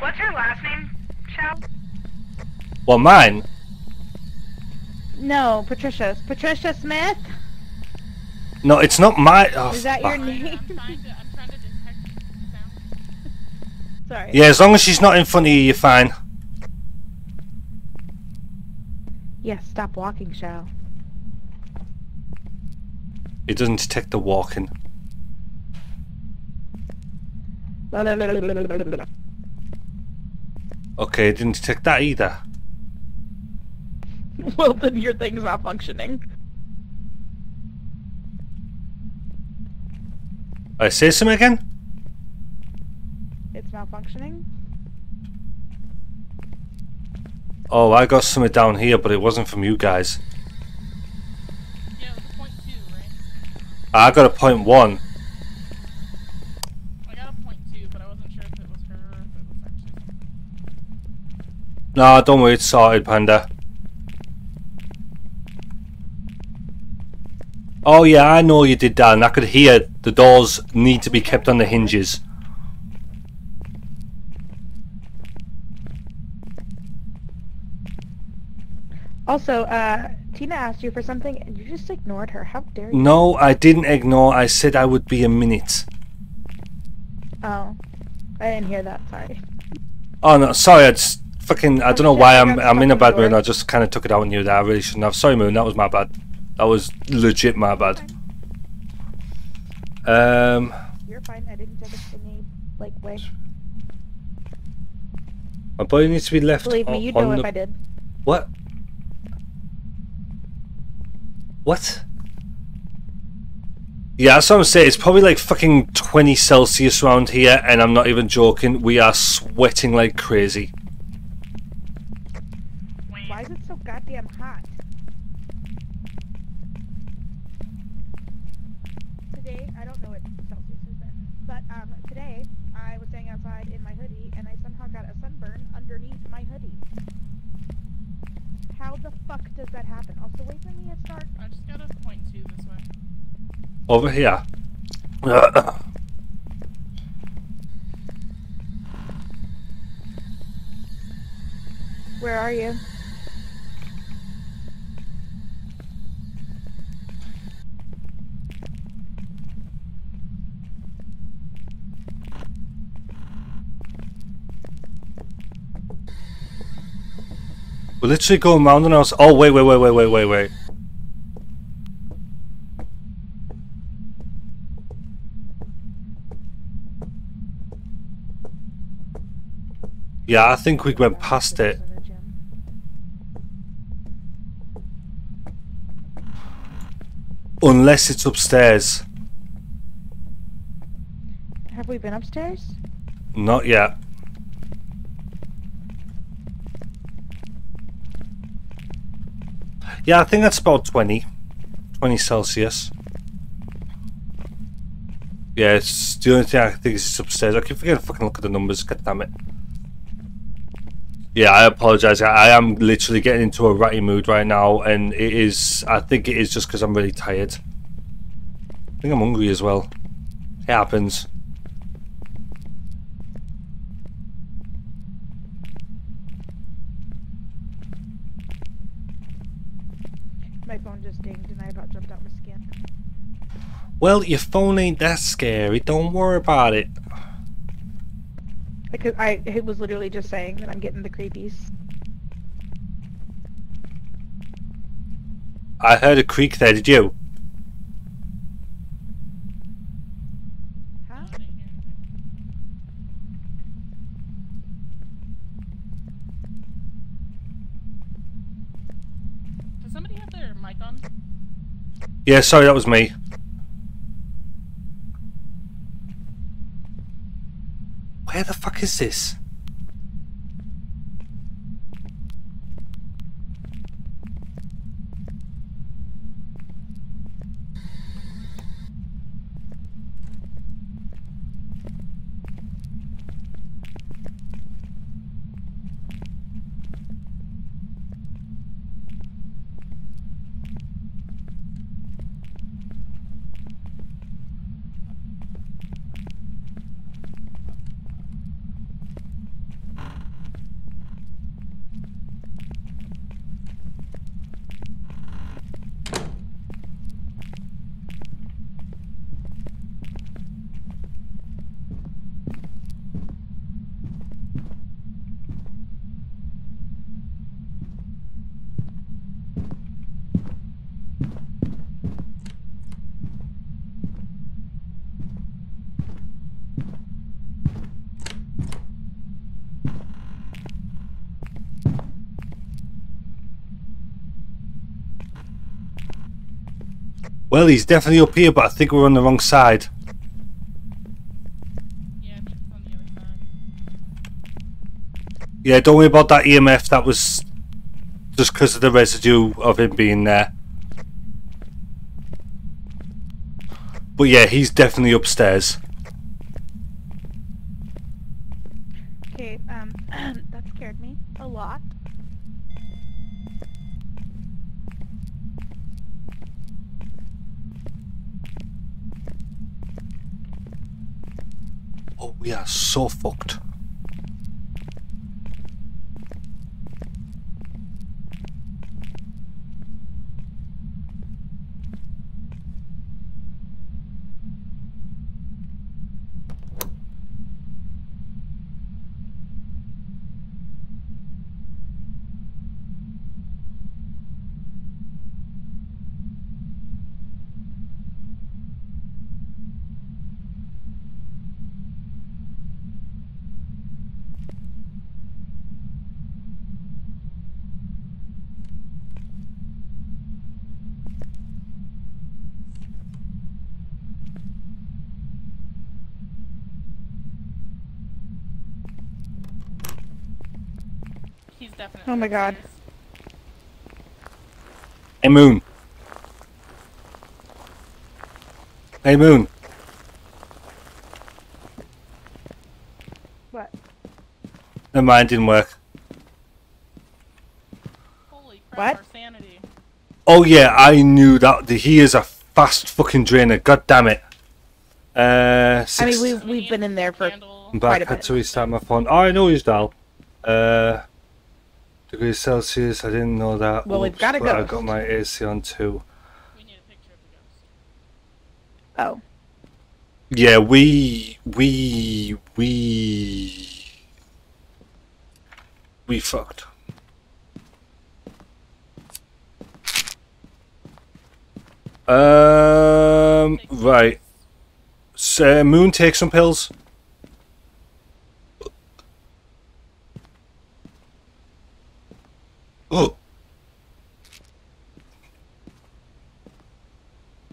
What's your last name, Shao? Well, mine. No, Patricia. Patricia Smith. No, it's not my. Oh, Is that your fuck. name? Sorry. Yeah, as long as she's not in front of you, you're fine. Yes. Stop walking, Shao. It doesn't detect the walking. Okay, it didn't detect that either. [LAUGHS] well, then your thing's not functioning. I say something again? It's not functioning. Oh, I got something down here, but it wasn't from you guys. I got a point one. I got a point two, but I wasn't sure if it was her or if it was actually. No, don't worry, it's sorted, Panda. Oh yeah, I know you did that, and I could hear the doors need to be kept on the hinges. Also, uh, Tina asked you for something and you just ignored her. How dare you? No, I didn't ignore. I said I would be a minute. Oh, I didn't hear that. Sorry. Oh no, sorry. I just fucking. I don't know why I'm. I'm in a bad mood. I just kind of took it out on you that I really shouldn't have. Sorry, Moon. That was my bad. That was legit my bad. Um. You're fine. I didn't take a thingy like way. My body needs to be left. Believe me, you'd on know the- if I did. What? What? Yeah, that's what I'm saying. It's probably like fucking 20 Celsius around here, and I'm not even joking. We are sweating like crazy. Why is it so goddamn hot? Today, I don't know what Celsius is there, but um, today I was staying outside in my hoodie and I somehow got a sunburn underneath my hoodie. How the fuck does that happen? Also, wait for me to start. I just got a point two this way. Over here. Where are you? We're literally going round and else. Oh, wait, wait, wait, wait, wait, wait, wait. Yeah, I think we went past it. Unless it's upstairs. Have we been upstairs? Not yet. Yeah, I think that's about 20. 20 Celsius. Yeah, it's the only thing I think is it's upstairs. I keep forgetting to fucking look at the numbers, god damn it. Yeah, I apologize. I, I am literally getting into a ratty mood right now, and it is. I think it is just because I'm really tired. I think I'm hungry as well. It happens. My phone just dinged and I about jumped out my skin. Well, your phone ain't that scary. Don't worry about it. Because I it was literally just saying that I'm getting the creepies. I heard a creak there, did you? Huh? Does somebody have their mic on? Yeah, sorry, that was me. Where the fuck is this? Well, he's definitely up here, but I think we're on the wrong side. Yeah, don't worry about that EMF. That was just because of the residue of him being there. But yeah, he's definitely upstairs. Okay, um, that scared me a lot. Oh, we are so fucked. He's definitely. Oh my god. Hey, Moon. Hey, Moon. What? Never mind, didn't work. What? Oh yeah, I knew that. He is a fast fucking drainer. God damn it. Uh, I mean, we've, we've been in there for I'm quite back. a Had bit. to restart my phone. Oh, I know he's dial. Uh, degrees Celsius. I didn't know that. Well, we've got a but I ghost. got my AC on too. Oh. Yeah, we we we we fucked. Um. Right. So, Moon, take some pills. Oh.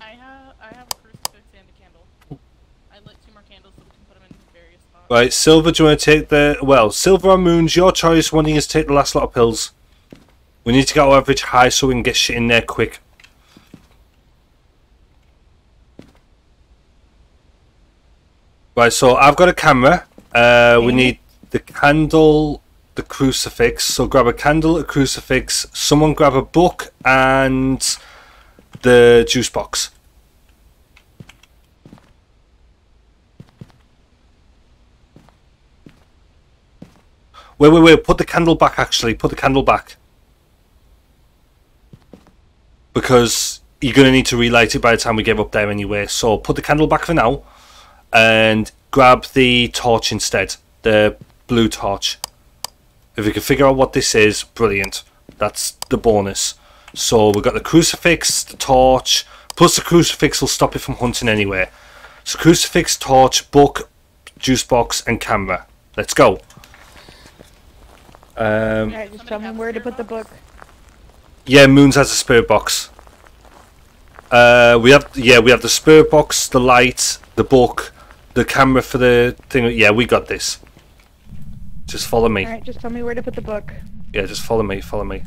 I have I have a crucifix and a candle. I lit two more candles so we can put them in various spots. Right, Silver, do you want to take the. Well, Silver or Moon's your choice. One of you to take the last lot of pills. We need to get our average high so we can get shit in there quick. Right, so I've got a camera. Uh, we need the candle, the crucifix. So grab a candle, a crucifix. Someone grab a book and the juice box. Wait, wait, wait. Put the candle back, actually. Put the candle back. Because you're going to need to relight it by the time we get up there anyway. So put the candle back for now. And grab the torch instead. The blue torch. If we can figure out what this is, brilliant. That's the bonus. So we've got the crucifix, the torch. Plus the crucifix will stop it from hunting anyway. So crucifix, torch, book, juice box, and camera. Let's go. Um, Alright, just tell me where to put the book. yeah, Moons has a spirit box. Uh, we have yeah, we have the spirit box, the light, the book, the camera for the thing. Yeah, we got this. Just follow me. Alright, just tell me where to put the book. Yeah, just follow me. Follow me.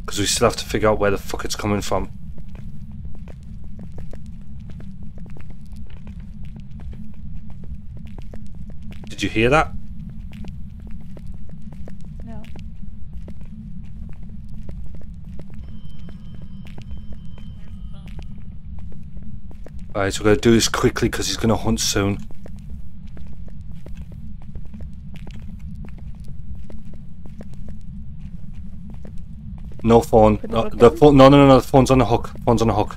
Because we still have to figure out where the fuck it's coming from. Did you hear that? No. Alright, so we're gonna do this quickly because he's gonna hunt soon. No phone. The No, the phone. No, no, no, no. The phone's on the hook. Phone's on the hook.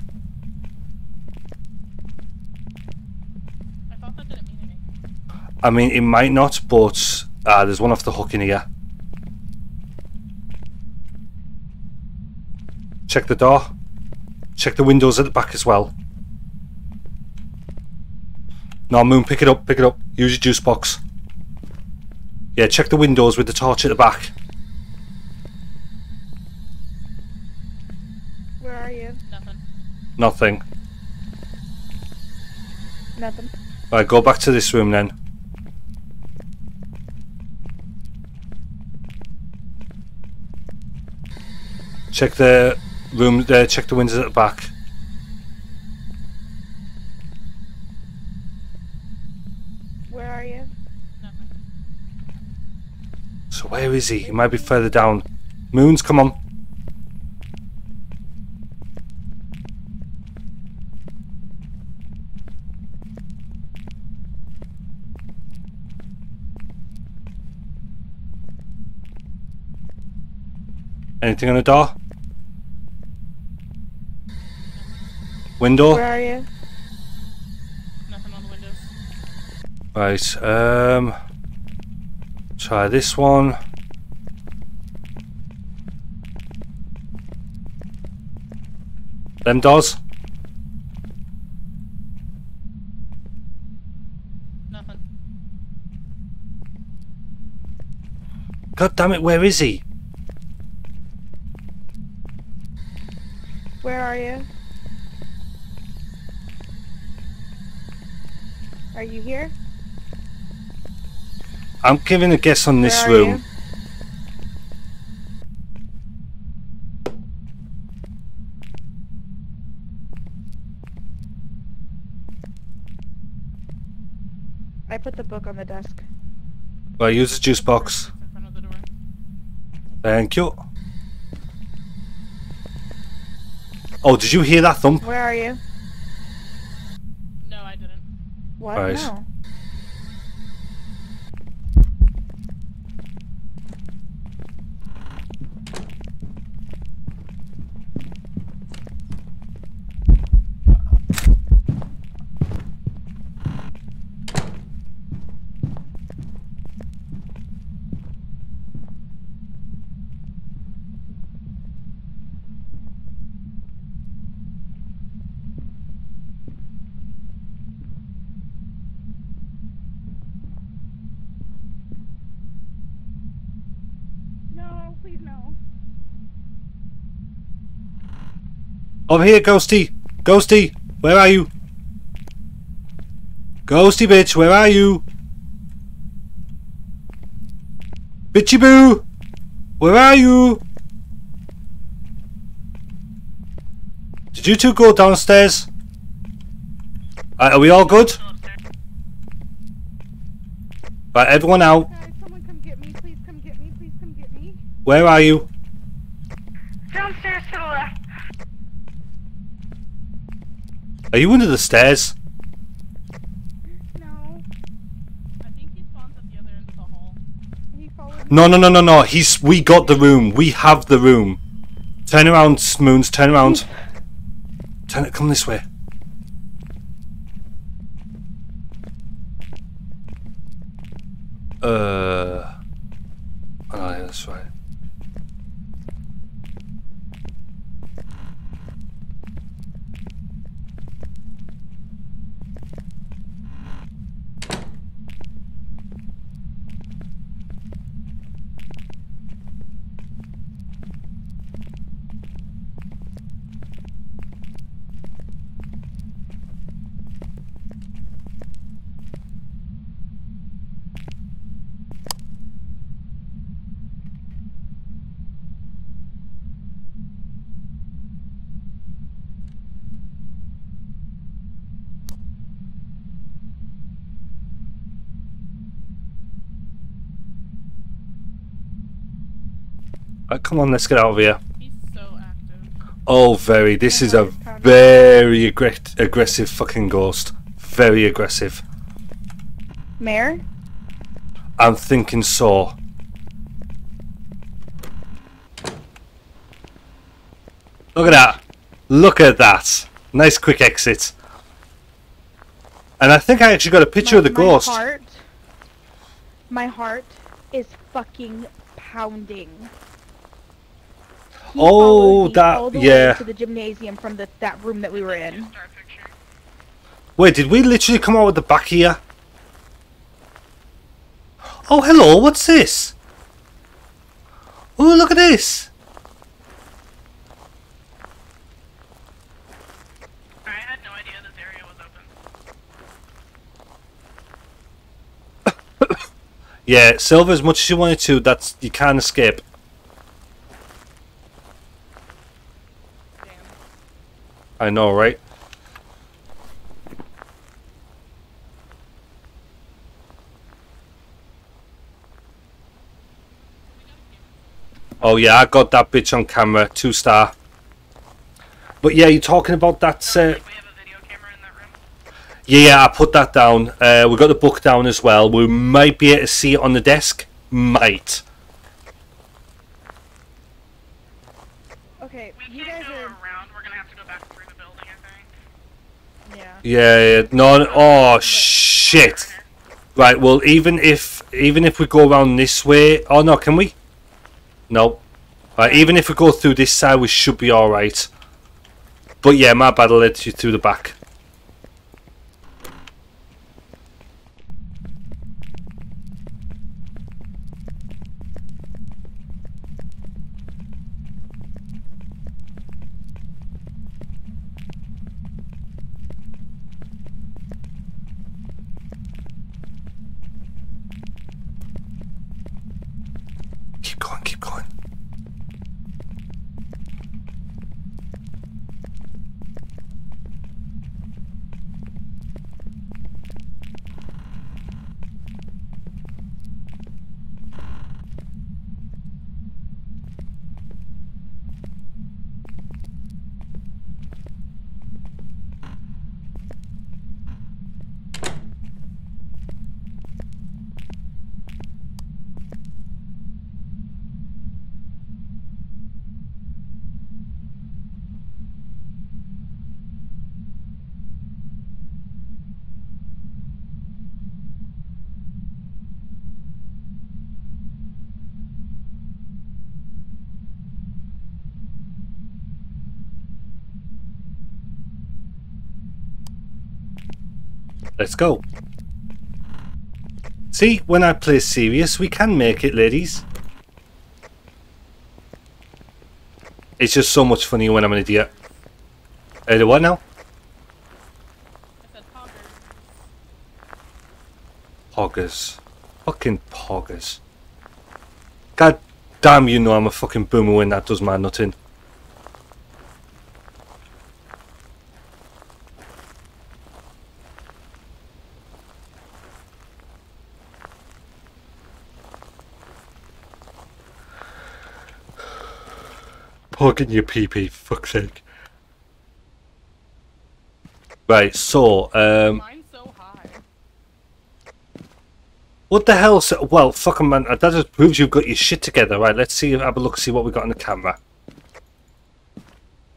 I mean, it might not, but ah, there's one off the hook in here. Check the door. Check the windows at the back as well. No, Moon, pick it up, pick it up. Use your juice box. Yeah, check the windows with the torch at the back. Where are you? Nothing. Nothing. Nothing. Right, go back to this room then. Check the room there, check the windows at the back. So where is he? He might be further down. Moons, come on. Anything on the door? Window? Where are you? Nothing on the windows. Right, um try this one. Them doors? Nothing. God damn it, where is he? Where are you? Are you here? I'm giving a guess on this Where room. you? I put the book on the desk. Right, use the juice box. Thank you. Oh, did you hear that thump? Where are you? No, I didn't. What? Right. No. No, please no. Over here, Ghosty! Ghosty! Where are you? Ghosty bitch, where are you? Bitchy boo! Where are you? Did you two go downstairs? Uh, are we all good? Right, everyone out. Someone come get me, please come get me, please come get me. Where are you? Downstairs to the left. Are you under the stairs? No, I think he spawns at the other end of the hall. He no, no, no, no, no. He's. We got the room. We have the room. Turn around, Moons. Turn around. Turn it. Come this way. Uh. Oh, yeah, that's right. Uh, come on, let's get out of here. Oh, very. This is a very aggr- aggressive fucking ghost. Very aggressive. Mare? I'm thinking so. Look at that. Look at that. Nice quick exit. And I think I actually got a picture of the my ghost. Heart, my heart is fucking pounding. He Oh, followed me that- all the yeah. way to the gymnasium from the, that room that we were in. Wait, did we literally come out with the back here? Oh, hello, what's this? Oh, look at this. [COUGHS] Yeah, Silver, as much as you wanted to, that's you can't escape. I know, right? Oh yeah, I got that bitch on camera, two star. But yeah, you're talking about that. Uh, yeah, yeah, I put that down. Uh, we got the book down as well. We might be able to see it on the desk. Might. Okay, you guys are. Yeah. Yeah, no- oh shit. Right, well even if even if we go around this way oh no, can we? No. Right, even if we go through this side we should be alright. But yeah, my bad I led you through the back. Keep going, keep going. Let's go. See, when I play serious, we can make it, ladies. It's just so much funnier when I'm an idiot. Uh, the what now? Poggers. Fucking poggers. God damn, you know I'm a fucking boomer when that does my nothing. Pogging your pee-pee, fuck's sake. Right, so, um... What the hell? So, well, fucking man, that just proves you've got your shit together. Right, let's see, have a look, see what we got on the camera.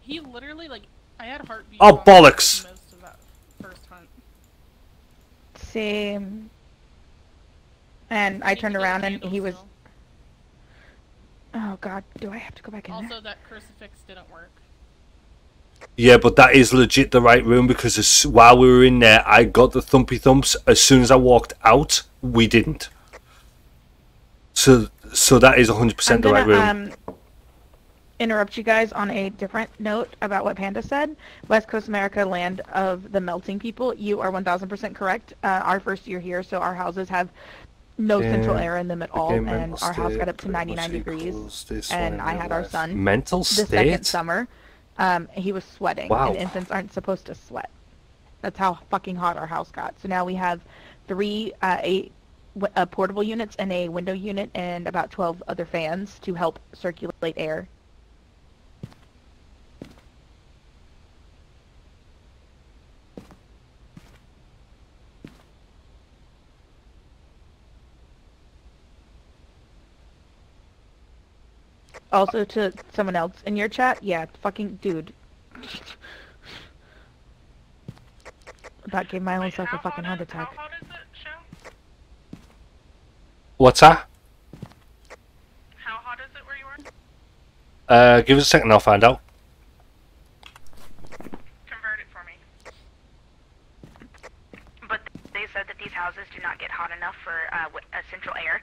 He literally like I had heartbeat. Oh, bollocks! Most of that first hunt. Same. And I turned around and he was. Oh god, do I have to go back in there? Also, that crucifix didn't work. Yeah, but that is legit the right room because as, while we were in there, I got the thumpy thumps. As soon as I walked out, we didn't. So, so that is 100% I'm the right room. um, interrupt you guys on a different note about what Panda said. West Coast America, land of the melting people. You are 1,000% correct. Uh, our first year here, so our houses have no central air in them at all, Okay, and our house got up to 99 degrees. And I had real our son. Mental the second summer. Um, he was sweating, Wow. and infants aren't supposed to sweat. That's how fucking hot our house got. So now we have three uh, eight w- uh, portable units and a window unit and about 12 other fans to help circulate air. Also to someone else in your chat, yeah, fucking dude. that gave my own self a fucking heart attack. It, What's that? How hot is it where you are? Uh, give us a second, I'll find out. Convert it for me. But they said that these houses do not get hot enough for uh, wi- uh, central air.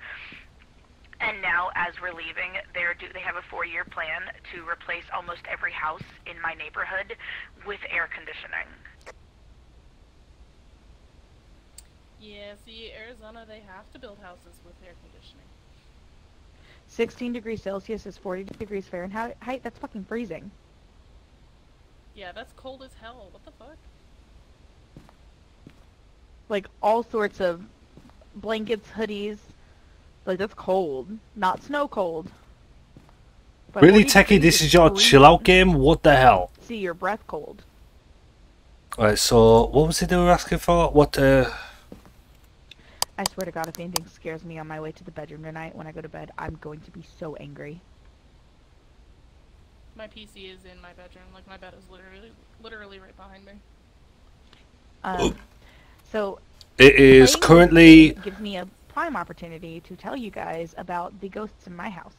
And now, as we're leaving, they're do- they have a four-year plan to replace almost every house in my neighborhood with air conditioning. Yeah, see, Arizona, they have to build houses with air conditioning. 16 degrees Celsius is 40 degrees Fahrenheit. That's fucking freezing. Yeah, that's cold as hell. What the fuck? Like all sorts of blankets, hoodies. Like that's cold, not snow cold. But Really, Techie, this is your freezing. chill out game? What the hell? See your breath cold. Alright, so what was it they were asking for? What, uh. I swear to God, if anything scares me on my way to the bedroom tonight when I go to bed, I'm going to be so angry. My PC is in my bedroom. Like my bed is literally, literally right behind me. Um, so It is currently. gives me a prime opportunity to tell you guys about the ghosts in my house.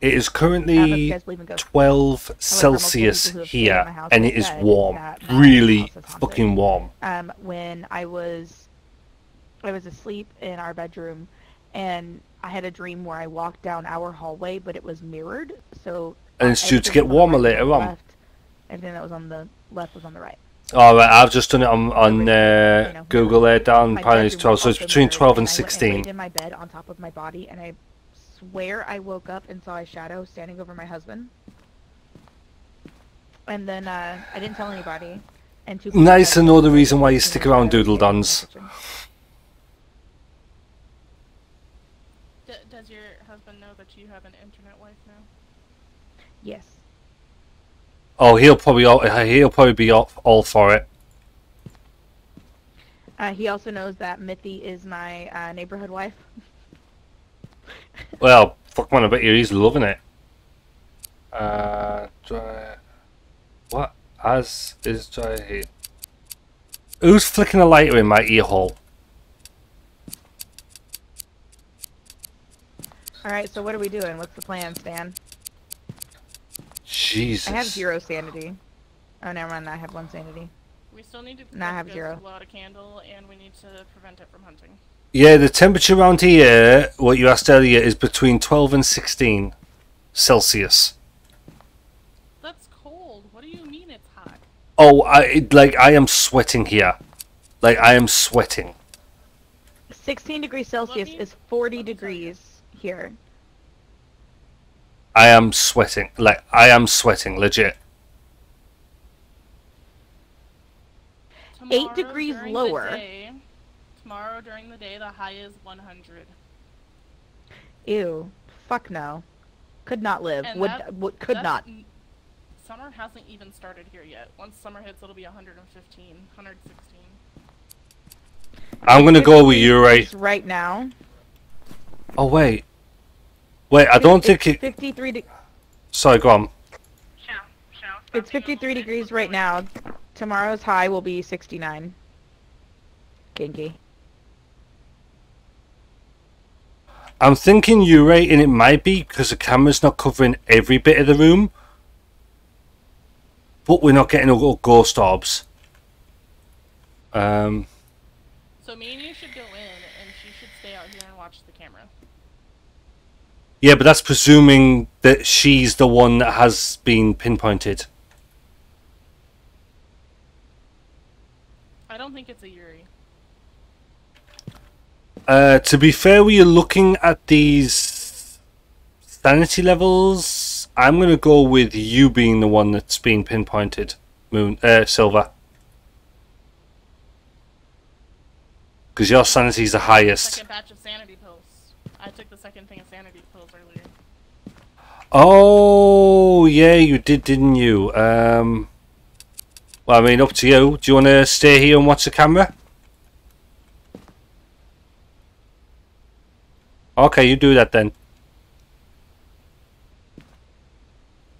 It is I don't know if you currently guys believe in ghosts. 12 Celsius people who have stayed in here, and it is warm, really fucking warm. Um, when I was, I was asleep in our bedroom, and I had a dream where I walked down our hallway, but it was mirrored, so. And it's due to get warmer later on. Left, everything that was on the left was on the right. Alright, I've just done it on, on uh, Google there down. My Apparently it's 12, so it's between 12 and I 16. in my bed on top of my body, and I swear I woke up and saw a shadow standing over my husband. And then uh, I didn't tell anybody. And two Nice to know the reason why you stick around the Doodle kitchen. Dons. Does your husband know that you have an internet wife now? Yes. Oh, he'll probably all, he'll probably be all, all for it. Uh, he also knows that Mithy is my uh, neighborhood wife. Well, fuck man, I bet you he's loving it. Uh, dry. What? As is dry heat. Who's flicking a lighter in my ear hole? All right, so what are we doing? What's the plan, Stan? Jesus. I have zero sanity. Oh, never mind. I have one sanity. We still need to No, I have zero. to blow a candle, and we need to prevent it from hunting. Yeah, the temperature around here, what you asked earlier, is between 12 and 16 Celsius. That's cold. What do you mean it's hot? Oh, I like I am sweating here. Like I am sweating. 16 degrees Celsius is 40 degrees here. I am sweating. Like I am sweating, legit. Tomorrow degrees lower. The day, tomorrow during the day, the high is 100. Ew. Fuck no. Could not live. And Would, that- would could not. Summer hasn't even started here yet. Once summer hits, it'll be 115, 116. I'm gonna go with you, Ray. Right now. Oh wait, wait. I don't think it's it. 53 de- Sorry, go on. It's 53 degrees right now. Tomorrow's high will be 69. Kinky. I'm thinking you, Ray, and it might be because the camera's not covering every bit of the room, but we're not getting all ghost orbs. Um. So me and you should go in, and she should stay out here and watch the camera. Yeah, but that's presuming that she's the one that has been pinpointed. I don't think it's a Yurei. Uh, to be fair, when you're looking at these sanity levels, I'm gonna go with you being the one that's been pinpointed. Moon, uh, Silver, because your sanity's the highest. Second batch of sanity pills. I took the second thing of sanity pills earlier. Oh, yeah, you did, didn't you? Um, well, I mean, up to you. Do you want to stay here and watch the camera? Okay, you do that then.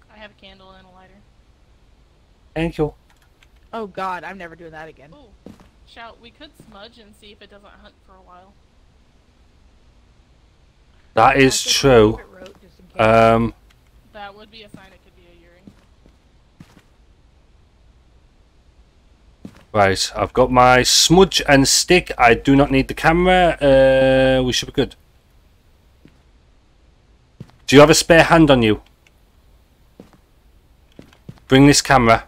I have a candle and a lighter. Thank you. Oh god, I'm never doing that again. Ooh, shout! We could smudge and see if it doesn't hunt for a while. That is true. Um, That would be a sign it could be a Yurei. right, I've got my smudge and stick. I do not need the camera. Uh, we should be good. Do you have a spare hand on you? Bring this camera.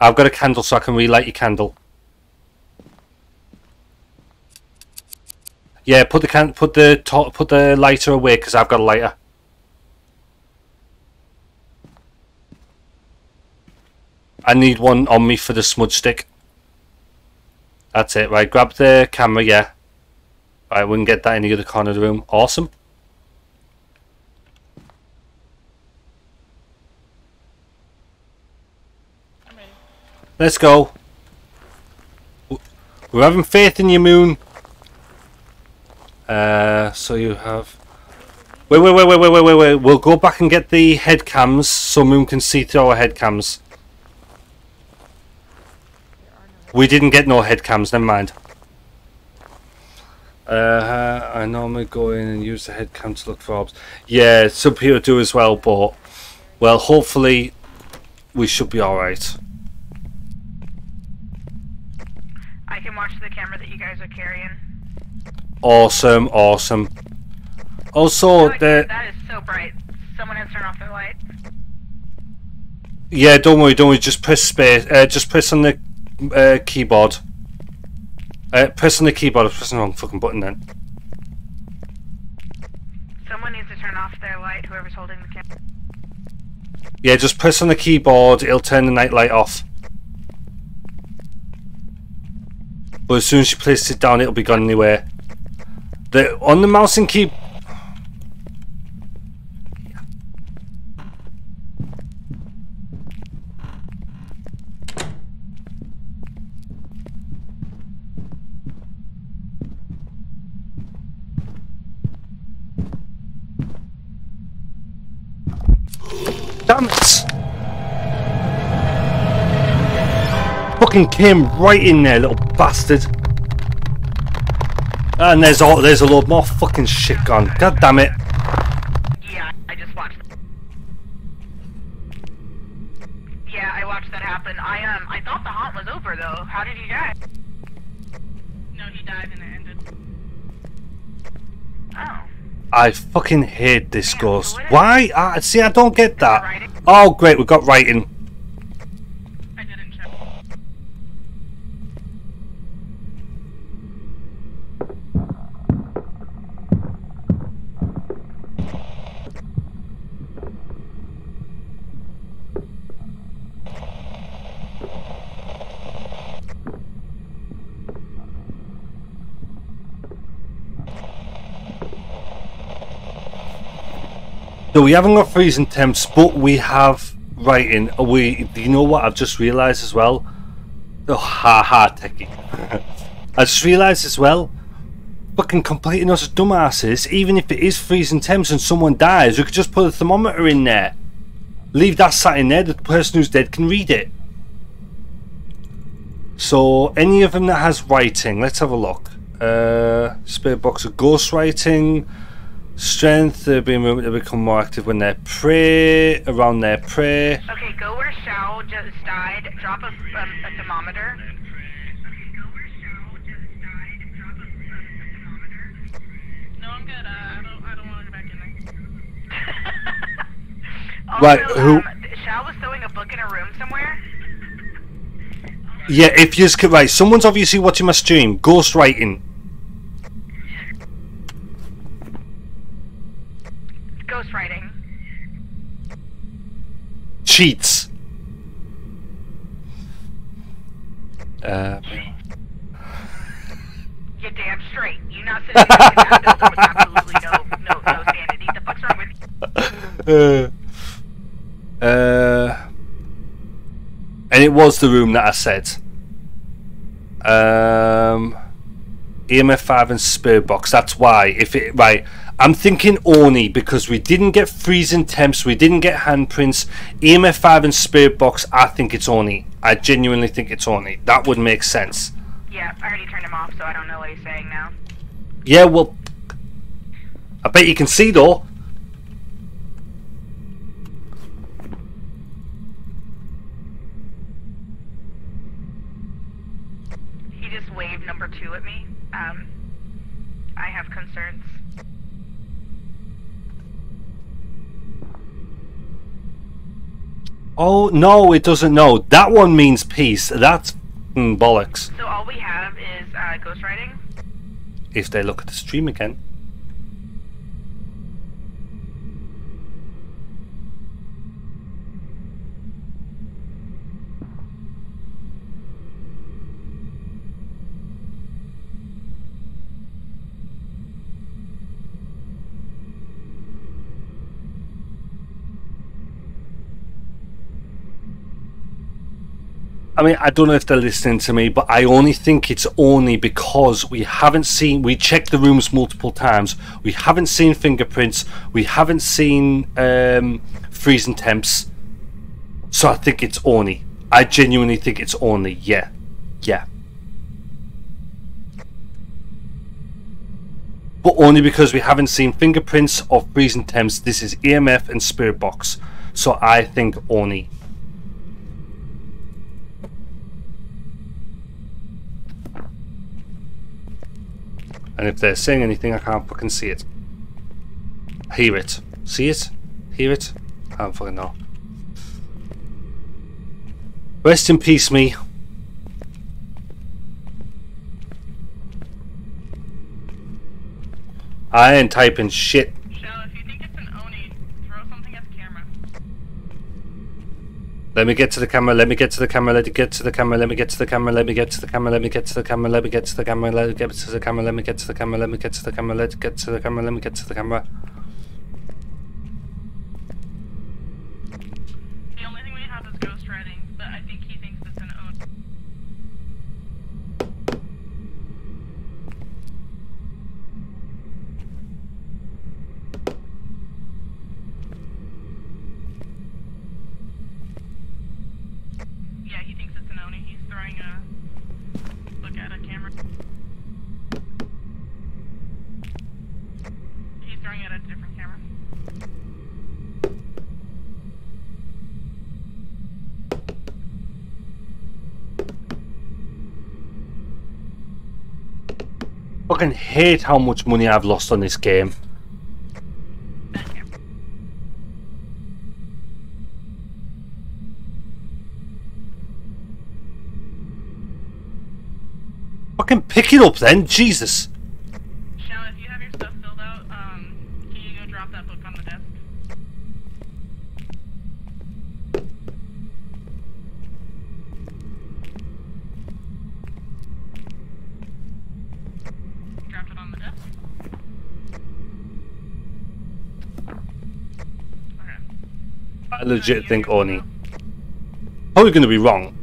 I've got a candle so I can relight your candle. Yeah, put the can put the put the lighter away because I've got a lighter. I need one on me for the smudge stick. That's it, right, grab the camera, yeah. Right, we can get that in the other corner of the room. Awesome. Let's go. We're having faith in you, Moon. Uh, so you have... Wait, wait, wait, wait, wait, wait, wait, wait. We'll go back and get the head cams so Moon can see through our head cams. We didn't get no head cams, never mind. Uh, I normally go in and use the head cam to look for orbs. Yeah, some people do as well, but... Well, hopefully we should be alright. I can watch the camera that you guys are carrying. Awesome, awesome. Also, the... That is so bright. Someone has turned off their light. Yeah, don't worry, don't worry. Just press space. Uh, just press on the uh, keyboard. Uh, press on the keyboard. I was pressing the wrong fucking button then. Someone needs to turn off their light, whoever's holding the camera. Yeah, just press on the keyboard. It'll turn the night light off. But as soon as you place it down, it'll be gone anyway. The on the mouse and key. Damn it! Fucking came right in there, little bastard. And there's all there's a load more fucking shit gone. God damn it. Yeah, I just watched. Yeah, I watched that happen. I um, I thought the haunt was over though. How did he die? No, he died and it ended. Oh. I fucking hate this ghost. Why? I, see, I don't get that. Oh, great, we got writing. So we haven't got freezing temps, but we have writing. We, you know what? I've just realised as well. Oh, ha ha, techie. [LAUGHS] I just realised as well. Fucking completing us as dumbasses. Even if it is freezing temps and someone dies, we could just put a thermometer in there. Leave that sat in there. The person who's dead can read it. So any of them that has writing, let's have a look. Uh, spirit box of ghost writing. Strength, they're being moved to become more active when they're prey, around their prey. Okay, go where Shao just died. Drop a, um, a thermometer. No, I'm good. Uh, I don't. I don't want to go back in there. [LAUGHS] Also, Right, who- Um, Shao was throwing a book in a room somewhere. Yeah, if you just right, someone's obviously watching my stream. Ghost writing. Ghostwriting. Cheats. Uh, You're damn straight. You not sitting there in that building with absolutely no, no, no sanity. The fuck's wrong with you? [LAUGHS] uh, uh, and it was the room that I said. Um, EMF five and spirit box. That's why. If it right, I'm thinking Oni because we didn't get freezing temps, we didn't get handprints. EMF five and spirit box. I think it's Oni. I genuinely think it's Oni. That would make sense. Yeah, I already turned him off, so I don't know what he's saying now. Yeah, well, I bet you can see though. He just waved number two at me. Um, I have concerns. Oh no, it doesn't. No, that one means peace. That's mm, bollocks. So all we have is uh, ghostwriting. If they look at the stream again. I mean, I don't know if they're listening to me, but I only think it's Oni because we haven't seen. We checked the rooms multiple times. We haven't seen fingerprints. We haven't seen um, freezing temps. So I think it's Oni. I genuinely think it's Oni. Yeah, yeah. But only because we haven't seen fingerprints or freezing temps. This is EMF and spirit box. So I think Oni. And if they're saying anything, I can't fucking see it. Hear it. See it? Hear it? I don't fucking know. Rest in peace, me. I ain't typing shit. Let me get to the camera, let me get to the camera, let me get to the camera, let me get to the camera, let me get to the camera, let me get to the camera, let me get to the camera, let me get to the camera, let me get to the camera, let me get to the camera, let me get to the camera, let me get to the camera. The only thing we have is ghost writing, but I think he thinks it's an own. Yeah, he thinks it's an Oni. He's throwing a look at a camera. He's throwing it at a different camera. I fucking hate how much money I've lost on this game. Fucking pick it up then, Jesus. Shell, if you have your stuff filled out, um, can you go drop that book on the desk? Dropped it on the desk? I legit think Oni. Probably gonna be wrong.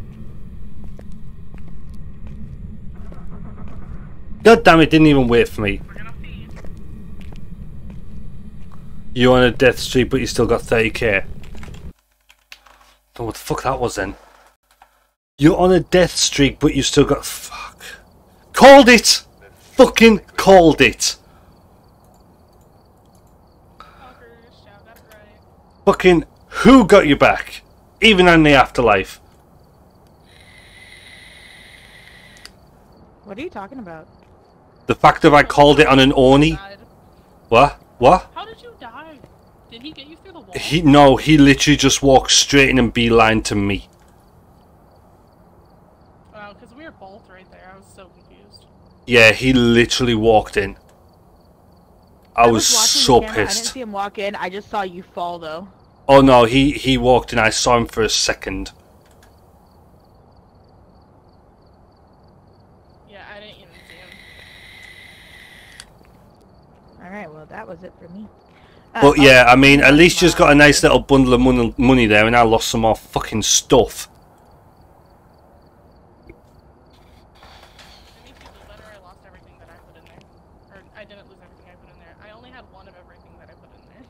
God damn it, didn't even wait for me. You're on a death streak, but you still got 30k. Don't know what the fuck that was then. You're on a death streak, but you still got. Fuck. Called it! Fucking called it! Fucking who got you back? Even in the afterlife. What are you talking about? The fact that I called it on an Oni. What? What? How did you die? Did he get you through the wall? He no, he literally just walked straight in and beeline to me. Wow, because we were both right there. I was so confused. Yeah, he literally walked in. I, was, watching the so camera, I didn't pissed. see him walk in. I just saw you fall though. Oh no, he he walked in. I saw him for a second. Yeah, I didn't even see him. All right, well that was it for me. Uh, but yeah, oh, I mean, at least you've got a nice little bundle of money, money there, and I lost some more fucking stuff. Or I didn't lose everything I put in there. I only had one of everything that I put in there.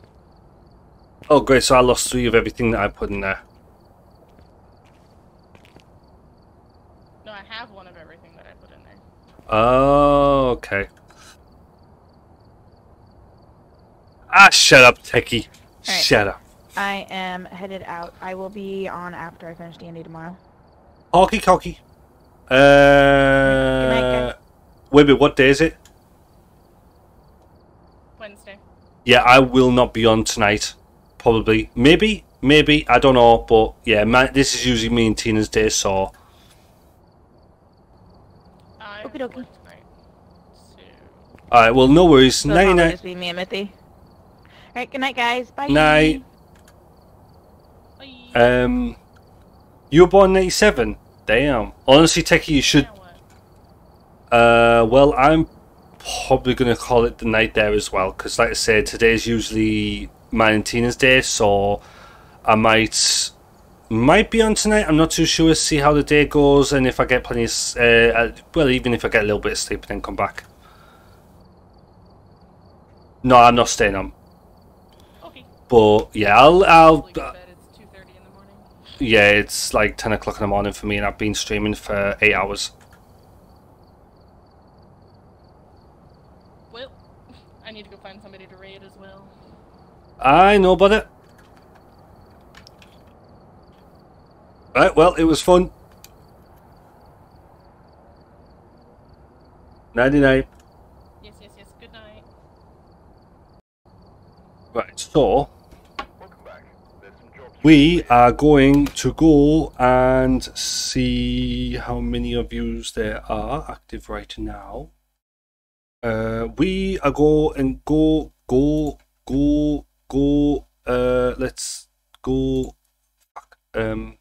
Oh great, so I lost three of everything that I put in there. No, I have one of everything that I put in there. Oh, okay. Ah, shut up, techie. Alright. Shut up. I am headed out. I will be on after I finish D&D tomorrow. Hockey cocky. Uh, wait a minute, what day is it? Wednesday. Yeah, I will not be on tonight. Probably. Maybe. Maybe. I don't know. But yeah, my, this is usually me and Tina's day, so. Okie dokie. Alright, well, no worries. So it'll probably 99. just be me and Mithy. Alright, good night guys. Bye. Night. Um, you were born in 87? Damn. Honestly, Techie, you should. Uh, well, I'm probably going to call it the night there as well, because, like I said, today's usually mine and Tina's day, so I might might be on tonight. I'm not too sure. See how the day goes, and if I get plenty of, uh, uh, well, even if I get a little bit of sleep, and then come back. No, I'm not staying on. But yeah, I'll, I'll. yeah, it's like ten o'clock in the morning for me, and I've been streaming for eight hours. Well, I need to go find somebody to raid as well. I know about it. Right, well, it was fun. 99. Yes, yes, yes. Good night. Right, so we are going to go and see how many of yous there are active right now. Uh, we are go and go, go, go, go. Uh, let's go. Um,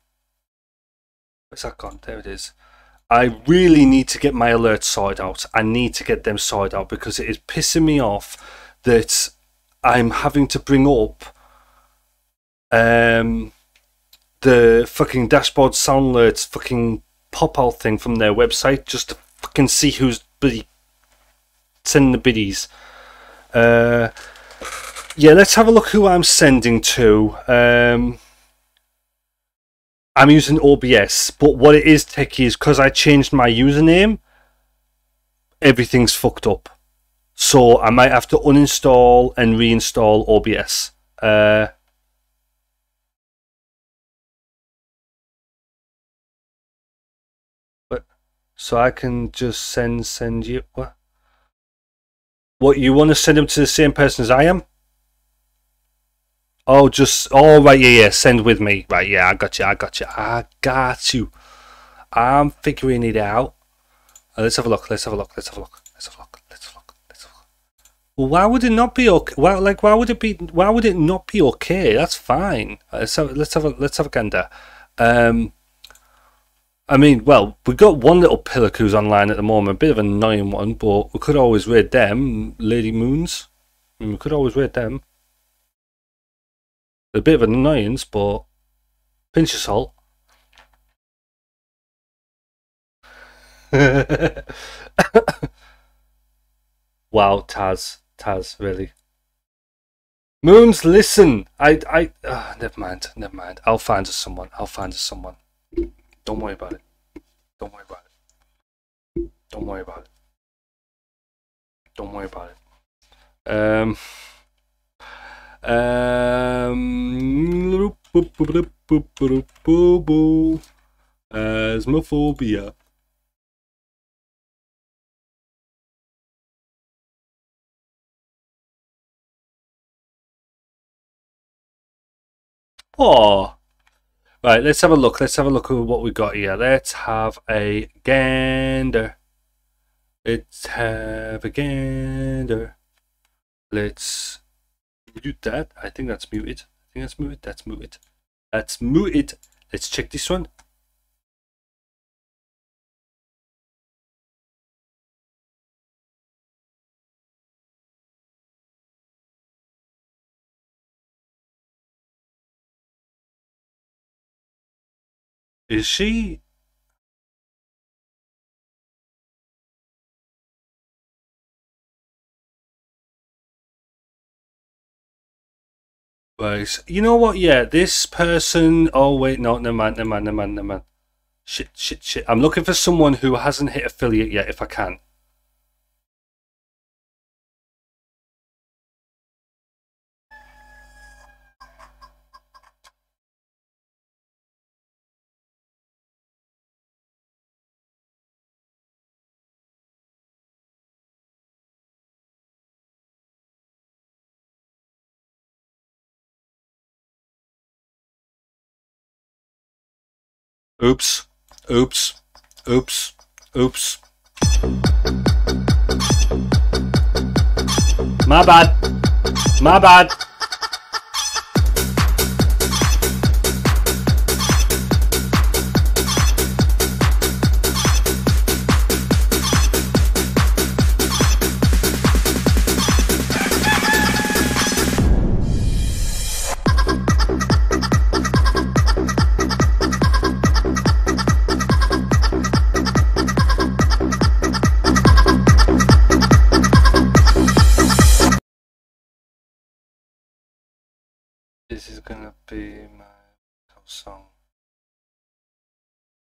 where's that gone? There it is. I really need to get my alerts sorted out. I need to get them sorted out because it is pissing me off that I'm having to bring up um the fucking dashboard sound alerts fucking pop out thing from their website just to fucking see who's bloody sending the biddies. Uh yeah, let's have a look who I'm sending to. Um I'm using OBS, but what it is, Techie, is because I changed my username, everything's fucked up. So I might have to uninstall and reinstall OBS. Uh, but so I can just send send you what? What you want to send them to the same person as I am? Oh, just oh right, yeah, yeah. Send with me, right? Yeah, I got you. I got you. I got you. I'm figuring it out. Uh, let's have a look. Let's have a look. Let's have a look. Let's have a look. Let's have a look. Let's have a look. Well, why would it not be okay? Well, like, why would it be? Why would it not be okay? That's fine. Uh, Let's have. Let's have a. Let's have a gander. Um, I mean, well, we've got one little pillar who's online at the moment, a bit of an annoying one, but we could always raid them, Lady Moons. Mean, we could always raid them. A bit of an annoyance, but pinch of salt. [LAUGHS] wow, Taz, Taz, really. Moons, listen. I, I, uh, never mind, never mind. I'll find us someone. I'll find us someone. Don't worry about it. Don't worry about it. Don't worry about it. Don't worry about it. Um. Um. Asmophobia. Oh. Right, let's have a look. Let's have a look at what we got here. Let's have a gander. Let's have a gander. Let's mute that. I think that's muted. I think that's muted. That's muted. That's muted. Let's check this one. Is she? You know what? Yeah, this person. Oh wait, no, no man, no man, no man, no man. Shit, shit, shit. I'm looking for someone who hasn't hit affiliate yet, if I can. Oops. Oops. Oops. Oops. My bad. My bad.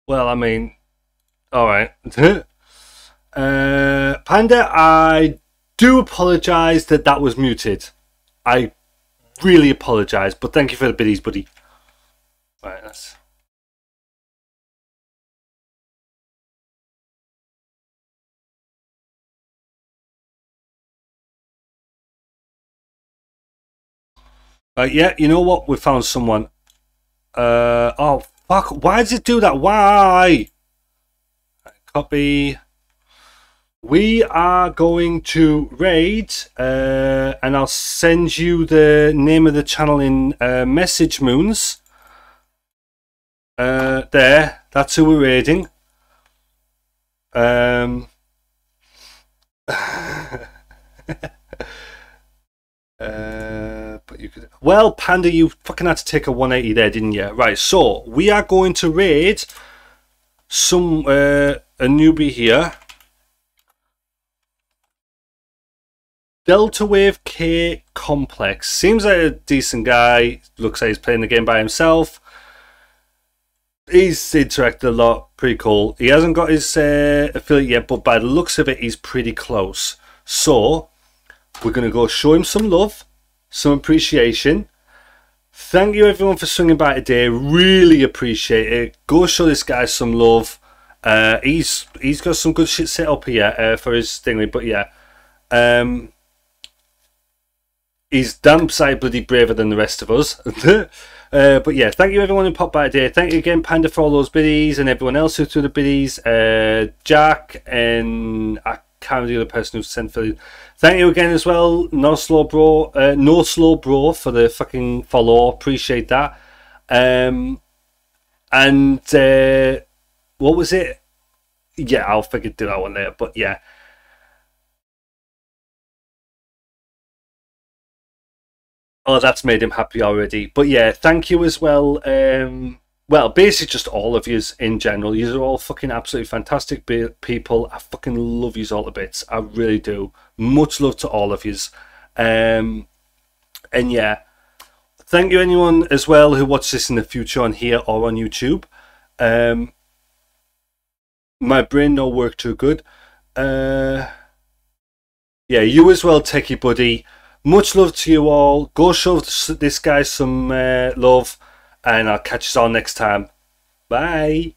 Well, I mean, all right. [LAUGHS] uh, Panda, I do apologise that that was muted. I really apologise, but thank you for the biddies, buddy. Right, that's. Right, yeah, you know what? We found someone. Uh, oh, fuck. Why does it do that? Why? Copy. We are going to raid, uh, and I'll send you the name of the channel in uh, message moons. Uh, there, that's who we're raiding. Um, [LAUGHS] uh, but you could. Well, Panda, you fucking had to take a 180 there, didn't you? Right. So we are going to raid some uh, a newbie here. Delta Wave K Complex. Seems like a decent guy. Looks like he's playing the game by himself. He's interacted a lot. Pretty cool. He hasn't got his uh, affiliate yet, but by the looks of it, he's pretty close. So, we're going to go show him some love, some appreciation. Thank you everyone for swinging by today. Really appreciate it. Go show this guy some love. Uh, he's he's got some good shit set up here uh, for his thing. But yeah, um, he's damn sight bloody braver than the rest of us. [LAUGHS] uh, but yeah, thank you everyone who popped by today. Thank you again, Panda, for all those biddies and everyone else who threw the biddies. Uh, Jack and I can't the other person who sent for. you. Thank you again as well, No Slow Bro, uh, No Slow Bro for the fucking follow. Appreciate that. Um, and uh, what was it? Yeah, I'll figure do that one later. But yeah. Oh, that's made him happy already. But yeah, thank you as well. Um, well, basically just all of yous in general. Yous are all fucking absolutely fantastic people. I fucking love yous all to bits. I really do. Much love to all of yous. Um, and yeah, thank you anyone as well who watch this in the future on here or on YouTube. Um, my brain no work too good. Uh, yeah, you as well, Techie Buddy. Much love to you all. Go show this guy some uh, love, and I'll catch you all next time. Bye.